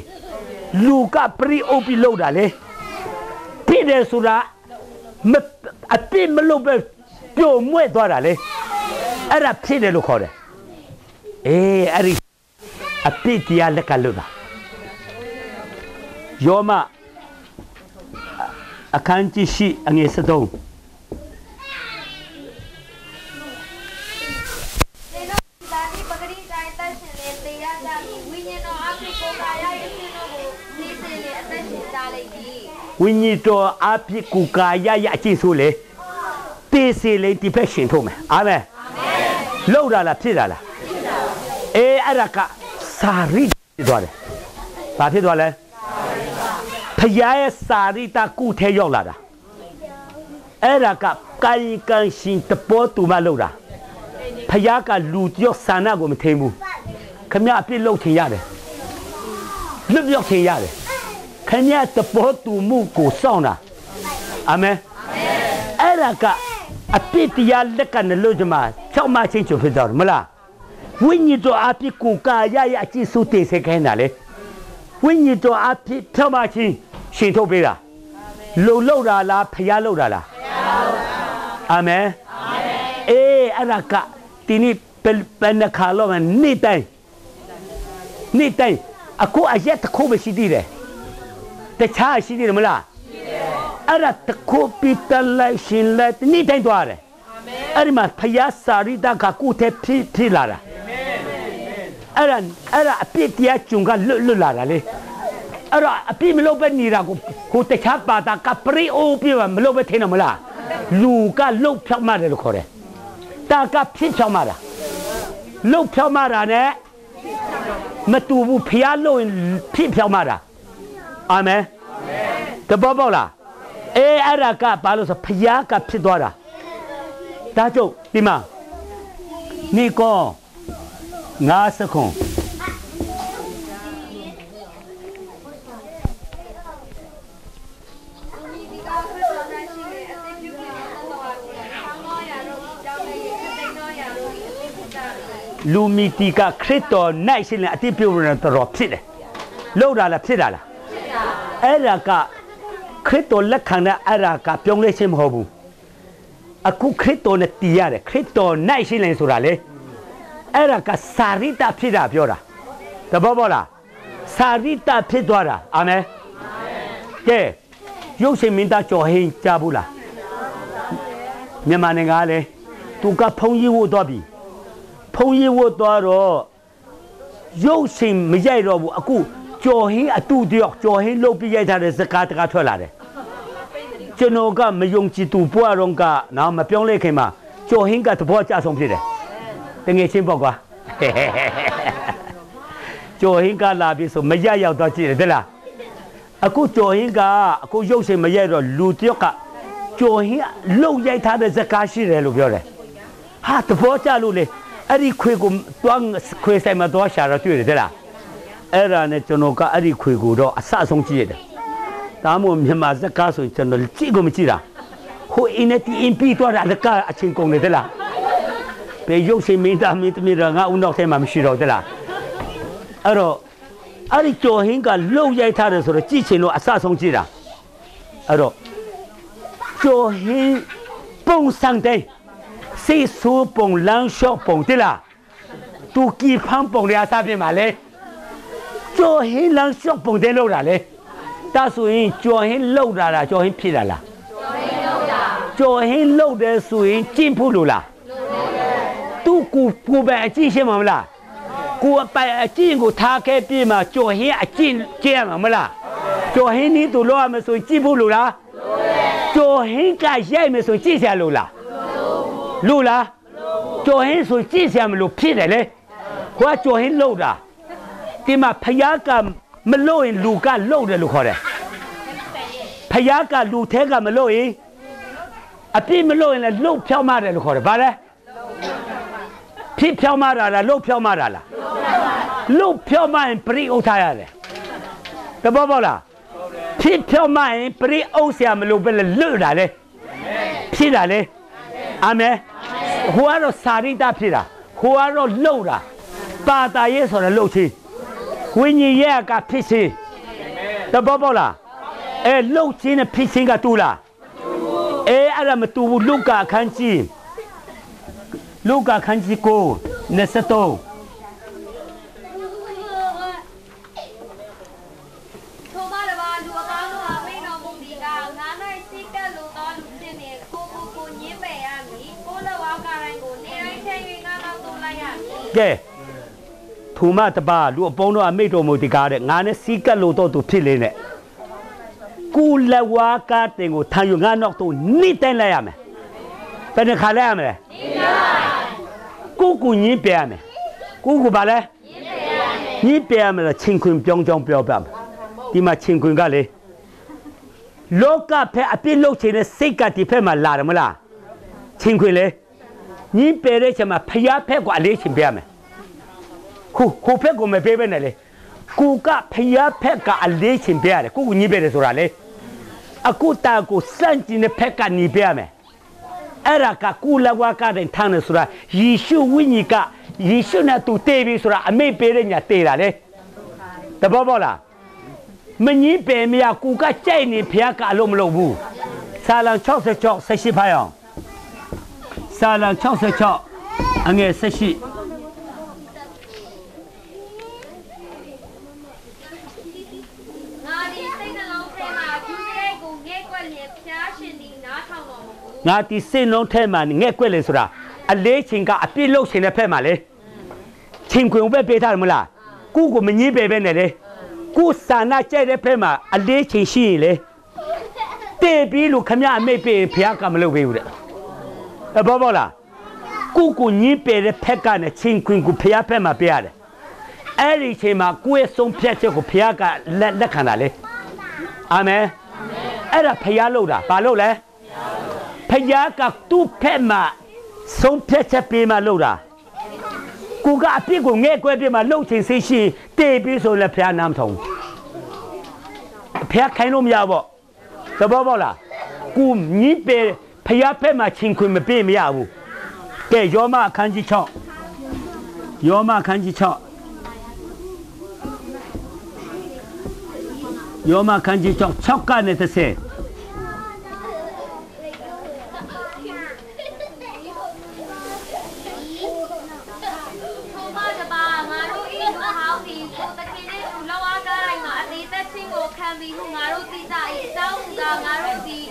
လူကပရိအိုပီလောက်တာလေဖြ စ်တယ်ဆိုတာမအပြစ်မလုပ်ပဲပျော်မွေ့သွားတာလေအဲ့ဒါဖြစ်တယ်လို့ခေါ်တယ်အေးအဲ့ဒီအပြစ်တရားလက်ကလွတ်တာယောမအခန်းကြီးရှိအငယ်73 ဝိညာဉ်တော်အပြစ်ကူကာယရအကျင့်ဆိုလေတေးစီလေဒီဖက်ရှင်ထုတ်မယ်အာမင်လောက်တာလားဖြစ်တာလားအေးအဲ့ဒါကစာရိဖြစ်သွားတယ်ဘာဖြစ်သွားလဲဖယားရဲ့စာရိတကုထဲရောက်လာတာအဲ့ဒါကကာယကံရှင်တပေါ်တူမလောက်တာဖယားကလူကြောက်ဆန္ဒကိုမထိန်ဘူးခမရအပြစ်လုပ်ချင်ရတယ်လွတ်ပြောက်ချင်ရတယ် ခဏတပေါ်တူမှုကိုစောင့်တာအာမင်အဲ့ဒါကအပြစ်တရားလက်ကနလို့ကြမှာချောက်မချင်းချွဖြစ်တော့မလားဝိညာဉ်တော်အပြစ်ကိုကာယရအကျင့်စုတည်စေခိုင်းတာလေဝိညာဉ်တော်အပြစ်ချောက်မချင်းရှင်ထုတ်ပေးတာလုံလောက်တာလားဖျားလောက်တာလားအာမင်အေးအဲ့ဒါကဒီနေ့ပယ်နခါလောမနေ့တိုင်းနေ့တိုင်းအခုအရက်တစ်ခုပဲရှိသေးတယ် တခြားရှိသေးတယ်မလားရှိတယ်အဲ့ဒါတခုပီတလိုက်ရှင်လက်နေ့တိုင်းသွားတယ်အာမင်အဲ့ဒီမှာဖယားစာရိတကကုတဲ့ဖြစ်ဖြစ်လာတာအာမင်အဲ့ဒါအဲ့ဒါအပြစ်တရားကျုံကလွတ်လွတ်လာတာလေအဲ့တော့အပြစ်မလုပ်ပဲနေတာကိုကိုတခြားပါတာကပရိအိုပြမလုပ်ပဲထင်တယ်မလားလူကလှုပ်ဖြောက်မှတယ်လို့ခေါ်တယ်တာကဖြစ်ဖြောက်မှတာလှုပ်ဖြောက်မှတာ ਨੇ မတူဘူးဖျားလို့ရင်ဖြစ်ဖြောက်မှတာ အာမင်တဘောပေါက်လားအေးအဲ့ဒါကဘာလို့ဆိုဖျားကဖြစ်သွားတာဒါကြောင့်ဒီမှာနေကောငါစခွန်သူမိဒီကခရစ်တော်၌ရှိတဲ့အသက်ပြုပြီးတော့တော်ပါစေ။ဆောင်းတော်ရာတို့ကြောင့်လည်းခသိန်းတော်ရာတို့အသက်ဖြစ်ကြပြီလူမီတီကခရစ်တော်နိုင်ရှင်လည်းအတိပြုရတဲ့တော်ဖြစ်တယ်လောက်တာလားဖြစ်တာလား အဲ့ဒါကခရစ်တော်လက်ခံတဲ့အဲ့ဒါကပြောင်းလဲခြင်းမဟုတ်ဘူးအခုခရစ်တော်နဲ့တည်ရတယ်ခရစ်တော်နိုင်ရှင်လည်းဆိုတာလေအဲ့ဒါကစာရိတဖြစ်တာပြောတာတဘောပေါက်လားစာရိတဖြစ်သွားတာအာမင်ကဲရုပ်ရှင်မင်းသားကျော်ဟင်းကြားဘူးလားမြန်မာနိုင်ငံကလည်းသူကဖုံးကြီးဝတ်သွားပြီဖုံးကြီးဝတ်သွားတော့ရုပ်ရှင်မရိုက်တော့ဘူးအခု ကျော်ဟင်းအတူတယောက်ကျော်ဟင်းလုတ်ပြရိုက်ထားတဲ့စကားတကားထွက်လာတယ်ကျွန်တော်ကမယုံကြည်သူဘွားတော့ကနော်မပြောင်းလဲခင်မှာကျော်ဟင်းကတဘောကြဆုံးဖြစ်တယ်တငယ်ချင်းပေါ့ကွာကျော်ဟင်းကလာပြီဆိုမရရောက်တော့ကြည့်တယ်တဲ့လားအခုကျော်ဟင်းကအခုရုပ်ရှင်မရိုက်တော့လူတယောက်ကကျော်ဟင်းကလှုပ်ရိုက်ထားတဲ့ဇာကားရှိတယ်လို့ပြောတယ်ဟာတဘောကြလို့လေအဲ့ဒီခွေကိုတွန်းခွေဆိုင်မှာတော့ရှာတော့တွေ့တယ်တဲ့လား အဲ့ဒါနဲ့ကျွန်တော်ကအဲ့ဒီခွေကိုတော့အဆအဆုံးကြည့်ရတယ်ဒါမှမဟုတ်မြန်မာဇာကားဆိုရင်ကျွန်တော်ကြည့်ကိုမကြည့်တာဟိုအင်းနဲ့တီအင်ပီတော့တာလည်းကအချင်းကုန်နေတယ်လားဘယ်ရုပ်ရှင်မင်းသားမင်းသမီးတော့ငါဦးနောက်ထဲမှာမရှိတော့တဲ့လားအဲ့တော့အဲ့ဒီကြော်ဟင်းကလှုပ်ရိုက်ထားတယ်ဆိုတော့ကြည့်ချင်လို့အဆဆုံးကြည့်တာအဲ့တော့ကြော်ဟင်းပုံစံတဲ့စေဆူပုံလမ်းလျှော့ပုံတိလားသူကီဖမ်းပုံရအစားပြင်ပါလေ ကြော်ဟင်းလမ်းလျှော့ပုံတဲ့လို့တာလေဒါဆိုရင်ကြော်ဟင်းလှုပ်တာလားကြော်ဟင်းဖြစ်တာလားကြော်ဟင်းလှုပ်တယ်ဆိုရင်ကျင့်ဖို့လို့လားသူကူကူပဲအကြည့်ရှင်းမှာမလားကိုယ်ပိုင်အကျင့်ကိုထားခဲ့ပြီးမှကြော်ဟင်းအကျင့်ကျင့်ရမှာမလားကြော်ဟင်းနီးသူလောရမယ်ဆိုရင်ကြည့်ဖို့လို့ ဒီမှာဖယားကမလို့ရင်လူကလို့တယ်လို့ခေါ်တယ်ဖယားကလူထဲကမလို့ရင်အပြစ်မလို့ရင်လည်းလှုပ်ဖြောင်းမတယ်လို့ခေါ်တယ်ဗါလဲဖြစ်ဖြောင်းမတာလားလှုပ်ဖြောင်းမတာလားလုတ်ဖြောမရင်ပရိဥထားရတယ်တဘောပေါက်လားဖြစ်ဖြောမရင်ပရိဥဆရာမလို့ပဲလေလွတ်တာလေဖြစ်တာလေအာမင်ဟိုကတော့စာရိတဖြစ်တာဟိုကတော့လှုပ်တာပါတာရဲ့ဆိုတော့လှုပ်ချင်း ဝိညာဉ်ရဲ့ကဖြစ်ချင်းတဘောပေါက်လားအဲလှုပ်ချင်းနဲ့ဖြစ်ချင်းကတူလားအဲအဲ့ဒါမတူဘူးလုကာခန်းကြီးလုကာခန်းကြီးကို23ထိုမှတပါလူအကော ထည့်၍ငါနောက်သို့လိုက်ရမည်ကဲထူမတပါလူအပေါင်းတော့အမိတ်တော်မူဒီကားတဲ့ငါနဲ့စီးကပ်လို့တော့သူဖြစ်လေနဲ့ကူလက်ဝါးကားတင်ကိုထန်ယူငါနောက်တော့နိတိုင်လိုက်ရမယ်ဘယ်နှခါလိုက်ရမလဲကိုကူညင်းပြရမယ်ကိုကူပါလဲညင်းပြရမယ်ချင်းခွင်ပြောင်းကြောင်းပြောပြမယ်ဒီမှာချင်းခွင်ကလေလောကဖက်အပြစ်လုပ်ချင်တဲ့စိတ်ကဒီဖက်မှာလာတယ်မလားချင်းခွင်လေညင်းပယ်တဲ့ချက်မှာဖျားဖက်ကိုအလေးချင်းပြရမယ် ခိုခိုဖက်ကိုမပေးပဲနဲ့လေကိုကဖျားဖက်ကအလေးချင်ပေးရတယ်ကိုကညိပေးတယ်ဆိုတာလေအခုတာကိုစန့်ကျင်တဲ့ဖက်ကနေပေးရမယ်အဲ့ဒါကကုလဝကတဲ့ထမ်းတယ်ဆိုတာယေရှုဝိညာဉ်ကယေရှုနဲ့သူတည်ပြီဆိုတာအမိပေးတဲ့ညာတည်တာလေတဘောပေါလားမကြီးပင်မရကူကကြိုက်နေဖះကအလုံးမလုံးဘူးဆာလံ66 18ဖားအောင်ဆာလံ66အငယ်78 ငါဒီစိတ်လုံးထဲမှာငဲ့ကွက်လေဆိုတာအလေးချင်းကအပြစ်လို့ရှင်တဲ့ဖက်မှာလေချင်းခွင်ပဲပေးထားတယ်မလားကုကိုမငင်းပယ်ပဲနဲ့လေကုစာနာကြိုက်တဲ့ဖက်မှာအလေးချင်းရှိရင်လေတေးပြီးလို့ခမအမိတ်ပေးဖျားကမလုပ်ပေးဘူးတဲ့အဘောဘောလားကုကိုငင်းပယ်တဲ့ဖက်ကနဲ့ချင်းခွင်ကိုဖျားဖက်မှာပေးရတယ်အဲ့ဒီချိန်မှာကိုယ့်ရဲ့ဆုံးဖြတ်ချက်ကိုဖျားကလက်လက်ခံတာလေအာမင်အဲ့ဒါဖျားလို့တာဘာလို့လဲ ဖယားကသူ့ဖက်မှာဆုံးဖြတ်ချက်ပေးမှလုပ်တာကိုကအပြစ်ကိုငဲ့ကွဲပြမှလှုပ်ချင်စိတ်ရှိတေးပြီးဆိုလည်းဖယားနားမထုံဖယားခိုင်းလို့မရပေါ့သဘောပေါက်လားကိုညစ်ပေဖယားဖက်မှာချင်းခွင်မပေးမရဘူးကဲယောမအခန်းကြီး6ယောမအခန်းကြီး6ယောမအခန်းကြီး6 6ကနေ30 ထိုမှတပါငါတို့ဤလူဟောင်းသည်ကိုသခင်နှင့်လူလောက်အားကားတိုင်းမှာအသေးသက်ချင်းကိုခံ ခံပြီးဟုငါတို့သိကြ၏အကြော င်းကငါတို့သည်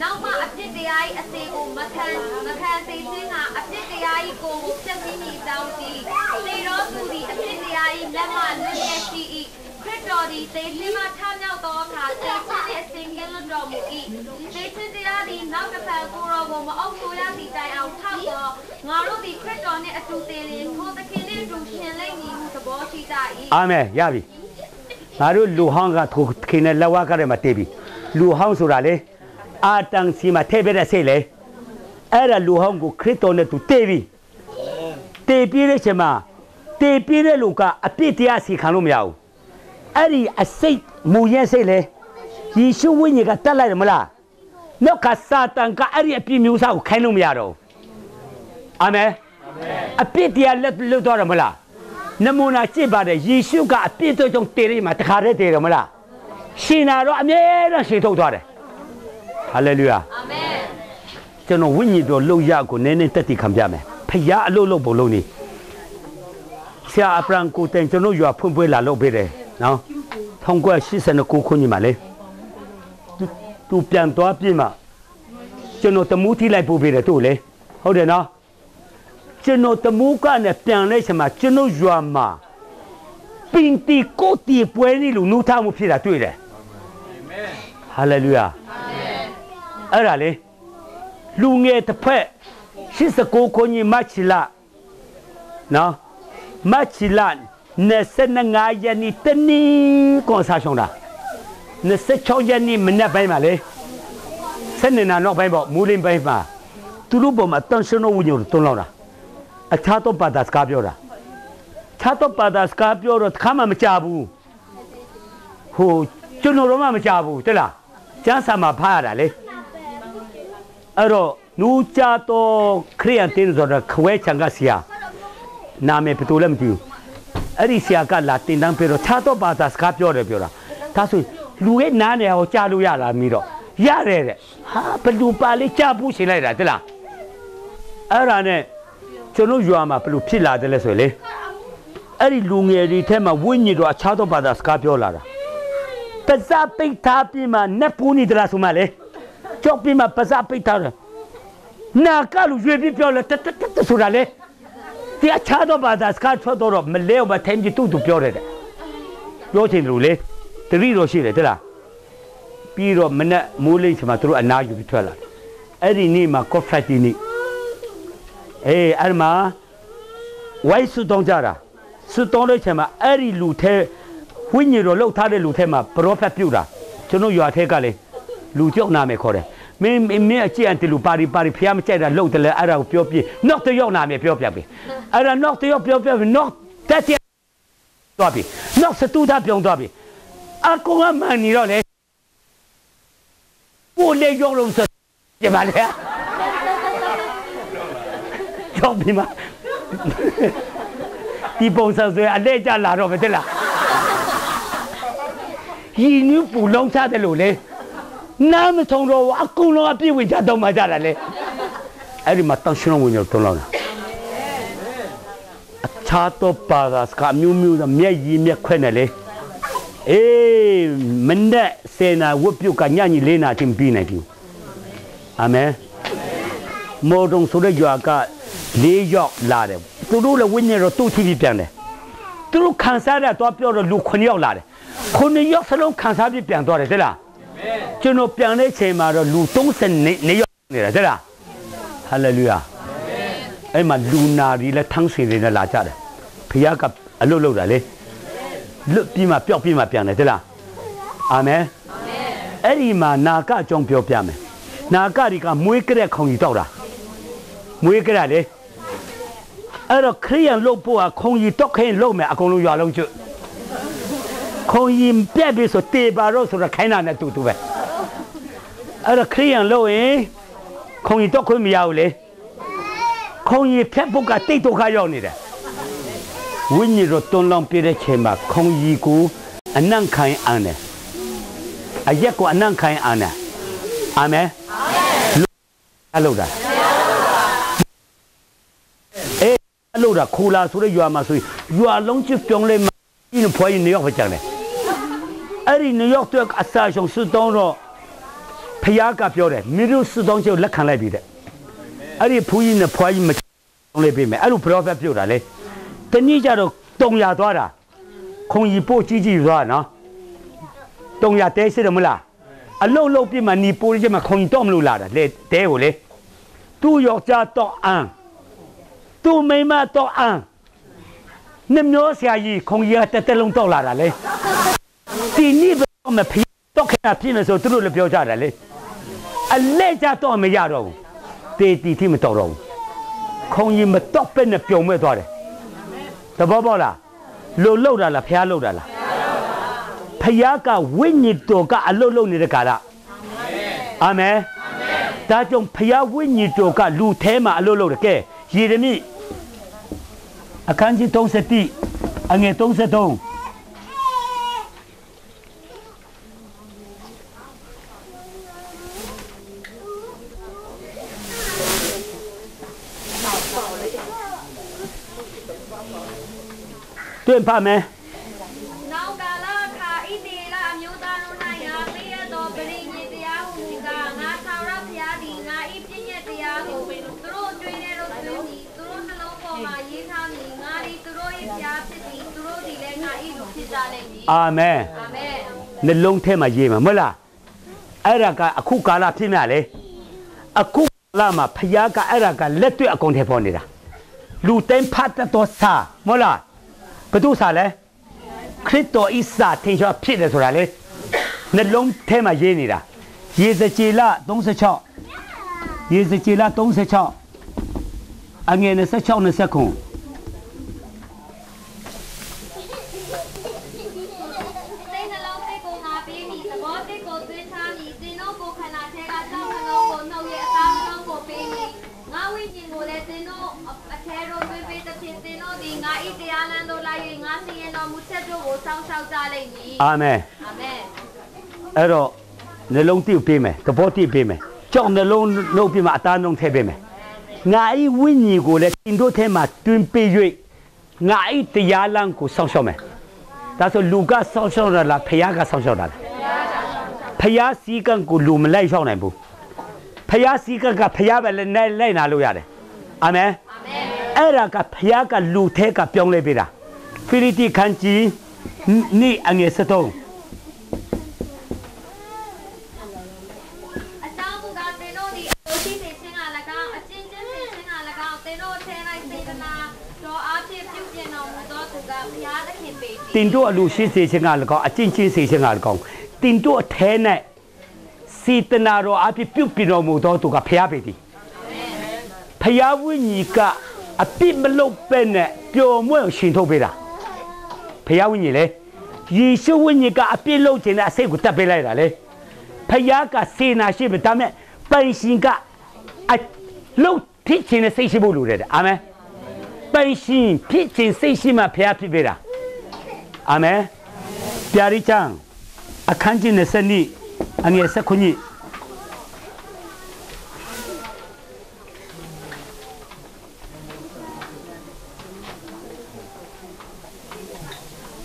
နောက်မှအဖြစ်တရား၏အစေကိုမခံမခံစေခြင်းကအဖြစ်တရား၏ကိုယ်ကိုဖြတ်စည်းမိအကြောင်းသည်သေတော်သူသည်အဖြစ်တရား၏လက်မှလွတ်ရရှိ၏ခရစ်တော်သည်သေခြင်းမှထမြောက်သောအခါသေခြင်းနှင့်အစဉ်ကင်းလွတ်တော်မူ၏သေခြင်းတရားသည်နောက်တစ်ဖန်ကိုယ်တော်ကိုမအုပ်ဆိုရသည့်တိုင်အောင်ထောက်သောငါတို့သည်ခရစ်တော်နှင့်အတူသေလျင်ထိုသခင်နှင့်အတူရှင်လိမ့်မည်ဟုသဘောရှိကြ၏အာမင်ရပြီငါတို့လူဟောင်းကထိုခင်နဲ့လက်ဝါးကလည်းမတည်ပြီ လူဟောင်းဆိုတာလေအာတန်စီမှာထည့်ပြတဲ့စိတ်လေအဲ့ဒါလူဟောင်းကိုခရစ်တော်နဲ့သူတည်ပြီတည်ပြည့်တဲ့ချိန်မှာတည်ပြည့်တဲ့လူကအပြစ်တရားစီခံလို့မရဘူးအဲ့ဒီအစိတ်မူရဲ့စိတ်လေယေရှုဝိညာဉ်ကတတ်လိုက်တယ်မလားနောက်ကစာတန်ကအဲ့ဒီအပြစ်မျိုးစားကိုခိုင်းလို့မရတော့ဘူးအာမင်အပြစ်တရားလက်လွတ်တော့တယ်မလားနမူနာကြည့်ပါတယ်ယေရှုကအပြစ်တို့ကြောင့်တည်ရမှာတခါတည်းတည်တယ်မလား ရှင်နာတော့အမြဲတမ်းရှေ့ထုတ်သွားတယ်ဟာလေလုယာအာမင်ကျွန်တော်ဝိညာဉ်တော်လှုပ်ရကိုနည်းနည်းတက်တည်ခံပြမယ်ဖယားအလုပ်လုပ်ပုံလုံးနေဆရာအပရန်ကိုတင်ကျွန်တော်ရွာဖွင့်ပွဲလာလုပ်ပေးတယ်နော်1989ခုနှစ်မှာလေသူသူပြန်သွားပြင်မှာကျွန်တော်တမူးထိလိုက်ပို့ပေးတယ်သူ့ကိုလေဟုတ်တယ်နော်ကျွန်တော်တမူးကနဲ့ပြန်လဲချိန်မှာကျွန်တော်ရွာမှာပင်တီကိုတီပွဲနေလို့နှုတ်ထားမှုဖြစ်တာတွေ့တယ် ဟာလေလုယာအဲ့ဒါလေလူငယ်တစ်ဖက်89ခုနှစ်မတ်ချီလာနော်မတ်ချီလာ25ရက်နေ့တနေ့ကွန်ဆာရှုံးတာ26ရက်နေ့မနေ့ပိုင်းမှာလေစနေနာနောက်ပိုင်းပေါ့မူလင်းပိုင်းမှာသူတို့ပေါ်မှာတန်ရှင်းဝညိုတွန်းလောက်တာအခြားတော့ပါတာစကားပြောတာခြားတော့ပါတာစကားပြောတော့တစ်ခါမှမကြဘူးဟို ကျွန်တော်တို့မှမကြဘူးတဲ့လားကျန်းစာမှာဖားရတာလေအဲ့တော့နူကြတော့ခရိယန်တင်းဆိုတော့ခွဲချံကဆရာနာမည်ဘယ်သူလဲမသိဘူးအဲ့ဒီဆရာကလာတင်တန်းပြတော့ခြားတော့ဘာသာစကားပြောတယ်ပြောတာဒါဆိုလူရဲ့နားနေအောင်ကြားလို့ရလားမီးတော့ရတယ်တဲ့ဟာဘယ်လူပါလေးကြားဘူးရှင်လိုက်တာတဲ့လားအဲ့ဒါနဲ့ကျွန်တော်ရွာမှာဘယ်လိုဖြစ်လာတယ်လဲဆိုရင်လေအဲ့ဒီလူငယ်တွေထဲမှာဝိညာဉ်တော်အခြားသောဘာသာစကားပြောလာတာ ပဇာပိတ်ထားပြီးမှနတ်ပူနေတလားဆိုမှလေကြောက်ပြီးမှပါစားပိတ်ထားတယ်နာကလူရွေပြီးပြောလဲတတတဆိုတာလေဒီအခြားတော့ဘာသာစကားထွက်တော့မလဲမထိုင်ကြည့်တူတူပြောတယ်တဲ့ပြောချင်တယ်လို့လေတတိတော့ရှိတယ်တဲ့လားပြီးတော့မနဲ့မိုးလိမ့်ချင်မှသူတို့အနာယူပြီးထွက်လာတယ်အဲ့ဒီနေ့မှာကော့ဖက်တီနေ့အေးအဲ့မှာဝိုင်းစုတောင်းကြတာစုတောင်းတဲ့ချိန်မှာအဲ့ဒီလူထဲ ဝိညာဉ်တော်လှုပ်ထားတဲ့လူထဲမှာပရောဖက်ပြုတ်တာကျွန်တော်ရွာထဲကလေလူကြောက်နာမယ်ခေါ်တယ်မင်းမင်းမင်းအကြည့်အန်တလူပါရီပါရီဖျားမကြိုက်တာလှုပ်တယ်လေအဲ့ဒါကိုပြောပြနောက်တစ်ယောက်နာမယ်ပြောပြပြီအဲ့ဒါနောက်တစ်ယောက်ပြောပြပြီနောက်တက်တဲ့သွားပြီနောက်စတူတာပြောင်းသွားပြီအကောင်ကမှန်နေတော့လေကိုလေရောင်းလို့စကြပါလေကြောက်ပြီမဒီပုံစံဆိုရင်အလဲကြလာတော့မတလား ရင်းနှီးပူလုံးချတယ်လို့လေနားမထုံတော့ဘူးအကုန်လုံးအပြည့်ဝင်ကြတော့မှကြတာလေအဲ့ဒီမှာတန်ရှင်းဝင်ရောတုံးလောက်တာအခြားတော့ပါတာစကမျိုးမျိုးကမျက်ရည်မျက်ခွဲ့နဲ့လေအေးမနဲ့စေနာဝတ်ပြုတ်ကညညီလေးနာချင်းပြီးနေပြီအာမင်မော်ဒုံဆိုတဲ့ကြွာကလေးရောက်လာတယ်သူတို့လည်းဝိညာဉ်တော့တူတီးပြီးပြန်တယ်သူတို့ခံစားရတော့ပြောတော့လူ9ယောက်လာတယ် 9ယောက်စလုံးခံစားပြီးပြန်သွားတယ်တဲ့လားကျွန်တော်ပြန်တဲ့ချိန်မှာတော့လူ30နေနေရောက်နေတာတဲ့လားဟာလေလုယာအဲ့မှာလူနာတွေလည်းထန်းစင်တွေနဲ့လာကြတယ်ဖခင်ကအလုတ်လုတ်တာလေလွတ်ပြီးမှပျောက်ပြီးမှပြန်တယ်တဲ့လားအာမင်အဲ့ဒီမှာနာကအကြောင်းပြောပြမယ်နာကတွေကမွေးကြတဲ့ခေါင်ကြီးတောက်တာမွေးကြတယ်လေအဲ့တော့ခရိယန်လုတ်ဖို့ကခေါင်ကြီးတောက်ခိုင်းလုတ်မယ်အကုန်လုံးရွာလုံးကျွတ် ခုံရင်ပြက်ပြီဆိုတေပါတော့ဆိုတော့ခိုင်းတာနဲ့တူတူပဲအဲ့တော့ခရိယန်လို့ရင်ခုံရင်တော့ခွင့်မရဘူးလေခုံရင်ဖြတ်ဖို့ကတိတ်ဒုက္ခရောက်နေတယ်ဝိညာဉ်တော်တွန်းလောင်းပြတဲ့ချိန်မှာခုံကြီးကိုအနံ့ခိုင်းအန်းတယ်အရက်ကိုအနံ့ခိုင်းအန်းတယ်အာမင်အာမင်လို့တာအေးလို့တာခိုလာဆိုတဲ့ရွာမှာဆိုရင်ရွာလုံးချစ်ပြုံးလေးမှာဒီဖွားရင်နေရောက်ဖကြတယ် အဲ့ဒီနယူးယောက်အတွက်အစာရှုံစွတောင်းတော့ဖယားကပြောတယ်မိရုစွတောင်းချက်လက်ခံလိုက်ပြီတဲ့အဲ့ဒီဖူးကြီးနဲ့ဖွားကြီးမလေးပေးမယ်အဲ့လိုပရောဖက်ပြောတာလေတနည်းကြတော့တုံရသွားတာခုံကြီးပို့ကြီးကြီးသွားနော်တုံရတဲရှိတယ်မလားအလုံးလုံးပြမှနီပိုးကြီးမှခုံကြီးတော့မလို့လာတာလေတဲကိုလေသူ့ယောက်ျားတော့အန်သူ့မိန်းမတော့အန်နှမျောဆရာကြီးခုံကြီးကတက်တက်လုံးတော့လာတာလေ ဒီနေ့တော့မဖေးတော့ခဏပြင်းမယ်ဆိုသူတို့လည်းပြောကြတယ်လေအလဲကြတော့မရတော့ဘူးတေတီတိမတော်တော့ဘူးခုံကြီးမတော့ပဲနဲ့ပြုံမဲ့သွားတယ်သဘောပေါက်လားလို့လောက်တာလားဖះလောက်တာလားဖះကဝိညာဉ်တော်ကအလုတ်လုတ်နေတဲ့ကာလအာမင်ဒါကြောင့်ဖះဝိညာဉ်တော်ကလူထဲမှာအလုတ်လုတ်တယ်ကဲယေရမိအခန်းကြီး31အငယ်33 တွင်ပါမယ်နောင်ကာလအခါဣတိလအမျိုးသားတို့၌ငါပေးရသောပရိညေတရားဟုမူကားငါသာရဘုရားသည်ငါ၏ပြည့်ညက်တရားကိုသူတို့အတွင်းထဲသို့သွင်းပြီးသူတို့နှလုံးပေါ်မှာရေးထားမည်ငါသည်သူတို့၏ဘုရားဖြစ်သည်သူတို့သည်လည်းငါ၏လူဖြစ်ကြလိမ့်မည်အာမင်အာမင်နှလုံးထဲမှာရေးမှာမဟုတ်လားအဲ့ဒါကအခုကာလဖြစ်မြလေအခုကာလမှာဖယားကအဲ့ဒါကလက်တွေ့အကုန်ထဲပေါ်နေတာလူတိုင်းဖတ်တတ်တော့စာမဟုတ်လား ဘယ်သူစာလဲခရစ်တော်ဤစာထင်ရှားဖြစ်တယ်ဆိုတာလေနှလုံးထဲမှာရေးနေတာရေစကြည်လ36ရေစကြည်လ36အငယ်26 29ခု စိတ်နှလုံးစိတ်ကိုငါပေးမည်သဘောစိတ်ကိုသွင်းထားမည်သင်တို့ကိုခန္ဓာထဲကကြောက်နှလုံးကိုနှုတ်ရဲ့အသားနှလုံးကိုပေးမည်ငါဝိညာဉ်ကိုလည်းသင်တို့အထဲတို့သွင်းပေးသဖြင့်သင်တို့သည်ငါ၏တရားလမ်းသို့လိုက်၍ငါစီရင်တော်မူချက်တို့ကို စောင့်ရှောက်ကြလိမ့်မည်အာမင်အာမင်အဲ့တော့နှလုံးတိပေးမယ်သဘောတိပေးမယ်ကြောက်နှလုံးနှုတ်ပြမှာအသားနှုံးထည့်ပေးမယ်ငါဤဝိညာဉ်ကိုလည်းတင်တို့ထဲမှာတွင်ပေး၍ငါဤတရားလမ်းကိုစောင့်ရှောက်မယ်ဒါဆိုလူကစောင့်ရှောက်တာလားဖခင်ကစောင့်ရှောက်တာလားဖခင်စီကံကိုလူမလိုက်ရှောက်နိုင်ဘူးဖခင်စီကံကဖခင်ပဲလည်းနဲ့လိုက်နာလို့ရတယ်အာမင်အာမင်အဲ့ဒါကဖခင်ကလူထဲကပြောင်းလဲပေးတာဖိလိတိခန်းကြီး နိအငယ်73အကြောင်းမူကားသင်တို့သည်အလိုရှိစေခြင်းက၎င်းအကျဉ်းချင်းစေခြင်းက၎င်းသင်တို့ထဲ၌စေတနာတော်အားဖြင့်ပြုပြင်တော်မူသောသူကဘုရားသခင်ပေတည်တင်တို့အလူရှိစေခြင်းက၎င်းအကျင့်ချင်းစေခြင်းက၎င်းတင်တို့အထဲ၌စေတနာတော်အဖြစ်ပြုပြင်တော်မူသောသူကဖျားပေသည်ဖျားဝိညာဉ်ကအပြစ်မလုပ်ပဲနဲ့ပျော်မွေ့ရှင်ထုတ်ပေးတာ ဖျားဝိညာဉ်လေယေရှုဝိညာဉ်ကအပြစ်လုပ်ခြင်းနဲ့အစိတ်ကိုတတ်ပေးလိုက်တာလေဖျားကစေနာရှိပြီဒါပေမဲ့ပိုင်ရှင်ကအလုတ်ဖြစ်ခြင်းနဲ့စိတ်ရှိဖို့လိုတယ်တဲ့အာမင်ပိုင်ရှင်ဖြစ်ခြင်းစိတ်ရှိမှဖျားဖြစ်ပေးတာအာမင်ပြာရိချံအခန်းကြီး20နှစ်အငယ်၁9နှစ်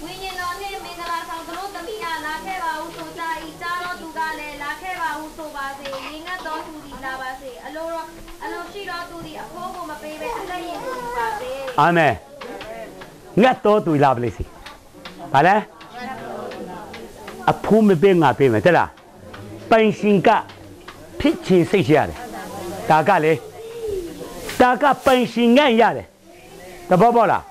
ဝိညာဉ်တော်နှင့်မင်္ဂလာဆောင်သူတို့သမီးအားလာခဲ့ပါဟုဆိုကြ၏ကြားတော်သူကလည်းလာခဲ့ပါဟုဆိုပါစေရင်းငတ်တော်သူသည်လာပါစေအလိုတော်အလိုရှိတော်သူသည်အဖိုးကိုမပေးဘဲအသက်ရင်ကိုယူပါစေ အာမင်ငတ်တော်သူလာပလိစီဘာလဲအဖူးမပေးငါပေးမယ်တဲ့လားပိုင်ရှင်ကဖြစ်ချင်စိတ်ရှိရတယ်ဒါကလေဒါကပိုင်ရှင်ငတ်ရတယ်တဘောပေါက်လား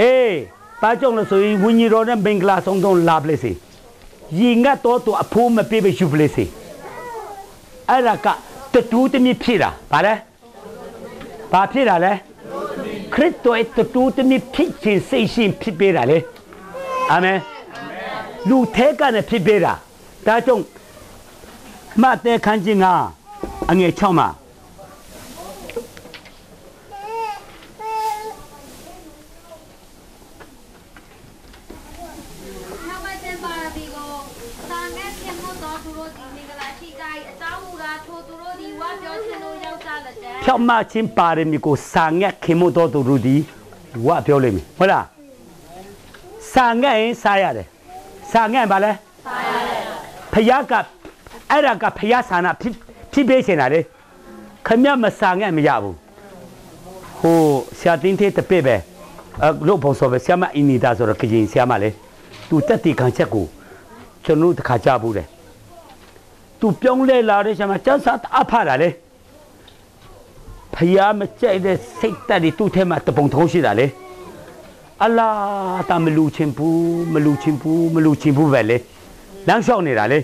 အေးဘာကြောင့်လဲဆိုရင်ဝိညာဉ်တော်နဲ့မင်္ဂလာဆောင်တော့လာပလိစီยีငတ်တော်သူအဖူးမပေးပဲယူပလိစီအဲ့ဒါကတတူးတမြဖြစ်တာဗါလဲဘာဖြစ်တာလဲ ခရစ်တော်ရဲ့တတူးတမြဖြစ်ခြင်းစိတ်ရှင်ဖြစ်ပေးတာလေအာမင်လူထဲကနဲ့ဖြစ်ပေးတာဒါကြောင့်မတ်တဲ့ခန်းကြီးကအငယ်6မှာ နောက်ပိုင်းကျင်းပါရသည်ကိုသာငတ်ဖြစ်မှုသောသူတို့သည်မင်္ဂလာရှိကြ၏အကြောင်းမူကားထိုသူတို့သည်ဝါပြောခြင်းတို့ရောက်ကြလက်တည်း ဖြောက်မချင်းပါရမီကိုစာငက်ခင်မတော်သူတို့ဒီဝပြောလိမ့်မယ်ဟုတ်လားစာငက်ရင်စားရတယ်စာငက်ဘာလဲဖယားကအဲ့ဒါကဖယားဆန္ဒဖြစ်ဖြစ်ပေးနေတာလေခမမဆာငဲ့မရဘူးဟိုဆရာတင်းသေးတပည့်ပဲအလို့ပုံစောပဲဆရာမအင်းနေတာဆိုတော့ခရင်ဆရာမလေသူတက်တီခံချက်ကိုကျွန်တော်တို့တစ်ခါကြားဘူးတယ်သူပြောင်းလဲလာတဲ့ဆရာမကျန်းစာအဖတာလေ ဖယားမကြိုက်တဲ့စိတ်တက်တွေသူ့ထဲမှာတပုံထုံးရှိတာလေအလာတာမလူချင်ဘူးမလူချင်ဘူးမလူချင်ဘူးပဲလေလမ်းလျှောက်နေတာလေ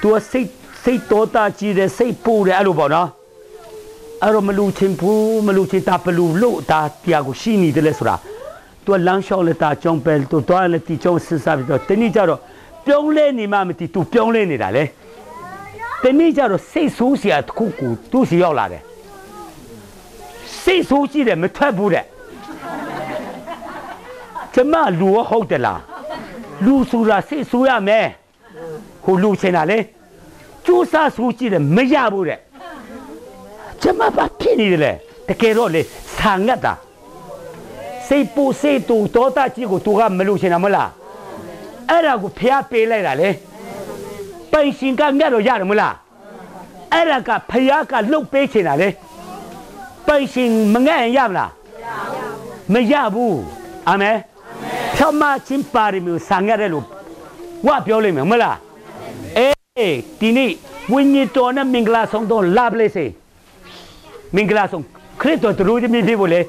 သူကစိတ်စိတ်တော်တာကြီးတယ်စိတ်ပူတယ်အဲ့လိုပေါ့နော်အဲ့တော့မလူချင်ဘူးမလူချင်တာဘလူလို့ဒါတရားကိုရှိနေတယ်လေဆိုတာသူကလမ်းလျှောက်လက်တာကြောင်းပဲသူတော့လည်းတီကြောင်းစဉ်းစားပြီးတော့တနည်းကြတော့ပြုံးလဲနေမှမတီသူပြုံးလဲနေတာလေတနည်းကြတော့စိတ်ဆိုးစရာတစ်ခုကိုသူ့စီရောက်လာတယ် စိတ်ဆိုးကြည့်တယ်မထွက်ဘူးတဲ့ကျမလူရောဟုတ်တယ်လားလူဆိုတာစိတ်ဆိုးရမယ်ဟိုလူချင်တာလေကျိုးစားဆိုးကြည့်တယ်မရဘူးတဲ့ကျမဘာဖြစ်နေတယ်လဲတကယ်တော့လေဆာငတ်တာစိတ်ပူစိတ်တူတောတာကြီးကိုသူကမလူချင်တာမလားအဲ့ဒါကိုဖျားပေးလိုက်တာလေပိုင်ရှင်ကမြတ်တော့ရတယ်မလားအဲ့ဒါကဖျားကလှုပ်ပေးချင်တာလေ ပိုင်ရှင်မငဲ့ရင်ရမလားမရဘူးအာမင်ဖြောမချင်းပါရမျိုးဆာငတ်တယ်လို့ဝပြောလိမ့်မယ်မလားအေးဒီနေ့ဝိညာဉ်တော်နဲ့မင်္ဂလာဆောင်တော့လာပလေစေမင်္ဂလာဆောင်ခရစ်တော်တို့ဒီမြဖြစ်ဖို့လေ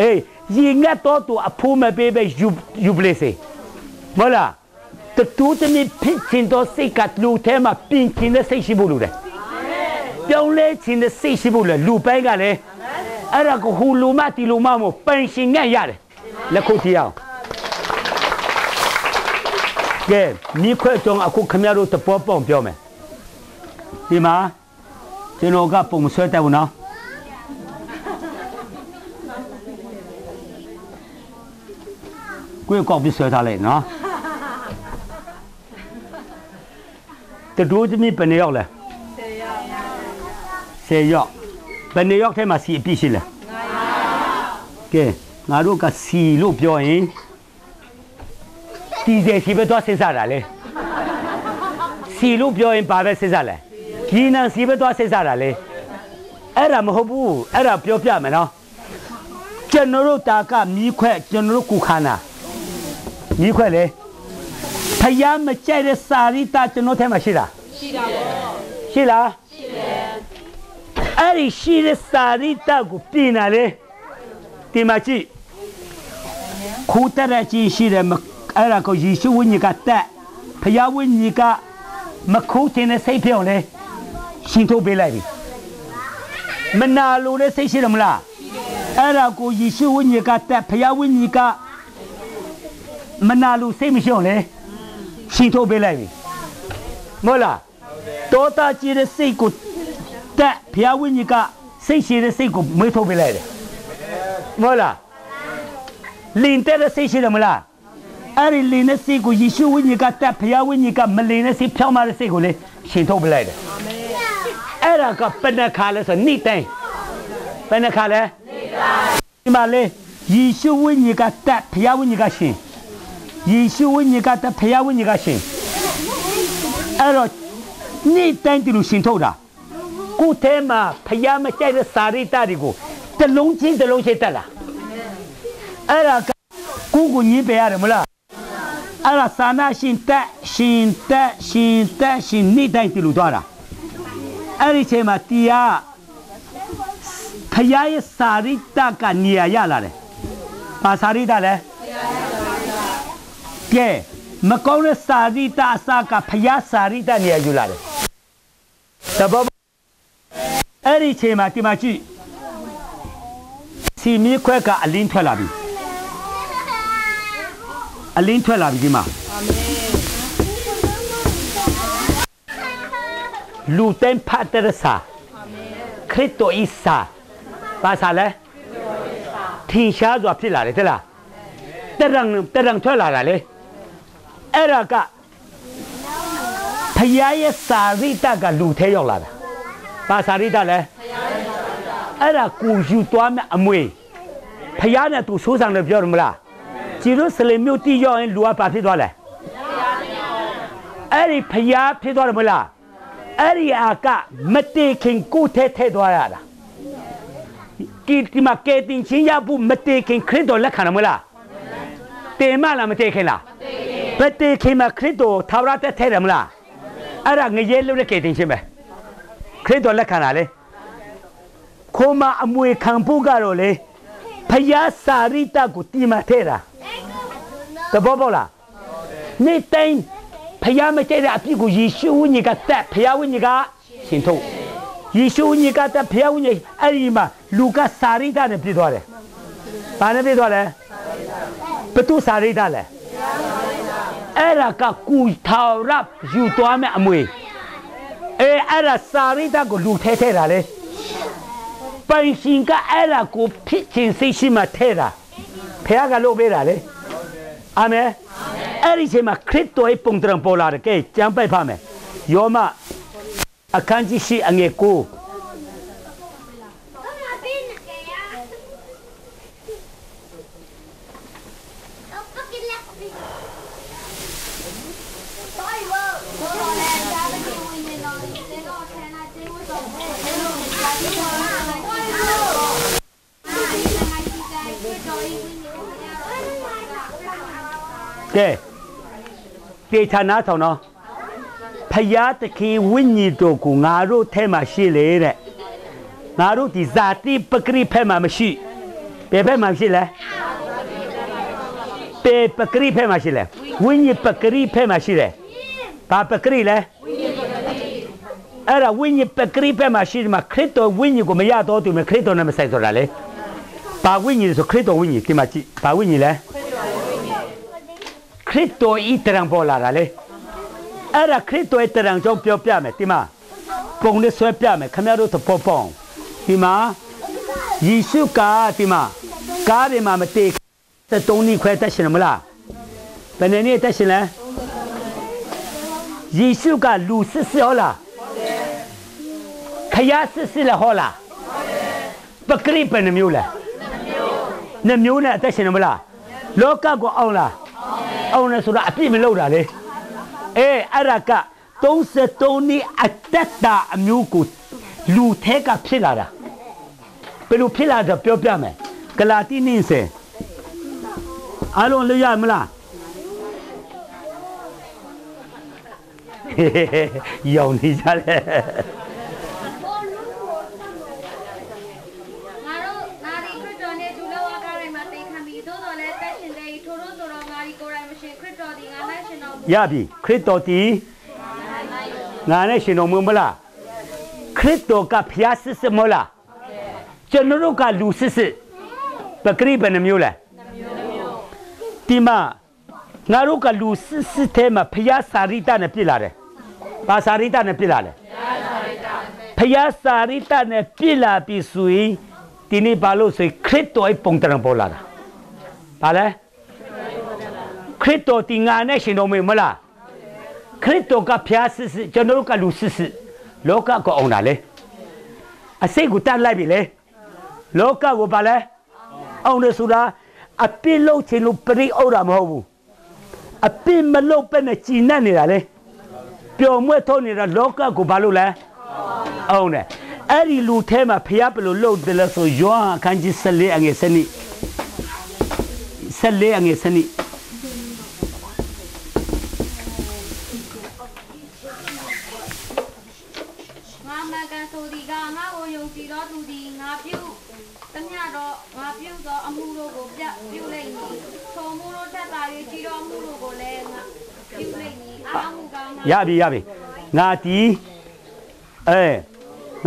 အေးရင်ငတ်တော့သူအဖိုးမပေးပဲယူယူပလေစေမလားတတူတမီဖြစ်ချင်တော့စိတ်ကလူထဲမှာပြင်ချင်တဲ့စိတ်ရှိဖို့လိုတယ် ပြောင်းလဲချင်တဲ့စိတ်ရှိဖို့လေလူပိုင်းကလည်းအဲ့ဒါကိုဟူလူမတီလူမမို့ပန်ရှင်ငတ်ရတယ်လက်ခုပ်တီအောင်ကဲမိခွဲကြောင့်အခုခမရတို့တပေါ်ပေါင်ပြောမယ်ဒီမှာကျွန်တော်ကပုံမဆွဲတတ်ဘူးနော်ကိုယ်ကောက်ပြီးဆွဲထားလိုက်နော်တတူးသမီးဘယ်နှစ်ယောက်လဲ 10ယောက်10ယောက်ဘယ်နှစ်ယောက်ထဲမှာစီအပြည့်ရှိလဲ9ယောက်ကဲငါတို့ကစီလို့ပြောရင်တီတယ်စီပဲတော့စဉ်းစားတာလေစီလို့ပြောရင်ဘာပဲစဉ်းစားလဲဒီနံစီပဲတော့စဉ်းစားတာလေအဲ့ဒါမဟုတ်ဘူးအဲ့ဒါပြောပြမယ်နော်ကျွန်တော်တို့တာကမြီးခွက်ကျွန်တော်တို့ကုခါနာမြီးခွက်လေဖယားမကြိုက်တဲ့စာရိတာကျွန်တော်ထဲမှာရှိတာရှိတာပေါ့ရှိလားရှိတယ် အဲ့ဒီရှိတဲ့စာရိတာကိုပြင်လာလေဒီမှာကြည့်ခူတက်တဲ့ကြီးရှိတယ်မအဲ့ဒါကိုယေရှုဝိညာဉ်ကတက်ဖယားဝိညာဉ်ကမခိုးတင်တဲ့စိတ်ပြောင်းလေရှင်ထုတ်ပေးလိုက်ပြီမနာလိုတဲ့စိတ်ရှိတယ်မလားအဲ့ဒါကိုယေရှုဝိညာဉ်ကတက်ဖယားဝိညာဉ်ကမနာလိုစိတ်မရှိအောင်လေရှင်ထုတ်ပေးလိုက်ပြီမဟုတ်လားတောတာကြည့်တဲ့စိတ်ကို တက်ဖယားဝိညာဉ်ကစိတ်ရှိတဲ့စိတ်ကိုမွေးထုတ်ပေးလိုက်တယ်မဟုတ်လားလင်တဲ့စိတ်ရှိတယ်မလားအဲ့ဒီလင်တဲ့စိတ်ကိုယေရှုဝိညာဉ်ကတက်ဖယားဝိညာဉ်ကမလင်တဲ့စိတ်ဖြောင်းမာတဲ့စိတ်ကိုလေရှင်ထုတ်ပလိုက်တယ်အာမင်အဲ့ဒါကပဏခါလဲဆိုနေ့တိုင်းပဏခါလဲနေ့တိုင်းဒီမှာလေယေရှုဝိညာဉ်ကတက်ဖယားဝိညာဉ်ကရှင်ယေရှုဝိညာဉ်ကတက်ဖယားဝိညာဉ်ကရှင်အဲ့တော့နေ့တိုင်းဒီလိုရှင်ထုတ်တာ ကိုယ်ထဲမှာဖယားမကြိုက်တဲ့စာရိတ္တတွေကိုတလုံးချင်းတလုံးချင်းတက်လာအဲ့ဒါကကိုကိုညင်းပေးရတယ်မလားအဲ့ဒါသာနာရှင်တက်ရှင်တက်ရှင်တက်ရှင်နေ့တိုင်းတလူသွားတာအဲ့ဒီချိန်မှာတရားဖယားရဲ့စာရိတ္တကနေရာရလာတယ်။ဘာစာရိတ္တလဲ။ကဲမကောင်းတဲ့စာရိတ္တအစကဖယားစာရိတ္တနေရာယူလာတယ်။တဘော အဲ့ဒီချိန်မှာဒီမှာကြည့်စီမီခွဲကအလင်းထွက်လာပြီ။အလင်းထွက်လာပြီဒီမှာအာမင်လူတန်ဖတ်တဲ့စာအာမင်ခရစ်တော်ဤစာဘာစာလဲထင်ရှားစွာဖြစ်လာတယ်တဲ့လားတရံတရံထွက်လာတာလေအဲ့ဒါကဖယားရဲ့စာရိတကလူထဲရောက်လာတာ ဘာစာရိတလဲအဲ့ဒါကိုယူသွားမဲ့အမွေဖယားနဲ့သူဆိုးဆောင်တယ်ပြောတယ်မလားဂျေရုဆလင်မြို့တိရောက်ရင်လူကဘာဖြစ်သွားလဲအဲ့ဒီဖျားဖြစ်သွားတယ်မဟုတ်လားအဲ့ဒီအာကမတေခင်ကိုထဲထဲသွားရတာဒီဒီမှာကဲတင်ချင်းရဖို့မတေခင်ခရစ်တော်လက်ခံတယ်မဟုတ်လားတေမလားမတေခင်လားမတေခင်မှာခရစ်တော်သာဝရတက်ထဲတယ်မလားအဲ့ဒါငရဲလုံးနဲ့ကဲတင်ချင်းပဲ ခရစ်တော်လက်ခံတာလေခိုးမအမွေခံဖို့ကတော့လေဖျားစာရိတကိုတီမထဲတာတဘောပေါက်လားနေတိုင်းဖျားမကြိုက်တဲ့အပြစ်ကိုယေရှုဝိညာဉ်ကတက်ဖျားဝိညာဉ်ကရှင်ထုတ်ယေရှုဝိညာဉ်ကတက်ဖျားဝိညာဉ်အဲ့ဒီမှာလူကစာရိတနဲ့ပြည့်သွားတယ်။ဘာနဲ့ပြည့်သွားလဲ။ဘသူစာရိတလဲ။အဲ့ဒါကကူထောင်ရပ်ယူသွားမဲ့အမွေ အဲအဲ့ဒါစာရိတကိုလူထဲထဲတာလေ။ပိုင်ရှင်ကအဲ့ဒါကိုဖြစ်ချင်းစိတ်ရှိမှထဲတာဖះကလို့ပေးတာလေအာမင်အဲ့ဒီချိန်မှာခရစ်တော်ရဲ့ပုံတံပေါ်လာတယ်ကဲကြံပိုက်ဖမယ်ယောမအခန်းကြီးရှိအငယ်ကို ကဲတေချာနာဆောင်တော့ဖယားတခင်ဝိညာဉ်တော်ကိုငါတို့ထဲမှာရှိလေတဲ့ငါတို့ဒီဇာတိပဂရိဖက်မှာမရှိဘယ်ဖက်မှာရှိလဲပေပဂရိဖက်မှာရှိလဲဝိညာဉ်ပဂရိဖက်မှာရှိတယ်ဘာပဂရိလဲ အဲ့ဒါဝိညာဉ်ပဂရိဖက်မှာရှိတယ်မှာခရစ်တော်ဝိညာဉ်ကိုမရတော့သူမခရစ်တော်နဲ့မဆိုင်ဆိုတာလေဘာဝိညာဉ်ဆိုခရစ်တော်ဝိညာဉ်ဒီမှာကြည့်ဘာဝိညာဉ်လဲခရစ်တော်ဤတရံပေါ်လာတာလေအဲ့ဒါခရစ်တော်ရဲ့တရံကြောင့်ပြောပြမယ်ဒီမှာပုံနဲ့ဆွဲပြမယ်ခင်ဗျားတို့သဘောပေါက်ဒီမှာယေရှုကဒီမှာကားတွေမှာမတေသတုံးနီခွဲတက်ရှင်မလားဘယ်နဲ့နေတက်ရှင်လဲယေရှုကလူစစ်စစ်ဟောလား ခရစ်စစ်စစ်လည်းဟောလားပကရိပယ်နှမျိုးလဲနှမျိုးနဲ့အသက်ရှင်မလားလောကကိုအောင်လားအောင်လဲဆိုတာအပြစ်မလုပ်တာလေအေးအဲ့ဒါက33နှစ်အသက်တာအမျိုးကိုလူထဲကဖြစ်လာတာဘယ်လိုဖြစ်လာတာပြောပြမယ်ဂလာတိနင်းစေအားလုံးလွတ်ရမလားယောင်နေကြတယ် ငါတို့ငါဒီခရစ်တော်နဲ့ဒူလောဝါကားတိုင်းမှာတင်ခံပြီးသို့တော်လည်းတက်ရှင်တဲ့ထိုတို့ဆိုတော့ငါဒီကိုယ်တိုင်မရှင်ခရစ်တော်ဒီငါလိုက် ရှင်တော်ရပြီခရစ်တော်တီငါနဲ့ရှင်တော်မူမလားခရစ်တော်ကဖျားစစ်စစ်မဟုတ်လားကျွန်တော်တို့ကလူစစ်စစ်ပကရိဘယ်နှမျိုးလဲဒီမှာငါတို့ကလူစစ်စစ်ထဲမှာဖျားစာရိတနဲ့ပြစ်လာတယ်ဘာစာရိတနဲ့ပြစ်လာလဲဖျားစာရိတနဲ့ပြစ်လာပြီဆိုရင်ဒီနေ့ဘာလို့ဆိုရင်ခရစ်တော်ရဲ့ပုံတံပေါ်လာတာဘာလဲ ခရစ်တော်ဒီငါနဲ့ရှင်တော်မူမလားခရစ်တော်ကဖျားစစ်စစ်ကျွန်တော်တို့ကလူစစ်စစ်လောကကိုအောင်တာလေအစိတ်ကိုတတ်လိုက်ပြီလေလောကကိုပါလဲအောင်တယ်ဆိုတာအပြစ်လုပ်ချင်လို့ပရိအောက်တာမဟုတ်ဘူးအပြစ်မလုပ်ပဲနဲ့ကြည်နဲ့နေတာလေပျော်မွေ့ထုံးနေတာလောကကိုဘာလို့လဲအောင်တယ်အဲ့ဒီလူထဲမှာဖျားဘယ်လိုလုပ်တယ်လဲဆိုယောဟန်အခန်းကြီး14အငယ်7နိ14အငယ်7နိ ငါမကန်ဆိုဒီကငါ့ ကိုယုံကြည်တော်သူဒီငါပြုတမျှတော့ငါပြုသောအမှုတို့ကိုပြပြုလိုက်မည်ထိုမှုတို့ထက်သာ၍ကြည်တော်မှုတို့ကိုလည်းငါပြုလိုက်မည်အာမှုကောင်းရပြီရပြီငါဒီအဲ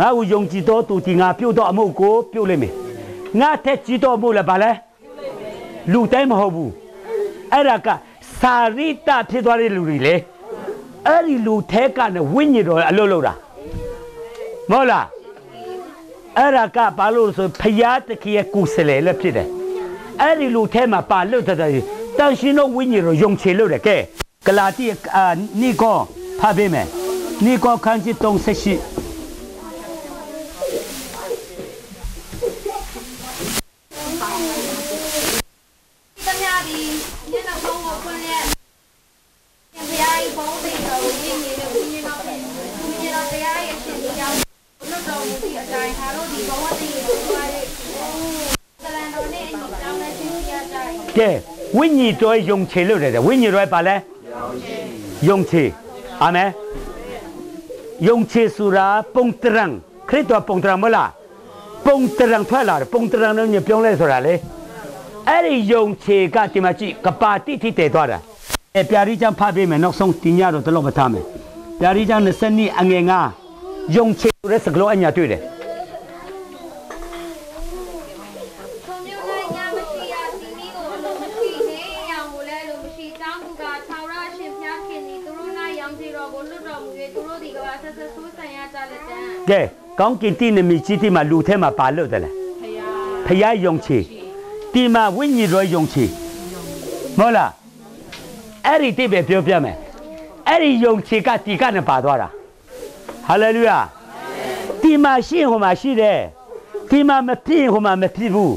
ငါ့ကိုယုံကြည်တော်သူဒီငါပြုတ်တော့အမှုကိုပြုတ်လိုက်မယ်ငါတက်ကြည်တော်မှုလည်းဗာလဲလူတိုင်းမဟုတ်ဘူးအဲ့ဒါကစာရိတဖြစ်သွားတဲ့လူတွေလေအဲ့ဒီလူထဲကနဲ့ဝိညာဉ်တော်အလုပ်လုပ်တာမဟုတ်လား အဲ့ဒါကဘာလို့လဲဆိုဖျားတခင်ရဲ့ကုစလေလည်းဖြစ်တယ်အဲ့ဒီလူထဲမှာပါလို့တဲ့တန်ရှင်တို့ဝိညာဉ်တော်ယုံချလို့တယ်ကဲဂလာတိအာနိကောဖာပေးမယ်နိကောခန်းကြီး38 ဝစီအတိုင်းဟာတော့ဒီဘဝတည်ရသွားတဲ့သလန်တော်နဲ့အညီတောင်းတဲ့ရှင်ကြီးအတိုင်းကဲဝိညာဉ်တော်ယုံချေလို့တယ်ဝိညာဉ်တော်ပါလဲယုံချေအာမင်ယုံချေဆိုတာပုံတရံခရစ်တော်ပုံတရံမလားပုံတရံထွက်လာတယ်ပုံတရံလည်းပြောင်းလဲဆိုတာလေအဲ့ဒီယုံချေကဒီမှာကြည့်ကပါတိတိတည်သွားတာအဲပြာရီချမ်းဖတ်ပေးမယ်နောက်ဆုံးတင်ရတော့တလောက်မထားမယ်ပြာရီချမ်း20နှစ်အငယ်9 ယုံချေဆိုတဲ့စကလုံးအညာတွေ့တယ်ခွန်မျိုးလိုက်ညာမရှိရစီမီကိုအလိုမရှိနေရောင်ကိုလည်းအလိုမရှိတောင်းသူကထာဝရရှင်ဖျားခင်သည်သူတို့၌ရောင်စီတော်ကိုလွတ်တော်မူ၍သူတို့ဒီကဘာဆက်ဆက်ဆိုးဆန်ရကြလက်တံကဲကောင်းကင်တိနမီကြီးတိမှာလူထဲမှာပါလို့တယ်လေဖယားယုံချေဒီမှာဝိညာဉ်တော်ယုံချေမဟုတ်လားအဲ့ဒီတိပဲပြောပြမယ်အဲ့ဒီယုံချေကဒီကနဲ့ပါသွားတာ ဟာလေလုယာဒီမှာရှိရင်ဟိုမှာရှိတယ်ဒီမှာမဖြစ်ရင်ဟိုမှာမဖြစ်ဘူး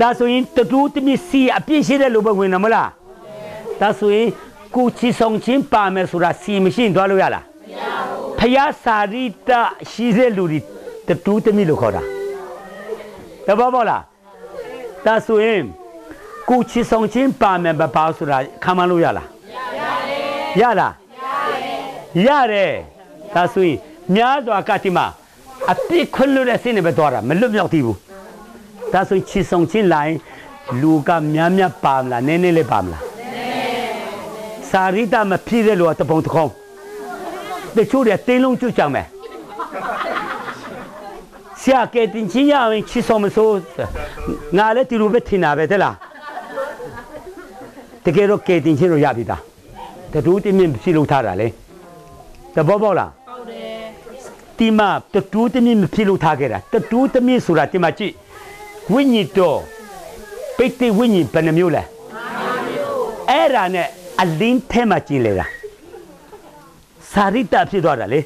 ဒါဆိုရင်တူတမီစီအပြည့်ရှိတဲ့လူပဲဝင်တယ်မဟုတ်လားဒါဆိုရင်ကိုချီဆောင်ချင်းပါမယ်ဆိုတာစီမရှိရင်သွားလို့ရလားဖယားစာရိတရှိတဲ့လူတွေတတူးတမိလို့ခေါ်တာတဘောဘောလားဒါဆိုရင်ကိုချီဆောင်ချင်းပါမယ်မပါဆိုတာခံမလို့ရလားရလားရတယ် ဒါဆိုရင်များစွာကတိမအပြစ်ခွင့်လို့တဲ့စိနေပဲသွားတာမလွတ်မြောက်သေးဘူးဒါဆိုရင်ချီဆောင်ချင်းလိုက်လူကများများပါမလားနည်းနည်းလေးပါမလားစာရိတမဖြစ်တဲ့လူကတပုံတစ်ခေါင်းတချို့တွေတင်းလုံးကျွတ်ကြမယ်ဆရာကတင်ချင်းရအောင်ချစ်ဆုံးမဆိုးငါလည်းဒီလိုပဲထင်တာပဲတဲ့လားတကယ်တော့ကဲတင်ချင်းလို့ရပြီသားတတူးတင်းမြင့်ဖြစ်လို့ထားတာလေတဘောပေါက်လားဟုတ်တယ် ဒီမှာတတူးတင်းမြင့်မဖြစ်လို့ထားခဲ့တာတတူးတင်းမြင့်ဆိုတာဒီမှာကြည့်ဝိညာဉ်တော်ပိတ်တဲ့ဝိညာဉ်ဘယ်နှမျိုးလဲအဲ့ဒါနဲ့အလင်းထဲမှာကျင်လေတာစာရိတ္တဖြစ်သွားတာလေ